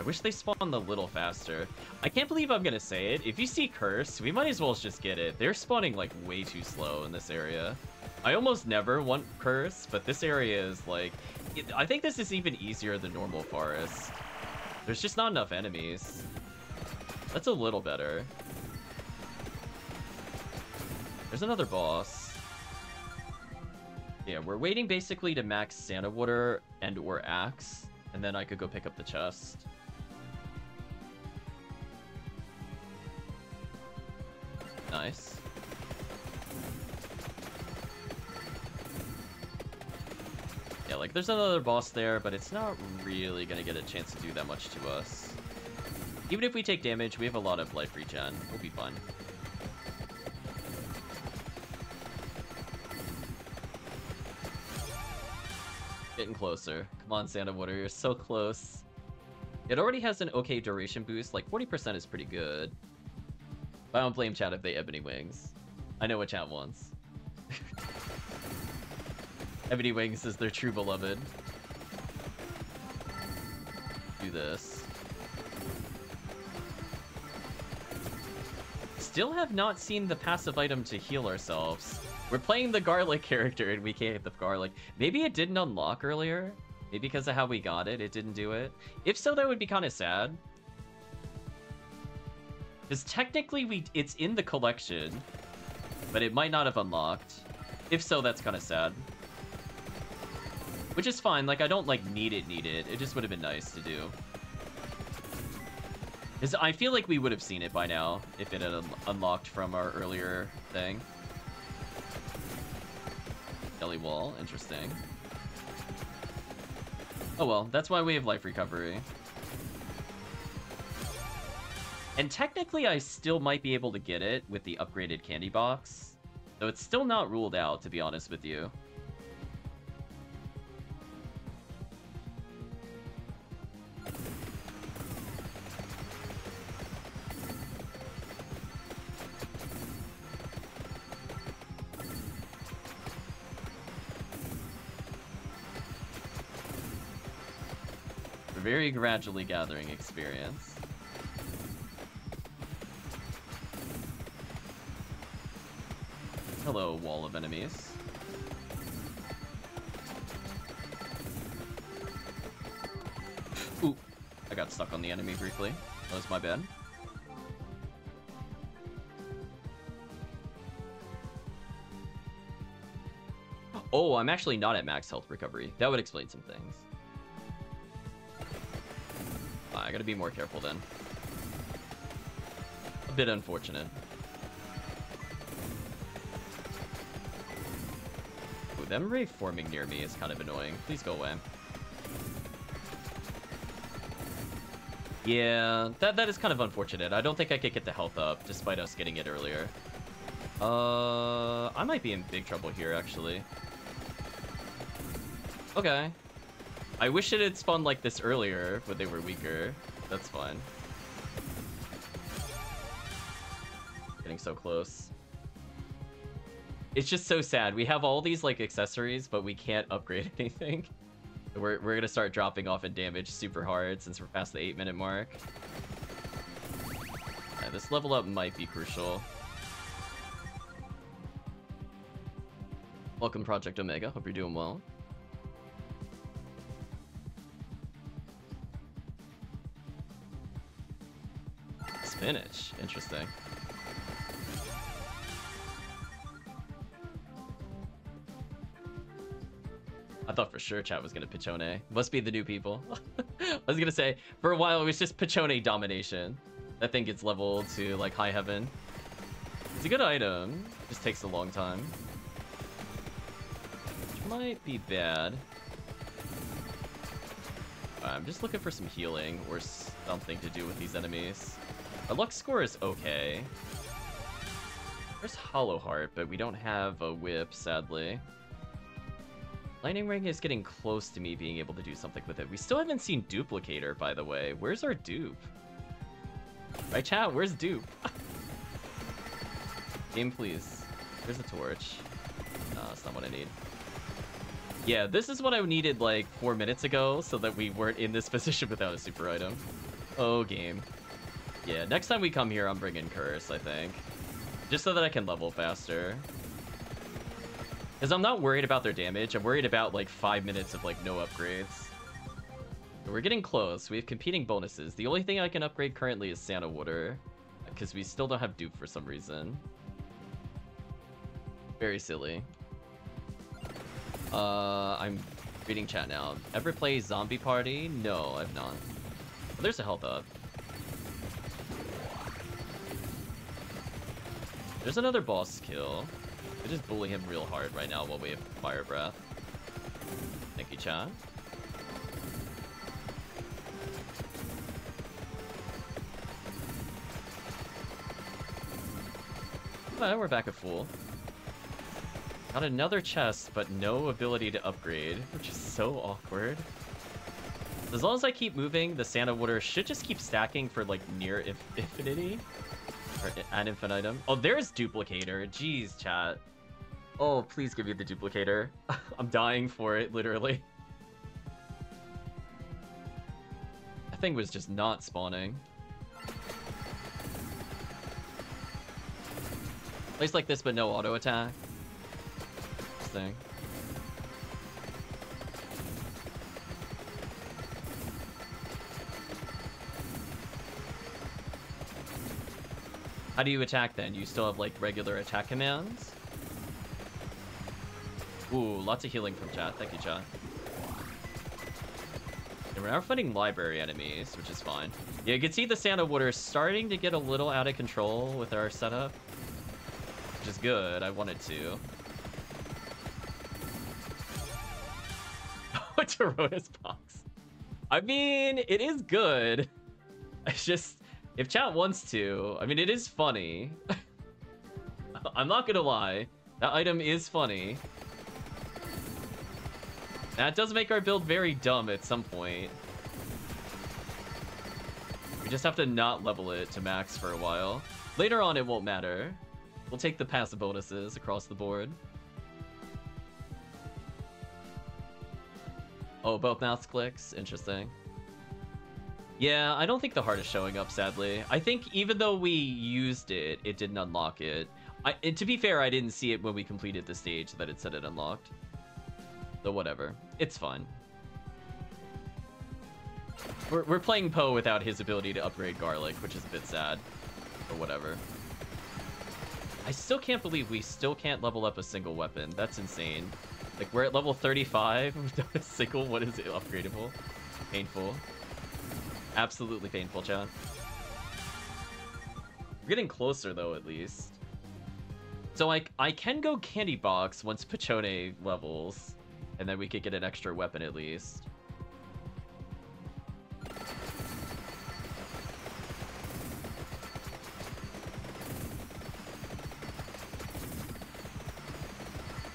I wish they spawned a little faster. I can't believe I'm gonna say it. If you see Curse, we might as well just get it. They're spawning like way too slow in this area. I almost never want Curse, but this area is like... I think this is even easier than normal forest. There's just not enough enemies. That's a little better. There's another boss. Yeah, we're waiting basically to max Santa Water and or Axe, and then I could go pick up the chest. Nice. Yeah, like there's another boss there, but it's not really gonna get a chance to do that much to us. Even if we take damage, we have a lot of life regen. We'll be fine. Getting closer. Come on, Santa Water, you're so close. It already has an okay duration boost, like 40% is pretty good. I don't blame chat if they Ebony Wings. I know what chat wants. <laughs> Ebony Wings is their true beloved. Do this. Still have not seen the passive item to heal ourselves. We're playing the garlic <laughs> character and we can't hit the garlic. Maybe it didn't unlock earlier? Maybe because of how we got it, it didn't do it? If so, that would be kind of sad. Because technically we it's in the collection, but it might not have unlocked. If so, that's kind of sad. Which is fine, like I don't like need it, need it. It just would have been nice to do. Because I feel like we would have seen it by now if it had un unlocked from our earlier thing. Skelly wall, interesting. Oh well, that's why we have life recovery. And technically I still might be able to get it with the upgraded candy box. Though it's still not ruled out, to be honest with you. Very gradually gathering experience. Hello, wall of enemies. Ooh, I got stuck on the enemy briefly. That was my bad. Oh, I'm actually not at max health recovery. That would explain some things. Ah, I gotta be more careful then. A bit unfortunate. Them Wraith forming near me is kind of annoying. Please go away. Yeah, that, that is kind of unfortunate. I don't think I could get the health up, despite us getting it earlier. Uh, I might be in big trouble here, actually. Okay. I wish it had spawned like this earlier, but they were weaker. That's fine. Getting so close. It's just so sad. We have all these like accessories, but we can't upgrade <laughs> anything. We're, we're gonna start dropping off in damage super hard since we're past the 8 minute mark. Yeah, this level up might be crucial. Welcome Project Omega, hope you're doing well. Spinach, interesting. I thought for sure chat was gonna Peachone. Must be the new people. <laughs> I was gonna say, for a while it was just Peachone domination. That thing gets leveled to like high heaven. It's a good item, just takes a long time. Which might be bad. I'm just looking for some healing or something to do with these enemies. Our luck score is okay. There's Hollow Heart, but we don't have a whip, sadly. Lightning Ring is getting close to me being able to do something with it. We still haven't seen Duplicator, by the way. Where's our dupe? Right, chat? Where's dupe? <laughs> Game, please. Here's the torch. No, that's not what I need. Yeah, this is what I needed like four minutes ago so that we weren't in this <laughs> position without a super item. Oh, game. Yeah, next time we come here, I'm bringing Curse, I think. Just so that I can level faster. Because I'm not worried about their damage. I'm worried about, like, five minutes of, like, no upgrades. We're getting close. We have competing bonuses. The only thing I can upgrade currently is Santa Water. Because we still don't have Dupe for some reason. Very silly. Uh, I'm reading chat now. Ever play Zombie Party? No, I've not. There's a health up. There's another boss kill. We just bully him real hard right now while we have Fire Breath. Thank you, chat. Well, we're back at full. Got another chest, but no ability to upgrade, which is so awkward. As long as I keep moving, the Santa Water should just keep stacking for, like, near infinity. Or ad infinitum. Oh, there's Duplicator. Jeez, chat. Oh, please give me the Duplicator. <laughs> I'm dying for it, literally. That thing was just not spawning. Place like this, but no auto attack. This thing. How do you attack then? You still have like regular attack commands? Ooh, lots of healing from chat. Thank you, chat. And we're now fighting library enemies, which is fine. Yeah, you can see the Santa Water starting to get a little out of control with our setup. Which is good. I wanted to. <laughs> Rotus box? I mean, it is good. <laughs> It's just if chat wants to, I mean, it is funny. <laughs> I'm not gonna lie. That item is funny. That does make our build very dumb at some point. We just have to not level it to max for a while. Later on, it won't matter. We'll take the passive bonuses across the board. Oh, both mouse clicks? Interesting. Yeah, I don't think the heart is showing up, sadly. I think even though we used it, it didn't unlock it. I, to be fair, I didn't see it when we completed the stage that it said it unlocked. So whatever. It's fun. We're, we're playing Poe without his ability to upgrade Garlic, which is a bit sad. Or whatever. I still can't believe we still can't level up a single weapon. That's insane. Like, we're at level 35 <laughs> without a single what is it upgradable. Painful. Absolutely painful, chat. We're getting closer, though, at least. So, like, I can go Candy Box once Peachone levels, and then we could get an extra weapon at least.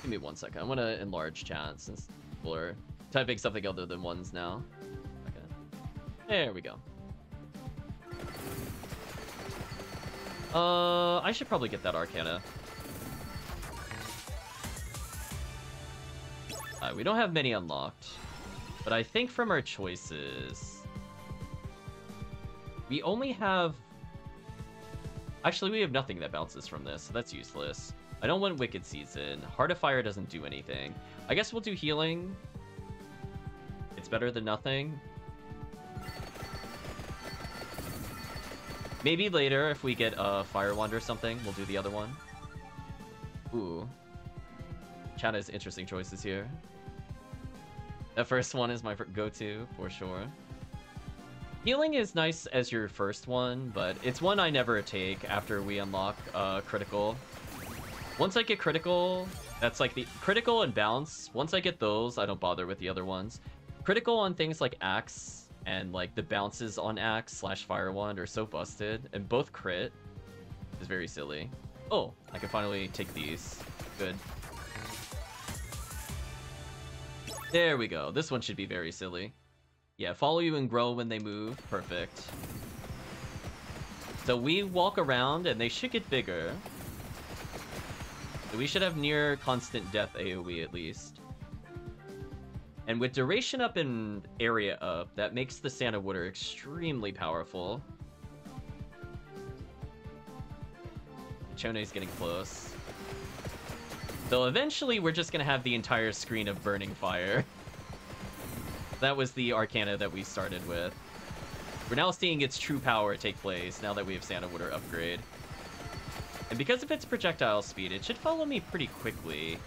Give me one second. I want to enlarge chat since are typing something other than ones now. Okay. There we go. Uh, I should probably get that Arcana. We don't have many unlocked. But I think from our choices... We only have... Actually, we have nothing that bounces from this, so that's useless. I don't want Wicked Season. Heart of Fire doesn't do anything. I guess we'll do Healing. It's better than nothing. Maybe later, if we get a Fire Wand or something, we'll do the other one. Ooh. Chat has interesting choices here. The first one is my go-to, for sure. Healing is nice as your first one, but it's one I never take after we unlock uh, Critical. Once I get Critical, that's like the... Critical and Bounce, once I get those, I don't bother with the other ones. Critical on things like Axe and like the bounces on axe slash fire wand are so busted and both crit is very silly oh i can finally take these good there we go. This one should be very silly. Yeah follow you and grow when they move. Perfect. So we walk around and they should get bigger. We should have near constant death aoe at least. And with duration up and area up, that makes the Santa Water extremely powerful. Chone's getting close. So eventually we're just gonna have the entire screen of burning fire. that was the Arcana that we started with. We're now seeing its true power take place now that we have Santa upgrade. And because of its projectile speed, it should follow me pretty quickly.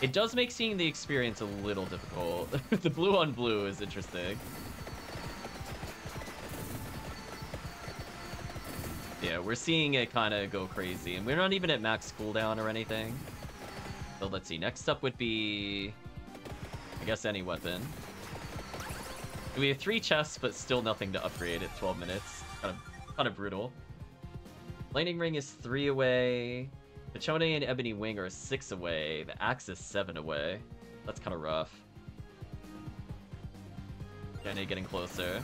It does make seeing the experience a little difficult. <laughs> the blue on blue is interesting. Yeah, we're seeing it kind of go crazy. And we're not even at max cooldown or anything. So let's see. Next up would be... I guess any weapon. We have three chests, but still nothing to upgrade at 12 minutes. Kind of, kind of brutal. Lightning Ring is three away. Pachone and Ebony Wing are six away. The Axe is seven away. That's kind of rough. Jenny getting closer.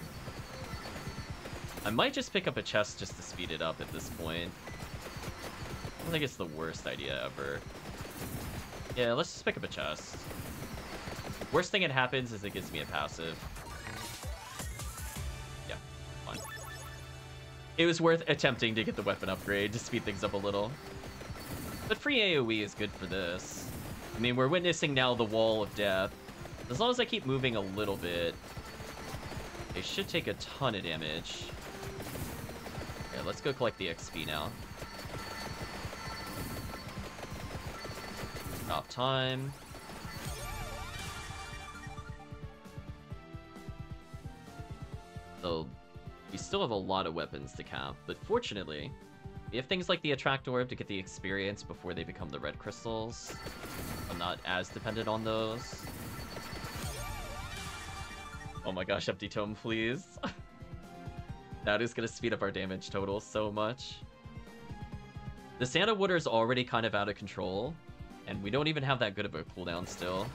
I might just pick up a chest just to speed it up at this point. I don't think it's the worst idea ever. Yeah, let's just pick up a chest. Worst thing that happens is it gives me a passive. Yeah, fine. It was worth attempting to get the weapon upgrade to speed things up a little. But free AoE is good for this. I mean, we're witnessing now the Wall of Death. As long as I keep moving a little bit, it should take a ton of damage. Let's go collect the XP now. Stop time. So, we still have a lot of weapons to cap, but fortunately, we have things like the Attractorb to get the experience before they become the red crystals. I'm not as dependent on those. Oh my gosh, Empty Tome, please. <laughs> that is going to speed up our damage total so much. The Santa Water is already kind of out of control, and we don't even have that good of a cooldown still.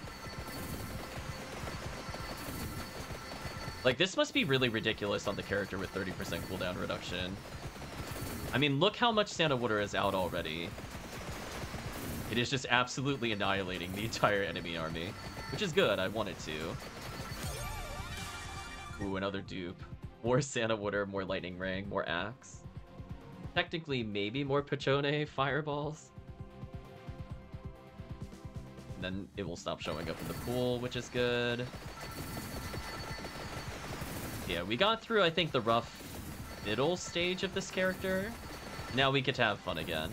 Like, this must be really ridiculous on the character with 30% cooldown reduction. I mean, look how much Santa Water is out already. It is just absolutely annihilating the <laughs> entire enemy army, which is good. I wanted to. Ooh, another dupe. More Santa Water, more Lightning Ring, more Axe. Technically, maybe more Peachone Fireballs. And then it will stop showing up in the pool, which is good. Yeah, we got through, I think, the rough middle stage of this character. Now we get to have fun again.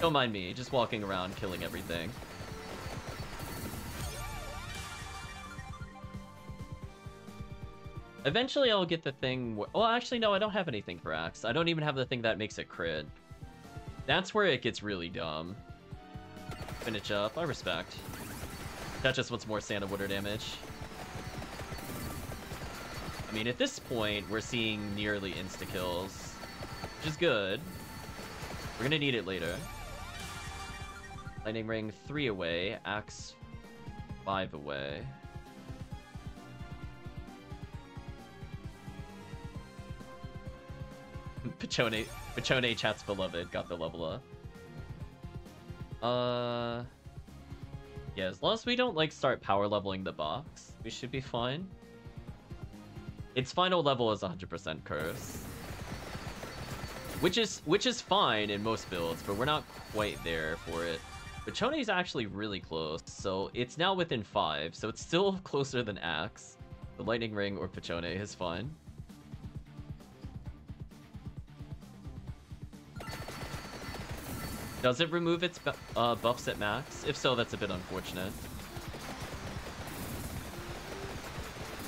Don't mind me, just walking around killing everything. Eventually I'll get the thing... Well, actually, no, I don't have anything for Axe. I don't even have the thing that makes it crit. That's where it gets really dumb. Finish up, I respect. That just wants more Santa Water damage. I mean, at this point, we're seeing nearly insta-kills, which is good. We're gonna need it later. Lightning Ring 3 away, Axe 5 away. <laughs> Peachone, Peachone chat's beloved got the level up. Uh, yeah, as long as we don't like start power leveling the box, we should be fine. Its final level is 100% curse. Which is which is fine in most builds, but we're not quite there for it. Peachone is actually really close, so it's now within 5, so it's still <laughs> closer than Axe. The Lightning Ring or Pachone is fine. Does it remove its uh, buffs at max? If so, that's a bit unfortunate.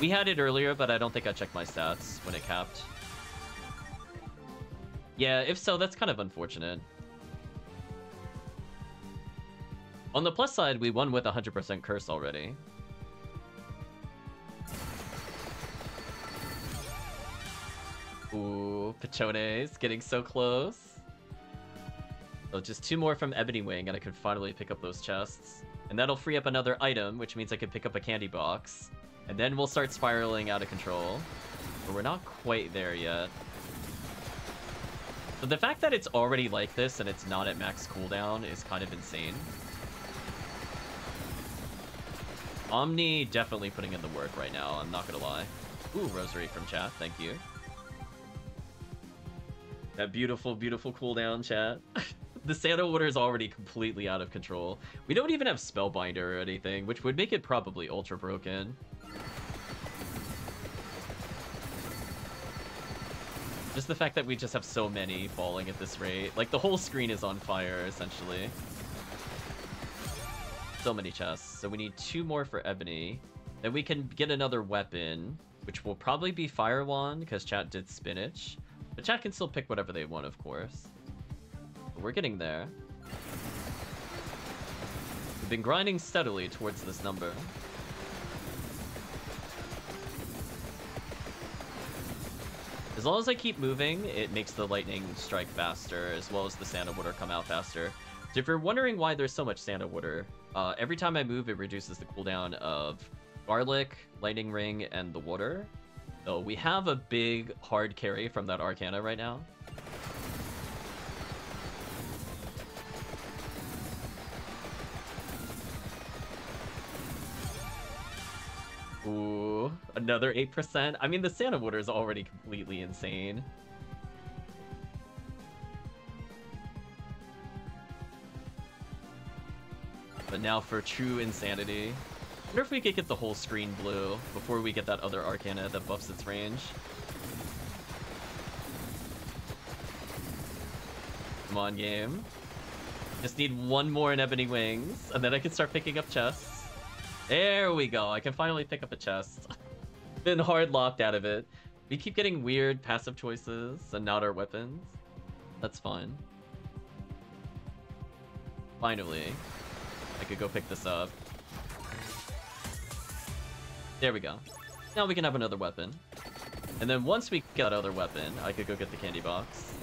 We had it earlier, but I don't think I checked my stats when it capped. Yeah, if so, that's kind of unfortunate. On the plus side, we won with 100% curse already. Ooh, Peachone's getting so close. So just two more from Ebony Wing, and I can finally pick up those chests. And that'll free up another item, which means I can pick up a candy box. And then we'll start spiraling out of control. But we're not quite there yet. The fact that it's already like this and it's not at max cooldown is kind of insane. Omni definitely putting in the work right now, I'm not gonna lie. Ooh, Rosary from chat, thank you. That beautiful, beautiful cooldown, chat. <laughs> the Santa Water is already completely out of control. We don't even have Spellbinder or anything, which would make it probably ultra broken. Just the fact that we just have so many falling at this rate. Like, the whole screen is on fire, essentially. So many chests. So we need two more for Ebony. Then we can get another weapon, which will probably be Fire Wand, because chat did Spinach. But chat can still pick whatever they want, of course. We're getting there. We've been grinding steadily towards this number. As long as I keep moving, it makes the lightning strike faster, as well as the Santa Water come out faster. So if you're wondering why there's so much Santa Water, uh, every time I move, it reduces the cooldown of Garlic, Lightning Ring, and the Water. So we have a big hard carry from that Arcana right now. Ooh, another 8%. I mean, the Santa Water is already completely insane. But now for true insanity. I wonder if we could get the whole screen blue before we get that other Arcana that buffs its range. Come on, game. Just need one more in Ebony Wings, and then I can start picking up chests. There we go. I can finally pick up a chest. <laughs> Been hard locked out of it. We keep getting weird passive choices and not our weapons. That's fine. Finally. I could go pick this up. There we go. Now we can have another weapon. And then once we get other weapon, I could go get the candy box.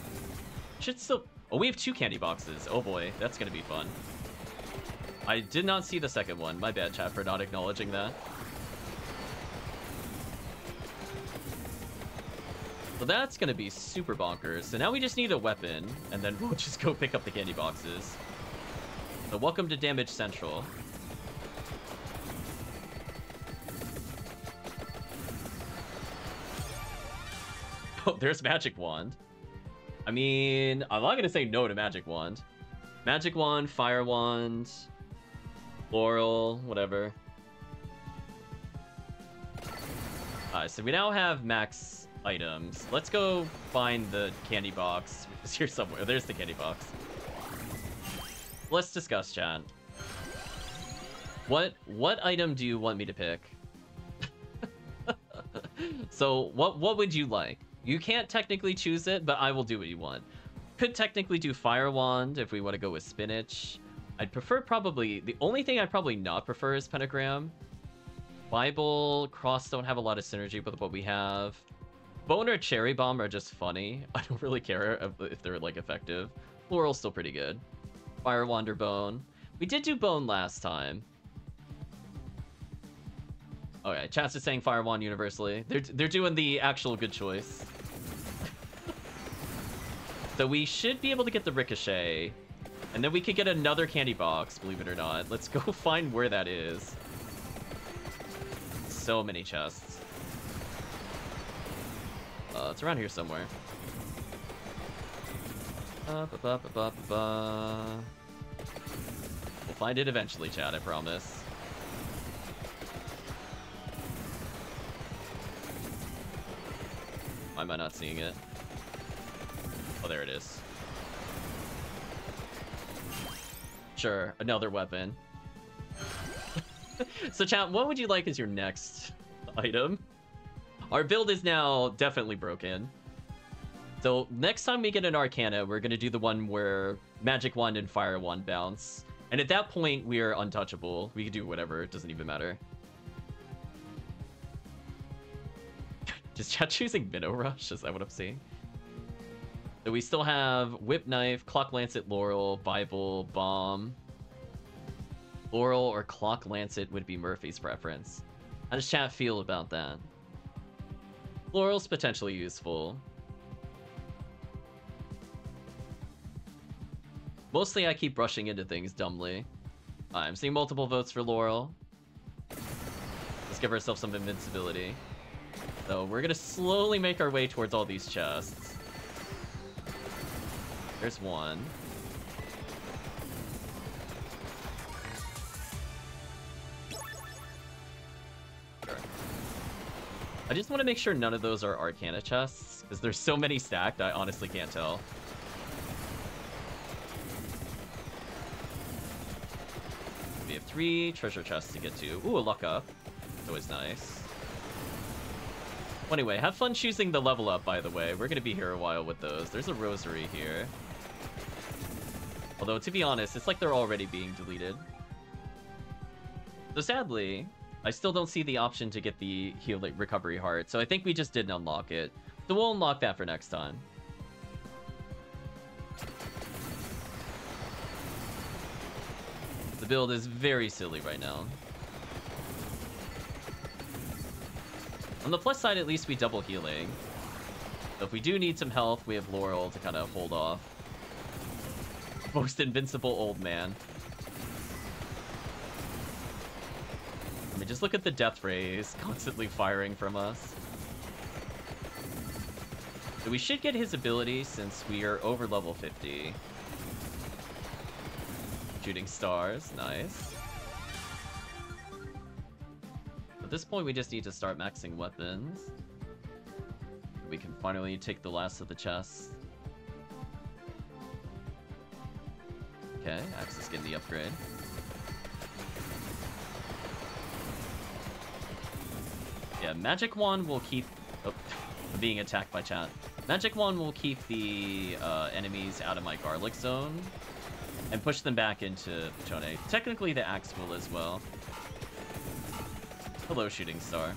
Should still... Oh, we have two candy boxes. Oh boy, that's gonna be fun. I did not see the second one. My bad, chat, for not acknowledging that. So that's gonna be super bonkers. So now we just need a weapon, and then <laughs> we'll just go pick up the candy boxes. So welcome to Damage Central. <laughs> Oh, there's Magic Wand. I mean, I'm not gonna say no to Magic Wand. Magic Wand, Fire Wand, Laurel, whatever. Alright, so we now have max items. Let's go find the candy box. <laughs> It's here somewhere. There's the candy box. Let's discuss, chat. What what item do you want me to pick? <laughs> so what what would you like? You can't technically choose it, but I will do what you want. Could technically do Fire Wand if we want to go with Spinach. I'd prefer probably... The only thing I'd probably not prefer is Pentagram. Bible, Cross don't have a lot of synergy with what we have. Bone or Cherry Bomb are just funny. <laughs> I don't really care if, they're, like, effective. Laurel's still pretty good. Fire Wander Bone. We did do Bone last time. Okay, Chance is saying Fire Wand universally. They're, they're doing the actual good choice. <laughs> so we should be able to get the Ricochet. And then we could get another candy box, believe it or not. Let's go <laughs> find where that is. So many chests. Uh, it's around here somewhere. Uh, ba -ba -ba we'll find it eventually, Chad, I promise. Why am I not seeing it? Oh, there it is. Sure, another weapon. <laughs> so chat, what would you like as your next item? Our build is now definitely broken. So next time we get an Arcana, we're going to do the one where Magic Wand and Fire Wand bounce. And at that point, we are untouchable. We can do whatever, it doesn't even matter. <laughs> Just chat choosing Minnow Rush? Is that what I'm seeing? So we still have Whip Knife, Clock Lancet, Laurel, Bible, Bomb. Laurel or Clock Lancet would be Murphy's preference. How does chat feel about that? Laurel's potentially useful. Mostly I keep rushing into things dumbly. I'm seeing multiple votes for Laurel. Let's give ourselves some invincibility. So we're gonna slowly make our way towards all these chests. There's one. I just want to make sure none of those are Arcana chests, because there's so many stacked, I honestly can't tell. We have three treasure chests to get to. Ooh, a luck up. Always nice. Well, Anyway, have fun choosing the level up, by the way. We're gonna be here a while with those. There's a rosary here. Although, to be honest, it's like they're already being deleted. So sadly, I still don't see the option to get the heal recovery heart, so I think we just didn't unlock it. So we'll unlock that for next time. The build is very silly right now. On the plus side, at least we double healing. So if we do need some health, we have Laurel to kind of hold off. Most invincible old man. I mean, just look at the death rays constantly firing from us. So we should get his ability since we are over level 50. Shooting stars, nice. At this point, we just need to start maxing weapons. We can finally take the last of the chests. Okay, Axis getting the upgrade. Yeah, Magic Wand will keep... Oh, being attacked by chat. Magic Wand will keep the uh, enemies out of my Garlic Zone and push them back into Chone. Technically, the Axe will as well. Hello, Shooting Star.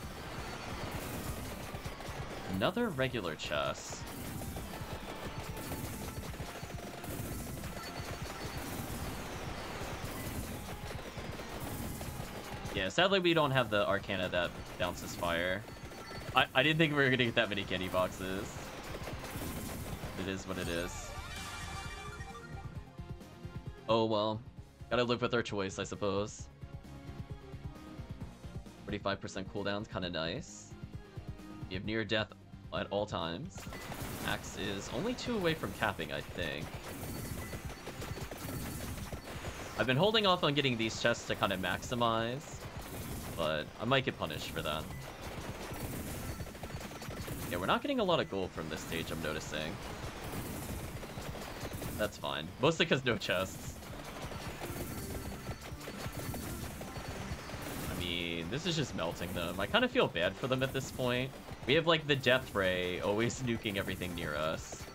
Another regular chest. Yeah, sadly we don't have the Arcana that bounces fire. I, I didn't think we were gonna get that many candy boxes. It is what it is. Oh well. Gotta live with our choice, I suppose. 45% cooldown's kind of nice. You have near death at all times. Axe is only two away from capping, I think. I've been holding off on getting these chests to kind of maximize, but I might get punished for that. Yeah, we're not getting a lot of gold from this stage, I'm noticing. That's fine. Mostly because no chests. I mean, this is just melting them. I kind of feel bad for them at this point. We have, like, the Death Ray always <laughs> nuking everything near us.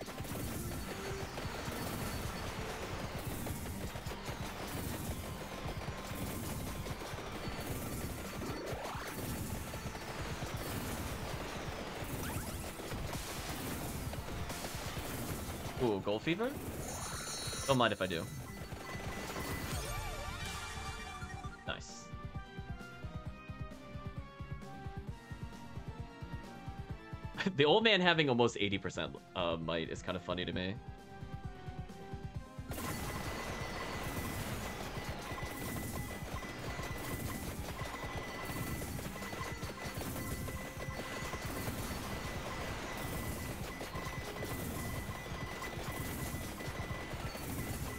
Ooh, Gold Fever? Don't mind if I do. Nice. <laughs> the old man having almost 80% uh, might is kind of funny to me.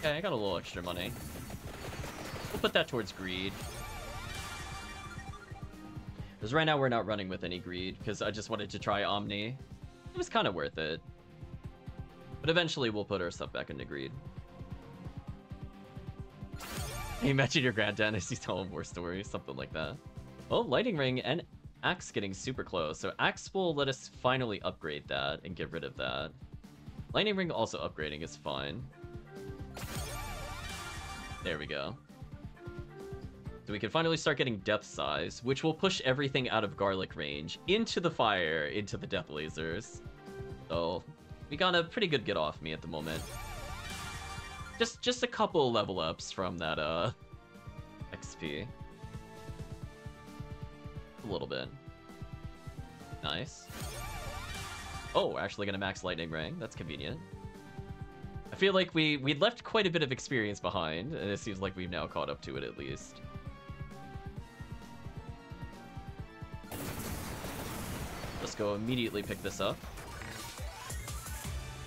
Okay, I got a little extra money. We'll put that towards greed. Because right now we're not running with any greed, because I just wanted to try Omni. It was kind of worth it. But eventually we'll put our stuff back into greed. You imagine your granddad as he's telling war stories? Something like that. Oh, Lightning Ring and Axe getting super close. So Axe will let us finally upgrade that and get rid of that. Lightning Ring also upgrading is fine. There we go. So we can finally start getting depth size, which will push everything out of garlic range into the fire, into the death lasers. So we got a pretty good get off me at the moment. Just just a couple level ups from that uh XP. A little bit. Nice. Oh, we're actually gonna max lightning ring. That's convenient. I feel like we we left quite a bit of experience behind, and it seems like we've now caught up to it at least. Let's go immediately pick this up.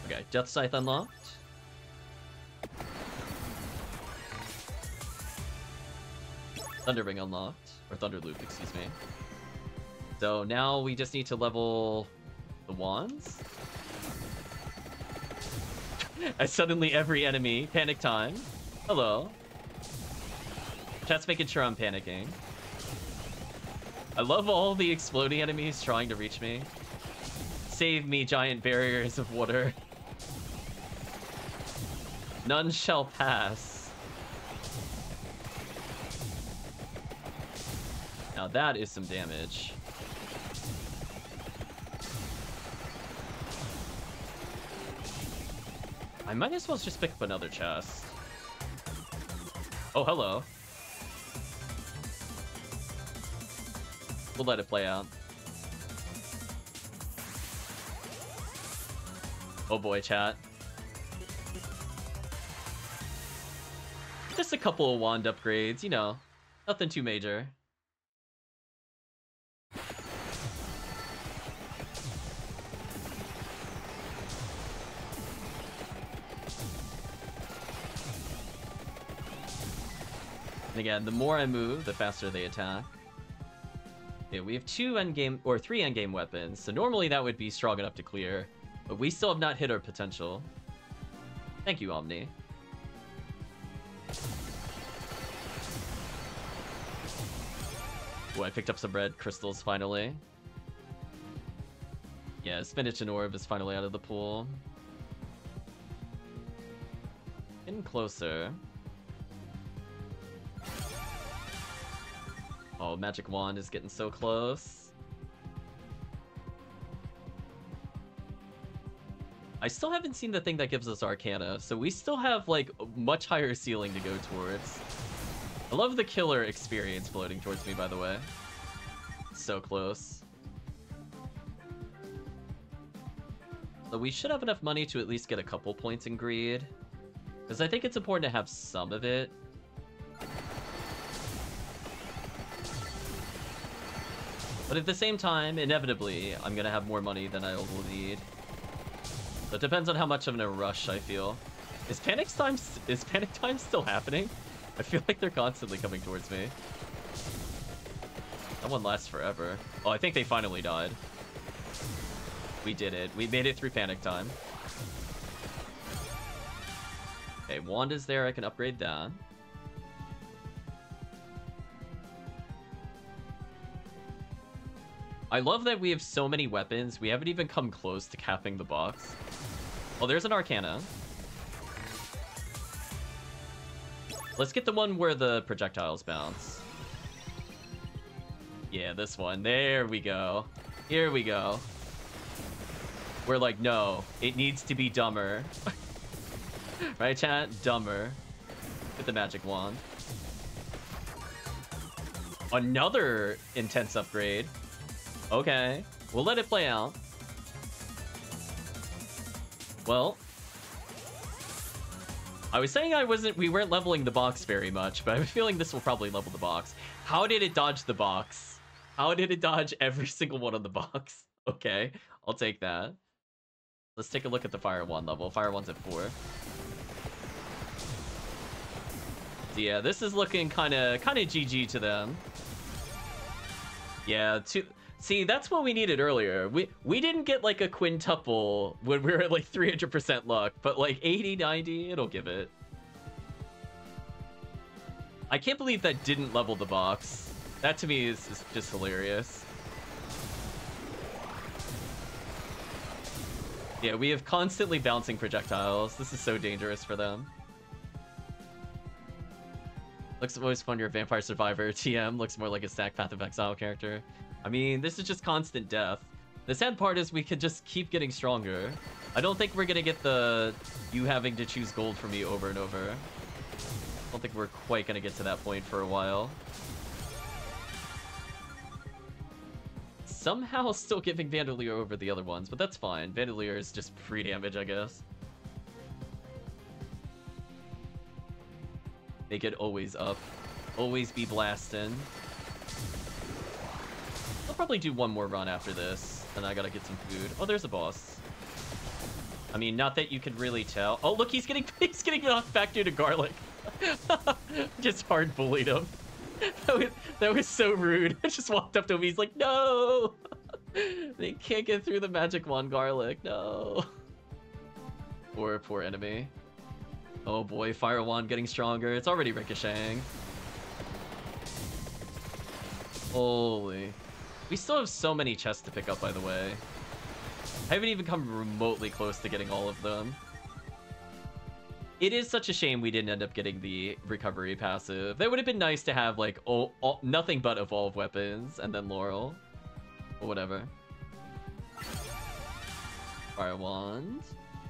Okay, Death Scythe unlocked. Thunder Ring unlocked. Or Thunder Loop, excuse me. So now we just need to level the wands. <laughs> As suddenly every enemy, panic time. Hello. Chat's making sure I'm panicking. I love all the exploding enemies trying to reach me. Save me, giant barriers of water. <laughs> None shall pass. Now that is some damage. I might as well just pick up another chest. Oh, hello. We'll let it play out. Oh boy, chat. Just a couple of wand upgrades, you know. Nothing too major. And again, the more I move, the faster they attack. Yeah, we have two endgame, or three endgame weapons, so normally that would be strong enough to clear. But we still have not hit our potential. Thank you, Omni. Oh, I picked up some red crystals finally. Yeah, Spinach and Orb is finally out of the pool. Getting closer. Oh, Magic Wand is getting so close. I still haven't seen the thing that gives us Arcana, so we still have, like, much higher ceiling to go towards. I love the killer experience floating towards me, by the way. So close. So we should have enough money to at least get a couple points in greed. Because I think it's important to have some of it. But at the same time, inevitably, I'm gonna have more money than I will need. So it depends on how much of a rush I feel. Is panic time is panic time still happening? I feel like they're constantly coming towards me. That one lasts forever. Oh, I think they finally died. We did it. We made it through panic time. Okay, wand is there. I can upgrade that. I love that we have so many weapons. We haven't even come close to capping the box. Oh, there's an Arcana. Let's get the one where the projectiles bounce. Yeah, this one. There we go. Here we go. We're like, no, it needs to be dumber. <laughs> right, chat? Dumber. Get the magic wand. Another intense upgrade. Okay. We'll let it play out. Well, I was saying I wasn't we weren't leveling the box very much, but I'm feeling this will probably level the box. How did it dodge the box? How did it dodge every <laughs> single one on the box? <laughs> Okay, I'll take that. Let's take a look at the Fire Wand level. Fire Wand's at 4. So yeah, this is looking kind of kind of GG to them. Yeah, two See, that's what we needed earlier. We we didn't get like a quintuple when we were at like 300% luck, but like 80, 90, it'll give it. I can't believe that didn't level the box. That to me is, is just hilarious. Yeah, we have constantly bouncing projectiles. This is so dangerous for them. Looks always fun, you're vampire survivor. TM looks more like a stack Path of Exile character. I mean, this is just constant death. The sad part is we could just keep getting stronger. I don't think we're gonna get the you having to choose gold for me over and over. I don't think we're quite gonna get to that point for a while. Somehow still giving Bandolier over the other ones, but that's fine. Bandolier is just free damage, I guess. Make it always up. Always be blasting probably do one more run after this. and I gotta get some food. Oh, there's a boss. I mean, not that you can really tell. Oh, look, he's getting <laughs> he's getting knocked back due to garlic. <laughs> just hard bullied him. <laughs> That was, that was so rude. I just walked up to him. He's like, no. they can't get through the magic wand garlic. No. Poor, poor enemy. Oh boy, fire wand getting stronger. It's already ricocheting. Holy. We still have so many chests to pick up, by the way. I haven't even come remotely close to getting all of them. It is such a shame we didn't end up getting the recovery passive. That would have been nice to have, like, oh, oh, nothing but evolve weapons and then Laurel. Or whatever. Fire Wand.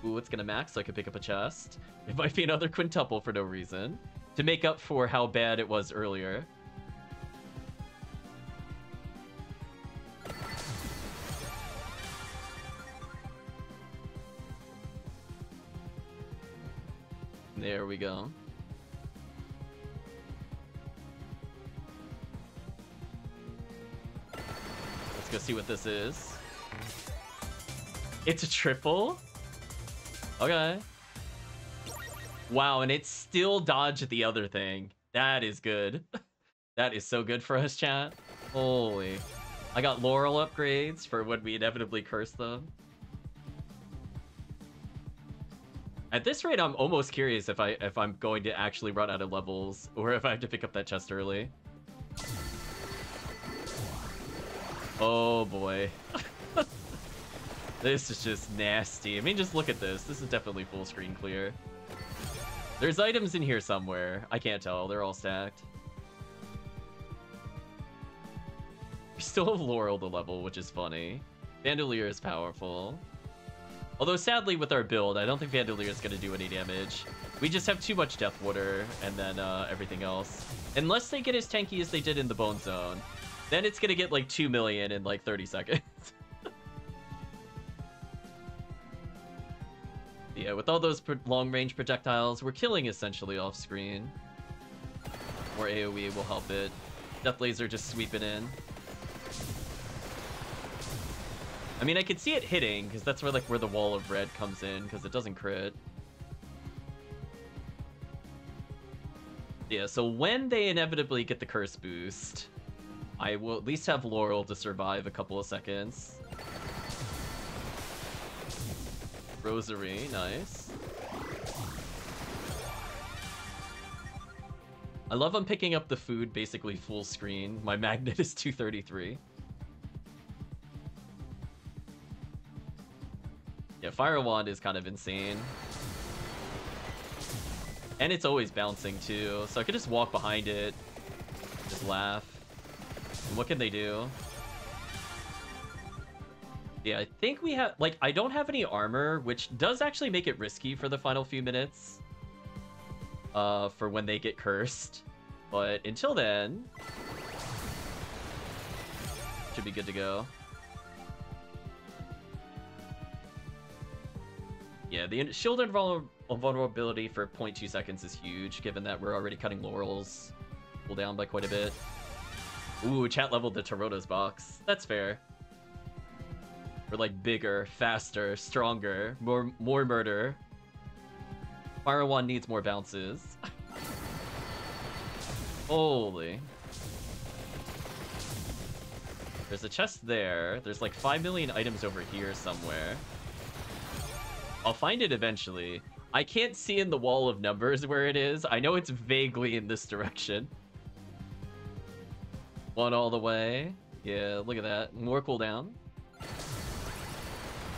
Ooh, it's gonna max so I can pick up a chest. It might be another quintuple for no reason. To make up for how bad it was earlier. There we go. Let's go see what this is. It's a triple? Okay. Wow, and it still dodged the other thing. That is good. <laughs> that is so good for us, chat. Holy. I got Laurel upgrades for when we inevitably curse them. At this rate, I'm almost curious if I if I'm going to actually run out of levels or if I have to pick up that chest early. Oh boy. <laughs> this is just nasty. I mean, just look at this. This is definitely full screen clear. There's items in here somewhere. I can't tell. They're all stacked. We still have Laurel the level, which is funny. Bandolier is powerful. Although sadly with our build, I don't think Bandolier is going to do any damage. We just have too much Death Water and then uh, everything else. Unless they get as tanky as they did in the Bone Zone. Then it's going to get like 2 million in like 30 <laughs> seconds. yeah, with all those long-range projectiles, we're killing essentially off-screen. More AoE will help it. Death Laser just sweeping in. I mean, I could see it hitting, because that's where like where the wall of red comes in, because it doesn't crit. Yeah, so when they inevitably get the curse boost, I will at least have Laurel to survive a couple of seconds. Rosary, nice. I love I'm picking up the food basically full screen. My magnet is 233. Yeah, Fire Wand is kind of insane. And it's always bouncing too, so I could just walk behind it, just laugh. And what can they do? Yeah, I think we have, like, I don't have any armor, which does actually make it risky for the final few minutes. Uh, for when they get cursed. But until then, should be good to go. Yeah, the shield invulnerability for 0.2 seconds is huge, given that we're already cutting Laurel's down by quite a bit. Ooh, chat leveled the Torrona's box. That's fair. We're like bigger, faster, stronger, more more murder. One needs more bounces. <laughs> Holy. There's a chest there. There's like 5 million items over here somewhere. I'll find it eventually. I can't see in the wall of numbers where it is. I know it's vaguely in this direction. One all the way. Yeah, look at that. More cooldown.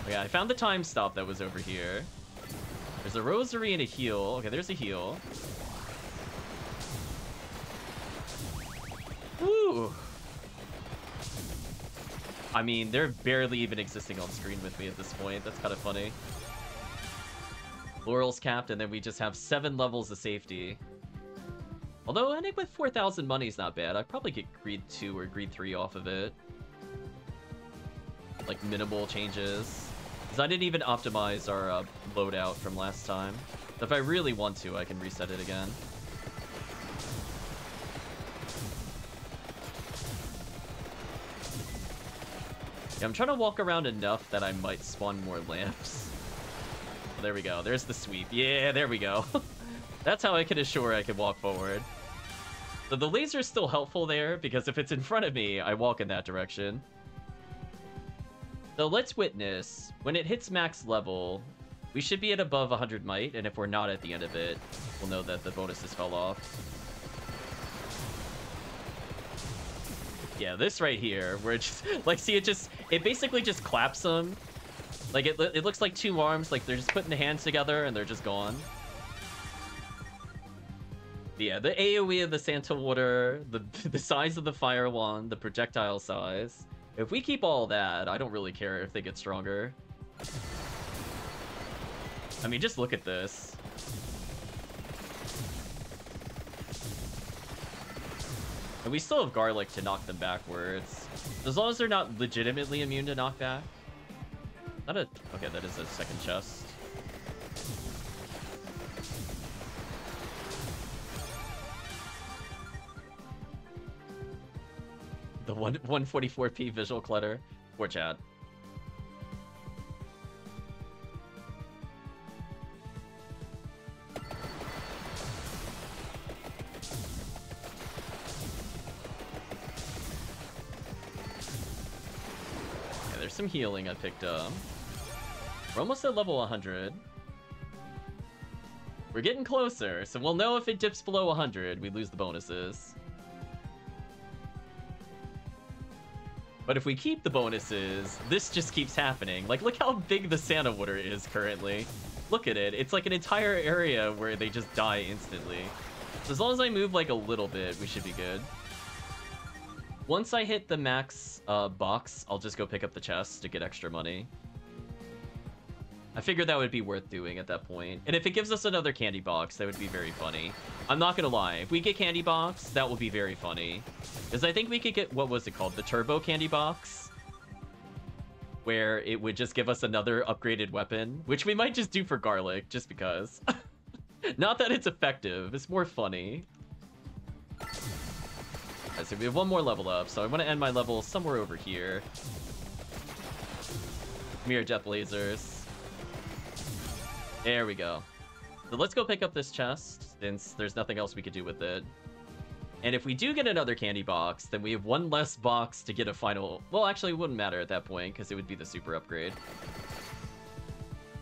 Yeah, I found the time stop that was over here. There's a rosary and a heal. Okay, there's a heal. Woo! I mean, they're barely even existing on screen with me at this point. That's kind of funny. Laurel's capped, and then we just have seven levels of safety. Although ending with 4,000 money is not bad. I'd probably get Greed 2 or Greed 3 off of it. Like minimal changes. Because I didn't even optimize our uh, loadout from last time. If I really want to, I can reset it again. Yeah, I'm trying to walk around enough that I might spawn more <laughs> lamps. There we go. There's the sweep. Yeah, there we go. <laughs> That's how I can assure I can walk forward. So the laser is still helpful there, because if it's in front of me, I walk in that direction. So let's witness. When it hits max level, we should be at above 100 might, and if we're not at the end of it, we'll know that the bonuses fell off. Yeah, this right here, where it just, <laughs> like, see, it just, it basically just claps them like, it, it looks like two arms, like they're just putting the hands together and they're just gone. Yeah, the AoE of the Santa Water, the, <laughs> the size of the Fire Wand, the projectile size. If we keep all that, I don't really care if they get stronger. I mean, just look at this. And we still have Garlic to knock them backwards. As long as they're not legitimately immune to knockback. Not a... Okay, that is a second chest. The one <laughs> 144p visual clutter. Poor Chad. Some healing I picked up. We're almost at level 100. We're getting closer, so we'll know if it dips below 100, we lose the bonuses. But if we keep the bonuses, this just keeps happening. Like, look how big the Santa Water is currently. Look at it. It's like an entire area where they just die instantly. So as long as I move like a little bit, we should be good. Once I hit the max uh, box, I'll just go pick up the chest to get extra money. I figured that would be worth doing at that point. And if it gives us another candy box, that would be very funny. I'm not gonna lie. If we get candy box, that would be very funny. Because I think we could get, what was it called? The turbo candy box? Where it would just give us another upgraded weapon, which we might just do for garlic, just because. <laughs> not that it's effective, it's more funny. Right, so we have one more level up, so I want to end my level somewhere over here. Mirror Death Lasers. There we go. So let's go pick up this chest, since there's nothing else we could do with it. And if we do get another candy box, then we have one less box to get a final... Well, actually, it wouldn't matter at that point, because it would be the super upgrade.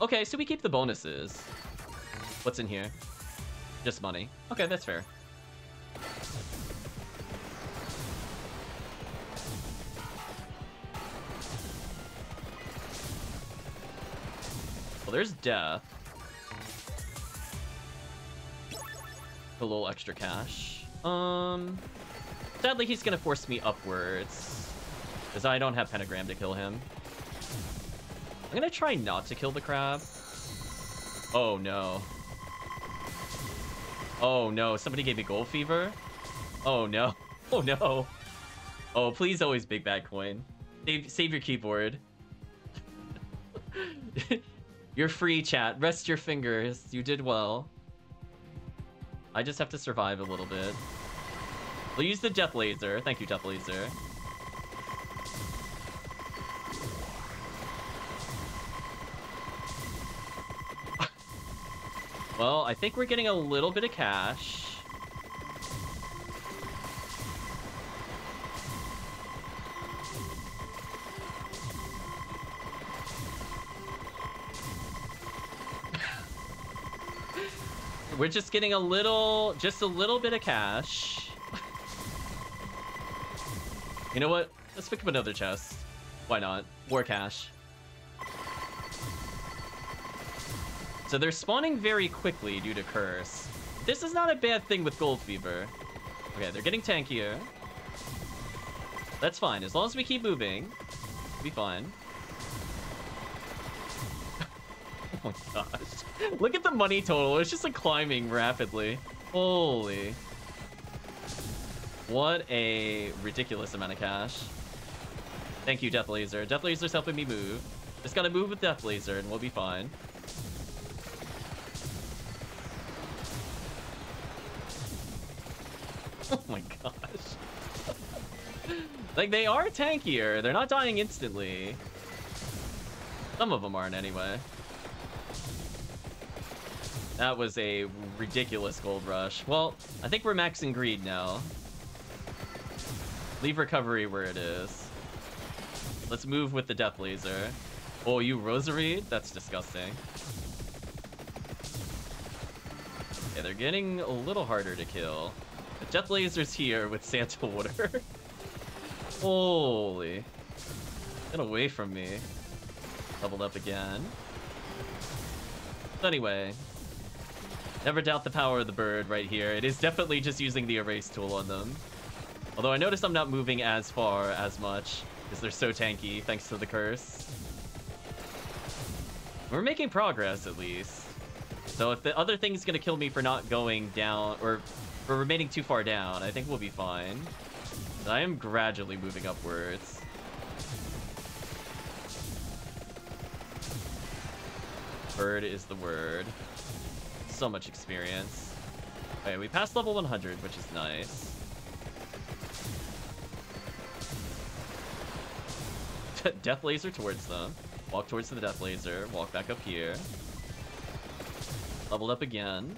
Okay, so we keep the bonuses. What's in here? Just money. Okay, that's fair. Well, there's death. A little extra cash. Um, sadly, he's gonna force me upwards. Because I don't have pentagram to kill him. I'm gonna try not to kill the crab. Oh, no. Oh, no. Somebody gave me gold fever? Oh, no. <laughs> Oh, no. Oh, please always big bad coin. Save, save your keyboard. <laughs> You're free, chat. Rest your fingers. You did well. I just have to survive a little bit. We'll use the Death Laser. Thank you, Death Laser. <laughs> well, I think we're getting a little bit of cash. We're just getting a little, just a little bit of cash. you know what? Let's pick up another chest. Why not? More cash. So they're spawning very quickly due to Curse. This is not a bad thing with Gold Fever. Okay, they're getting tankier. That's fine. As long as we keep moving, be fine. My gosh. Look at the money total. It's just like climbing rapidly. Holy. What a ridiculous amount of cash. Thank you, Death Laser. Death Laser's helping me move. Just gotta move with Death Laser and we'll be fine. <laughs> Oh my gosh. <laughs> like, they are tankier. They're not dying instantly. Some of them aren't anyway. That was a ridiculous gold rush. Well, I think we're maxing greed now. Leave recovery where it is. Let's move with the death laser. Oh, you rosary? That's disgusting. Okay, they're getting a little harder to kill. The death laser's here with Santa <laughs> water. Holy. Get away from me. Leveled up again. Anyway, Never doubt the power of the bird right here. It is definitely just using the erase tool on them. Although I notice I'm not moving as far as much because they're so tanky thanks to the curse. We're making progress at least. So if the other thing is to kill me for not going down or for remaining too far down, I think we'll be fine. But I am gradually moving upwards. Bird is the word so much experience. Oh, okay, we passed level 100, which is nice. <laughs> death laser towards them. Walk towards the death laser. Walk back up here. Leveled up again.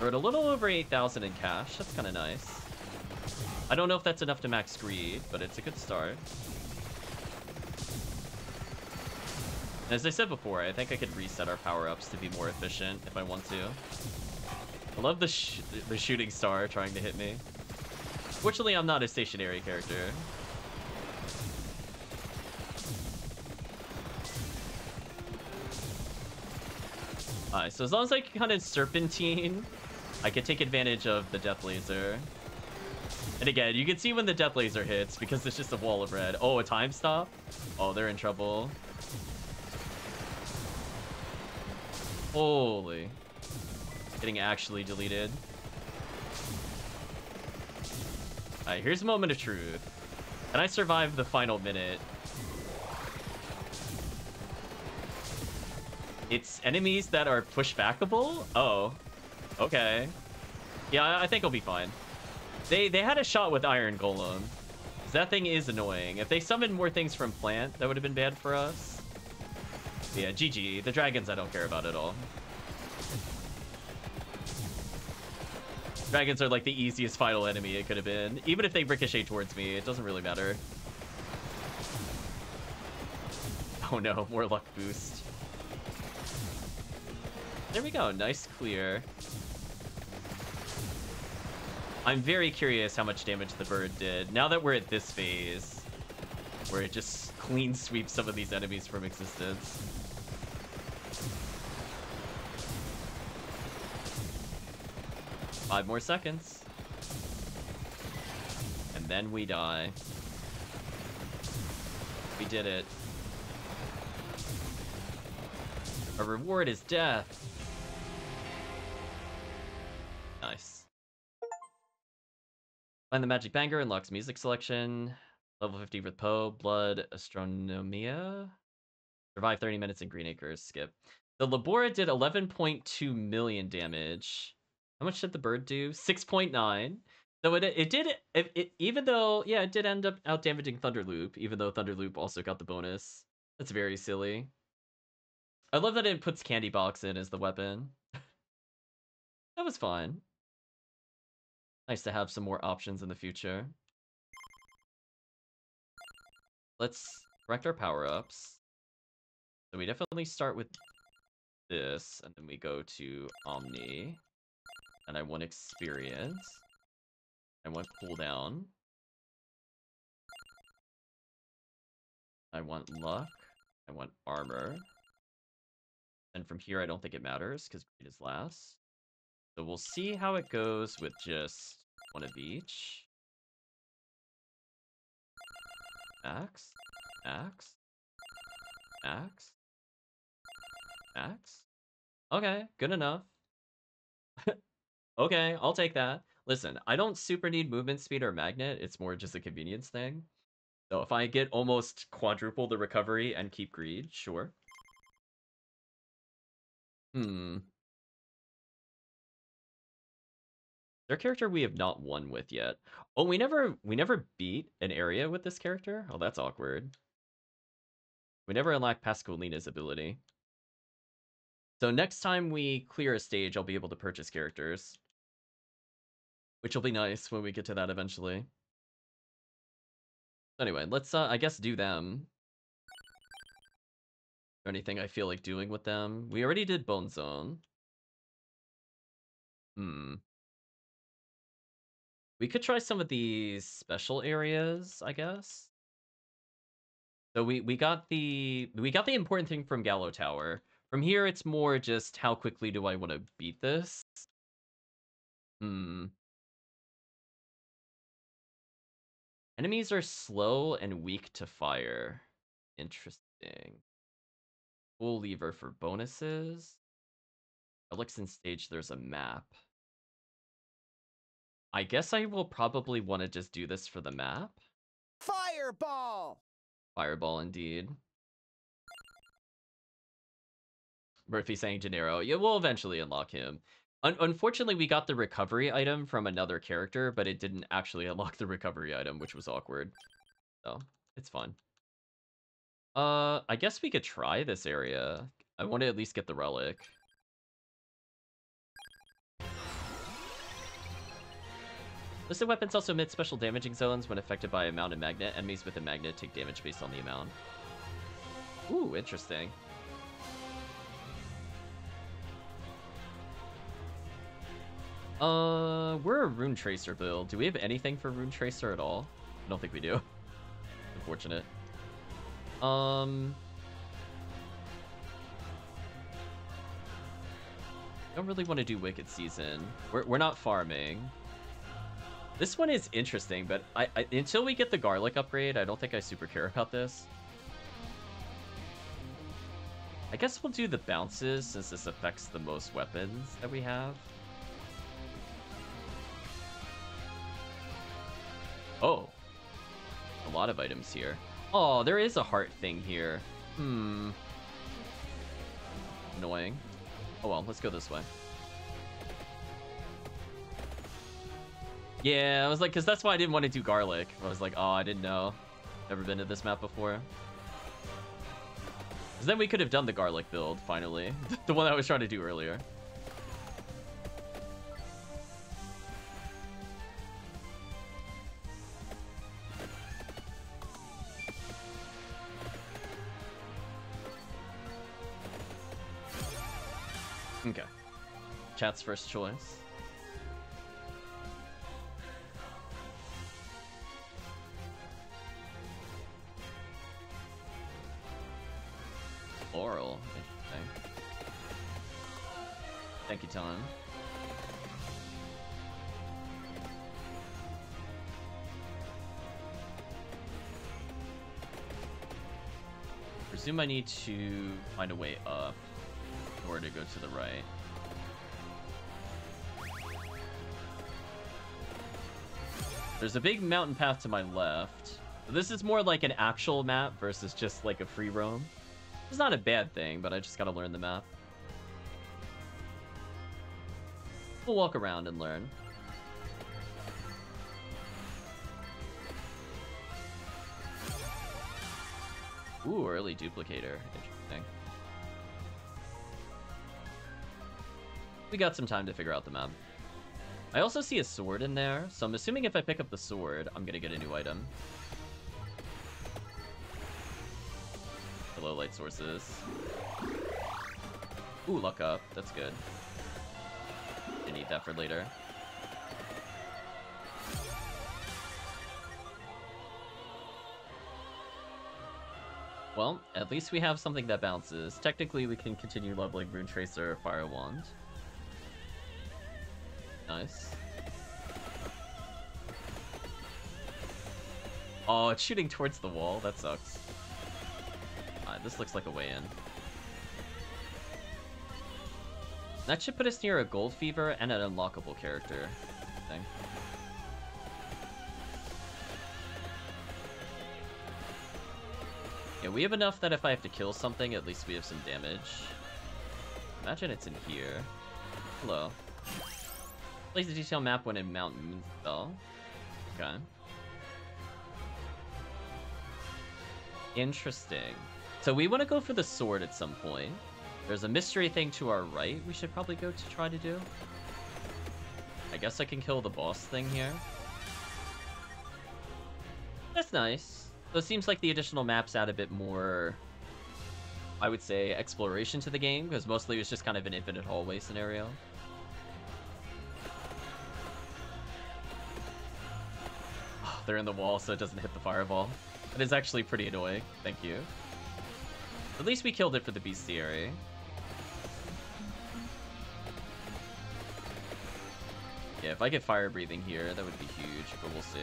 We're at a little over 8,000 in cash. That's kind of nice. I don't know if that's enough to max greed, but it's a good start. As I said before, I think I could reset our power-ups to be more efficient if I want to. I love the, sh the shooting star trying to hit me. Fortunately, I'm not a stationary character. Alright, so as long as I can kind of serpentine, I can take advantage of the death laser. And again, you can see when the death laser hits because it's just a wall of red. Oh, a time stop? Oh, they're in trouble. Holy. Getting actually deleted. Alright, here's a moment of truth. Can I survive the final minute? It's enemies that are pushbackable? Oh. Okay. Yeah, I think I'll be fine. They they had a shot with Iron Golem. That thing is annoying. If they summoned more things from plant, that would have been bad for us. Yeah, GG. The dragons I don't care about at all. Dragons are like the easiest final enemy it could have been. Even if they ricochet towards me, it doesn't really matter. <laughs> Oh no, more luck boost. There we go, nice clear. I'm very curious how much damage the bird did. Now that we're at this phase, where it just <laughs> clean sweeps some of these enemies from existence. Five more seconds. And then we die. We did it. Our reward is death. Nice. Find the Magic Banger, unlocks music selection. Level 50 with Poe, Blood, Astronomia. Survive 30 minutes in Green Acres, skip. The La Borra did 11.2 million damage. How much did the bird do? 6.9. So it it did it, it, even though yeah it did end up out damaging Thunderloop, even though Thunderloop also got the bonus. That's very silly. I love that it puts Candy Box in as the weapon. <laughs> that was fine. Nice to have some more options in the future. Let's correct our power-ups. So we definitely start with this, and then we go to Omni. And I want experience. I want cooldown. I want luck. I want armor. And from here, I don't think it matters, because green is last. So we'll see how it goes with just one of each. Max? Max? Max? Max? Okay, good enough. Okay, I'll take that. Listen, I don't super need movement speed or magnet. It's more just a convenience thing. So if I get almost quadruple the recovery and keep greed, sure. Hmm. Their character we have not won with yet. Oh, we never we never beat an area with this character? Oh, that's awkward. We never unlocked Pascalina's ability. So next time we clear a stage, I'll be able to purchase characters. Which will be nice when we get to that eventually. Anyway, let's, uh, I guess, do them. Anything I feel like doing with them. We already did Bone Zone. Hmm. We could try some of these special areas, I guess. So we, we got the we got the important thing from Gallo Tower. From here, it's more just how quickly do I want to beat this? Hmm. Enemies are slow and weak to fire. Interesting. Full lever for bonuses. Elixir stage, there's a map. I guess I will probably want to just do this for the map. Fireball! Fireball, indeed. Murphy saying Gennaro. Yeah, we'll eventually unlock him. Un unfortunately, we got the recovery item from another character, but it didn't actually <laughs> unlock the recovery item, which was awkward. So, it's fine. Uh, I guess we could try this area. I want to at least get the relic. Listed weapons also emit special damaging zones when affected by a mounted magnet. Enemies with a magnet take damage based on the amount. Ooh, interesting. Uh, we're a Rune Tracer build. Do we have anything for Rune Tracer at all? I don't think we do. <laughs> Unfortunate. Um... Don't really want to do Wicked Season. We're, we're not farming. This one is interesting, but I, I until we get the Garlic upgrade, I don't think I super care about this. I guess we'll do the bounces since this affects the most weapons that we have. Oh. A lot of items here. Oh, there is a heart thing here. Hmm. Annoying. Oh well, let's go this way. Yeah, I was like, because that's why I didn't want to do garlic. I was like, oh, I didn't know. Never been to this map before. Because then we could have done the garlic build, finally. <laughs> the one I was trying to do earlier. Chat's first choice. Oral. Interesting. Thank you, Tom. Presume I need to find a way up or to go to the right. There's a big mountain path to my left. This is more like an actual map versus just like a free roam. It's not a bad thing, but I just gotta learn the map. We'll walk around and learn. Ooh, early duplicator. Interesting. We got some time to figure out the map. I also see a sword in there, so I'm assuming if I pick up the sword, I'm gonna get a new item. Hello, light sources. Ooh, luck up. That's good. I need that for later. Well, at least we have something that bounces. Technically, we can continue leveling Rune Tracer Fire Wand. Nice. Oh, it's shooting towards the wall. That sucks. this looks like a way in. That should put us near a Gold Fever and an unlockable character. Thing. Yeah, we have enough that if I have to kill something, at least we have some damage. Imagine it's in here. Hello. Place the detail map when in Mount Moonspell. Okay. Interesting. So we want to go for the sword at some point. There's a mystery thing to our right we should probably go to try to do. I guess I can kill the boss thing here. That's nice. So it seems like the additional maps add a bit more, I would say, exploration to the game, because mostly it was just kind of an infinite hallway scenario. They're in the wall so it doesn't hit the fireball. It is actually pretty annoying. Thank you. At least we killed it for the bestiary. Yeah, if I get fire breathing here, that would be huge, but we'll see.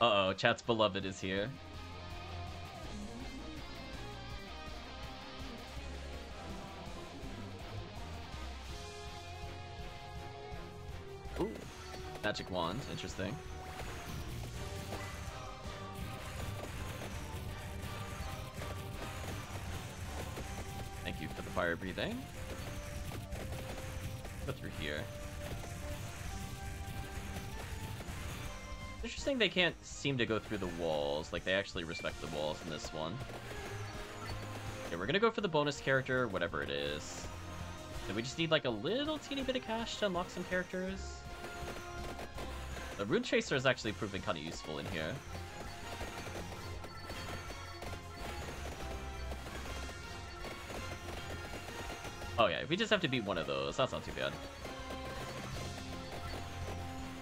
Uh-oh, chat's beloved is here. Magic wand, interesting. Thank you for the fire breathing. Go through here. Interesting they can't seem to go through the walls, like they actually respect the walls in this one. Okay, we're gonna go for the bonus character, whatever it is. So we just need like a little teeny bit of cash to unlock some characters. The Rune Chaser is actually proving kind of useful in here. Oh yeah, we just have to beat one of those. That's not too bad.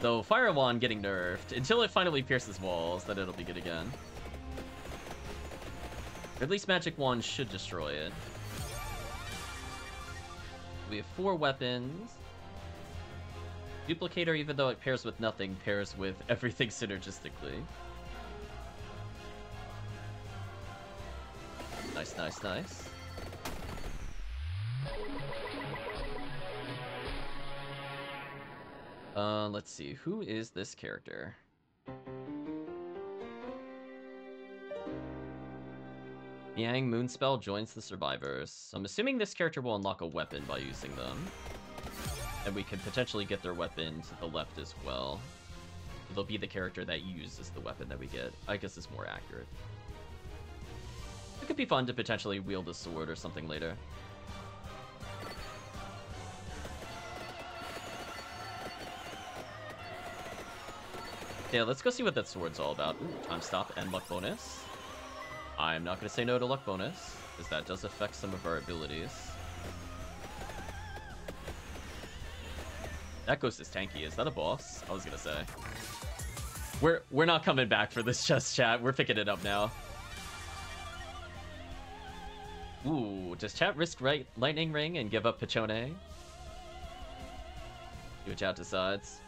Though Fire Wand getting nerfed. Until it finally pierces walls, then it'll be good again. Or at least Magic Wand should destroy it. We have four weapons. Duplicator, even though it pairs with nothing, pairs with <laughs> everything synergistically. Nice, nice, nice. Uh, let's see. Who is this character? Miang Moonspell joins the survivors. I'm assuming this character will unlock a weapon by using them. And we can potentially get their weapon to the left as well. They'll be the character that uses the weapon that we get. I guess it's more accurate. It could be fun to potentially wield a sword or something later. Yeah, let's go see what that sword's all about. Ooh, time stop and luck bonus. I'm not going to say no to luck bonus, because that does affect some of our abilities. That ghost is tanky. Is that a boss? I was to say. We're, we're not coming back for this just chat. We're picking it up now. Ooh, does chat risk right lightning ring and give up Peachone? See what chat decides.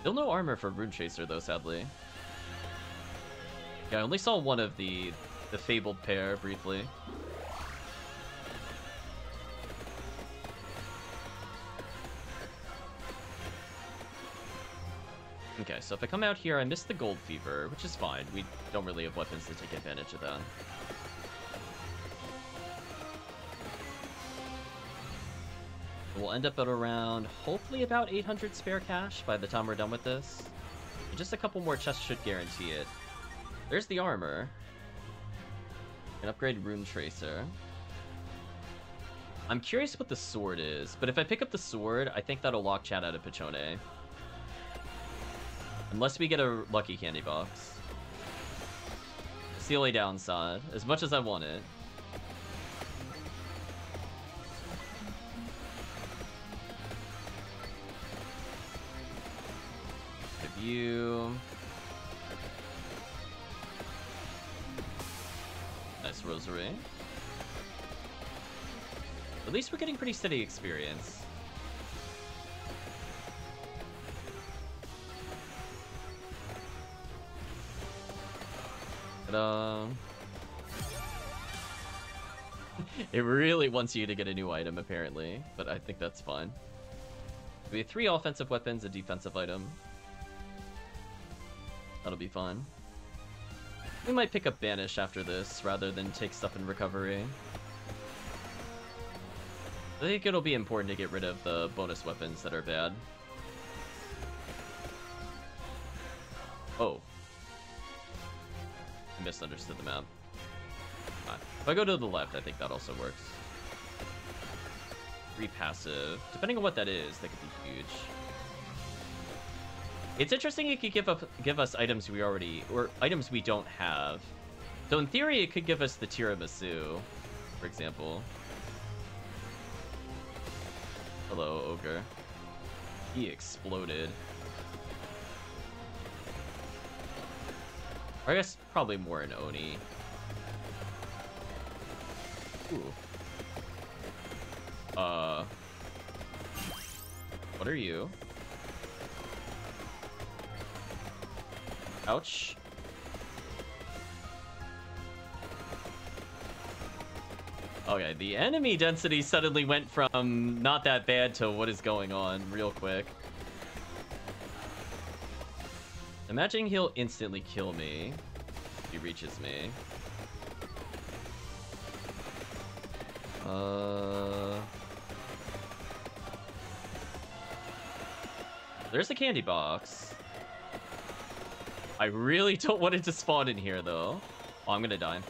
Still no armor for Rune Chaser though, sadly. Yeah, I only saw one of the the fabled pair briefly. Okay, so if I come out here, I miss the Gold Fever, which is fine. We don't really have weapons to take advantage of that. We'll end up at around, hopefully about 800 spare cash by the time we're done with this. Just a couple more chests should guarantee it. There's the armor. An upgrade Rune Tracer. I'm curious what the sword is, but if I pick up the sword, I think that'll lock chat out of Peachone. Unless we get a lucky candy box. It's the only downside, as much as I want it. Review. Nice rosary. At least we're getting pretty steady experience. Ta-da! <laughs> it really wants you to get a new item, apparently, but I think that's fine. We have three offensive weapons, a defensive item. That'll be fun. We might pick up Banish after this, rather than take stuff in recovery. I think it'll be important to get rid of the bonus weapons that are bad. Oh. Misunderstood the map. If I go to the left, I think that also works. Free passive. Depending on what that is, that could be huge. It's interesting it could give up give us items we already or items we don't have. So in theory it could give us the tiramisu, for example. Hello, ogre. He exploded. Or I guess probably more an Oni. Ooh. Uh. What are you? Ouch. Okay, the enemy density suddenly went from not that bad to what is going on real quick. Imagine he'll instantly kill me if he reaches me. Uh... There's the candy box. I really <laughs> don't want it to spawn in here, though. Oh, I'm gonna die.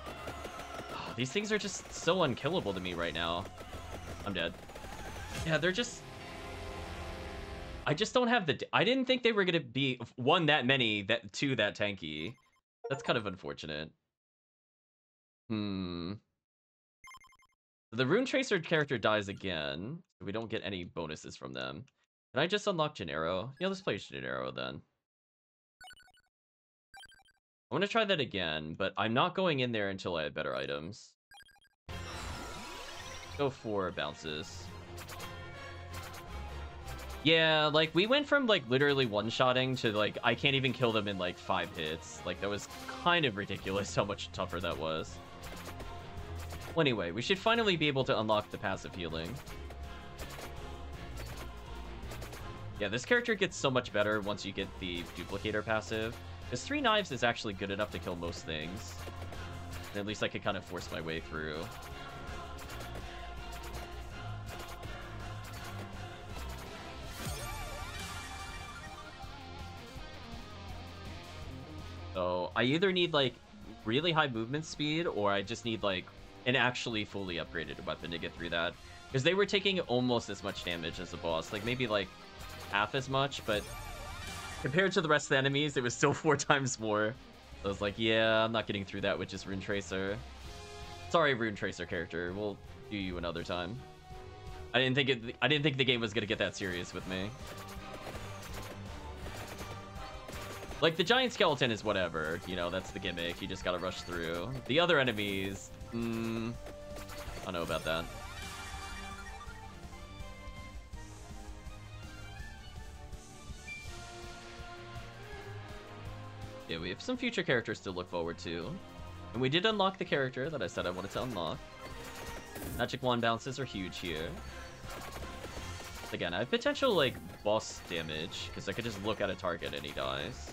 <sighs> These things are just so unkillable to me right now. I'm dead. Yeah, they're just... I just don't have the... I didn't think they were gonna be, one, that many, that two, that tanky. That's kind of unfortunate. Hmm. The Rune Tracer character dies again. We don't get any bonuses from them. Can I just unlock Gennaro? Yeah, let's play Gennaro then. I'm gonna try that again, but I'm not going in there until I have better items. Go for bounces. Yeah, like, we went from, like, literally one-shotting to, like, I can't even kill them in, like, five hits. Like, that was kind of ridiculous how much tougher that was. Well, anyway, we should finally be able to unlock the passive healing. Yeah, this character gets so much better once you get the duplicator passive. Because three knives is actually good enough to kill most things. And at least I could kind of force my way through. So I either need like really high movement speed or I just need like an actually fully upgraded weapon to get through that. Because they were taking almost as much damage as the boss, like maybe like half as much, but compared to the rest of the enemies, it was still <laughs> four times more. I was like, yeah, I'm not getting through that with just Rune Tracer. Sorry, Rune Tracer character. We'll do you another time. I didn't think it. I didn't think the game was gonna get that serious with me. Like the giant skeleton is whatever, you know, that's the gimmick. You just gotta rush through. The other enemies, hmm, I don't know about that. Yeah, we have some future characters to look forward to. And we did unlock the character that I said I wanted to unlock. Magic wand bounces are huge here. Again, I have potential, like, boss damage, because I could just look at a target and he dies.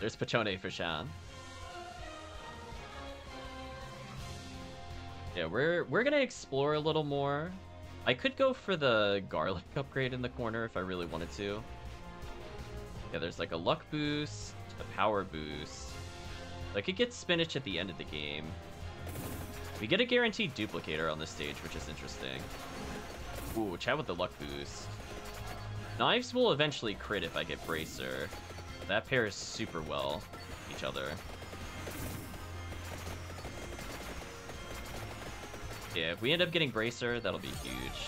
There's Peachone for Shan. Yeah, we're we're gonna explore a little more. I could go for the garlic <laughs> upgrade in the corner if I really wanted to. Yeah, there's like a luck boost, a power boost. I could get spinach at the end of the game. We get a guaranteed duplicator on this stage, which is interesting. Ooh, chat with the luck boost. Knives will eventually crit if I get Bracer. That pairs super well each other. Yeah, if we end up getting Bracer, that'll be huge.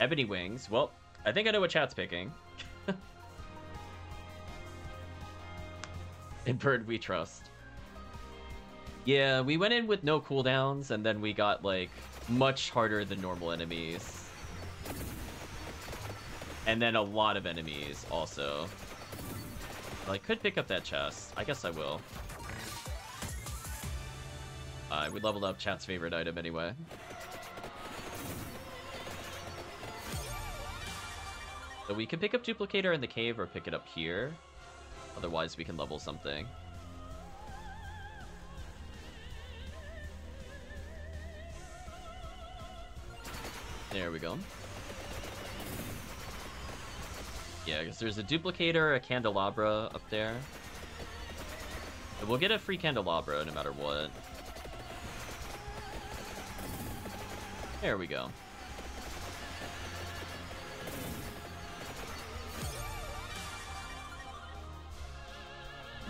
Ebony Wings. Well, I think I know what chat's picking. <laughs> In Bird We Trust. Yeah, we went in with no cooldowns, and then we got, like, much harder than normal enemies. And then a lot of enemies, also. I could pick up that chest. I guess I will. Uh, we leveled up chat's favorite item anyway. So we can pick up Duplicator in the cave or pick it up here. Otherwise, we can level something. There we go. Yeah, because there's a duplicator, a candelabra up there. And we'll get a free candelabra no matter what. There we go.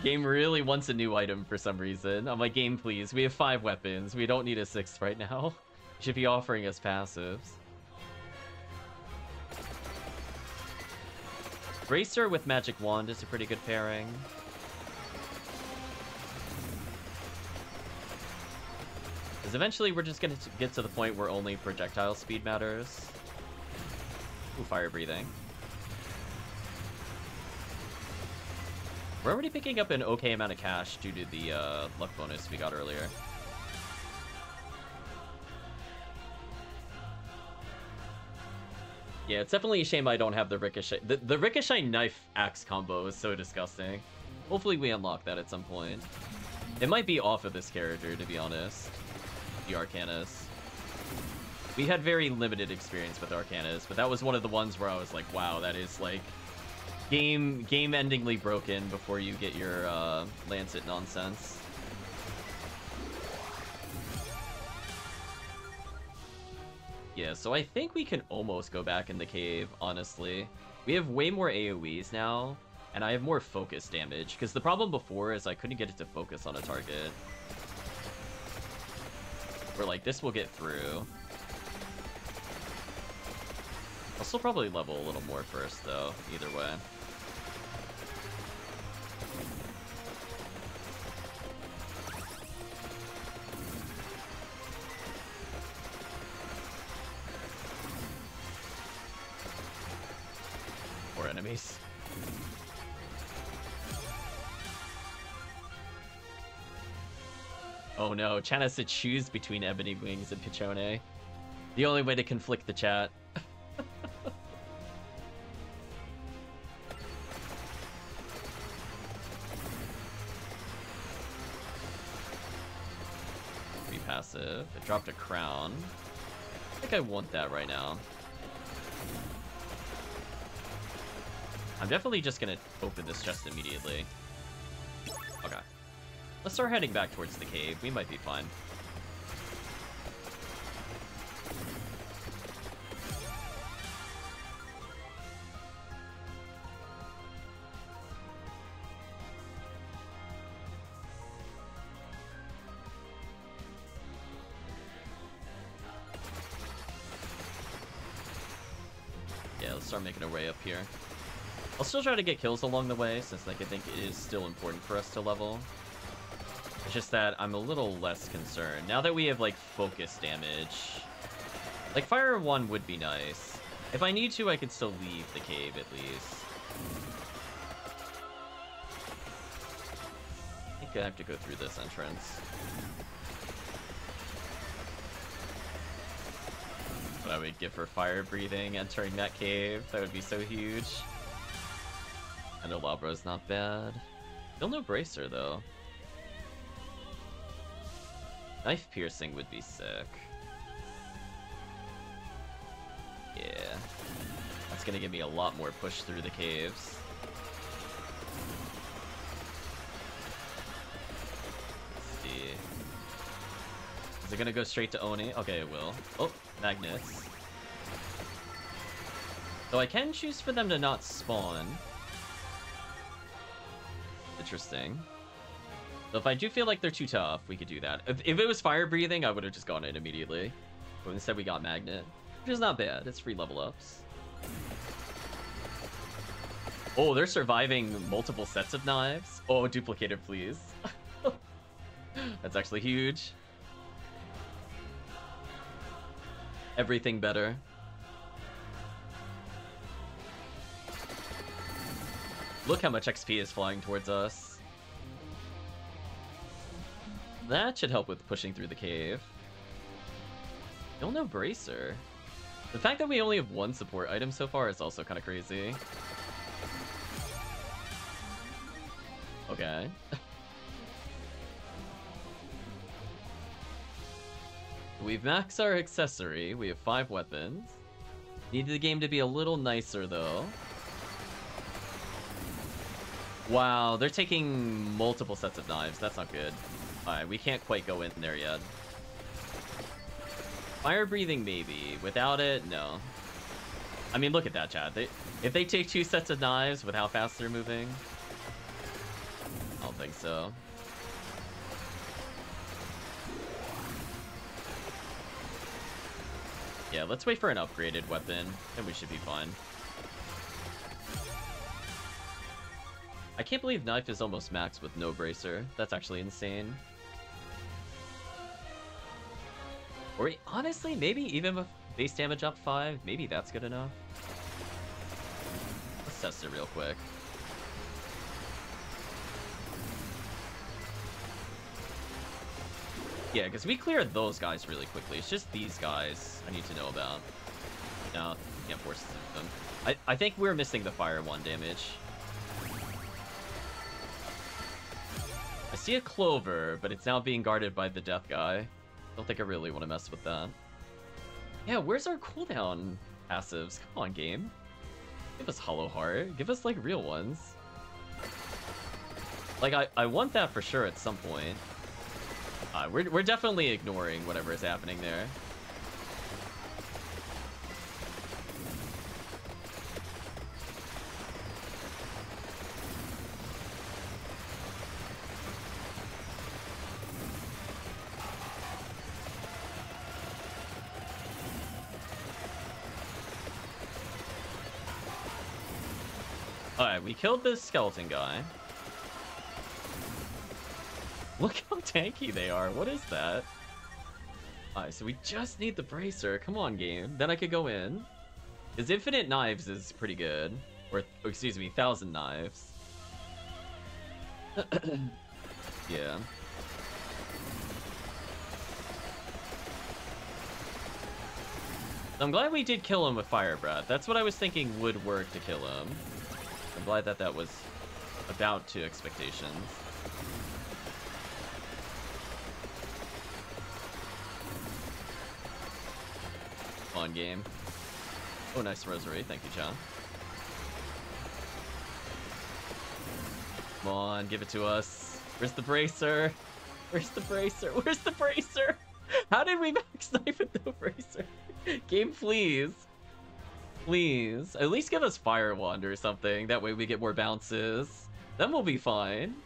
Game really wants a new item for some reason. I'm like, game please, we have five weapons. We don't need a sixth right now. <laughs> should be offering us passives. Bracer with Magic Wand is a pretty good pairing. Because eventually we're just going to get to the point where only projectile speed matters. Ooh, fire breathing. We're already picking up an okay amount of cash due to the uh, luck bonus we got earlier. Yeah, it's definitely a shame I don't have the Ricochet. The, the Ricochet knife axe combo is so disgusting. Hopefully we unlock that at some point. It might be off of this character, to be honest. The Arcanus. We had very limited experience with Arcanus, but that was one of the ones where I was like, wow, that is like game game endingly broken before you get your uh, Lancet nonsense. Yeah, so I think we can almost go back in the cave, honestly. We have way more AoEs now, and I have more focus damage, because the problem before is I couldn't get it to focus on a target. We're like, this will get through. I'll still probably level a little more first, though, either way. Enemies. Oh no, chat has to choose between Ebony Wings and Peachone. The only way to conflict the chat. <laughs> Be passive. It dropped a crown. I think I want that right now. I'm definitely just gonna open this chest immediately. Okay. Let's start heading back towards the cave. We might be fine. Yeah, let's start making our way up here. I'll still try to get kills along the way, since like I think it is still important for us to level. It's just that I'm a little less concerned. Now that we have, like, focus damage... Like, Fire Wand would be nice. If I need to, I can still leave the cave, at least. I think I have to go through this entrance. What I would give for fire breathing entering that cave. That would be so huge. I know La Borra's not bad. Still no Bracer, though. Knife piercing would be sick. Yeah. That's gonna give me a lot more push through the caves. Let's see. Is it gonna go straight to Oni? Okay, it will. Oh, magnets. So I can choose for them to not spawn. Interesting. So if I do feel like they're too tough, we could do that. If, if it was fire breathing, I would have just gone in immediately. But instead we got magnet, which is not bad. It's free level ups. Oh, they're surviving multiple sets of knives. Oh, duplicated, please. <laughs> That's actually huge. Everything better. Look how much XP is flying towards us. That should help with pushing through the cave. Still no Bracer. The fact that we only have one support item so far is also kind of crazy. Okay. <laughs> We've maxed our accessory. We have five weapons. Need the game to be a little nicer, though. Wow, they're taking multiple sets of knives. That's not good. Alright, we can't quite go in there yet. Fire breathing, maybe. Without it, no. I mean, look at that, Chad. They, if they take two sets of knives with how fast they're moving, I don't think so. Yeah, let's wait for an upgraded weapon, and we should be fine. I can't believe Knife is almost max with no Bracer. That's actually insane. Or honestly, maybe even with base damage up 5, maybe that's good enough. Let's test it real quick. Yeah, because we cleared those guys really quickly. It's just these guys I need to know about. No, can't force them. I, I think we're missing the fire one damage. I see a clover, but it's now being guarded by the death guy. Don't think I really want to mess with that. Yeah, where's our cooldown passives? Come on, game. Give us Hollow Heart. Give us, like, real ones. Like, I, I want that for sure at some point. Uh, we're, we're definitely ignoring whatever is happening there. We killed this skeleton guy. Look how tanky they are. What is that? Alright, so we just need the bracer. Come on, game. Then I could go in. His infinite knives is pretty good. Or, oh, excuse me, thousand knives. <clears throat> yeah. I'm glad we did kill him with Fire Breath. That's what I was thinking would work to kill him. I'm glad that that was about to expectations. Fun game. Oh, nice rosary. Thank you, John. Come on, give it to us. Where's the bracer? Where's the bracer? Where's the bracer? <laughs> How did we <laughs> max knife with no bracer? Game, please. Please. At least give us Fire Wand or something. That way we get more bounces. Then we'll be fine.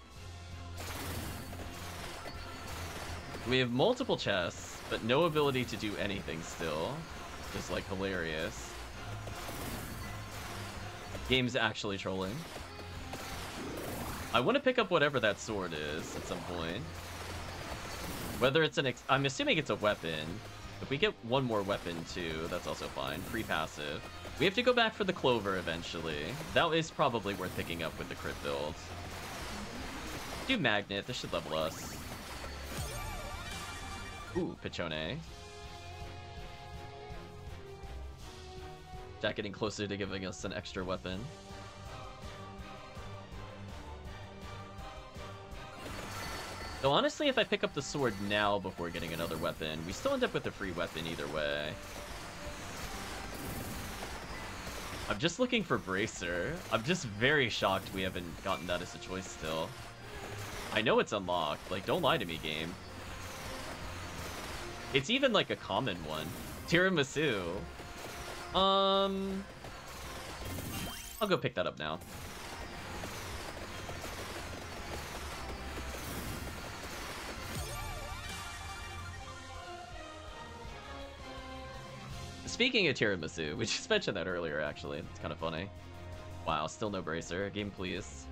We have multiple chests, but no ability to do anything still. Just like hilarious. Game's actually trolling. I want to pick up whatever that sword is at some point. Whether it's an I'm assuming it's a weapon. If we get one more weapon too, that's also fine. Free passive. We have to go back for the clover eventually. That is probably worth picking up with the crit build. Do magnet, this should level us. Ooh, Peachone. That getting closer to giving us an extra weapon. Though honestly, if I pick up the sword now before getting another weapon, we still end up with a free weapon either way. I'm just looking for Bracer. I'm just very shocked we haven't gotten that as a choice still. I know it's unlocked. Like, don't lie to me, game. It's even like a common one. Tiramisu. Um... I'll go pick that up now. Speaking of tiramisu, we <laughs> just mentioned that earlier, actually. It's kind of funny. Wow, still no bracer. Game, please.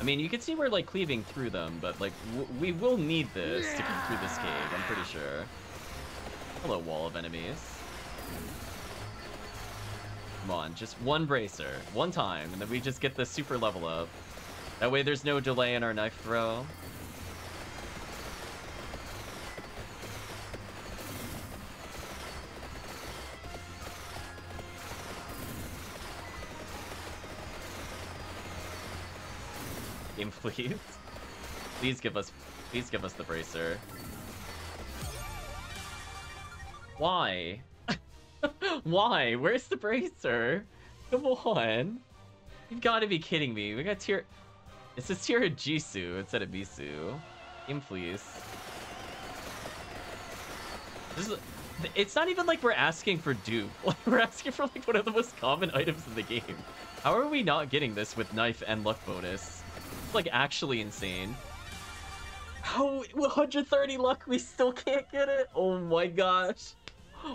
I mean, you can see we're, like, cleaving through them, but, like, we will need this to get through this cave, I'm pretty sure. Hello, wall of enemies. Come on, just one bracer, one time, and then we just get the super level up. That way there's no delay in our knife throw. Game, <laughs> please. Please give us, please give us the bracer. Why? <laughs> Why? Where's the bracer? Come on. You've got to be kidding me. We got tier... It says tier Jisoo instead of Bisu. Game, please. This is... It's not even like we're asking for dupe. <laughs> We're asking for like one of the most common items in the game. How are we not getting this with knife and luck bonus? Like actually insane. How 130 luck, we still can't get it? Oh my gosh.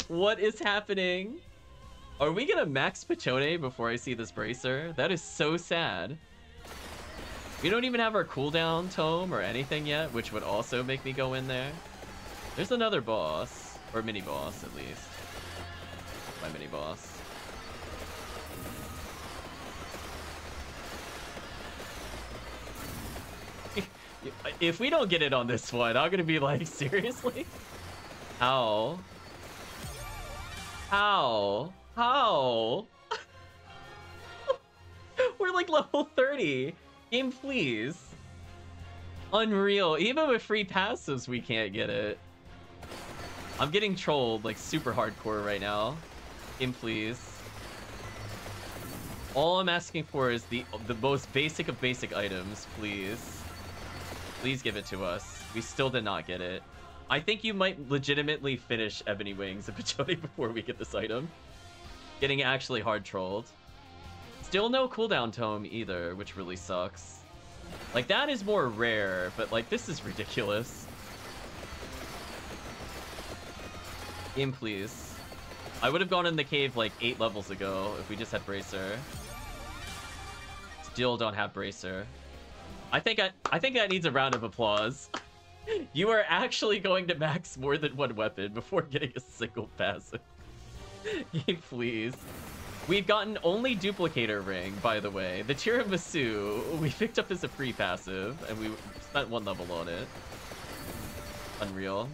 What is happening? Are we gonna max Peachone before I see this bracer? That is so sad. We don't even have our cooldown tome or anything yet, which would also make me go in there. There's another boss. Or mini boss, at least. My mini boss. If we don't get it on this one, I'm gonna be like, <laughs> seriously? How? How? How? <laughs> We're like level 30. Game, please. Unreal. Even with free passives, we can't get it. I'm getting trolled like super hardcore right now. Game, please. All I'm asking for is the the most basic of basic items, please. Please give it to us. We still did not get it. I think you might legitimately finish Ebony Wings and <laughs> Peachone before we get this item. Getting actually hard trolled. Still no cooldown tome either, which really sucks. Like, that is more rare, but, like, this is ridiculous. Game, please. I would have gone in the cave, like, eight levels ago if we just had Bracer. Still don't have Bracer. I think I, I think that needs a round of applause. You are actually going to max more than one weapon before getting a single passive. Game, <laughs> please. We've gotten only Duplicator Ring, by the way. The Tiramisu, we picked up as a free passive, and we spent one level on it. Unreal.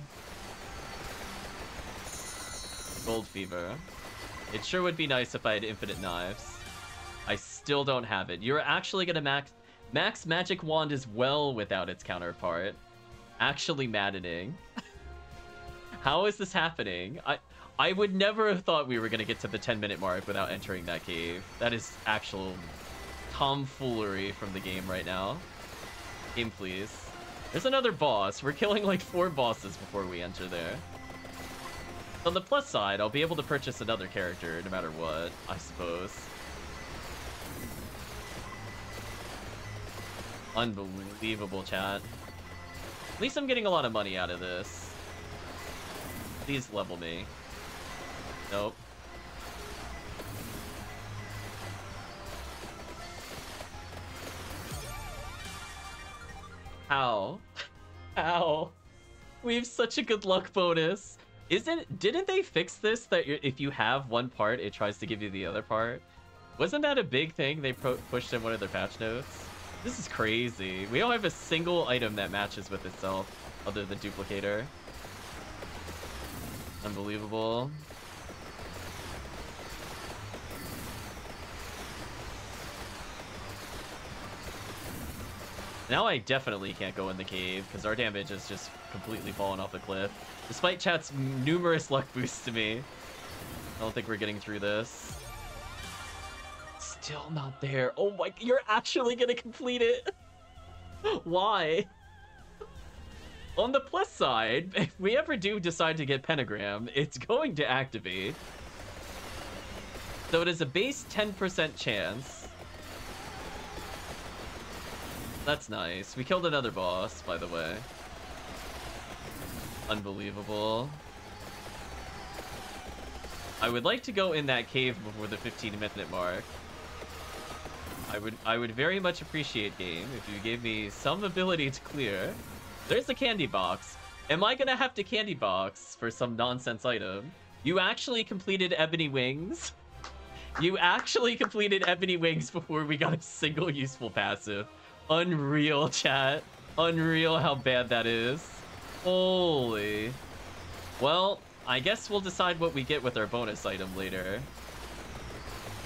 Gold Fever. It sure would be nice if I had infinite knives. I still don't have it. You're actually gonna max... Max Magic Wand is well without its counterpart. Actually maddening. <laughs> How is this happening? I I would never have thought we were going to get to the 10 minute mark without entering that cave. That is actual tomfoolery from the game right now. Game, please. There's another boss. We're killing like four bosses before we enter there. On the plus side, I'll be able to purchase another character no matter what, I suppose. Unbelievable, chat. At least I'm getting a lot of money out of this. Please level me. Nope. How? <laughs> How? We have such a good luck bonus. Isn't didn't they fix this that if you have one part, it tries to give you the other part? Wasn't that a big thing they pushed in one of their patch notes? This is crazy. We don't have a single item that matches with itself other than duplicator. Unbelievable. Now I definitely can't go in the cave, because our damage has just completely fallen off the cliff. Despite chat's numerous luck boosts to me. I don't think we're getting through this. Still not there. Oh my, you're actually gonna complete it? <laughs> Why? On the plus side, <laughs> if we ever do decide to get Pentagram, it's going to activate. So it is a base 10% chance that's nice. We killed another boss, by the way. Unbelievable. I would like to go in that cave before the 15 minute mark. I would I would very much appreciate game if you gave me some ability to clear. There's the candy box. Am I gonna have to candy box for some nonsense item? You actually completed Ebony Wings? <laughs> You actually completed Ebony Wings before we got a single useful passive. Unreal, chat. Unreal how bad that is. Holy. Well, I guess we'll decide what we get with our bonus item later.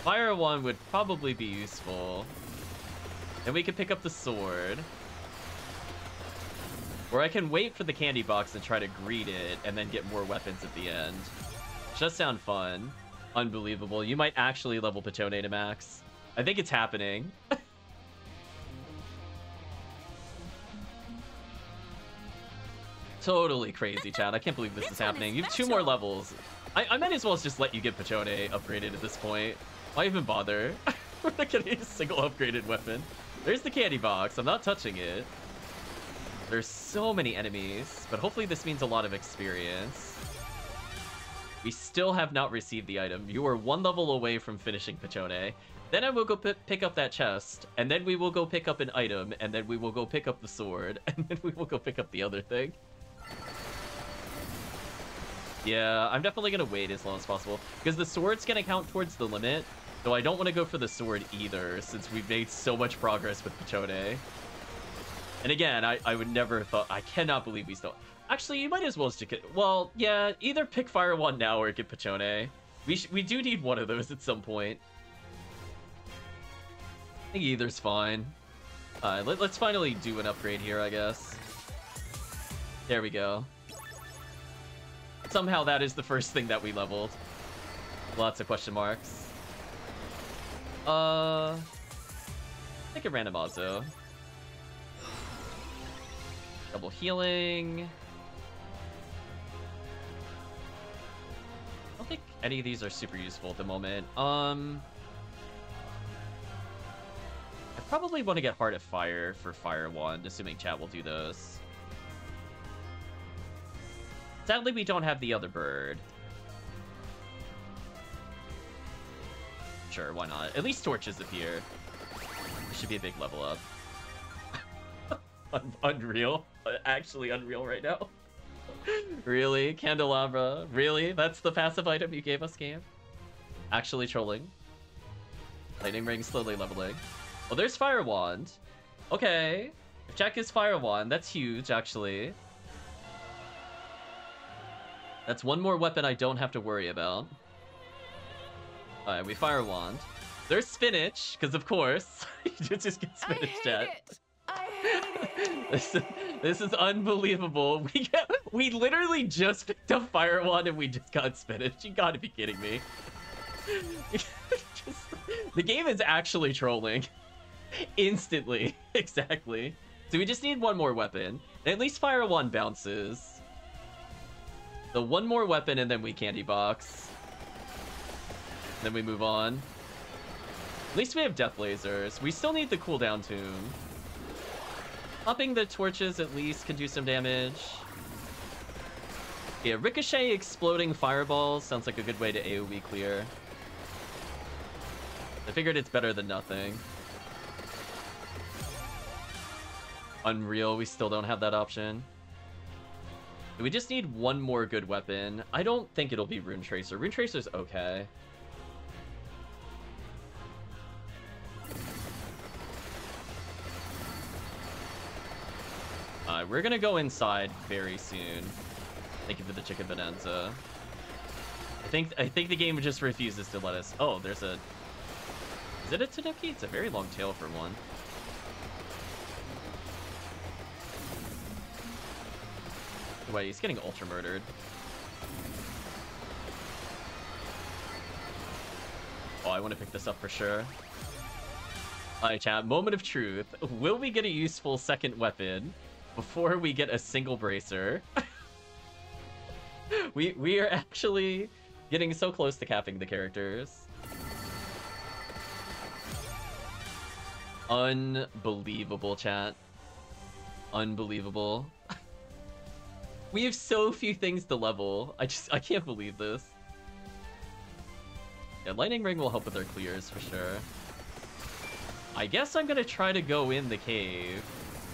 Fire Wand would probably be useful. And we could pick up the sword. Or I can wait for the candy box and try to greet it and then get more weapons at the end. Just sound fun. Unbelievable. You might actually level Peachone to max. I think it's happening. <laughs> totally crazy, chat. I can't believe this is happening. You have two more levels. I, I might as well just let you get Peachone upgraded at this point. Why even bother? <laughs> We're not getting a single upgraded weapon. There's the candy box. I'm not touching it. There's so many enemies, but hopefully this means a lot of experience. We still have not received the item. You are one level away from finishing Peachone. Then I will go pick up that chest, and then we will go pick up an item, and then we will go pick up the sword, <laughs> and then we will go pick up the other thing. Yeah, I'm definitely going to wait as long as possible. Because the sword's going to count towards the limit. So I don't want to go for the sword either, since we've made so much progress with Peachone. And again, I, I would never have thought... I cannot believe we still... Actually, you might as well stick it... Well, yeah, either pick Fire Wand now or get Peachone. We, we do need one of those at some point. I think either's fine. Uh, let, let's finally do an upgrade here, I guess. There we go. Somehow that is the first thing that we leveled. Lots of question marks. Uh... Take a Randomazzo. Double healing. I don't think any of these are super useful at the moment. Um... I probably want to get Heart of Fire for Fire Wand, assuming chat will do those. Sadly, we don't have the other bird. Sure, why not? At least torches appear. It should be a big level up. <laughs> Unreal. Uh, actually unreal right now. <laughs> really? Candelabra? Really? That's the passive item you gave us, game? Actually trolling. Lightning ring slowly leveling. Well, there's Fire Wand. Okay. If Jack is Fire Wand, that's huge, actually. That's one more weapon I don't have to worry about. Alright, we fire wand. There's spinach, because of course. <laughs> you just get spinach, chat. It. I hate it. this, this is unbelievable. <laughs> We get we literally just picked up Fire Wand and we just got spinach. You gotta be kidding me. just, <laughs> the game is actually trolling. Instantly. exactly. So we just need one more weapon. And at least Fire Wand bounces. So one more weapon and then we candy box. Then we move on. At least we have death lasers. We still need the cooldown tome. Popping the torches at least can do some damage. Yeah, Ricochet exploding fireballs sounds like a good way to AoE clear. I figured it's better than nothing. Unreal, we still don't have that option. We just need one more good weapon. I don't think it'll be Rune Tracer. Rune Tracer's okay. Uh, we're gonna go inside very soon. Thank you for the chicken bonanza. I think I think the game just refuses to let us. Oh, there's a. Is it a Tanuki? It's a very long tail for one. Wait, he's getting ultra murdered. Oh, I want to pick this up for sure. Alright, chat. Moment of truth. Will we get a useful second weapon before we get a single bracer? <laughs> we we are actually getting so close to capping the characters. Unbelievable, chat. Unbelievable. <laughs> we have so few things to level. I just I can't believe this. Yeah, Lightning Ring will help with our clears for sure. I guess I'm gonna try to go in the cave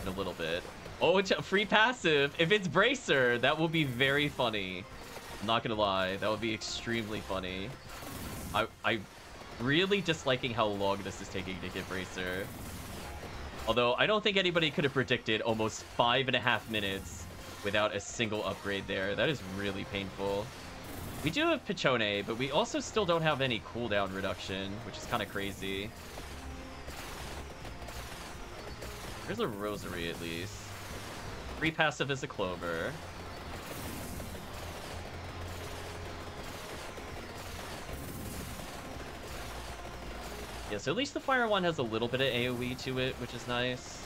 in a little bit. Oh, it's a free passive. If it's Bracer, that will be very funny. I'm not gonna lie, that would be extremely funny. I, I really disliking how long this is taking to get Bracer. Although, I don't think anybody could have predicted almost five and a half minutes without a single upgrade there. That is really painful. We do have Peachone, but we also still don't have any cooldown reduction, which is kind of crazy. There's a Rosary, at least. Free passive is a Clover. Yeah, so at least the Fire Wand has a little bit of AoE to it, which is nice.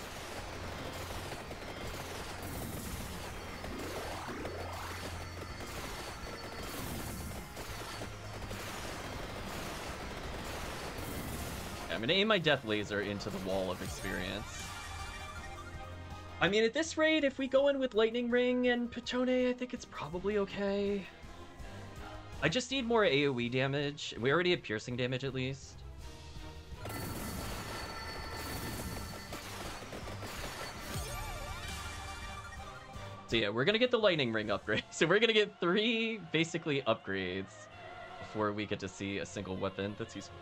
I'm gonna aim my Death Laser into the wall of experience. I mean, at this rate, if we go in with Lightning Ring and Peachone, I think it's probably okay. I just need more AoE damage. We already have piercing damage, at least. So yeah, we're gonna get the Lightning Ring upgrade. <laughs> So we're gonna get three, basically, upgrades before we get to see a single weapon that's useful.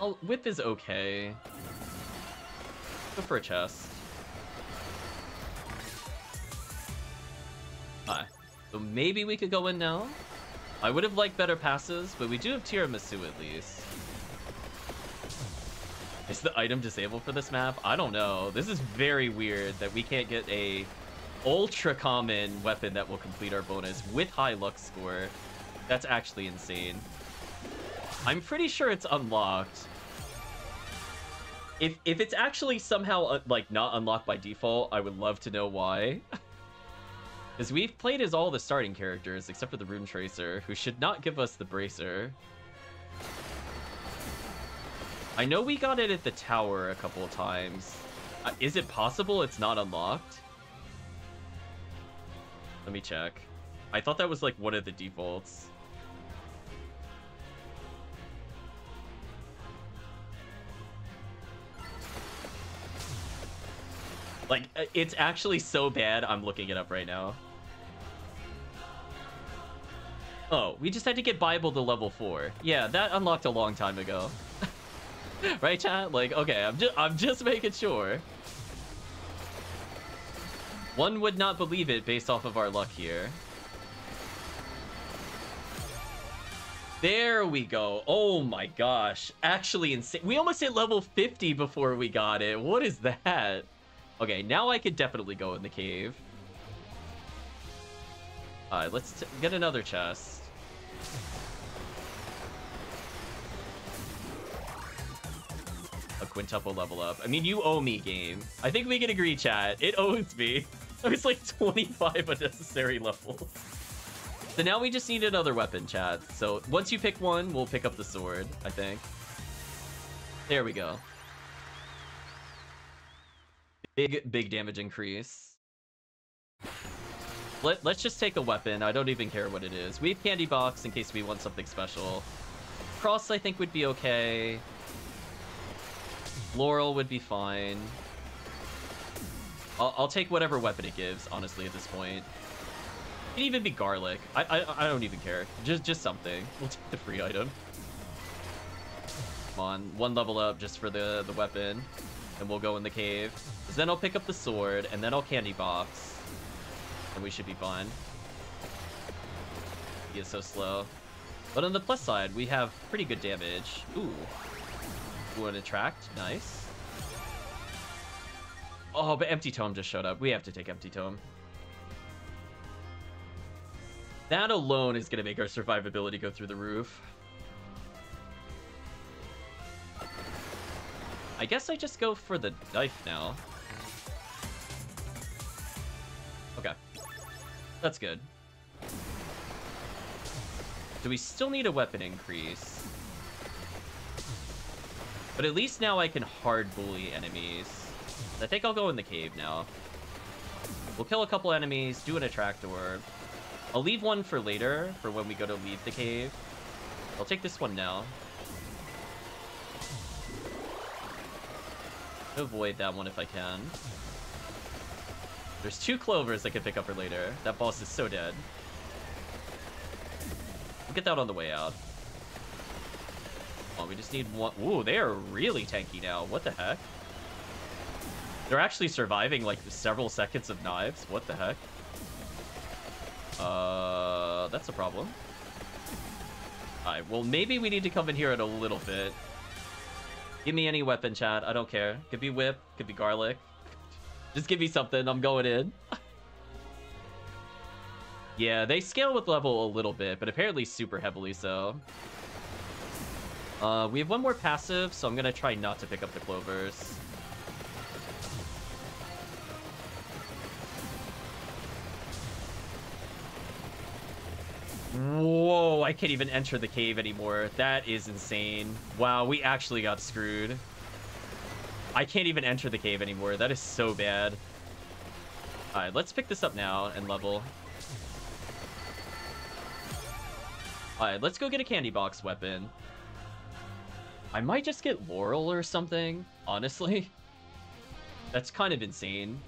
Oh, Whip is okay. Go for a chest. Alright. So maybe we could go in now? I would have liked better passes, but we do have Tiramisu at least. Is the item disabled for this map? I don't know. This is very weird that we can't get a ultra common weapon that will complete our bonus with high luck score. That's actually insane. I'm pretty sure it's unlocked. If if it's actually somehow uh, like not unlocked by default, I would love to know why. <laughs> Because we've played as all the starting characters except for the Rune Tracer, who should not give us the Bracer. I know we got it at the tower a couple of times. Uh, is it possible it's not unlocked? Let me check. I thought that was like one of the defaults. Like, uh, it's actually so bad, I'm looking it up right now. Oh, we just had to get Bible to level 4. Yeah, that unlocked a long time ago. <laughs> right, chat? Like, okay, I'm just I'm just making sure. One would not believe it based off of our luck here. There we go. Oh my gosh. Actually insane. We almost hit level 50 before we got it. What is that? Okay, now I could definitely go in the cave. Alright, let's get another chest. A quintuple level up. I mean, you owe me, game. I think we can agree, chat. It owes me. <laughs> I was like 25 <laughs> unnecessary levels. So now we just need another weapon, chat. So once you pick one, we'll pick up the sword, I think. There we go. Big, big damage increase. Let, let's just take a weapon. I don't even care what it is. We have Candy Box in case we want something special. Cross, I think, would be okay. Laurel would be fine. I'll, I'll take whatever weapon it gives, honestly, at this point. It can even be garlic. I, I, I don't even care. Just, just something. We'll take the free item. Come on, one level up just for the, the weapon. And we'll go in the cave. Then I'll pick up the sword, and then I'll candy box. And we should be fine. He is so slow. But on the plus side, we have pretty good damage. Ooh. Ooh, an attract. Nice. Oh, but Empty Tome just showed up. We have to take Empty Tome. That alone is going to make our survivability go through the roof. I guess I just go for the knife now. Okay. That's good. Do we still need a weapon increase? But at least now I can hard bully enemies. I think I'll go in the cave now. We'll kill a couple enemies, do an Attractorb. I'll leave one for later, for when we go to leave the cave. I'll take this one now. Avoid that one if I can. There's two clovers I can pick up for later. That boss is so dead. We'll get that on the way out. Oh, we just need one. Ooh, they are really tanky now. What the heck? They're actually surviving like several seconds of knives. What the heck? Uh, that's a problem. Alright, well, maybe we need to come in here in a little bit. Give me any weapon, chat. I don't care. Could be whip, could be garlic. Just give me something. I'm going in. <laughs> yeah, they scale with level a little bit, but apparently super heavily so. Uh, we have one more passive, so I'm gonna try not to pick up the clovers. Whoa, I can't even enter the cave anymore. That is insane. Wow, we actually got screwed. I can't even enter the cave anymore. That is so bad. Alright, let's pick this up now and level. Alright, let's go get a candy box weapon. I might just get Laurel or something, honestly. <laughs> That's kind of insane.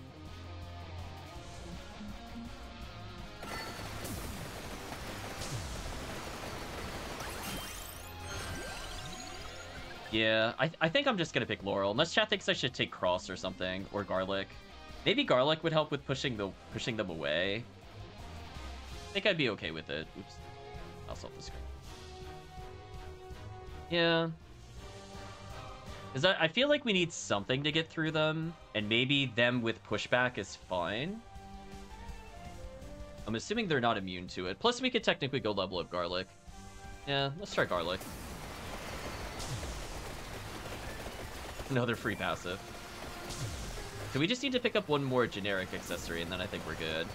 Yeah, I, I think I'm just gonna pick Laurel. Unless chat thinks I should take Cross or something, or Garlic. Maybe Garlic would help with pushing the pushing them away. I think I'd be okay with it. Oops. I'll stop the screen. Yeah. Because I, I feel like we need something to get through them, and maybe them with pushback is fine. I'm assuming they're not immune to it. Plus, we could technically go level up Garlic. Yeah, let's try Garlic. Another free passive. So we just need to pick up one more generic accessory, and then I think we're good.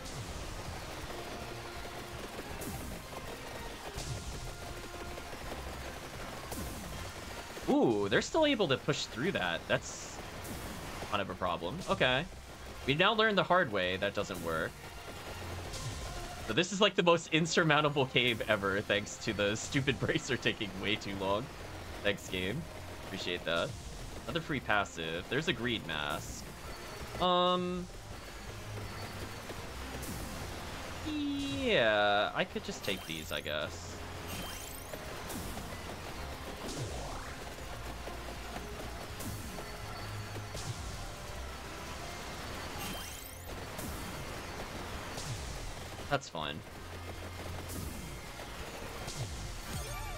Ooh, they're still able to push through that. That's kind of a problem. Okay. We now learned the hard way that doesn't work. So this is like the most insurmountable cave ever, thanks to the stupid <laughs> bracer taking way too long. Thanks, game. Appreciate that. Another free passive. There's a greed mask. Um... Yeah, I could just take these, I guess. That's fine.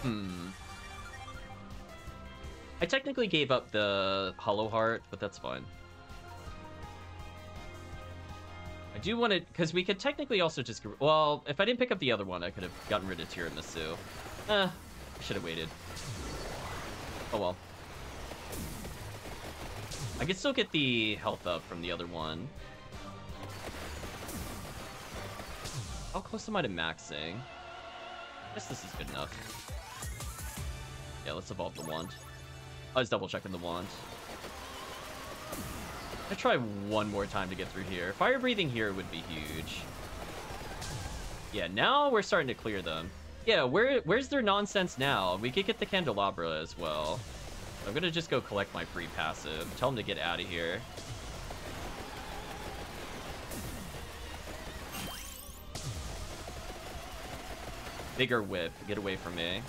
Hmm. I technically gave up the Hollow Heart, but that's fine. I do want to, because we could technically also just, well, if I didn't pick up the other one, I could have gotten rid of Tiramisu. Eh, I should have waited. Oh well. I could still get the health up from the other one. How close am I to maxing? I guess this is good enough. Yeah, let's evolve the wand. I was double checking the wand. I try one more time to get through here. Fire breathing here would be huge. Yeah, now we're starting to clear them. Yeah, where where's their nonsense now? We could get the candelabra as well. I'm gonna just go collect my free passive. Tell them to get out of here. Bigger whip. Get away from me.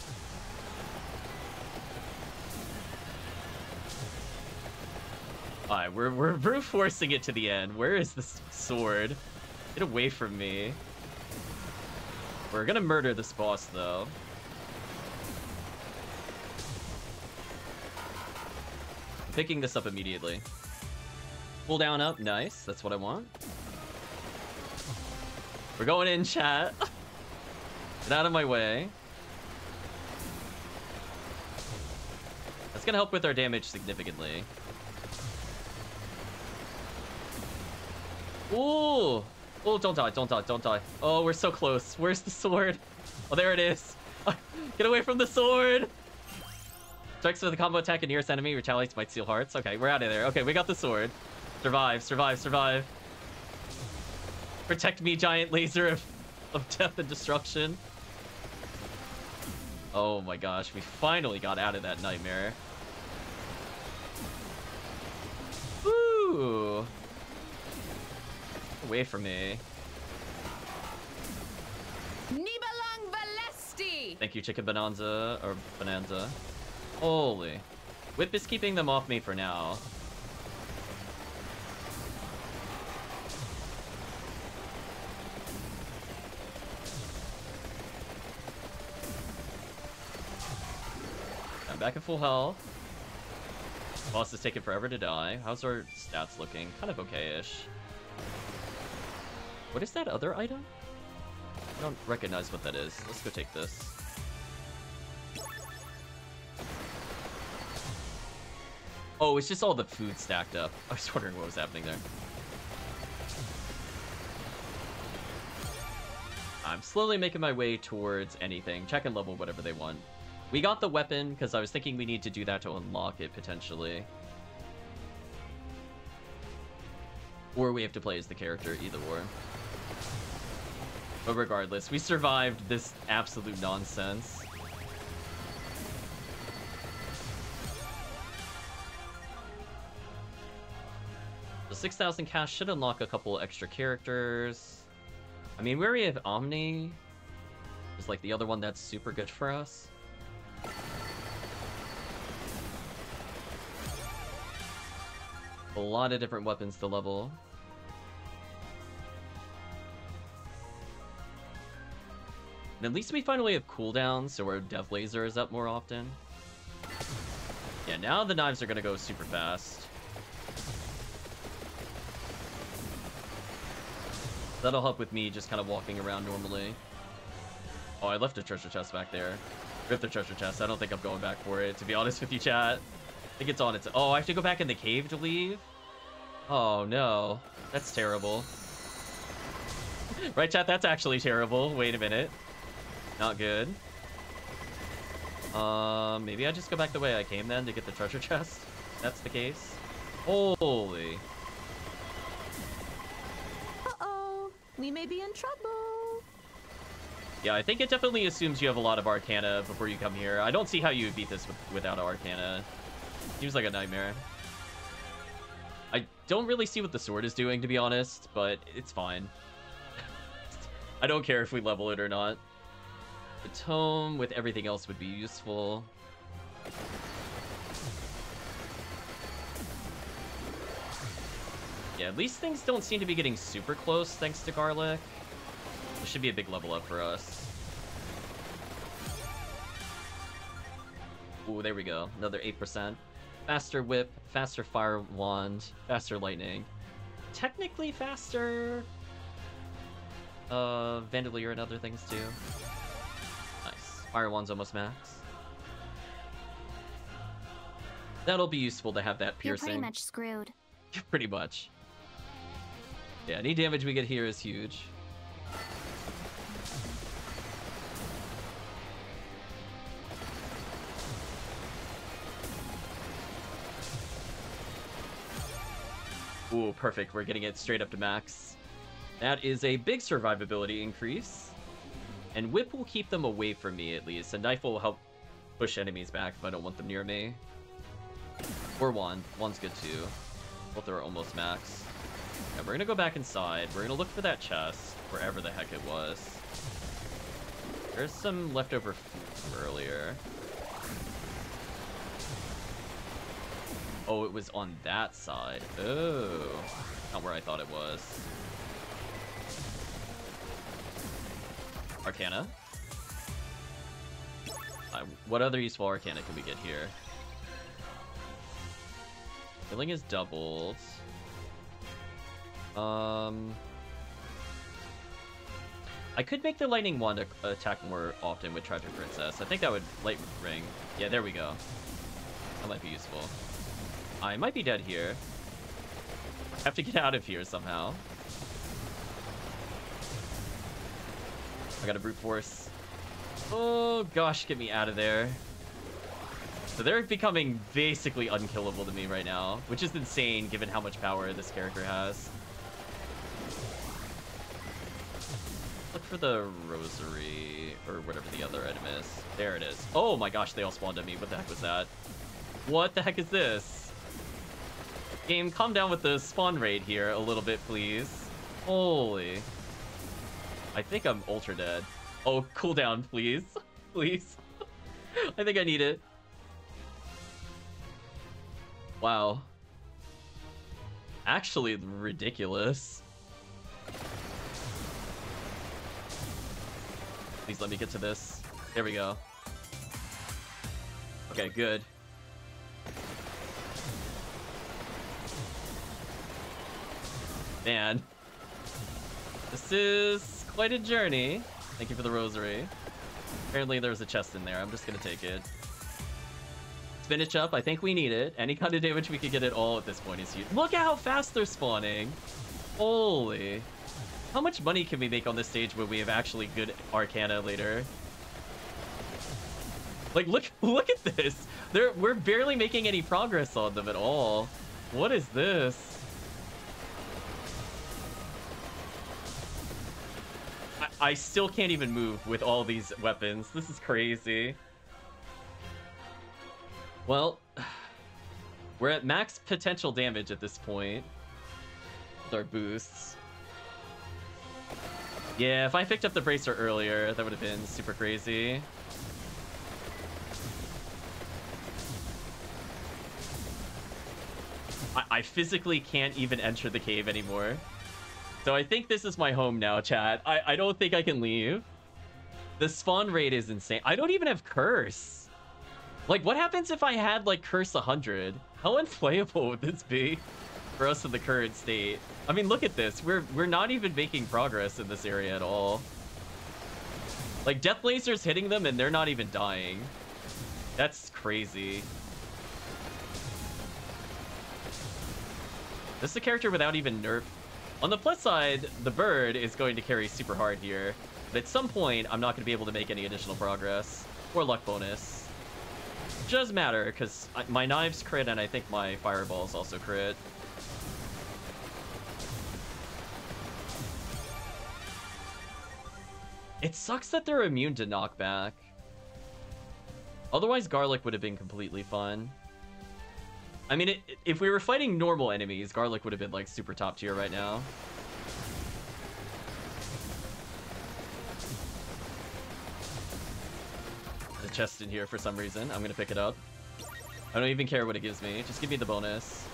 Alright, we're, we're brute forcing it to the end. Where is this sword? Get away from me. We're gonna murder this boss, though. Picking this up immediately. Pull down up, nice. That's what I want. We're going in, chat. Get out of my way. That's gonna help with our damage significantly. Ooh! Oh, don't die, don't die, don't die. Oh, we're so close. Where's the sword? Oh, there it is. <laughs> Get away from the sword! Strikes with a combo attack and nearest enemy, retaliates might steal hearts. Okay, we're out of there. Okay, we got the sword. Survive, survive, survive. Protect me, giant laser of, of death and destruction. Oh my gosh, we finally got out of that nightmare. Woo! Away from me. Nibalang Valesti! Thank you, Chicken Bonanza, or Bonanza. Holy. Whip is keeping them off me for now. I'm back at full health. Boss is taking forever to die. How's our stats looking? Kind of okay-ish. What is that other item? I don't recognize what that is. Let's go take this. Oh, it's just all the food stacked up. <laughs> I was wondering what was happening there. I'm slowly making my way towards anything. Check and level whatever they want. We got the weapon because I was thinking we need to do that to unlock it potentially. Or we have to play as the character, either or. But regardless, we survived this absolute nonsense. The 6,000 cash should unlock a couple extra characters. I mean, where we already have Omni. Is like the other one that's super good for us. A lot of different weapons to level. At least we finally have cooldowns, so our Death Laser is up more often. Yeah, now the knives are gonna go super fast. That'll help with me just kind of walking around normally. Oh, I left a treasure chest back there. Rip the treasure chest. I don't think I'm going back for it, to be honest with you, chat. I think it's on its... Oh, I have to go back in the cave to leave? Oh, no. That's terrible. <laughs> right, chat? That's actually terrible. Wait a minute. Not good. Um, maybe I just go back the way I came then to get the treasure <laughs> chest. That's the case. Holy. Uh-oh. We may be in trouble. Yeah, I think it definitely assumes you have a lot of Arcana before you come here. I don't see how you would beat this with, without Arcana. Seems like a nightmare. I don't really see what the sword is doing, to be honest, but it's fine. <laughs> I don't care if we level it or not. The tome with everything else would be useful. Yeah, at least things don't seem to be getting super close thanks to Garlic. This should be a big level up for us. Ooh, there we go. Another 8%. Faster whip, faster fire wand, faster lightning. Technically faster uh, Vandalier and other things too. Fire Wand's almost max. That'll be useful to have that piercing. You're pretty much screwed. <laughs> pretty much. Yeah, any damage we get here is huge. Ooh, perfect. We're getting it straight up to max. That is a big survivability increase. And Whip will keep them away from me at least. And Knife will help push enemies back if I don't want them near me. Or Wand. Wand's good too. Both are almost max. And we're gonna go back inside. We're gonna look for that chest, wherever the heck it was. There's some leftover from earlier. Oh, it was on that side. Oh. Not where I thought it was. Arcana. Uh, what other useful Arcana can we get here? Healing is doubled. Um... I could make the Lightning Wand attack more often with Tragic Princess. I think that would light ring. Yeah, there we go. That might be useful. I might be dead here. I have to get out of here somehow. I got a brute force. Oh gosh, get me out of there. So they're becoming basically unkillable to me right now, which is insane given how much power this character has. Look for the rosary, or whatever the other item is. There it is. Oh my gosh, they all spawned at me. What the heck was that? What the heck is this? Game, calm down with the spawn rate here a little bit, please. Holy. I think I'm ultra dead. Oh, cooldown, please. <laughs> please. <laughs> I think I need it. Wow. Actually, ridiculous. Please let me get to this. There we go. Okay, good. Man. This is quite a journey. Thank you for the rosary. Apparently there's a chest in there. I'm just gonna take it. Spinach up. I think we need it. Any kind of damage we could get at all at this point is huge. Look at how fast they're spawning. Holy. How much money can we make on this stage when we have actually good Arcana later? Like, look, <laughs> look at this. They're, we're barely making any progress on them at all. What is this? I, still can't even move with all these weapons. This is crazy. Well, <sighs> we're at max potential damage at this point. With our boosts. Yeah, if I picked up the bracer earlier, that would have been super crazy. I, I physically can't even enter the cave anymore. So I think this is my home now, chat. I, I don't think I can leave. The spawn rate is insane. I don't even have curse. Like, what happens if I had, like, curse 100? How unplayable <laughs> would this be for us in the current state? I mean, look at this. We're, we're not even making progress in this area at all. Like, Death Laser's hitting them and they're not even dying. That's crazy. This is a character without even nerf. On the plus side, the bird is going to carry super hard here. But at some point, I'm not going to be able to make any additional progress. Or luck bonus. Does matter, because my knives crit and I think my fireballs also crit. It sucks that they're immune to knockback. Otherwise, Garlic would have been completely fun. I mean, it, if we were fighting normal enemies, Garlic would have been, like, super top tier right now. A chest in here for some reason. I'm gonna pick it up. I don't even care what it gives me. Just give me the bonus.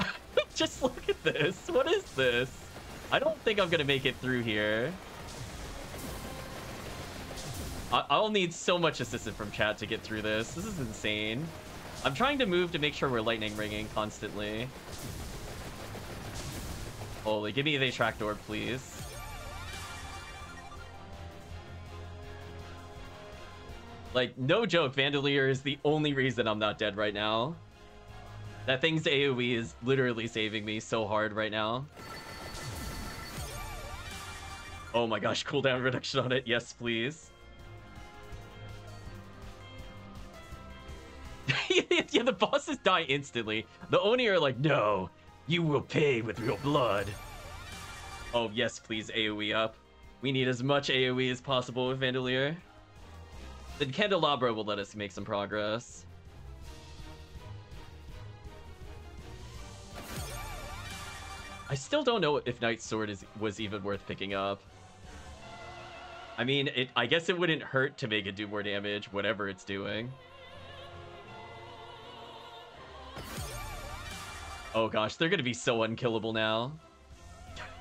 <laughs> Just look at this. What is this? I don't think I'm gonna make it through here. I'll need so much assistance from chat to get through this. This is insane. I'm trying to move to make sure we're lightning ringing constantly. Holy, give me the Attractorb, please. Like, no joke, Vandalier is the only reason I'm not dead right now. That thing's AoE is literally saving me so hard right now. Oh my gosh, cooldown reduction on it. Yes, please. <laughs> yeah, the bosses die instantly. The Oni are like, no, you will pay with your blood. Oh, yes, please, AoE up. We need as much AoE as possible with Vandalier. The Candelabra will let us make some progress. I still don't know if Knight's Sword is was even worth picking up. I mean, it. I guess it wouldn't hurt to make it do more damage, whatever it's doing. Oh gosh, they're gonna be so unkillable now.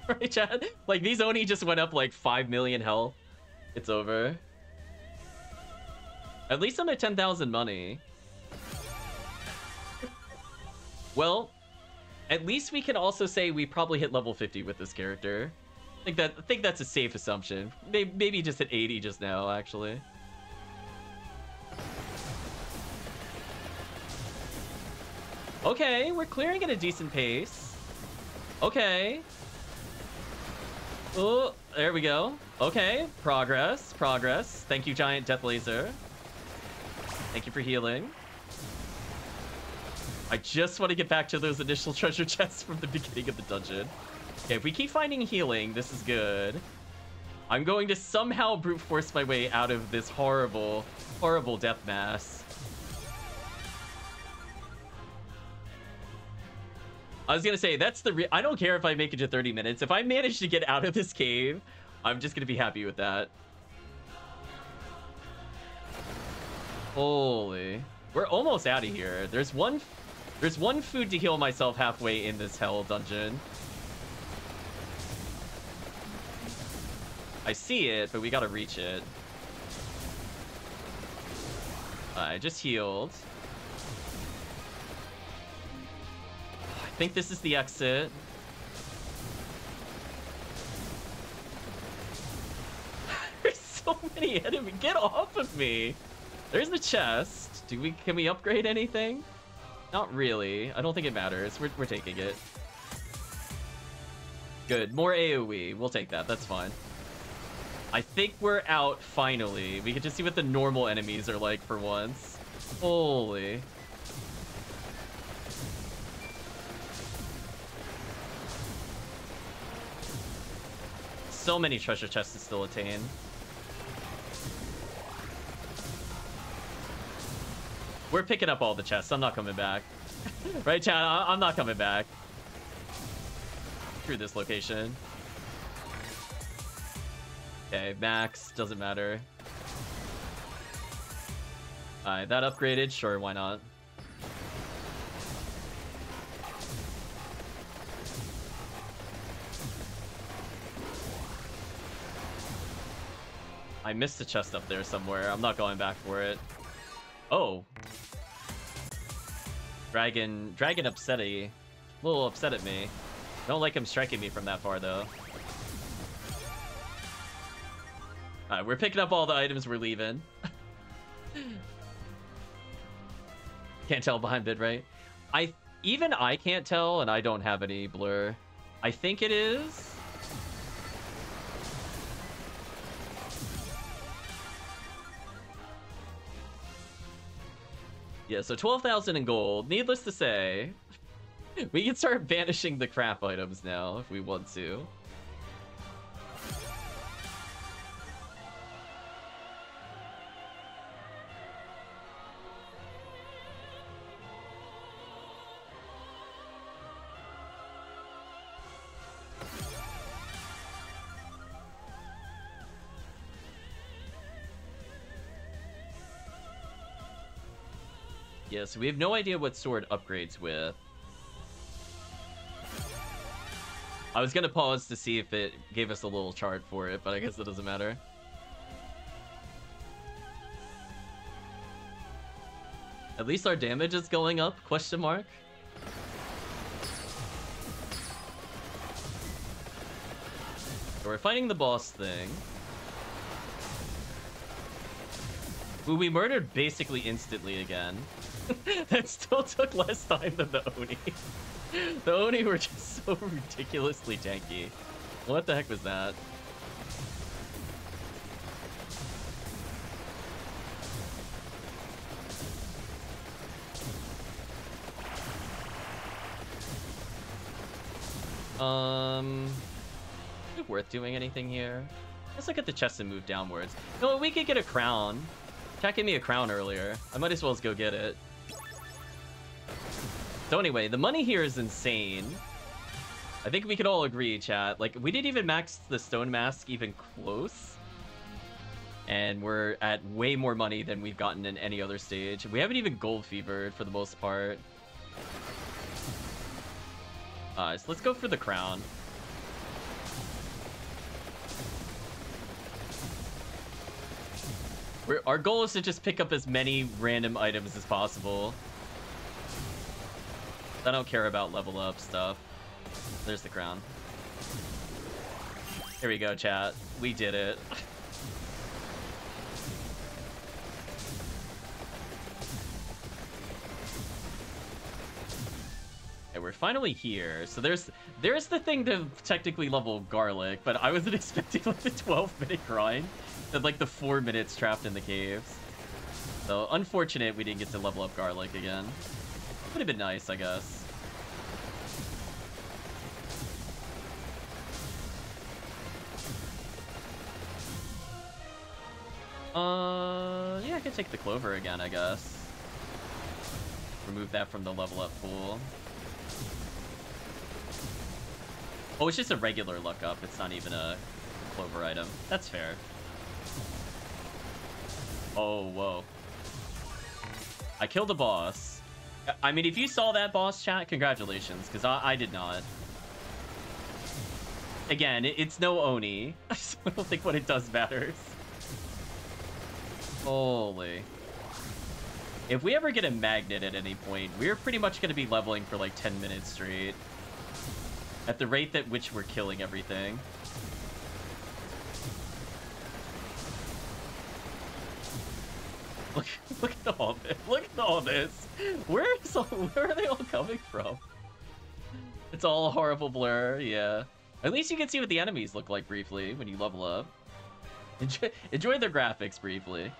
<laughs> right, chat? Like, these Oni just went up like 5 million health. It's over. At least I'm at 10,000 money. well, at least we can also say we probably hit level 50 with this character. I think that I think that's a safe assumption. Maybe, maybe just at 80 just now, actually. Okay, we're clearing at a decent pace. Okay. Oh, there we go. Okay, progress, progress. Thank you, Giant Death Laser. Thank you for healing. I just want to get back to those initial <laughs> treasure chests from the beginning of the dungeon. Okay, if we keep finding healing, this is good. I'm going to somehow brute force my way out of this horrible, horrible death mass. I was gonna say, that's the re- I don't care if I make it to 30 minutes. If I manage to get out of this cave, I'm just gonna be happy with that. Holy. We're almost out of here. There's one... There's one food to heal myself halfway in this hell dungeon. I see it, but we gotta reach it. I just healed. Think this is the exit. <laughs> There's so many enemies. Get off of me. There's the chest. Do we can we upgrade anything? Not really. I don't think it matters. We're, we're taking it. Good. More AoE. We'll take that. That's fine. I think we're out finally. We get to see what the normal enemies are like for once. Holy. So many treasure chests to still attain. We're picking up all the chests. I'm not coming back. <laughs> right, chat? I'm not coming back. Through this location. Okay, max. Doesn't matter. Alright, that upgraded. Sure, why not? I missed a chest up there somewhere. I'm not going back for it. Oh. Dragon... Dragon upsetty. A little upset at me. Don't like him striking me from that far, though. Alright, we're picking up all the items we're leaving. <laughs> can't tell behind bid, right? I... Even I can't tell, and I don't have any blur. I think it is... Yeah, so 12,000 in gold. Needless to say, <laughs> we can start banishing the crap items now if we want to. So we have no idea what sword upgrades with. I was gonna pause to see if it gave us a little chart for it, but I guess it doesn't matter. At least our damage is going up, question mark? So we're fighting the boss thing. Who we murdered basically instantly again. <laughs> that still took less time than the Oni. <laughs> the Oni were just so ridiculously tanky. What the heck was that? Um, is it worth doing anything here? Let's look at the chest and move downwards. No, we could get a crown. Chat gave me a crown earlier. I might as well just go get it. So anyway, the money here is insane. I think we could all agree, chat. Like, we didn't even max the stone mask even close. And we're at way more money than we've gotten in any other stage. We haven't even gold fevered for the most part. Uh, so let's go for the crown. We're, our goal is to just pick up as many random items as possible. I don't care about level up stuff. There's the crown. Here we go, chat. We did it. <laughs> Okay, we're finally here. So there's there's the thing to technically level garlic, but I wasn't <laughs> expecting like the 12 minute grind and like the four minutes trapped in the caves. So unfortunate we didn't get to level up garlic again. Would have been nice, I guess. Uh, yeah, I could take the clover again, I guess. Remove that from the level up pool. Oh, it's just a regular luck up. It's not even a clover item. That's fair. Oh, whoa. I killed a boss. I mean, if you saw that boss chat, congratulations, because I, I, did not. Again, it, it's no Oni. <laughs> I don't think what it does matters. Holy. If we ever get a magnet at any point, we're pretty much going to be leveling for like 10 minutes straight. At the rate at which we're killing everything. Look, look at all this. Look at all this. Where is all, where are they all coming from? It's all a horrible blur, yeah. At least you can see what the enemies look like briefly when you level up. Enjoy, enjoy their graphics briefly.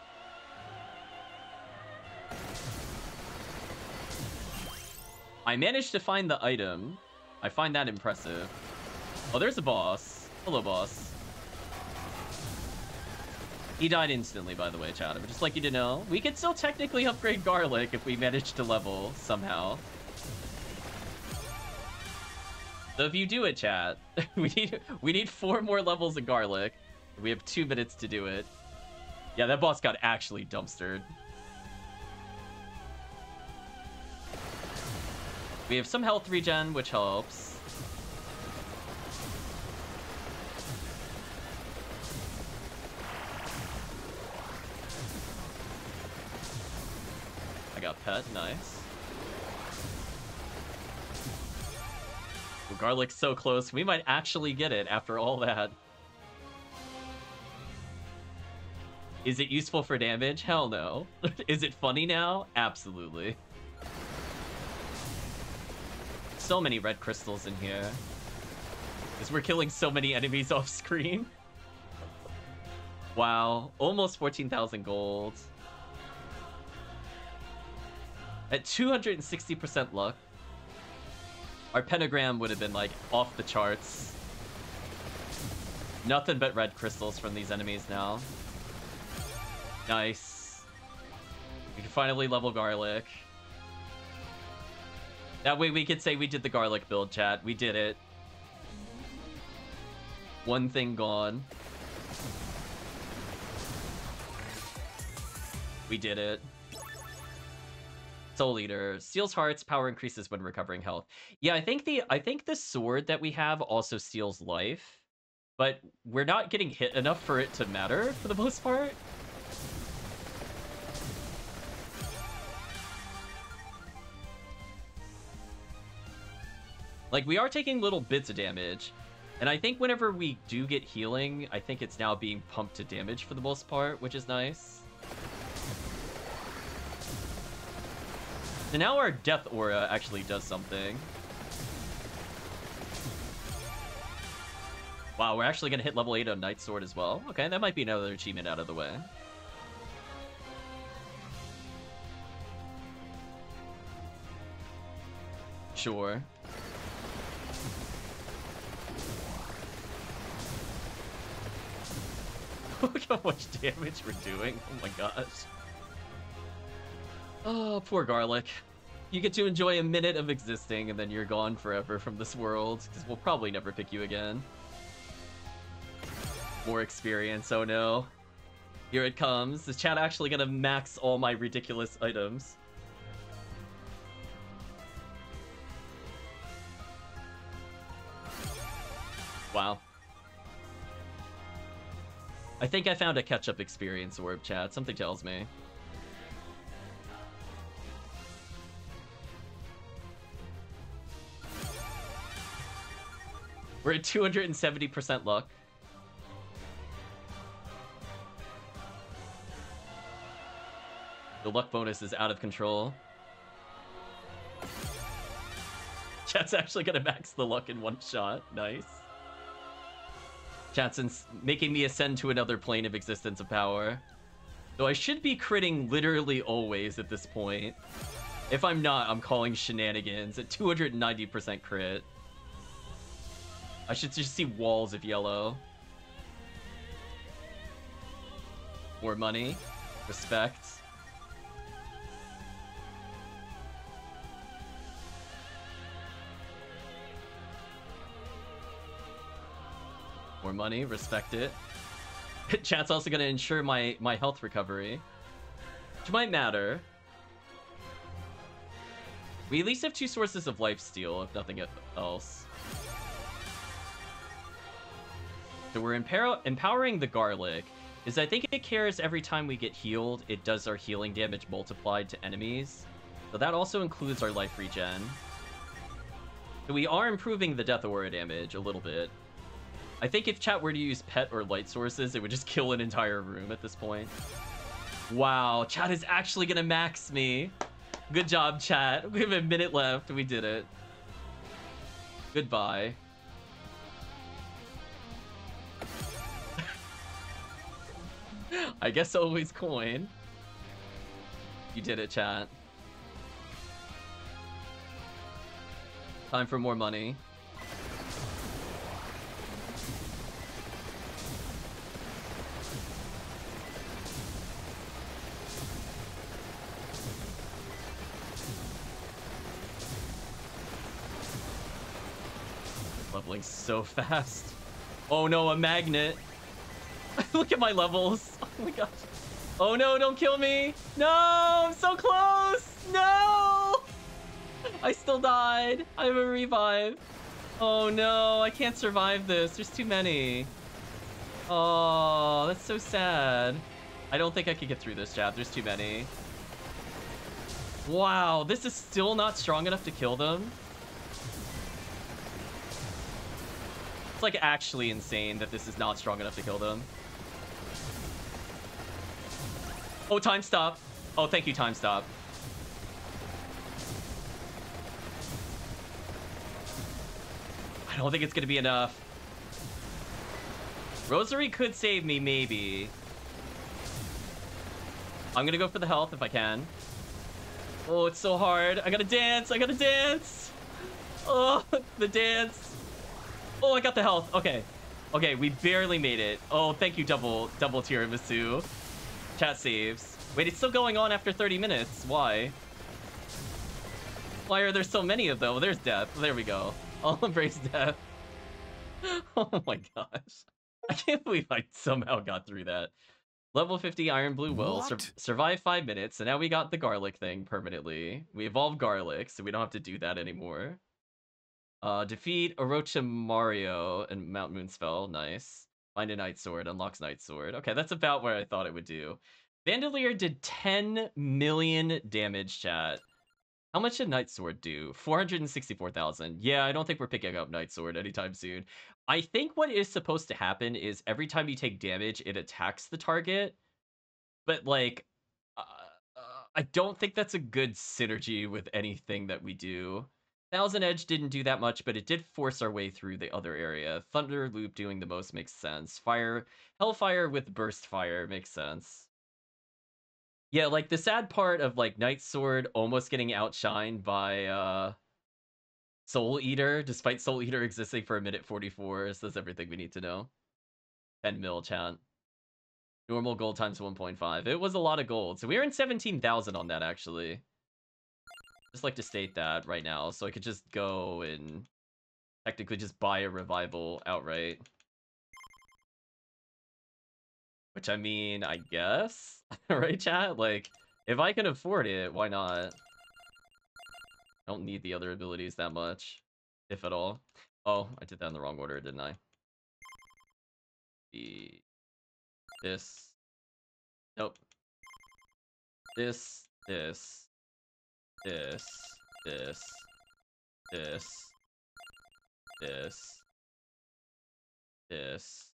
I managed to find the item. I find that impressive. Oh, there's a boss. Hello, boss. He died instantly, by the way, chat. But just like you to know, we could still technically upgrade Garlic if we manage to level somehow. So if you do it, chat, <laughs> we need we need four more levels of Garlic. We have two minutes to do it. Yeah, that boss got actually dumpstered. We have some health regen, which helps. Got pet, nice. Well, garlic's so close, we might actually get it after all that. Is it useful for damage? Hell no. <laughs> Is it funny now? Absolutely. So many red crystals in here. Because we're killing so many enemies <laughs> off screen. wow, almost 14,000 gold. At 260% luck, our pentagram would have been like off the charts. Nothing but red crystals from these enemies now. Nice. We can finally level garlic. That way we could say we did the garlic build, chat. We did it. One thing gone. We did it. Soul Eater. Steals hearts, power increases when recovering health. Yeah, I think the I think the sword that we have also steals life. But we're not getting hit enough for it to matter for the most part. Like, we are taking little bits of damage. And I think whenever we do get healing, I think it's now being pumped to damage for the most part, which is nice. So now our Death Aura actually does something. Wow, we're actually gonna hit level 8 on Night Sword as well. Okay, that might be another achievement out of the way. Sure. <laughs> Look how much damage we're doing. Oh my gosh. Oh, poor Garlic. You get to enjoy a minute of existing and then you're gone forever from this world, because we'll probably never pick you again. More experience, oh no. Here it comes. Is chat actually gonna max all my ridiculous items? Wow. I think I found a catch-up experience orb chat. Something tells me. We're at 270% luck. The luck bonus is out of control. <laughs> Chat's actually gonna max the luck in one shot. Nice. Chatson's making me ascend to another plane of existence of power. Though I should be critting literally always at this point. If I'm not, I'm calling shenanigans at 290% crit. I should just see walls of yellow. More money. Respect. More money, respect it. <laughs> Chat's also gonna ensure my, my health recovery. Which might matter. We at least have two sources of life steal, if nothing else. So we're empower empowering the garlic. Is I think it cares every time we get healed, it does our healing damage multiplied to enemies. So that also includes our life regen. So we are improving the death aura damage a little bit. I think if chat were to use pet or light sources, it would just <laughs> kill an entire room at this point. Wow, chat is actually gonna max me. Good job, chat. We have a minute left. We did it. Goodbye. I guess always coin. You did it, chat. Time for more money. leveling so <laughs> fast. Oh no, a magnet. <laughs> Look at my levels. <laughs> Oh my gosh. Oh no, don't kill me. No, I'm so close. No. I still died. I have a revive. Oh no, I can't survive this. There's too many. Oh, that's so sad. I don't think I could get through this, Jab. There's too many. Wow, this is still not strong enough to kill them. It's like actually insane that this is not strong enough to kill them. Oh, time stop. Oh, thank you, time stop. I don't think it's gonna be enough. Rosary could save me, maybe. I'm gonna go for the health if I can. Oh, it's so hard. I gotta dance. I gotta dance. Oh, <laughs> the dance. Oh, I got the health. Okay. Okay, we barely made it. Oh, thank you, double double tiramisu. Chat saves. Wait, it's still going on after 30 minutes. Why? Why are there so many of them? There's death. There we go. <laughs> I'll embrace death. <laughs> oh my gosh. I can't believe I somehow got through that. Level 50 Iron Blue Will. Sur survive five minutes, and now we got the garlic thing permanently. We evolved garlic, so we don't have to do that anymore. Uh, defeat Orochimario and Mount Moonspell. Nice. Find a Night Sword. Unlocks Night Sword. Okay, that's about where I thought it would do. Vandalier did 10 million damage, chat. How much did Night Sword do? 464,000. Yeah, I don't think we're picking up Night Sword anytime soon. I think what is supposed to happen is every time you take damage, it attacks the target. But, like, uh, uh, I don't think that's a good synergy with anything that we do. Thousand Edge didn't do that much, but it did force our way through the other area. Thunder Loop doing the most makes sense. Fire, Hellfire with Burst Fire makes sense. Yeah, like the sad part of like Night Sword almost getting outshined by uh Soul Eater, despite Soul Eater existing for a minute 44, says everything we need to know. 10 mil chat. Normal gold times 1.5. It was a lot of gold. So we in 17,000 on that actually. Just like to state that right now, so I could just go and technically just buy a revival outright. Which I mean, I guess, <laughs> right, chat? Like, if I can afford it, why not? I don't need the other abilities that much, if at all. Oh, I did that in the wrong order, didn't I? The this. Nope. This, this, this, this, this, this, this,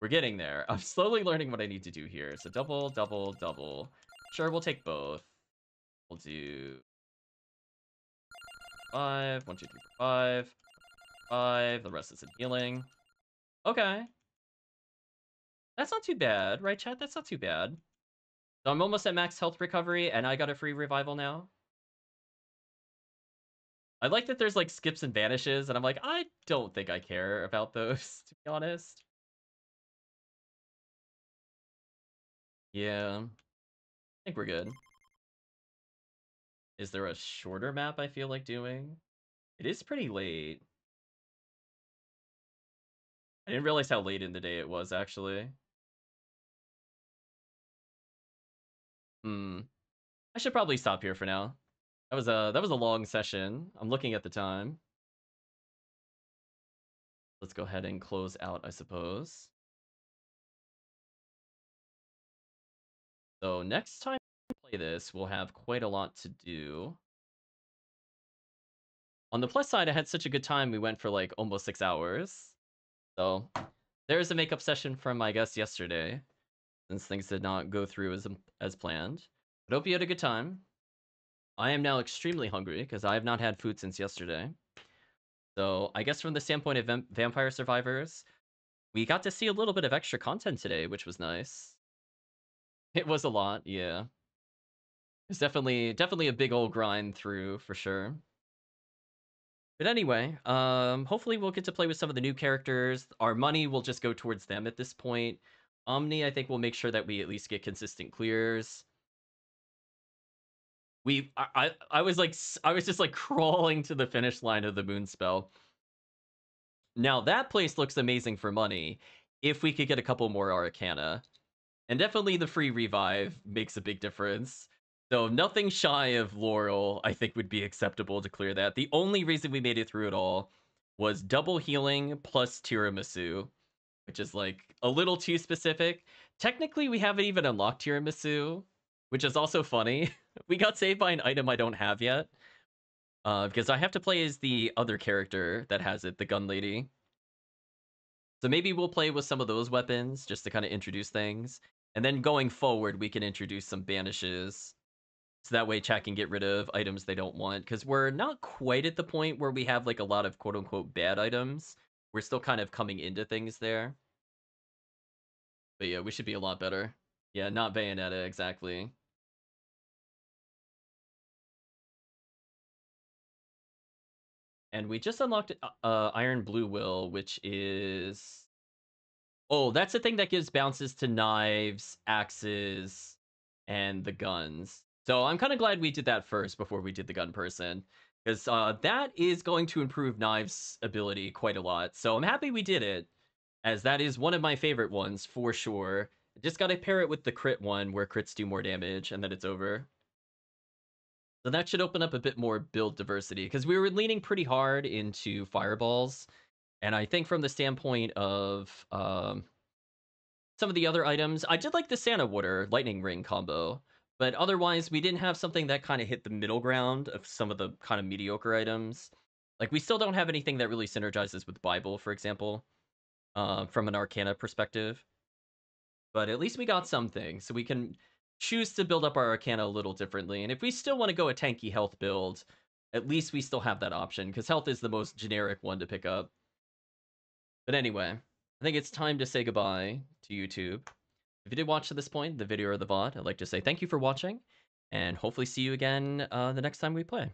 we're getting there. I'm slowly learning what I need to do here. So double, double, double. Sure, we'll take both. We'll do five. One, two, three, five. Five. The rest is in healing. Okay. That's not too bad, right, chat? That's not too bad. So I'm almost at max health recovery, and I got a free revival now. I like that there's like skips and vanishes, and I'm like, I don't think I care about those, <laughs> to be honest. Yeah. I think we're good. Is there a shorter map I feel like doing? It is pretty late. I didn't realize how late in the day it was, actually. Hmm. I should probably stop here for now. That was a that was a long session. I'm looking at the time. Let's go ahead and close out, I suppose. So next time we play this, we'll have quite a lot to do. On the plus side, I had such a good time, we went for like almost six hours. So there's a makeup session from, I guess, yesterday, since things did not go through as, as planned. But hope you had a good time. I am now extremely hungry, because I have not had food since yesterday. So I guess from the standpoint of Vampire Survivors, we got to see a little bit of extra content today, which was nice. It was a lot, yeah. It's definitely definitely a big old grind through for sure. But anyway, um, hopefully we'll get to play with some of the new characters. Our money will just go towards them at this point. Omni, I think we'll make sure that we at least get consistent clears. We, I, I, was like, I was just like <laughs> crawling to the finish line of the moon spell. Now that place looks amazing for money. If we could get a couple more Arcana. And definitely the free revive makes a big difference. So nothing shy of Laurel, I think, would be acceptable to clear that. The only reason we made it through it all was double healing plus tiramisu, which is like a little too specific. Technically, we haven't even unlocked tiramisu, which is also funny. <laughs> we got saved by an item I don't have yet. Uh, because I have to play as the other character that has it, the gun lady. So maybe we'll play with some of those weapons just to kind of introduce things. And then going forward, we can introduce some banishes. So that way chat can get rid of items they don't want. Because we're not quite at the point where we have like a lot of quote unquote bad items. We're still kind of coming into things there. But yeah, we should be a lot better. Yeah, not Bayonetta, exactly. And we just unlocked uh, uh Iron Blue Will, which is Oh, that's the thing that gives bounces to knives, axes, and the guns. So I'm kind of glad we did that first before we did the gun person. Because uh, that is going to improve knives ability quite a lot. So I'm happy we did it. As that is one of my favorite ones for sure. Just gotta pair it with the crit one where crits do more damage and then it's over. So that should open up a bit more build diversity because we were leaning pretty hard into fireballs and I think from the standpoint of um, some of the other items, I did like the Santa Water Lightning Ring combo. But otherwise, we didn't have something that kind of hit the middle ground of some of the kind of mediocre items. Like we still don't have anything that really synergizes with Bible, for example, uh, from an Arcana perspective. But at least we got something, so we can choose to build up our Arcana a little differently. And if we still want to go a tanky health build, at least we still have that option, because health is the most generic one to pick up. But anyway, I think it's time to say goodbye to YouTube. If you did watch to this point, the video or the VOD, I'd like to say thank you for watching, and hopefully see you again uh, the next time we play.